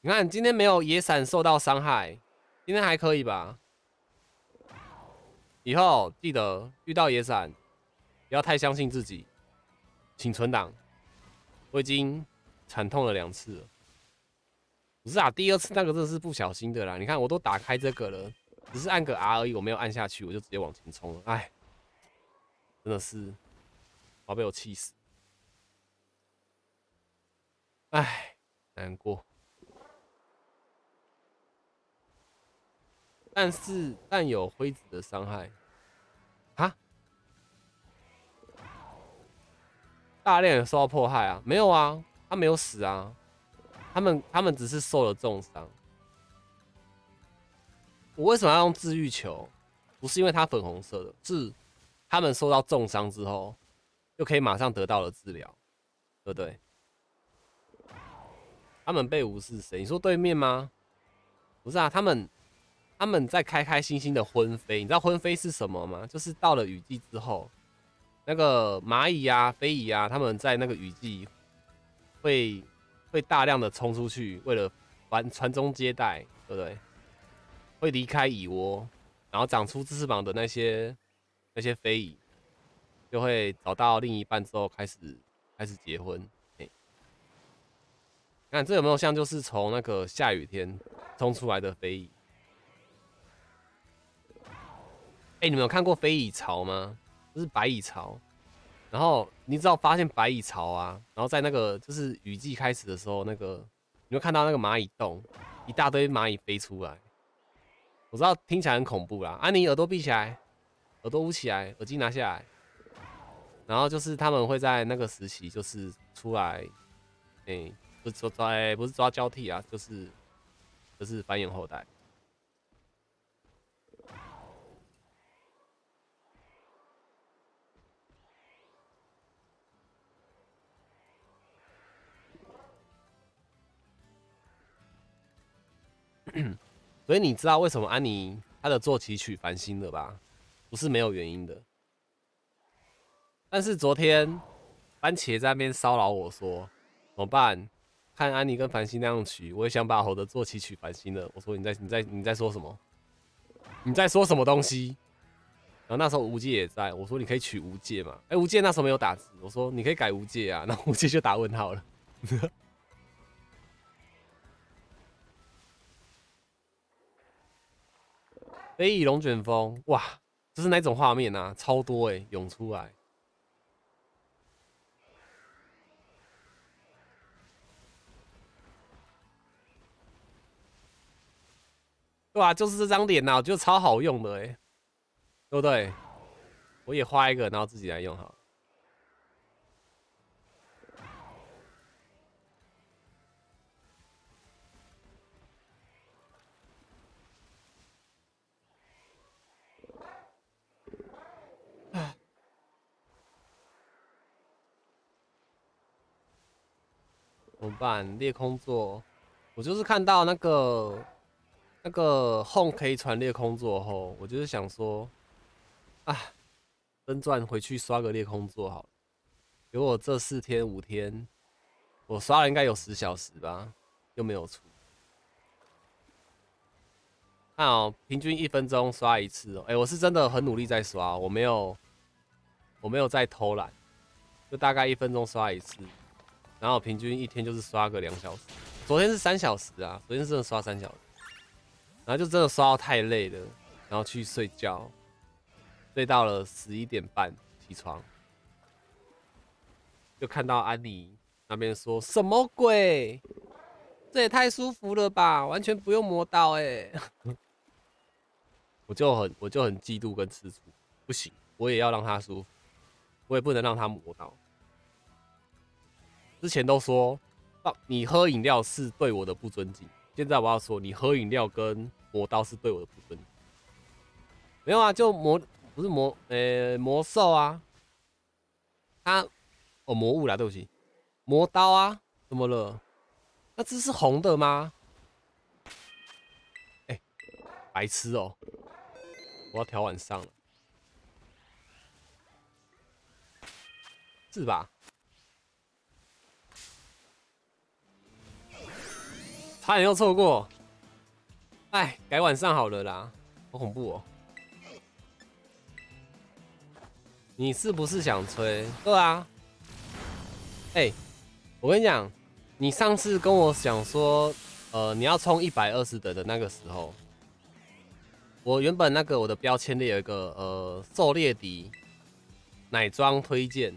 你看，今天没有野伞受到伤害，今天还可以吧？以后记得遇到野伞，不要太相信自己，请存档。我已经惨痛了两次了，不是啊，第二次那个真的是不小心的啦。你看，我都打开这个了，只是按个 R 而已，我没有按下去，我就直接往前冲了。哎，真的是，要被我气死！哎，难过。但是，但有灰子的伤害，大量受到迫害啊？没有啊，他没有死啊，他们他们只是受了重伤。我为什么要用治愈球？不是因为它粉红色的，是他们受到重伤之后，就可以马上得到了治疗，对不对？他们被无视谁？你说对面吗？不是啊，他们。他们在开开心心的婚飞，你知道婚飞是什么吗？就是到了雨季之后，那个蚂蚁啊、飞蚁啊，他们在那个雨季会会大量的冲出去，为了传传宗接代，对不对？会离开蚁窝，然后长出翅膀的那些那些飞蚁，就会找到另一半之后开始开始结婚。哎看这有没有像就是从那个下雨天冲出来的飞蚁？哎，你们有看过飞蚁巢吗？就是白蚁巢，然后你知道发现白蚁巢啊，然后在那个就是雨季开始的时候，那个你会看到那个蚂蚁洞，一大堆蚂蚁飞出来。我知道听起来很恐怖啦，啊，你耳朵闭起来，耳朵捂起来，耳机拿下来，然后就是他们会在那个时期就是出来，哎，不是抓，不是抓交替啊，就是就是繁衍后代。所以你知道为什么安妮她的坐骑取繁星了吧？不是没有原因的。但是昨天番茄在那边骚扰我说怎么办？看安妮跟繁星那样取，我也想把我的坐骑取繁星了。我说你在你在你在说什么？你在说什么东西？然后那时候无界也在，我说你可以取无界嘛？哎，无界那时候没有打字，我说你可以改无界啊，那无界就打问号了。飞翼龙卷风，哇，这是哪种画面啊？超多哎，涌出来。对啊？就是这张脸呐，我觉得超好用的哎，对不对？我也画一个，然后自己来用好。怎么办？裂空座，我就是看到那个。那个 home 可以传裂空座后，我就是想说，啊，真钻回去刷个裂空座好了。给我这四天五天，我刷了应该有十小时吧，又没有出。看哦，平均一分钟刷一次哦。哎，我是真的很努力在刷，我没有，我没有在偷懒，就大概一分钟刷一次，然后平均一天就是刷个两小时。昨天是三小时啊，昨天真的刷三小时。然后就真的刷到太累了，然后去睡觉，睡到了十一点半起床，就看到安妮那边说什么鬼？这也太舒服了吧，完全不用磨刀哎！我就很我就很嫉妒跟吃醋，不行，我也要让他舒服，我也不能让他磨刀。之前都说，哦，你喝饮料是对我的不尊敬。现在我要说，你喝饮料跟磨刀是对我的不尊敬。没有啊，就魔不是魔，呃，魔兽啊，他哦魔物啦，对不起，磨刀啊，怎么了？那只是红的吗？哎，白痴哦，我要调晚上了，是吧？差点又错过，哎，改晚上好了啦，好恐怖哦！你是不是想吹？对啊，哎，我跟你讲，你上次跟我讲说，呃，你要冲一百二十等的那个时候，我原本那个我的标签里有一个呃狩猎笛奶装推荐。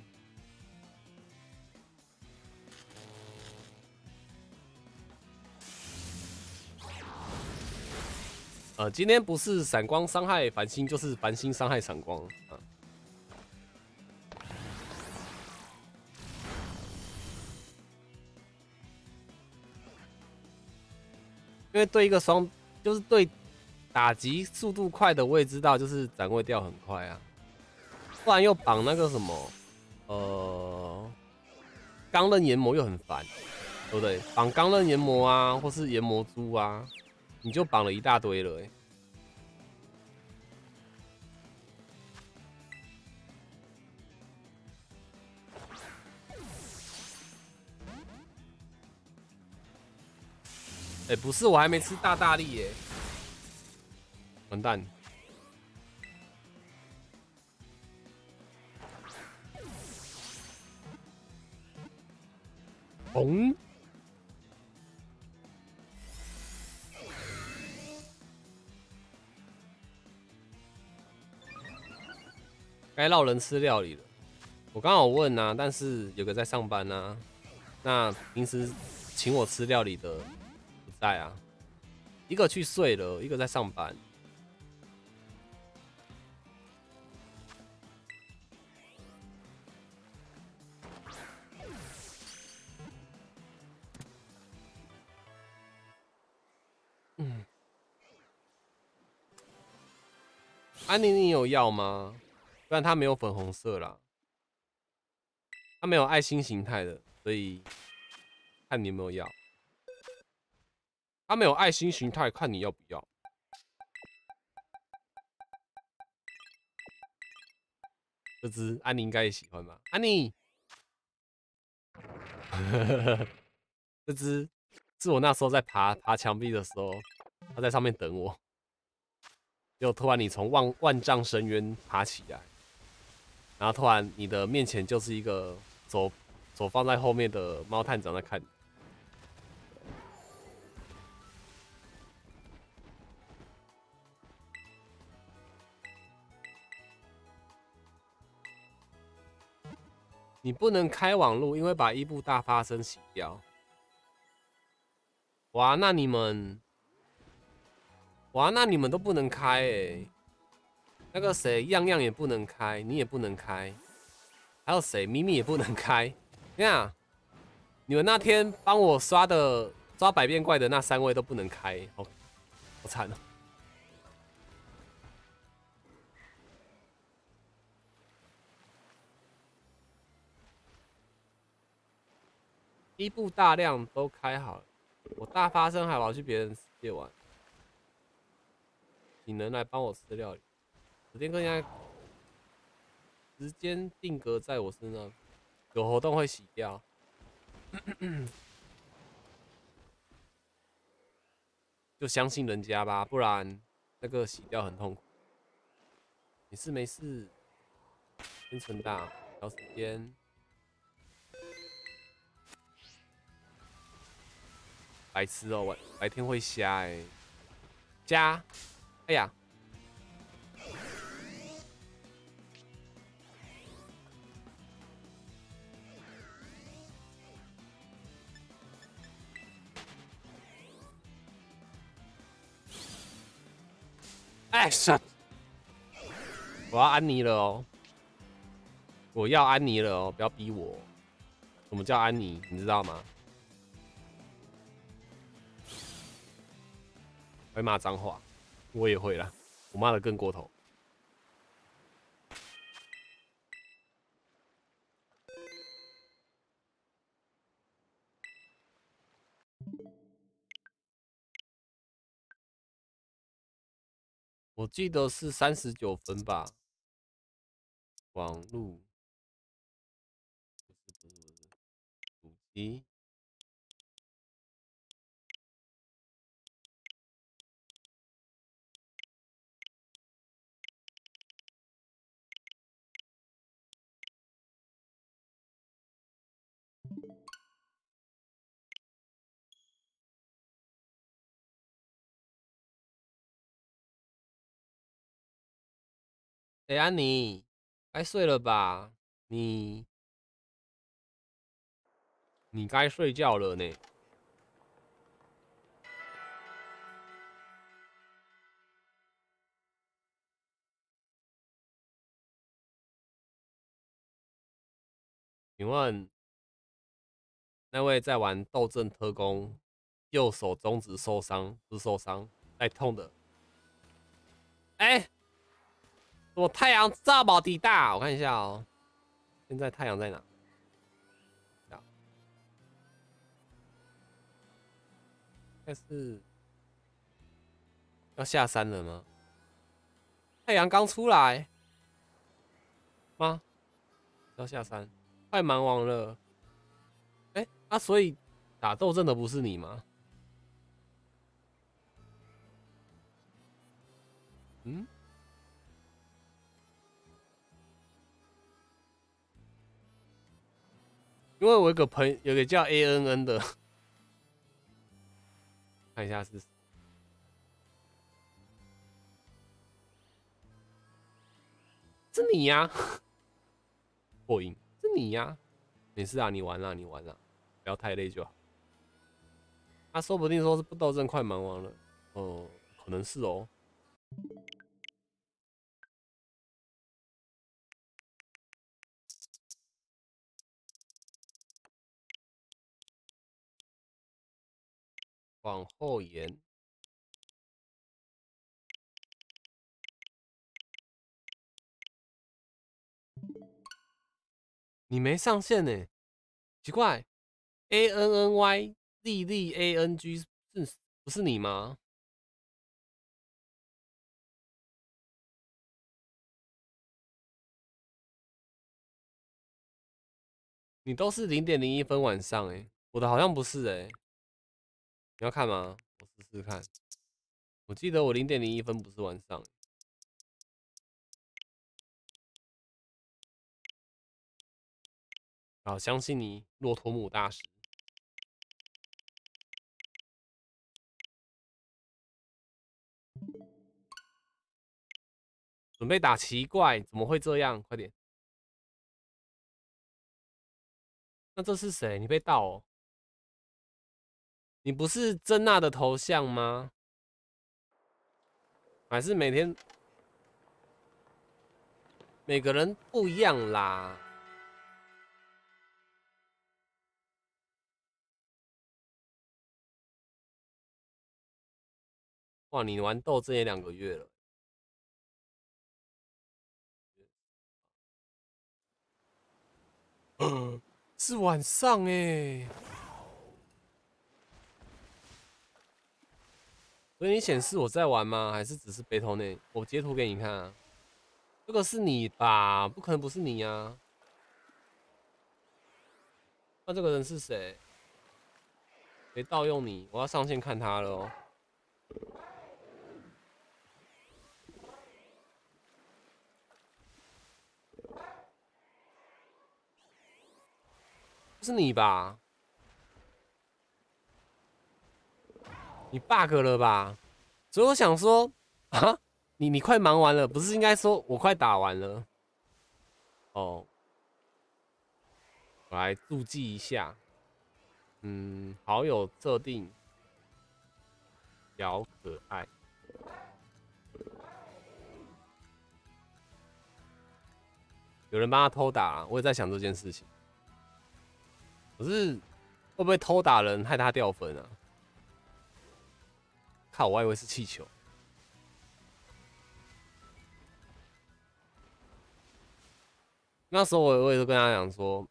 呃，今天不是闪光伤害繁星，就是繁星伤害闪光啊。因为对一个双，就是对打击速度快的，我也知道，就是斩位掉很快啊。不然又绑那个什么，呃，钢刃研磨又很烦，对不对？绑钢刃研磨啊，或是研磨珠啊。你就绑了一大堆了，哎，哎，不是，我还没吃大大力耶，完蛋，红。该让人吃料理了，我刚好问呐，但是有个在上班呐，那平时请我吃料理的不在啊，一个去睡了，一个在上班。嗯，安妮，你有药吗？不然它没有粉红色啦，它没有爱心形态的，所以看你有没有要。它没有爱心形态，看你要不要。这只安妮应该也喜欢吧？安妮，这只是我那时候在爬爬墙壁的时候，它在上面等我。就突然你从万万丈深渊爬起来，然后突然你的面前就是一个走走放在后面的猫探长在看你。你不能开网路，因为把伊布大发生洗掉。哇，那你们，哇，那你们都不能开哎。那个谁，样样也不能开，你也不能开，还有谁，咪咪也不能开。你看，你们那天帮我刷的抓百变怪的那三位都不能开，好，好惨哦。一部大量都开好了，我大发声还跑去别人世界玩，你能来帮我吃料理？时间更加时间定格在我身上，有活动会洗掉，就相信人家吧，不然那个洗掉很痛苦。没事没事，先存档，调时间。白痴哦，晚白天会瞎哎，加，哎呀，哎，神，我要安妮了哦，我要安妮了哦，不要逼我，什么叫安妮？你知道吗？会骂脏话，我也会啦，我骂的更过头。我记得是三十九分吧，网路，主机。哎，安妮，该睡了吧？你，你该睡觉了呢。请问，那位在玩斗阵特工，右手中指受伤，是受伤，在痛的？哎。我太阳这么的大，我看一下哦。现在太阳在哪？应该是要下山了吗？太阳刚出来吗？要下山，快忙完了。哎，啊，所以打斗阵的不是你吗？因为我有个朋友，有个叫 A N N 的，看一下是，是你呀，破音，是你呀，没事啊，你玩了，你玩了，不要太累就好。他说不定说是不斗阵快忙完了，哦，可能是哦。往后延，你没上线呢？奇怪，A N N Y 丽丽 A N G 是不是你吗？你都是零点零一分晚上哎，我的好像不是哎，你要看吗？我试试看，我记得我零点零一分不是晚上。好，相信你，骆驼母大师。准备打奇怪，怎么会这样？快点！那这是谁？你被盗哦？你不是珍娜的头像吗？还是每天每个人不一样啦？哇，你玩斗争也两个月了。是晚上哎，所以你显示我在玩吗？还是只是背头内？我截图给你看啊，这个是你吧？不可能不是你呀！那这个人是谁？谁盗用你？我要上线看他了哦。是你吧？你 bug 了吧？所以我想说啊，你你快忙完了，不是应该说我快打完了？哦，我来注记一下。嗯，好友设定，小可爱。有人帮他偷打，我也在想这件事情。可是会不会偷打人害他掉分啊？靠，我还以为是气球。那时候我我也是跟他讲说，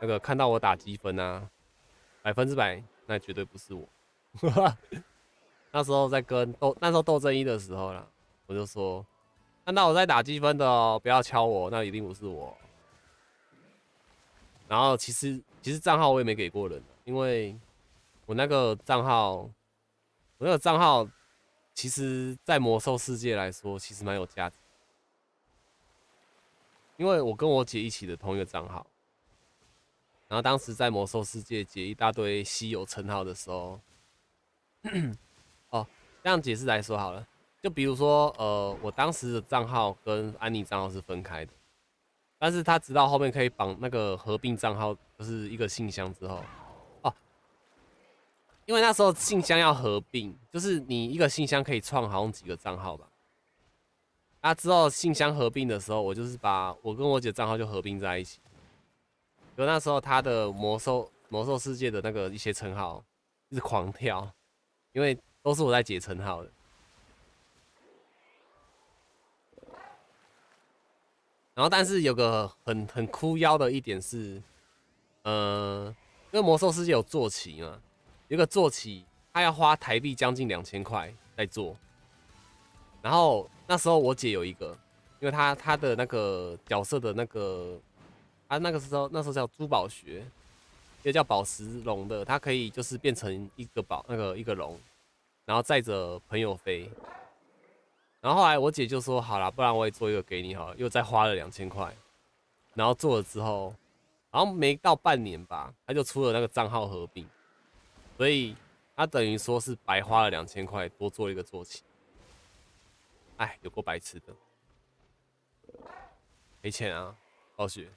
那个看到我打积分啊，百分之百那绝对不是我。那时候在跟斗那时候斗正一的时候啦，我就说看到我在打积分的哦，不要敲我，那一定不是我。然后其实其实账号我也没给过人，因为我那个账号，那个账号，其实在魔兽世界来说，其实蛮有价值。因为我跟我姐一起的同一个账号，然后当时在魔兽世界解一大堆稀有称号的时候，哦，这样解释来说好了，就比如说，呃，我当时的账号跟安妮账号是分开的。但是他直到后面可以绑那个合并账号，就是一个信箱之后，因为那时候信箱要合并，就是你一个信箱可以创好像几个账号吧。那之后信箱合并的时候，我就是把我跟我姐账号就合并在一起。就那时候他的魔兽魔兽世界的那个一些称号一直狂跳，因为都是我在解称号的。然后，但是有个很很哭腰的一点是，呃，因为魔兽世界有坐骑嘛，一个坐骑，他要花台币将近两千块在做。然后那时候我姐有一个，因为她她的那个角色的那个，她那个时候那时候叫珠宝学，也叫宝石龙的，它可以就是变成一个宝那个一个龙，然后载着朋友飞。然后后来我姐就说：“好了，不然我也做一个给你好了。”又再花了两千块，然后做了之后，好像没到半年吧，他就出了那个账号合并，所以他等于说是白花了两千块，多做一个坐骑。哎，有够白痴的，没钱啊，暴雪。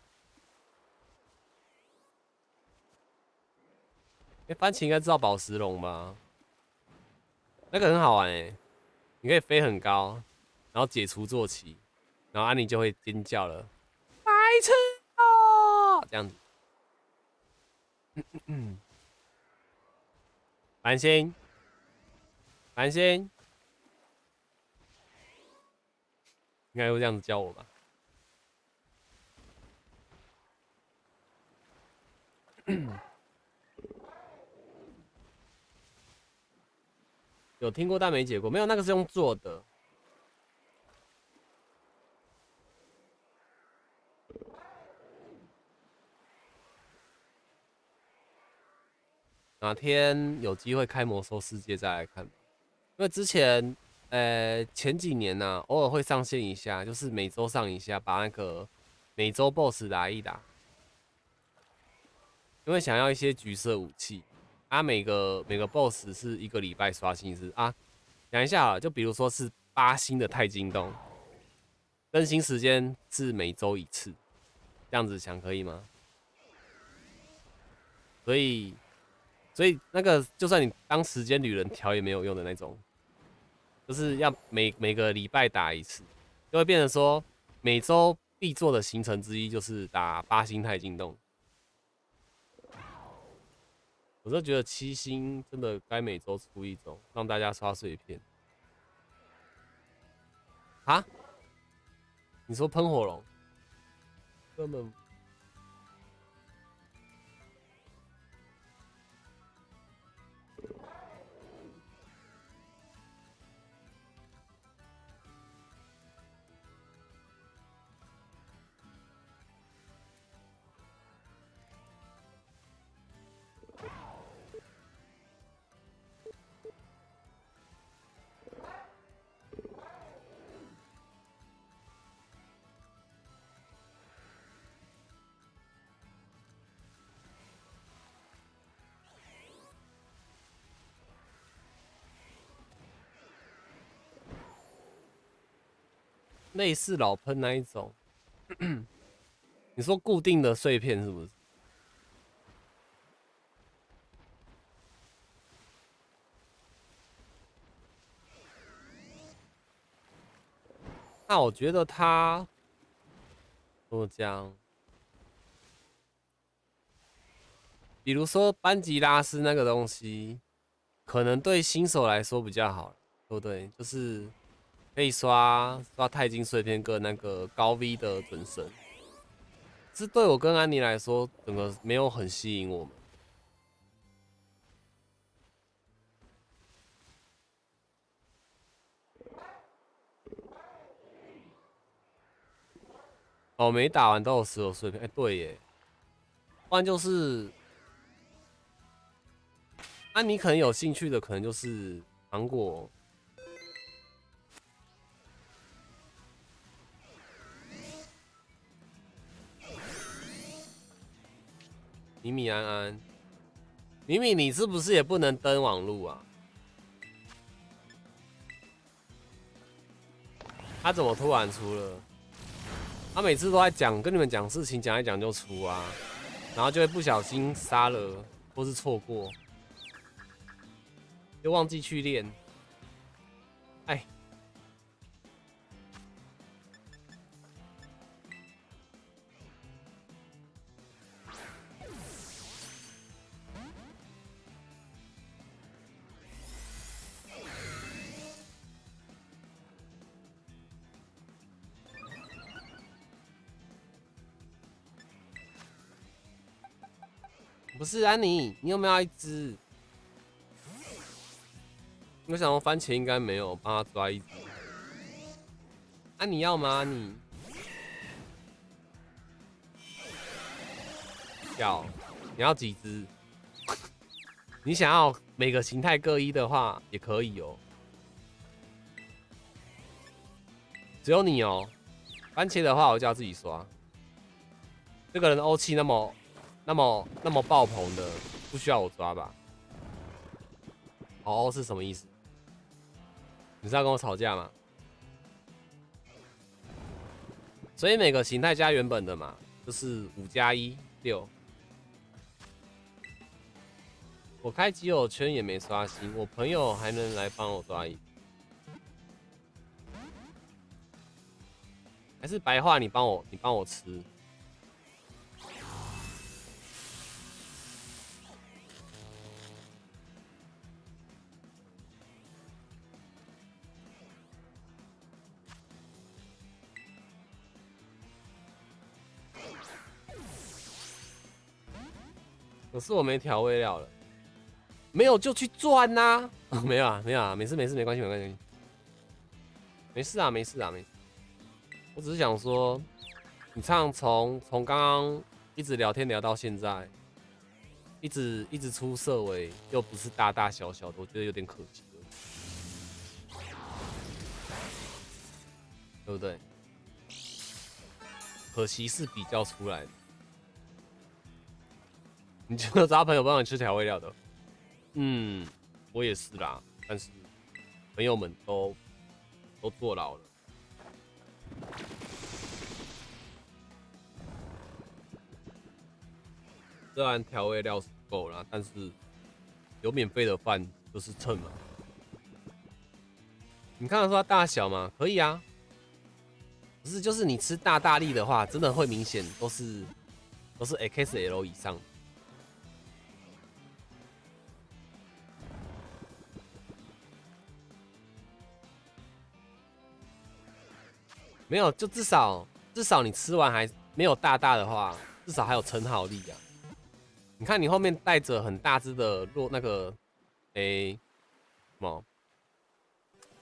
哎，番茄应该知道宝石龙吧？那个很好玩哎。你可以飞很高，然后解除坐骑，然后安妮就会尖叫了，白痴哦，这样子。嗯嗯嗯繁星，繁星，应该会这样子叫我吧？有听过但没解过，没有那个是用做的。哪天有机会开魔兽世界再来看。因为之前，呃，前几年呢、偶尔会上线一下，就是每周上一下，把那个每周 BOSS 打一打。因为想要一些橘色武器，啊，每个每个 BOSS 是一个礼拜刷新一次啊。讲一下啊，就比如说是八星的太晶洞，更新时间是每周一次，这样子想可以吗？所以，所以那个就算你当时间旅人调也没有用的那种，就是要每每个礼拜打一次，就会变成说每周必做的行程之一就是打八星太晶洞。我就觉得七星真的该每周出一种，让大家刷碎片。啊？你说喷火龙？根本类似老喷那一种。你说固定的碎片是不是？那我觉得它怎么讲？比如说班吉拉斯那个东西，可能对新手来说比较好，对不对？就是可以刷刷钛金碎片跟那个高 V 的准神。这对我跟安妮来说，整个没有很吸引我们。哦，没打完都有十有碎片，哎、对耶。不然就是，安妮可能有兴趣的，可能就是糖果。米米安安，米米，你是不是也不能登网路啊？他怎么突然出了？他每次都在讲，跟你们讲事情，讲一讲就出啊，然后就会不小心杀了，或是错过，又忘记去练。是安妮，你有没有一只？我想说番茄应该没有，帮他抓一只。啊，你要吗？你要？你要几只？你想要每个形态各一的话，也可以哦。只有你哦。番茄的话，我就要自己刷。这个人欧气那么、那么、那么爆棚的，不需要我抓吧？哦，是什么意思？你是要跟我吵架吗？所以每个形态加原本的嘛，就是五加一六。我开基友圈也没刷新，我朋友还能来帮我抓一，还是白话你帮我你帮我吃。可是我没调味料了，没有就去赚呐、没有啊，没有啊，没事没事，没关系没关系，没事啊没事啊没事。我只是想说，你这样从从刚刚一直聊天聊到现在，一直一直出色尾，又不是大大小小的，我觉得有点可惜了，对不对？可惜是比较出来的。你就找朋友帮你吃调味料的，嗯，我也是啦，但是朋友们都都坐牢了。虽然调味料是够了，但是有免费的饭就是蹭嘛。你看得出它大小吗？可以啊，不是就是你吃大大力的话，真的会明显都是都是 XL 以上。没有，就至少至少你吃完还没有大大的话，至少还有撑好力啊。你看你后面带着很大只的落那个，诶，什么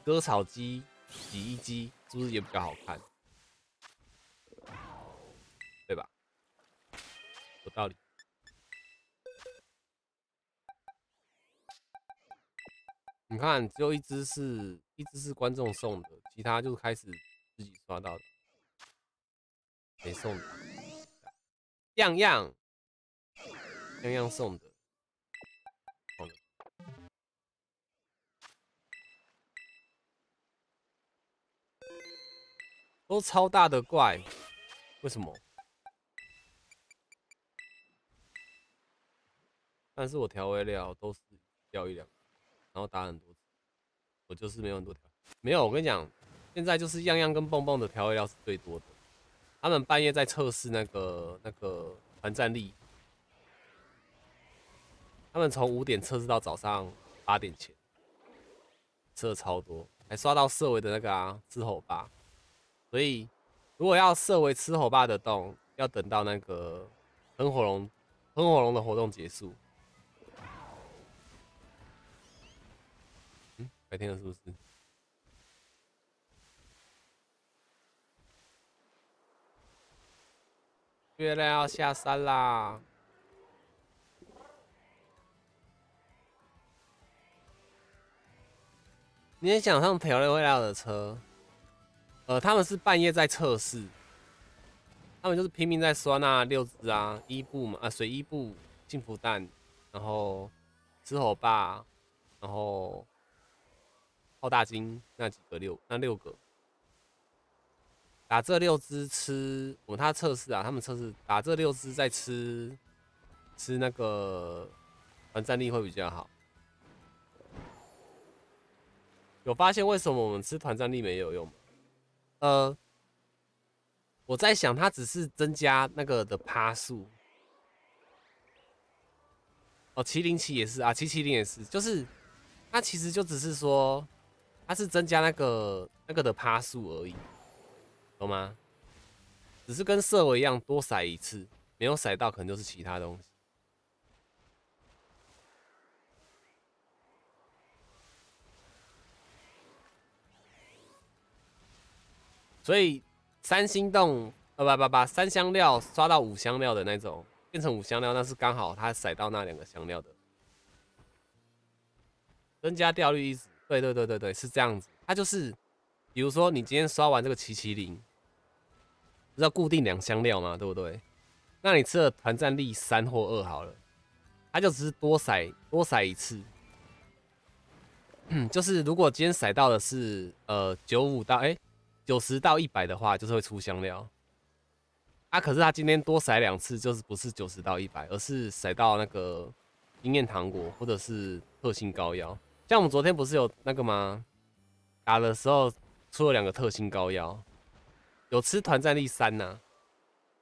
割草机、洗衣机，是不是也比较好看？对吧？有道理。你看，只有一只是一只是观众送的，其他就开始。自己刷到的，没送的，样样样样送的，都超大的怪，为什么？但是我调味料都是掉一两，然后打很多次，我就是没有很多调，没有，我跟你讲。现在就是样样跟蹦蹦的调味料是最多的。他们半夜在测试那个那个团战力，他们从五点测试到早上八点前，测超多，还刷到色维的那个啊吃吼霸。所以如果要设为吃吼霸的洞，要等到那个喷火龙喷火龙的活动结束。嗯，白天了是不是？月亮要下山啦！你也想上调味料的车？呃，他们是半夜在测试，他们就是拼命在刷那六只啊，伊布嘛，啊，水伊布、幸福蛋，然后吃火霸，然后浩大金那几个六，那六个。打这六只吃，我他测试啊，他们测试打这六只再吃，吃那个团战力会比较好。有发现为什么我们吃团战力没有用吗？呃，我在想，它只是增加那个的趴数。哦，麒麟旗也是啊，麒麒麟也是，就是它其实就只是说，它是增加那个那个的趴数而已。懂吗？只是跟色尾一样，多甩一次，没有甩到，可能就是其他东西。所以三星洞，呃，不不不，三香料刷到五香料的那种，变成五香料，那是刚好他甩到那两个香料的，增加掉率意思。对对对对对，是这样子。它就是，比如说你今天刷完这个麒麒麟。不是要固定两香料吗？对不对？那你吃了团战力三或二好了，他就只是多甩多甩一次。就是如果今天甩到的是呃九五到哎九十到一百的话，就是会出香料。啊，可是他今天多甩两次，就是不是九十到一百，而是甩到那个经验糖果或者是特性膏药。像我们昨天不是有那个吗？打的时候出了两个特性膏药。有吃团战力三呐，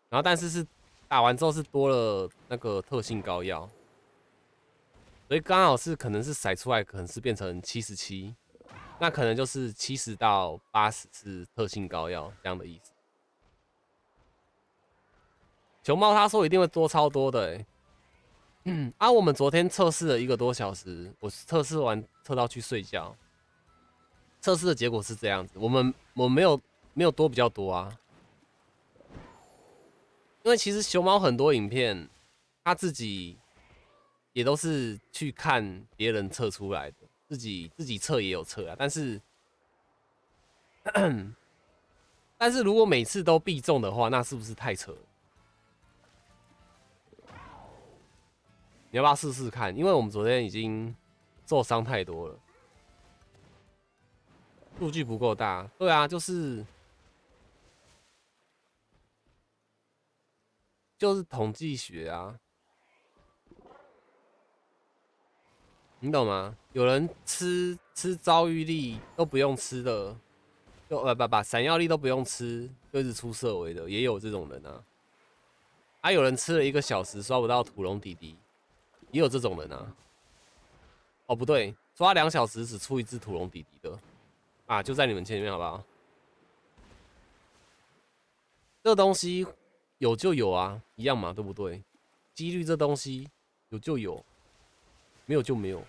然后但是是打完之后是多了那个特性膏药，所以刚好是可能是甩出来可能是变成七十七，那可能就是七十到八十是特性膏药这样的意思。熊猫他说一定会多超多的哎，嗯啊，我们昨天测试了一个多小时，我测试完测到去睡觉，测试的结果是这样子，我们我没有。没有多比较多啊，因为其实熊猫很多影片，他自己也都是去看别人测出来的，自己自己测也有测啊，但是，但是如果每次都必中的话，那是不是太扯？你要不要试试看？因为我们昨天已经受伤太多了，数据不够大。对啊，就是就是统计学啊，你懂吗？有人吃吃遭遇力都不用吃的，就呃不不闪耀力都不用吃，就是出色维的，也有这种人啊。还有人吃了一个小时刷不到土龙弟弟。也有这种人啊！哦，不对，抓两小时只出一只土龙弟弟的啊，就在你们前面，好不好？这东西有就有啊，一样嘛，对不对？几率这东西有就有，没有就没有。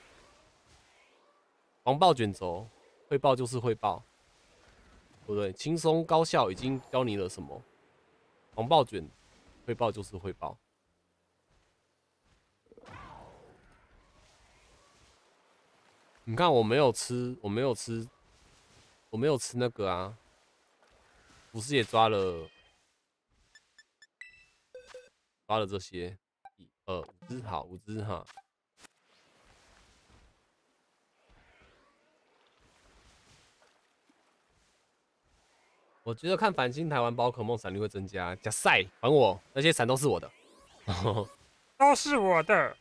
黄暴卷轴会报就是会报，对不对？轻松高效已经教你了什么？黄暴卷会报就是会报。你看，我没有吃，我没有吃，我没有吃那个啊。不是也抓了，抓了这些，一、二、五只，好，五只哈。我觉得看繁星台湾宝可梦闪率会增加。加赛还我，那些闪都是我的，都是我的。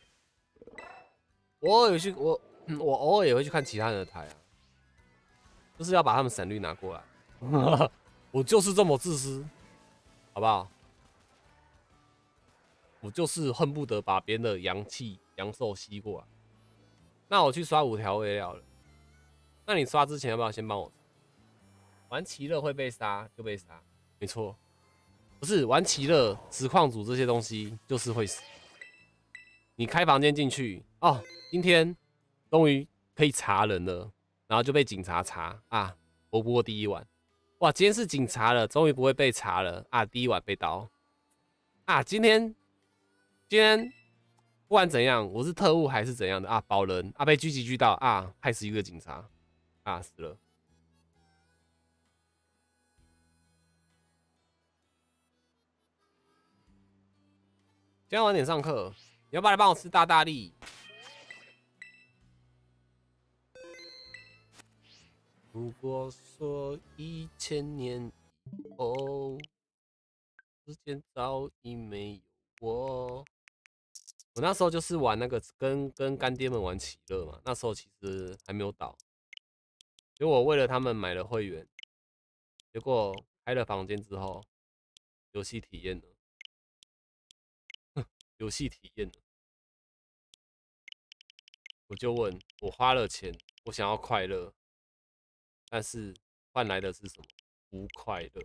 我有去我。我偶尔也会去看其他人的台啊，就是要把他们闪率拿过来。我就是这么自私，好不好？我就是恨不得把别人的阳气、阳寿吸过来。那我去刷五条未了了。那你刷之前要不要先帮我？玩奇乐会被杀就被杀，没错。不是玩奇乐、实况组这些东西就是会死。你开房间进去哦，今天。终于可以查人了，然后就被警察查啊！活不过第一晚，哇！今天是警察了，终于不会被查了啊！第一晚被刀啊！今天今天不管怎样，我是特务还是怎样的啊？保人啊！被狙击狙到啊！害死一个警察啊！死了。今天晚点上课，你要不要来帮我吃大大力？如果说一千年以后，时间早已没有我，我那时候就是玩那个跟跟干爹们玩喜乐嘛，那时候其实还没有倒，结果我为了他们买了会员，结果开了房间之后，游戏体验了，游戏体验了，我就问我花了钱，我想要快乐。但是换来的是什么？不快乐。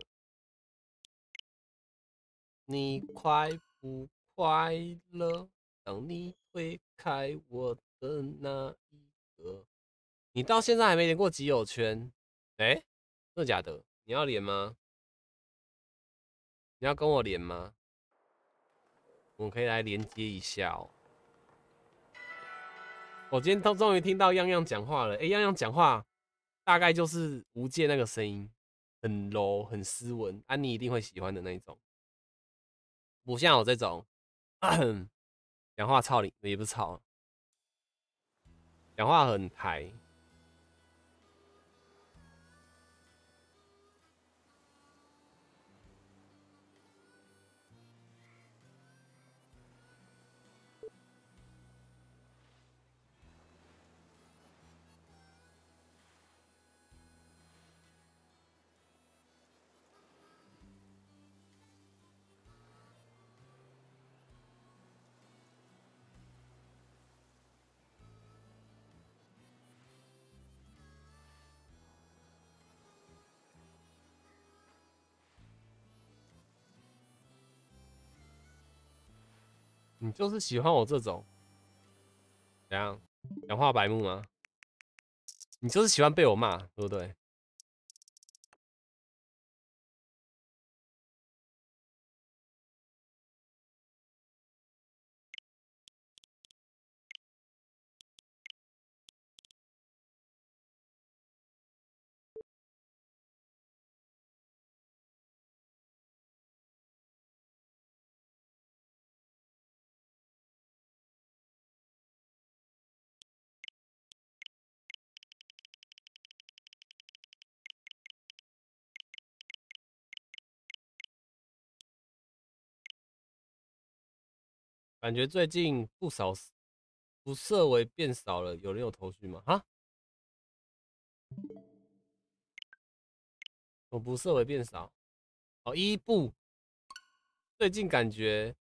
你快不快乐？当你推开我的那一刻，你到现在还没连过基友圈？哎，真的假的？你要连吗？你要跟我连吗？我们可以来连接一下哦。我今天都终于听到样样讲话了。哎，样样讲话。大概就是无界那个声音，很柔很斯文，安妮一定会喜欢的那一种。不像我这种 讲话操你，也不是操，讲话很台。你就是喜欢我这种，怎样讲话白目吗？你就是喜欢被我骂，对不对？感觉最近不少不设为变少了，有人有头绪吗？哈？我不设为变少。哦，伊布，最近感觉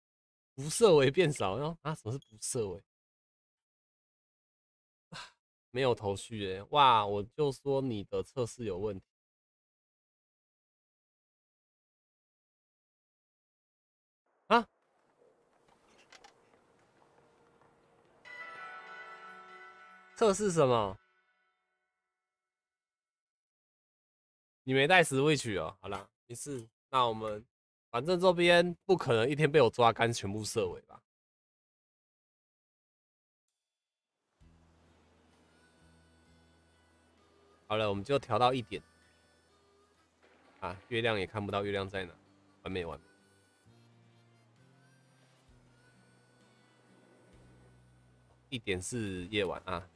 不设为变少。然后啊，什么是不设为？没有头绪哎！哇，我就说你的测试有问题。测试什么？你没带 Switch 哦？好了，没事。那我们反正这边不可能一天被我抓干全部设尾吧？好了，我们就调到一点。啊，月亮也看不到月亮在哪，完美完美。一点是夜晚啊，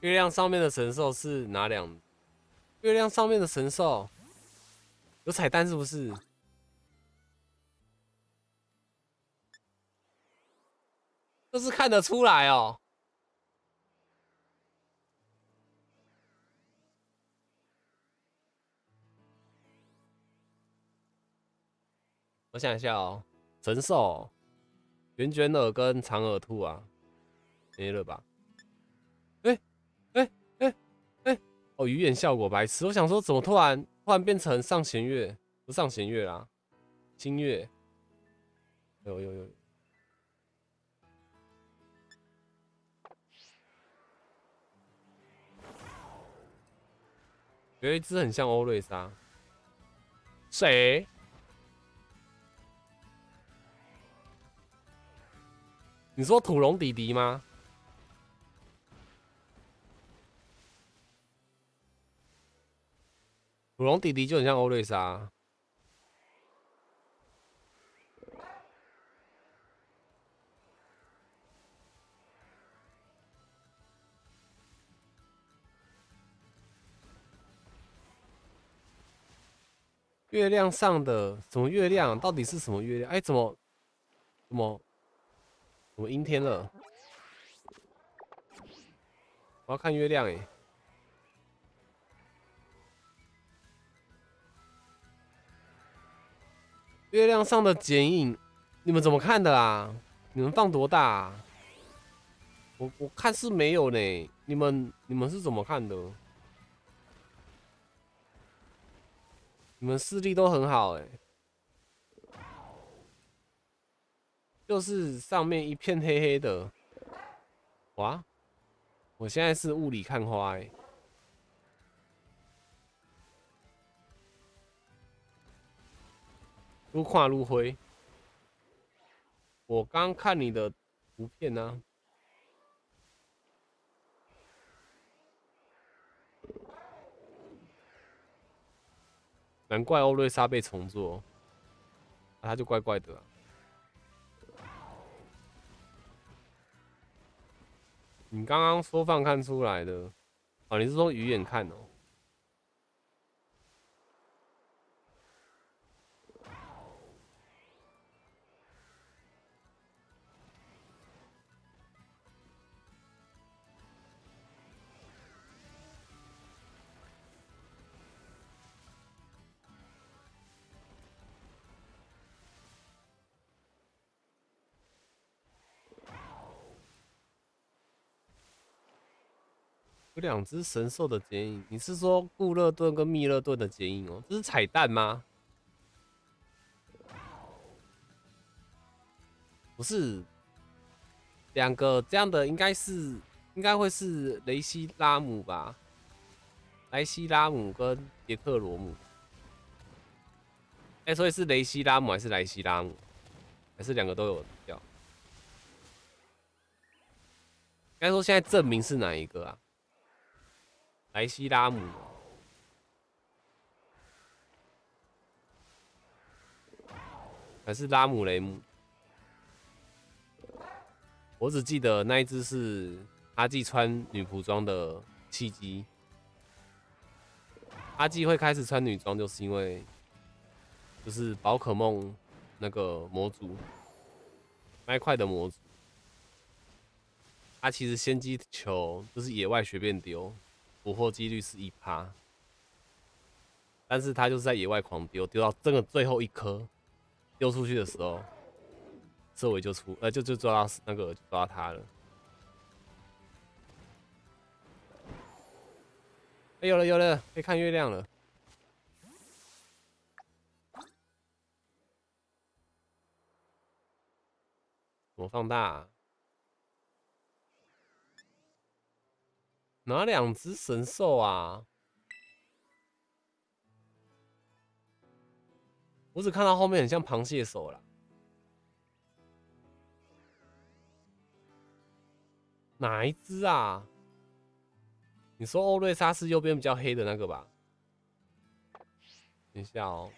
月亮上面的神兽是哪两？月亮上面的神兽有彩蛋是不是？这是看得出来哦。我想一下哦，神兽圆卷耳跟长耳兔啊，没了吧？哎哎哎哎哦，鱼眼效果白痴！我想说，怎么突然突然变成上弦月？不上弦月啦，新月。有有有。有一只很像欧瑞莎。谁？你说土龙弟弟吗？土龙弟弟就很像欧瑞莎，月亮上的什么月亮？到底是什么月亮？哎，怎么怎么怎么阴天了？我要看月亮哎。月亮上的剪影，你们怎么看的啊？你们放多大？啊我我看是没有呢。你们你们是怎么看的？你们视力都很好哎，就是上面一片黑黑的。哇！我现在是雾里看花哎。如跨如灰，我刚看你的图片呢，难怪欧瑞莎被重做，那他就怪怪的。你刚刚说放看出来的，哦，你是说鱼眼看哦？两只神兽的剪影，你是说固勒顿跟密勒顿的剪影哦？这是彩蛋吗？不是，两个这样的应该是应该会是雷西拉姆吧？莱西拉姆跟杰克罗姆。哎，所以是雷西拉姆还是莱西拉姆？还是两个都有掉？该说现在证明是哪一个啊？莱西拉姆还是拉姆雷姆？我只记得那一只是阿纪穿女仆装的契机。阿纪会开始穿女装，就是因为就是宝可梦那个模组麦块的模组，它其实先机球就是野外随便丢，捕获几率是一趴，但是他就是在野外狂丢，丢到这个最后一颗丢出去的时候，色尾就出，呃，就就抓到那个抓到他了。哎，有了有了，可以看月亮了。怎么放大，哪两只神兽啊？我只看到后面很像螃蟹手了。哪一只啊？你说欧瑞莎是右边比较黑的那个吧？等一下哦。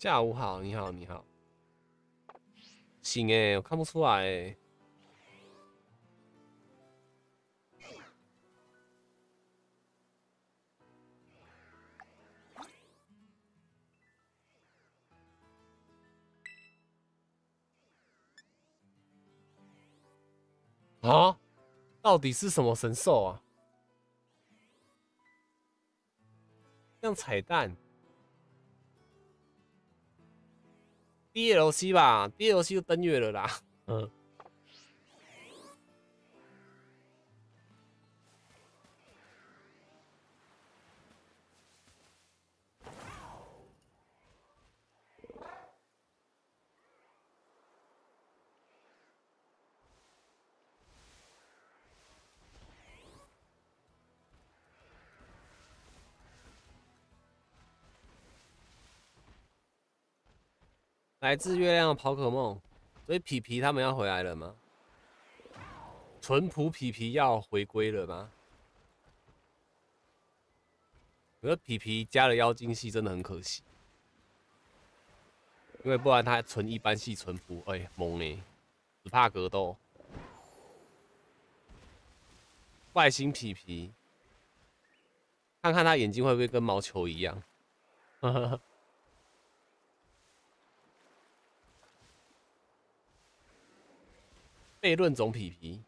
下午好，你好，你好。行哎，我看不出来哎。啊，到底是什么神兽啊？像彩蛋，DLC 吧，DLC 就登月了啦。嗯。来自月亮的宝可梦，所以皮皮他们要回来了吗？淳朴皮皮要回归了吗？我觉得皮皮加了妖精系真的很可惜，因为不然他纯一般系淳朴，哎，懵呢，只怕格斗。外星皮皮，看看他眼睛会不会跟毛球一样？呵 呵悖论总皮皮，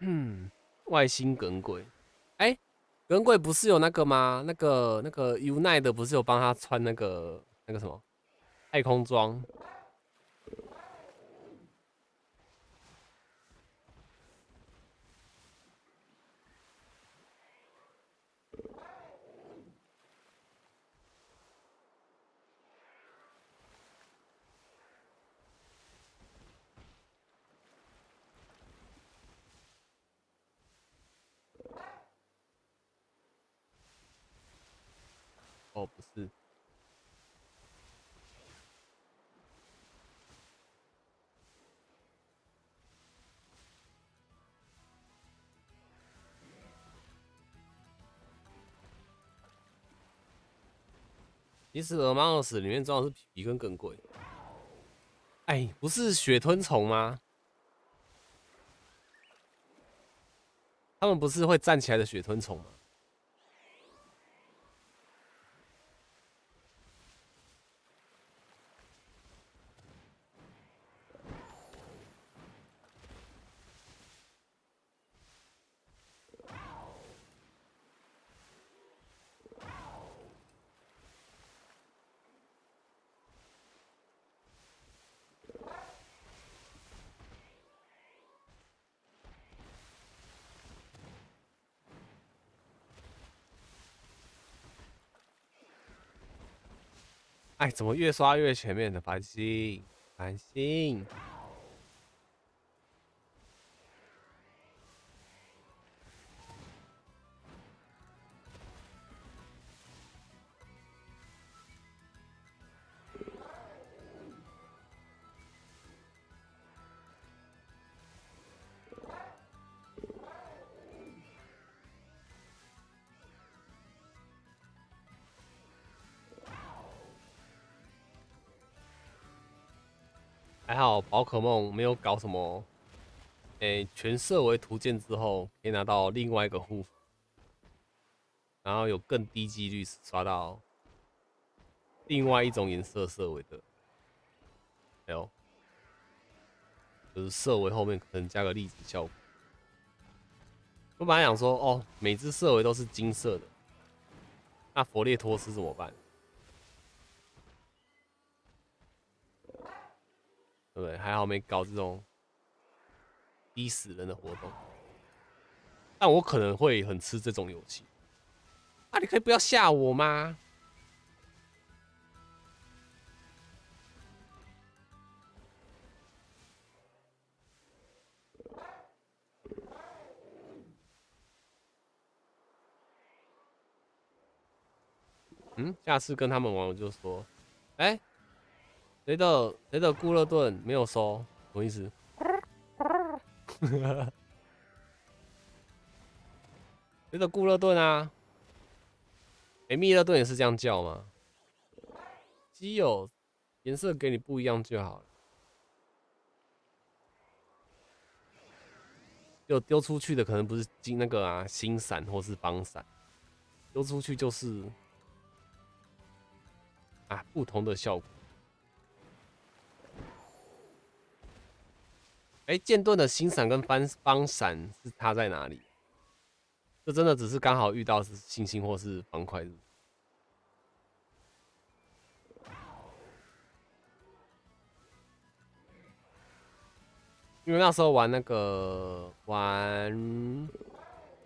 嗯，外星耿鬼，哎。耿鬼不是有那个吗？那个那个 u n i t e 不是有帮他穿那个那个什么太空装？其实《鹅猫死》里面装的是皮皮跟耿鬼。哎，不是血吞虫吗？他们不是会站起来的血吞虫吗？怎么越刷越前面的繁星？繁星。可梦没有搞什么，诶、全设为图鉴之后可以拿到另外一个护，然后有更低几率刷到另外一种颜色色尾的，还有就是色尾后面可能加个粒子效果。我本来想说，哦，每只色尾都是金色的，那佛列托斯怎么办？对不对？还好没搞这种逼死人的活动，但我可能会很吃这种游戏。啊，你可以不要吓我吗？嗯，下次跟他们玩，我就说，哎、谁的谁的固热盾没有收？什么意思？谁的固热盾啊？哎、密勒顿也是这样叫吗？基友颜色给你不一样就好了。就丢出去的可能不是金那个啊，星闪或是帮闪，丢出去就是啊不同的效果。哎，剑盾的星闪跟帮帮闪是差在哪里？这真的只是刚好遇到是星星或是方块因为那时候玩那个玩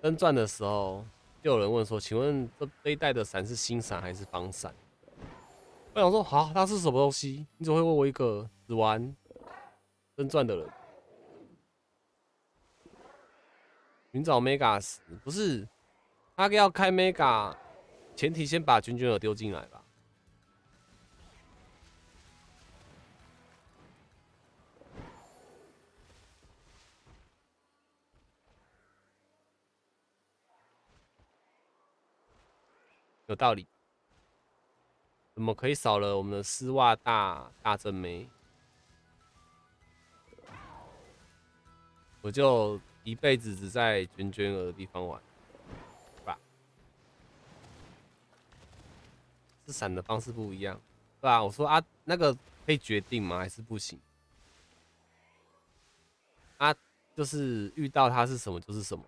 灯钻的时候，就有人问说：“请问这这一代的伞是星闪还是方闪？”我想说：“好，它是什么东西？你怎么会问我一个只玩灯钻的人？”寻找 Mega 时不是他要开 Mega，前提先把卷卷耳丢进来吧。有道理，怎么可以少了我们的丝袜大大正妹？我就一辈子只在娟娟儿的地方玩，是吧？是闪的方式不一样，对吧？我说啊，那个可以决定吗？还是不行？啊，就是遇到他是什么就是什么。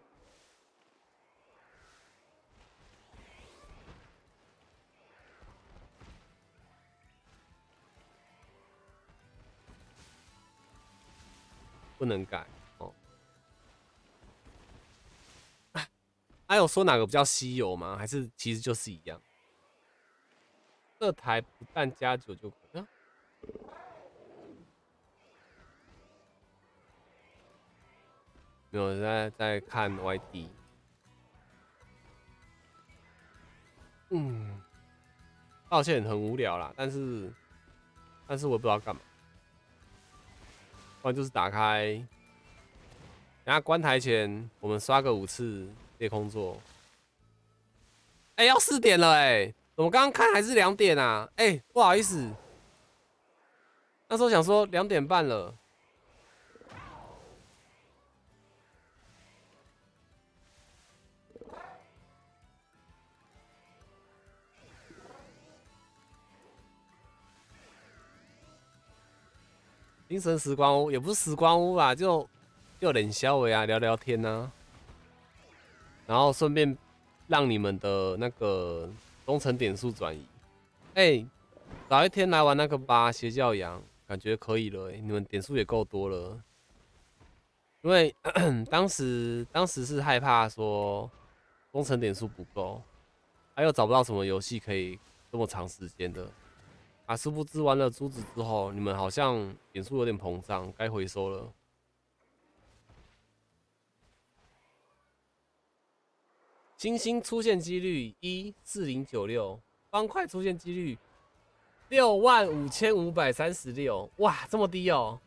不能改还有说哪个比较稀有吗？还是其实就是一样？这台不但加九就可以。啊没有在在看 YD。嗯，抱歉，很无聊啦，但是但是我也不知道干嘛。不然就是打开，等下关台前我们刷个五次夜空座。哎、要四点了哎、怎么刚刚看还是两点啊？哎、不好意思，那时候想说两点半了。精神时光屋也不是时光屋啦，就就冷消维啊，聊聊天呐、然后顺便让你们的那个忠诚点数转移。哎、早一天来玩那个吧，邪教羊，感觉可以了、你们点数也够多了。因为 当时当时是害怕说忠诚点数不够，还有找不到什么游戏可以这么长时间的，啊，殊不知玩了珠子之后，你们好像点数有点膨胀，该回收了。星星出现几率一四零九六，方块出现几率六万五千五百三十六，哇，这么低哦！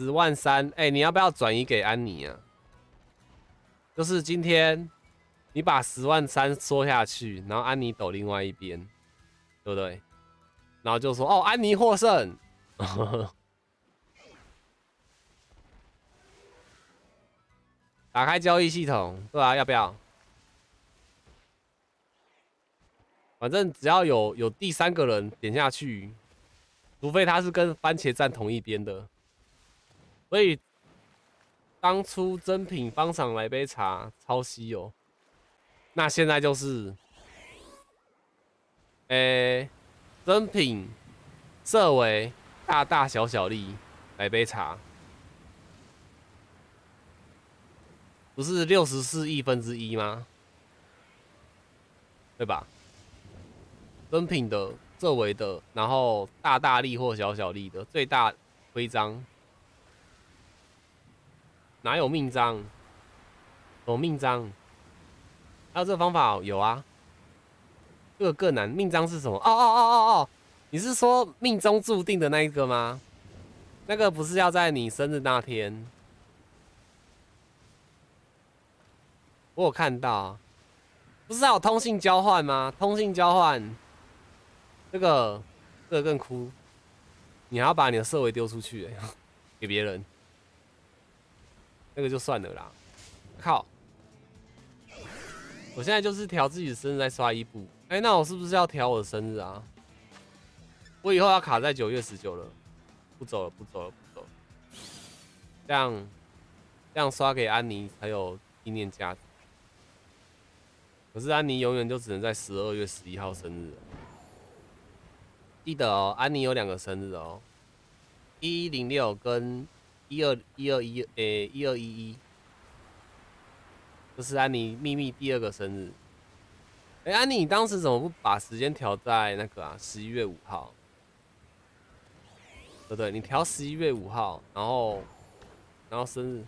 十万三，哎，你要不要转移给安妮啊？就是今天你把十万三缩下去，然后安妮抖另外一边，对不对？然后就说哦，安妮获胜。打开交易系统，对啊，要不要？反正只要有有第三个人点下去，除非他是跟番茄站同一边的。所以当初真品方厂来杯茶超稀有，那现在就是，诶，真品色为大大小小粒来杯茶，不是六十四亿分之一吗？对吧？真品的色为的，然后大大粒或小小粒的最大徽章。哪有命章？有命章？还有这个方法有啊？这个更难。命章是什么？哦哦哦哦哦！你是说命中注定的那一个吗？那个不是要在你生日那天？我有看到，不是还有通信交换吗？通信交换，这个这个更酷，你还要把你的设备丢出去，给别人。那个就算了啦，靠！我现在就是调自己的生日再刷一步，哎，那我是不是要调我的生日啊？我以后要卡在九月十九了，不走了，不走了，不走了。这样，这样刷给安妮才有纪念价值。可是安妮永远就只能在十二月十一号生日。记得哦，安妮有两个生日哦，一零六跟。一二一二一，诶，一二一一，这是安妮秘密第二个生日。哎，安妮，你当时怎么不把时间调在那个啊？十一月五号，对不对？你调十一月五号，然后，然后生日，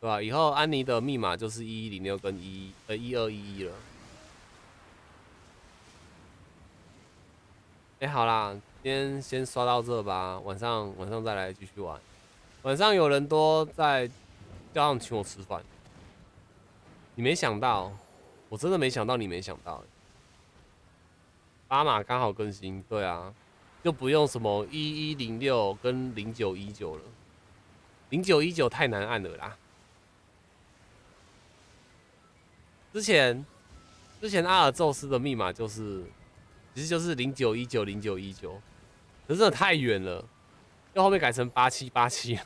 对吧？以后安妮的密码就是一一零六跟一呃一二一一了。哎，好啦。先先刷到这吧，晚上晚上再来继续玩。晚上有人多在叫上请我吃饭，你没想到，我真的没想到你没想到。八码刚好更新，对啊，就不用什么一一零六跟零九一九了，零九一九太难按了啦。之前之前阿尔宙斯的密码就是，其实就是零九一九零九一九。真的太远了，到后面改成八七八七。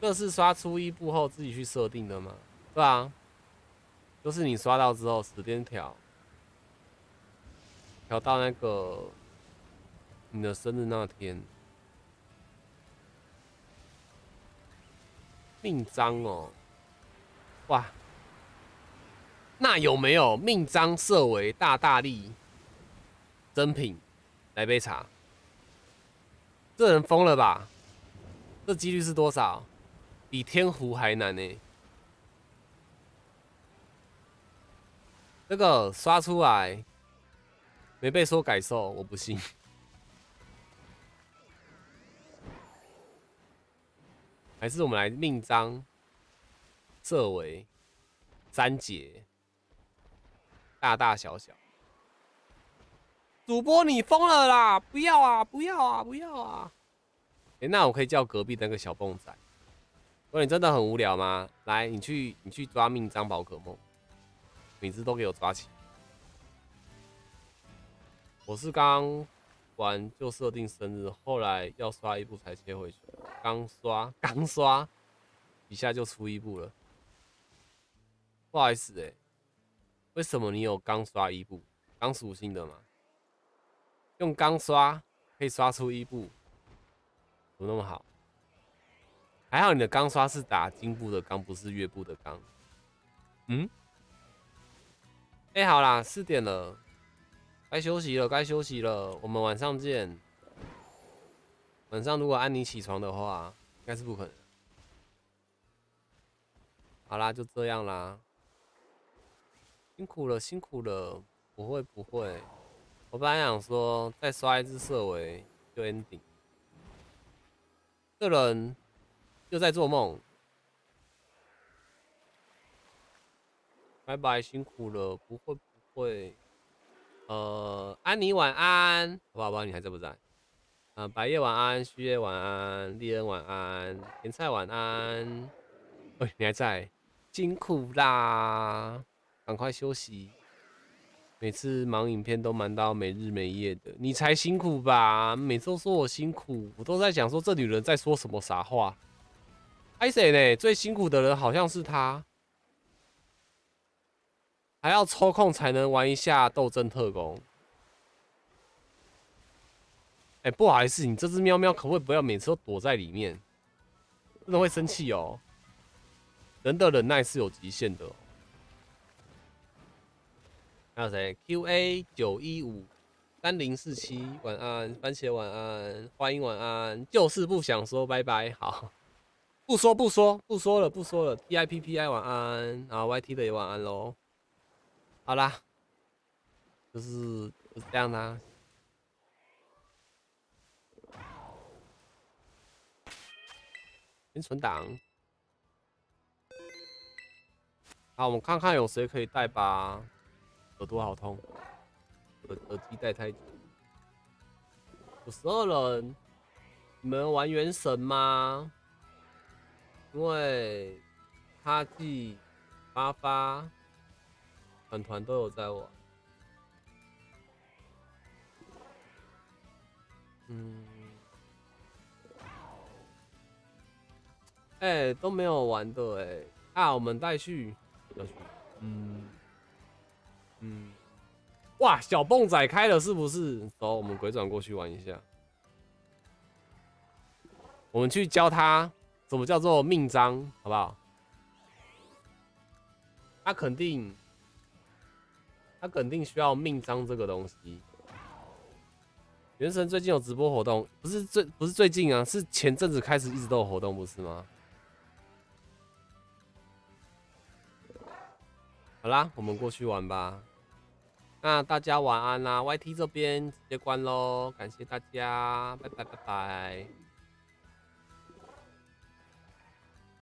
这是刷出一步后自己去设定的吗？对啊，就是你刷到之后时间调，调到那个你的生日那天。命章哦，哇，那有没有命章设为大大力？真品，来杯茶。这人疯了吧？这几率是多少？比天胡还难呢。这个刷出来没被说改受，我不信。还是我们来命章设为三节，大大小小。主播，你疯了啦！不要啊，不要啊，不要啊！哎，那我可以叫隔壁那个小蹦仔。喂你真的很无聊吗？来，你去，你去抓命章宝可梦，名字都给我抓起。我是刚，玩就设定生日，后来要刷一步才切回去。刚刷刚刷，一下就出一步了。不好意思哎、为什么你有刚刷一步？刚属性的嘛，用钢刷可以刷出一步，怎么那么好？还好你的钢刷是打金部的钢，不是月部的钢。嗯？哎、好啦，四点了，该休息了，该休息了。我们晚上见。晚上如果安妮起床的话，应该是不可能。好啦，就这样啦。辛苦了，辛苦了。不会，不会。我本来想说再刷一只色尾就 ending。这人又在做梦。拜拜，辛苦了。不会，不会。呃，安妮晚安，好不好？不知道你还在不在？呃，白夜晚安，旭夜晚安，丽恩晚安，甜菜晚安。喂、你还在？辛苦啦，赶快休息。每次忙影片都忙到没日没夜的，你才辛苦吧？每次都说我辛苦，我都在想说这女人在说什么傻话。艾谁呢？最辛苦的人好像是她，还要抽空才能玩一下斗争特工。哎、不好意思，你这只喵喵可不可以不要每次都躲在里面？真的会生气哦。人的忍耐是有极限的哦、还有谁？Q A 九一五三零四七，晚安，番茄晚安，欢迎晚安，就是不想说拜拜，好，不说不说不说了不说了，T I P P I 晚安，然后 Y T 的也晚安喽，好啦，就是就是这样啦。先存档。好，我们看看有谁可以带吧。耳朵好痛，耳耳机戴太久。五十二人，你们玩原神吗？因为哈记、发发、团团都有在玩。嗯，哎、都没有玩的哎、啊，我们带去，要去，嗯。嗯，哇，小蹦仔开了是不是？走，我们鬼转过去玩一下。我们去教他怎么叫做命章，好不好？他肯定，他肯定需要命章这个东西。原神最近有直播活动，不是最不是最近啊，是前阵子开始一直都有活动，不是吗？好啦，我们过去玩吧。那大家晚安啦，YT 这边直接关喽，感谢大家，拜拜拜拜。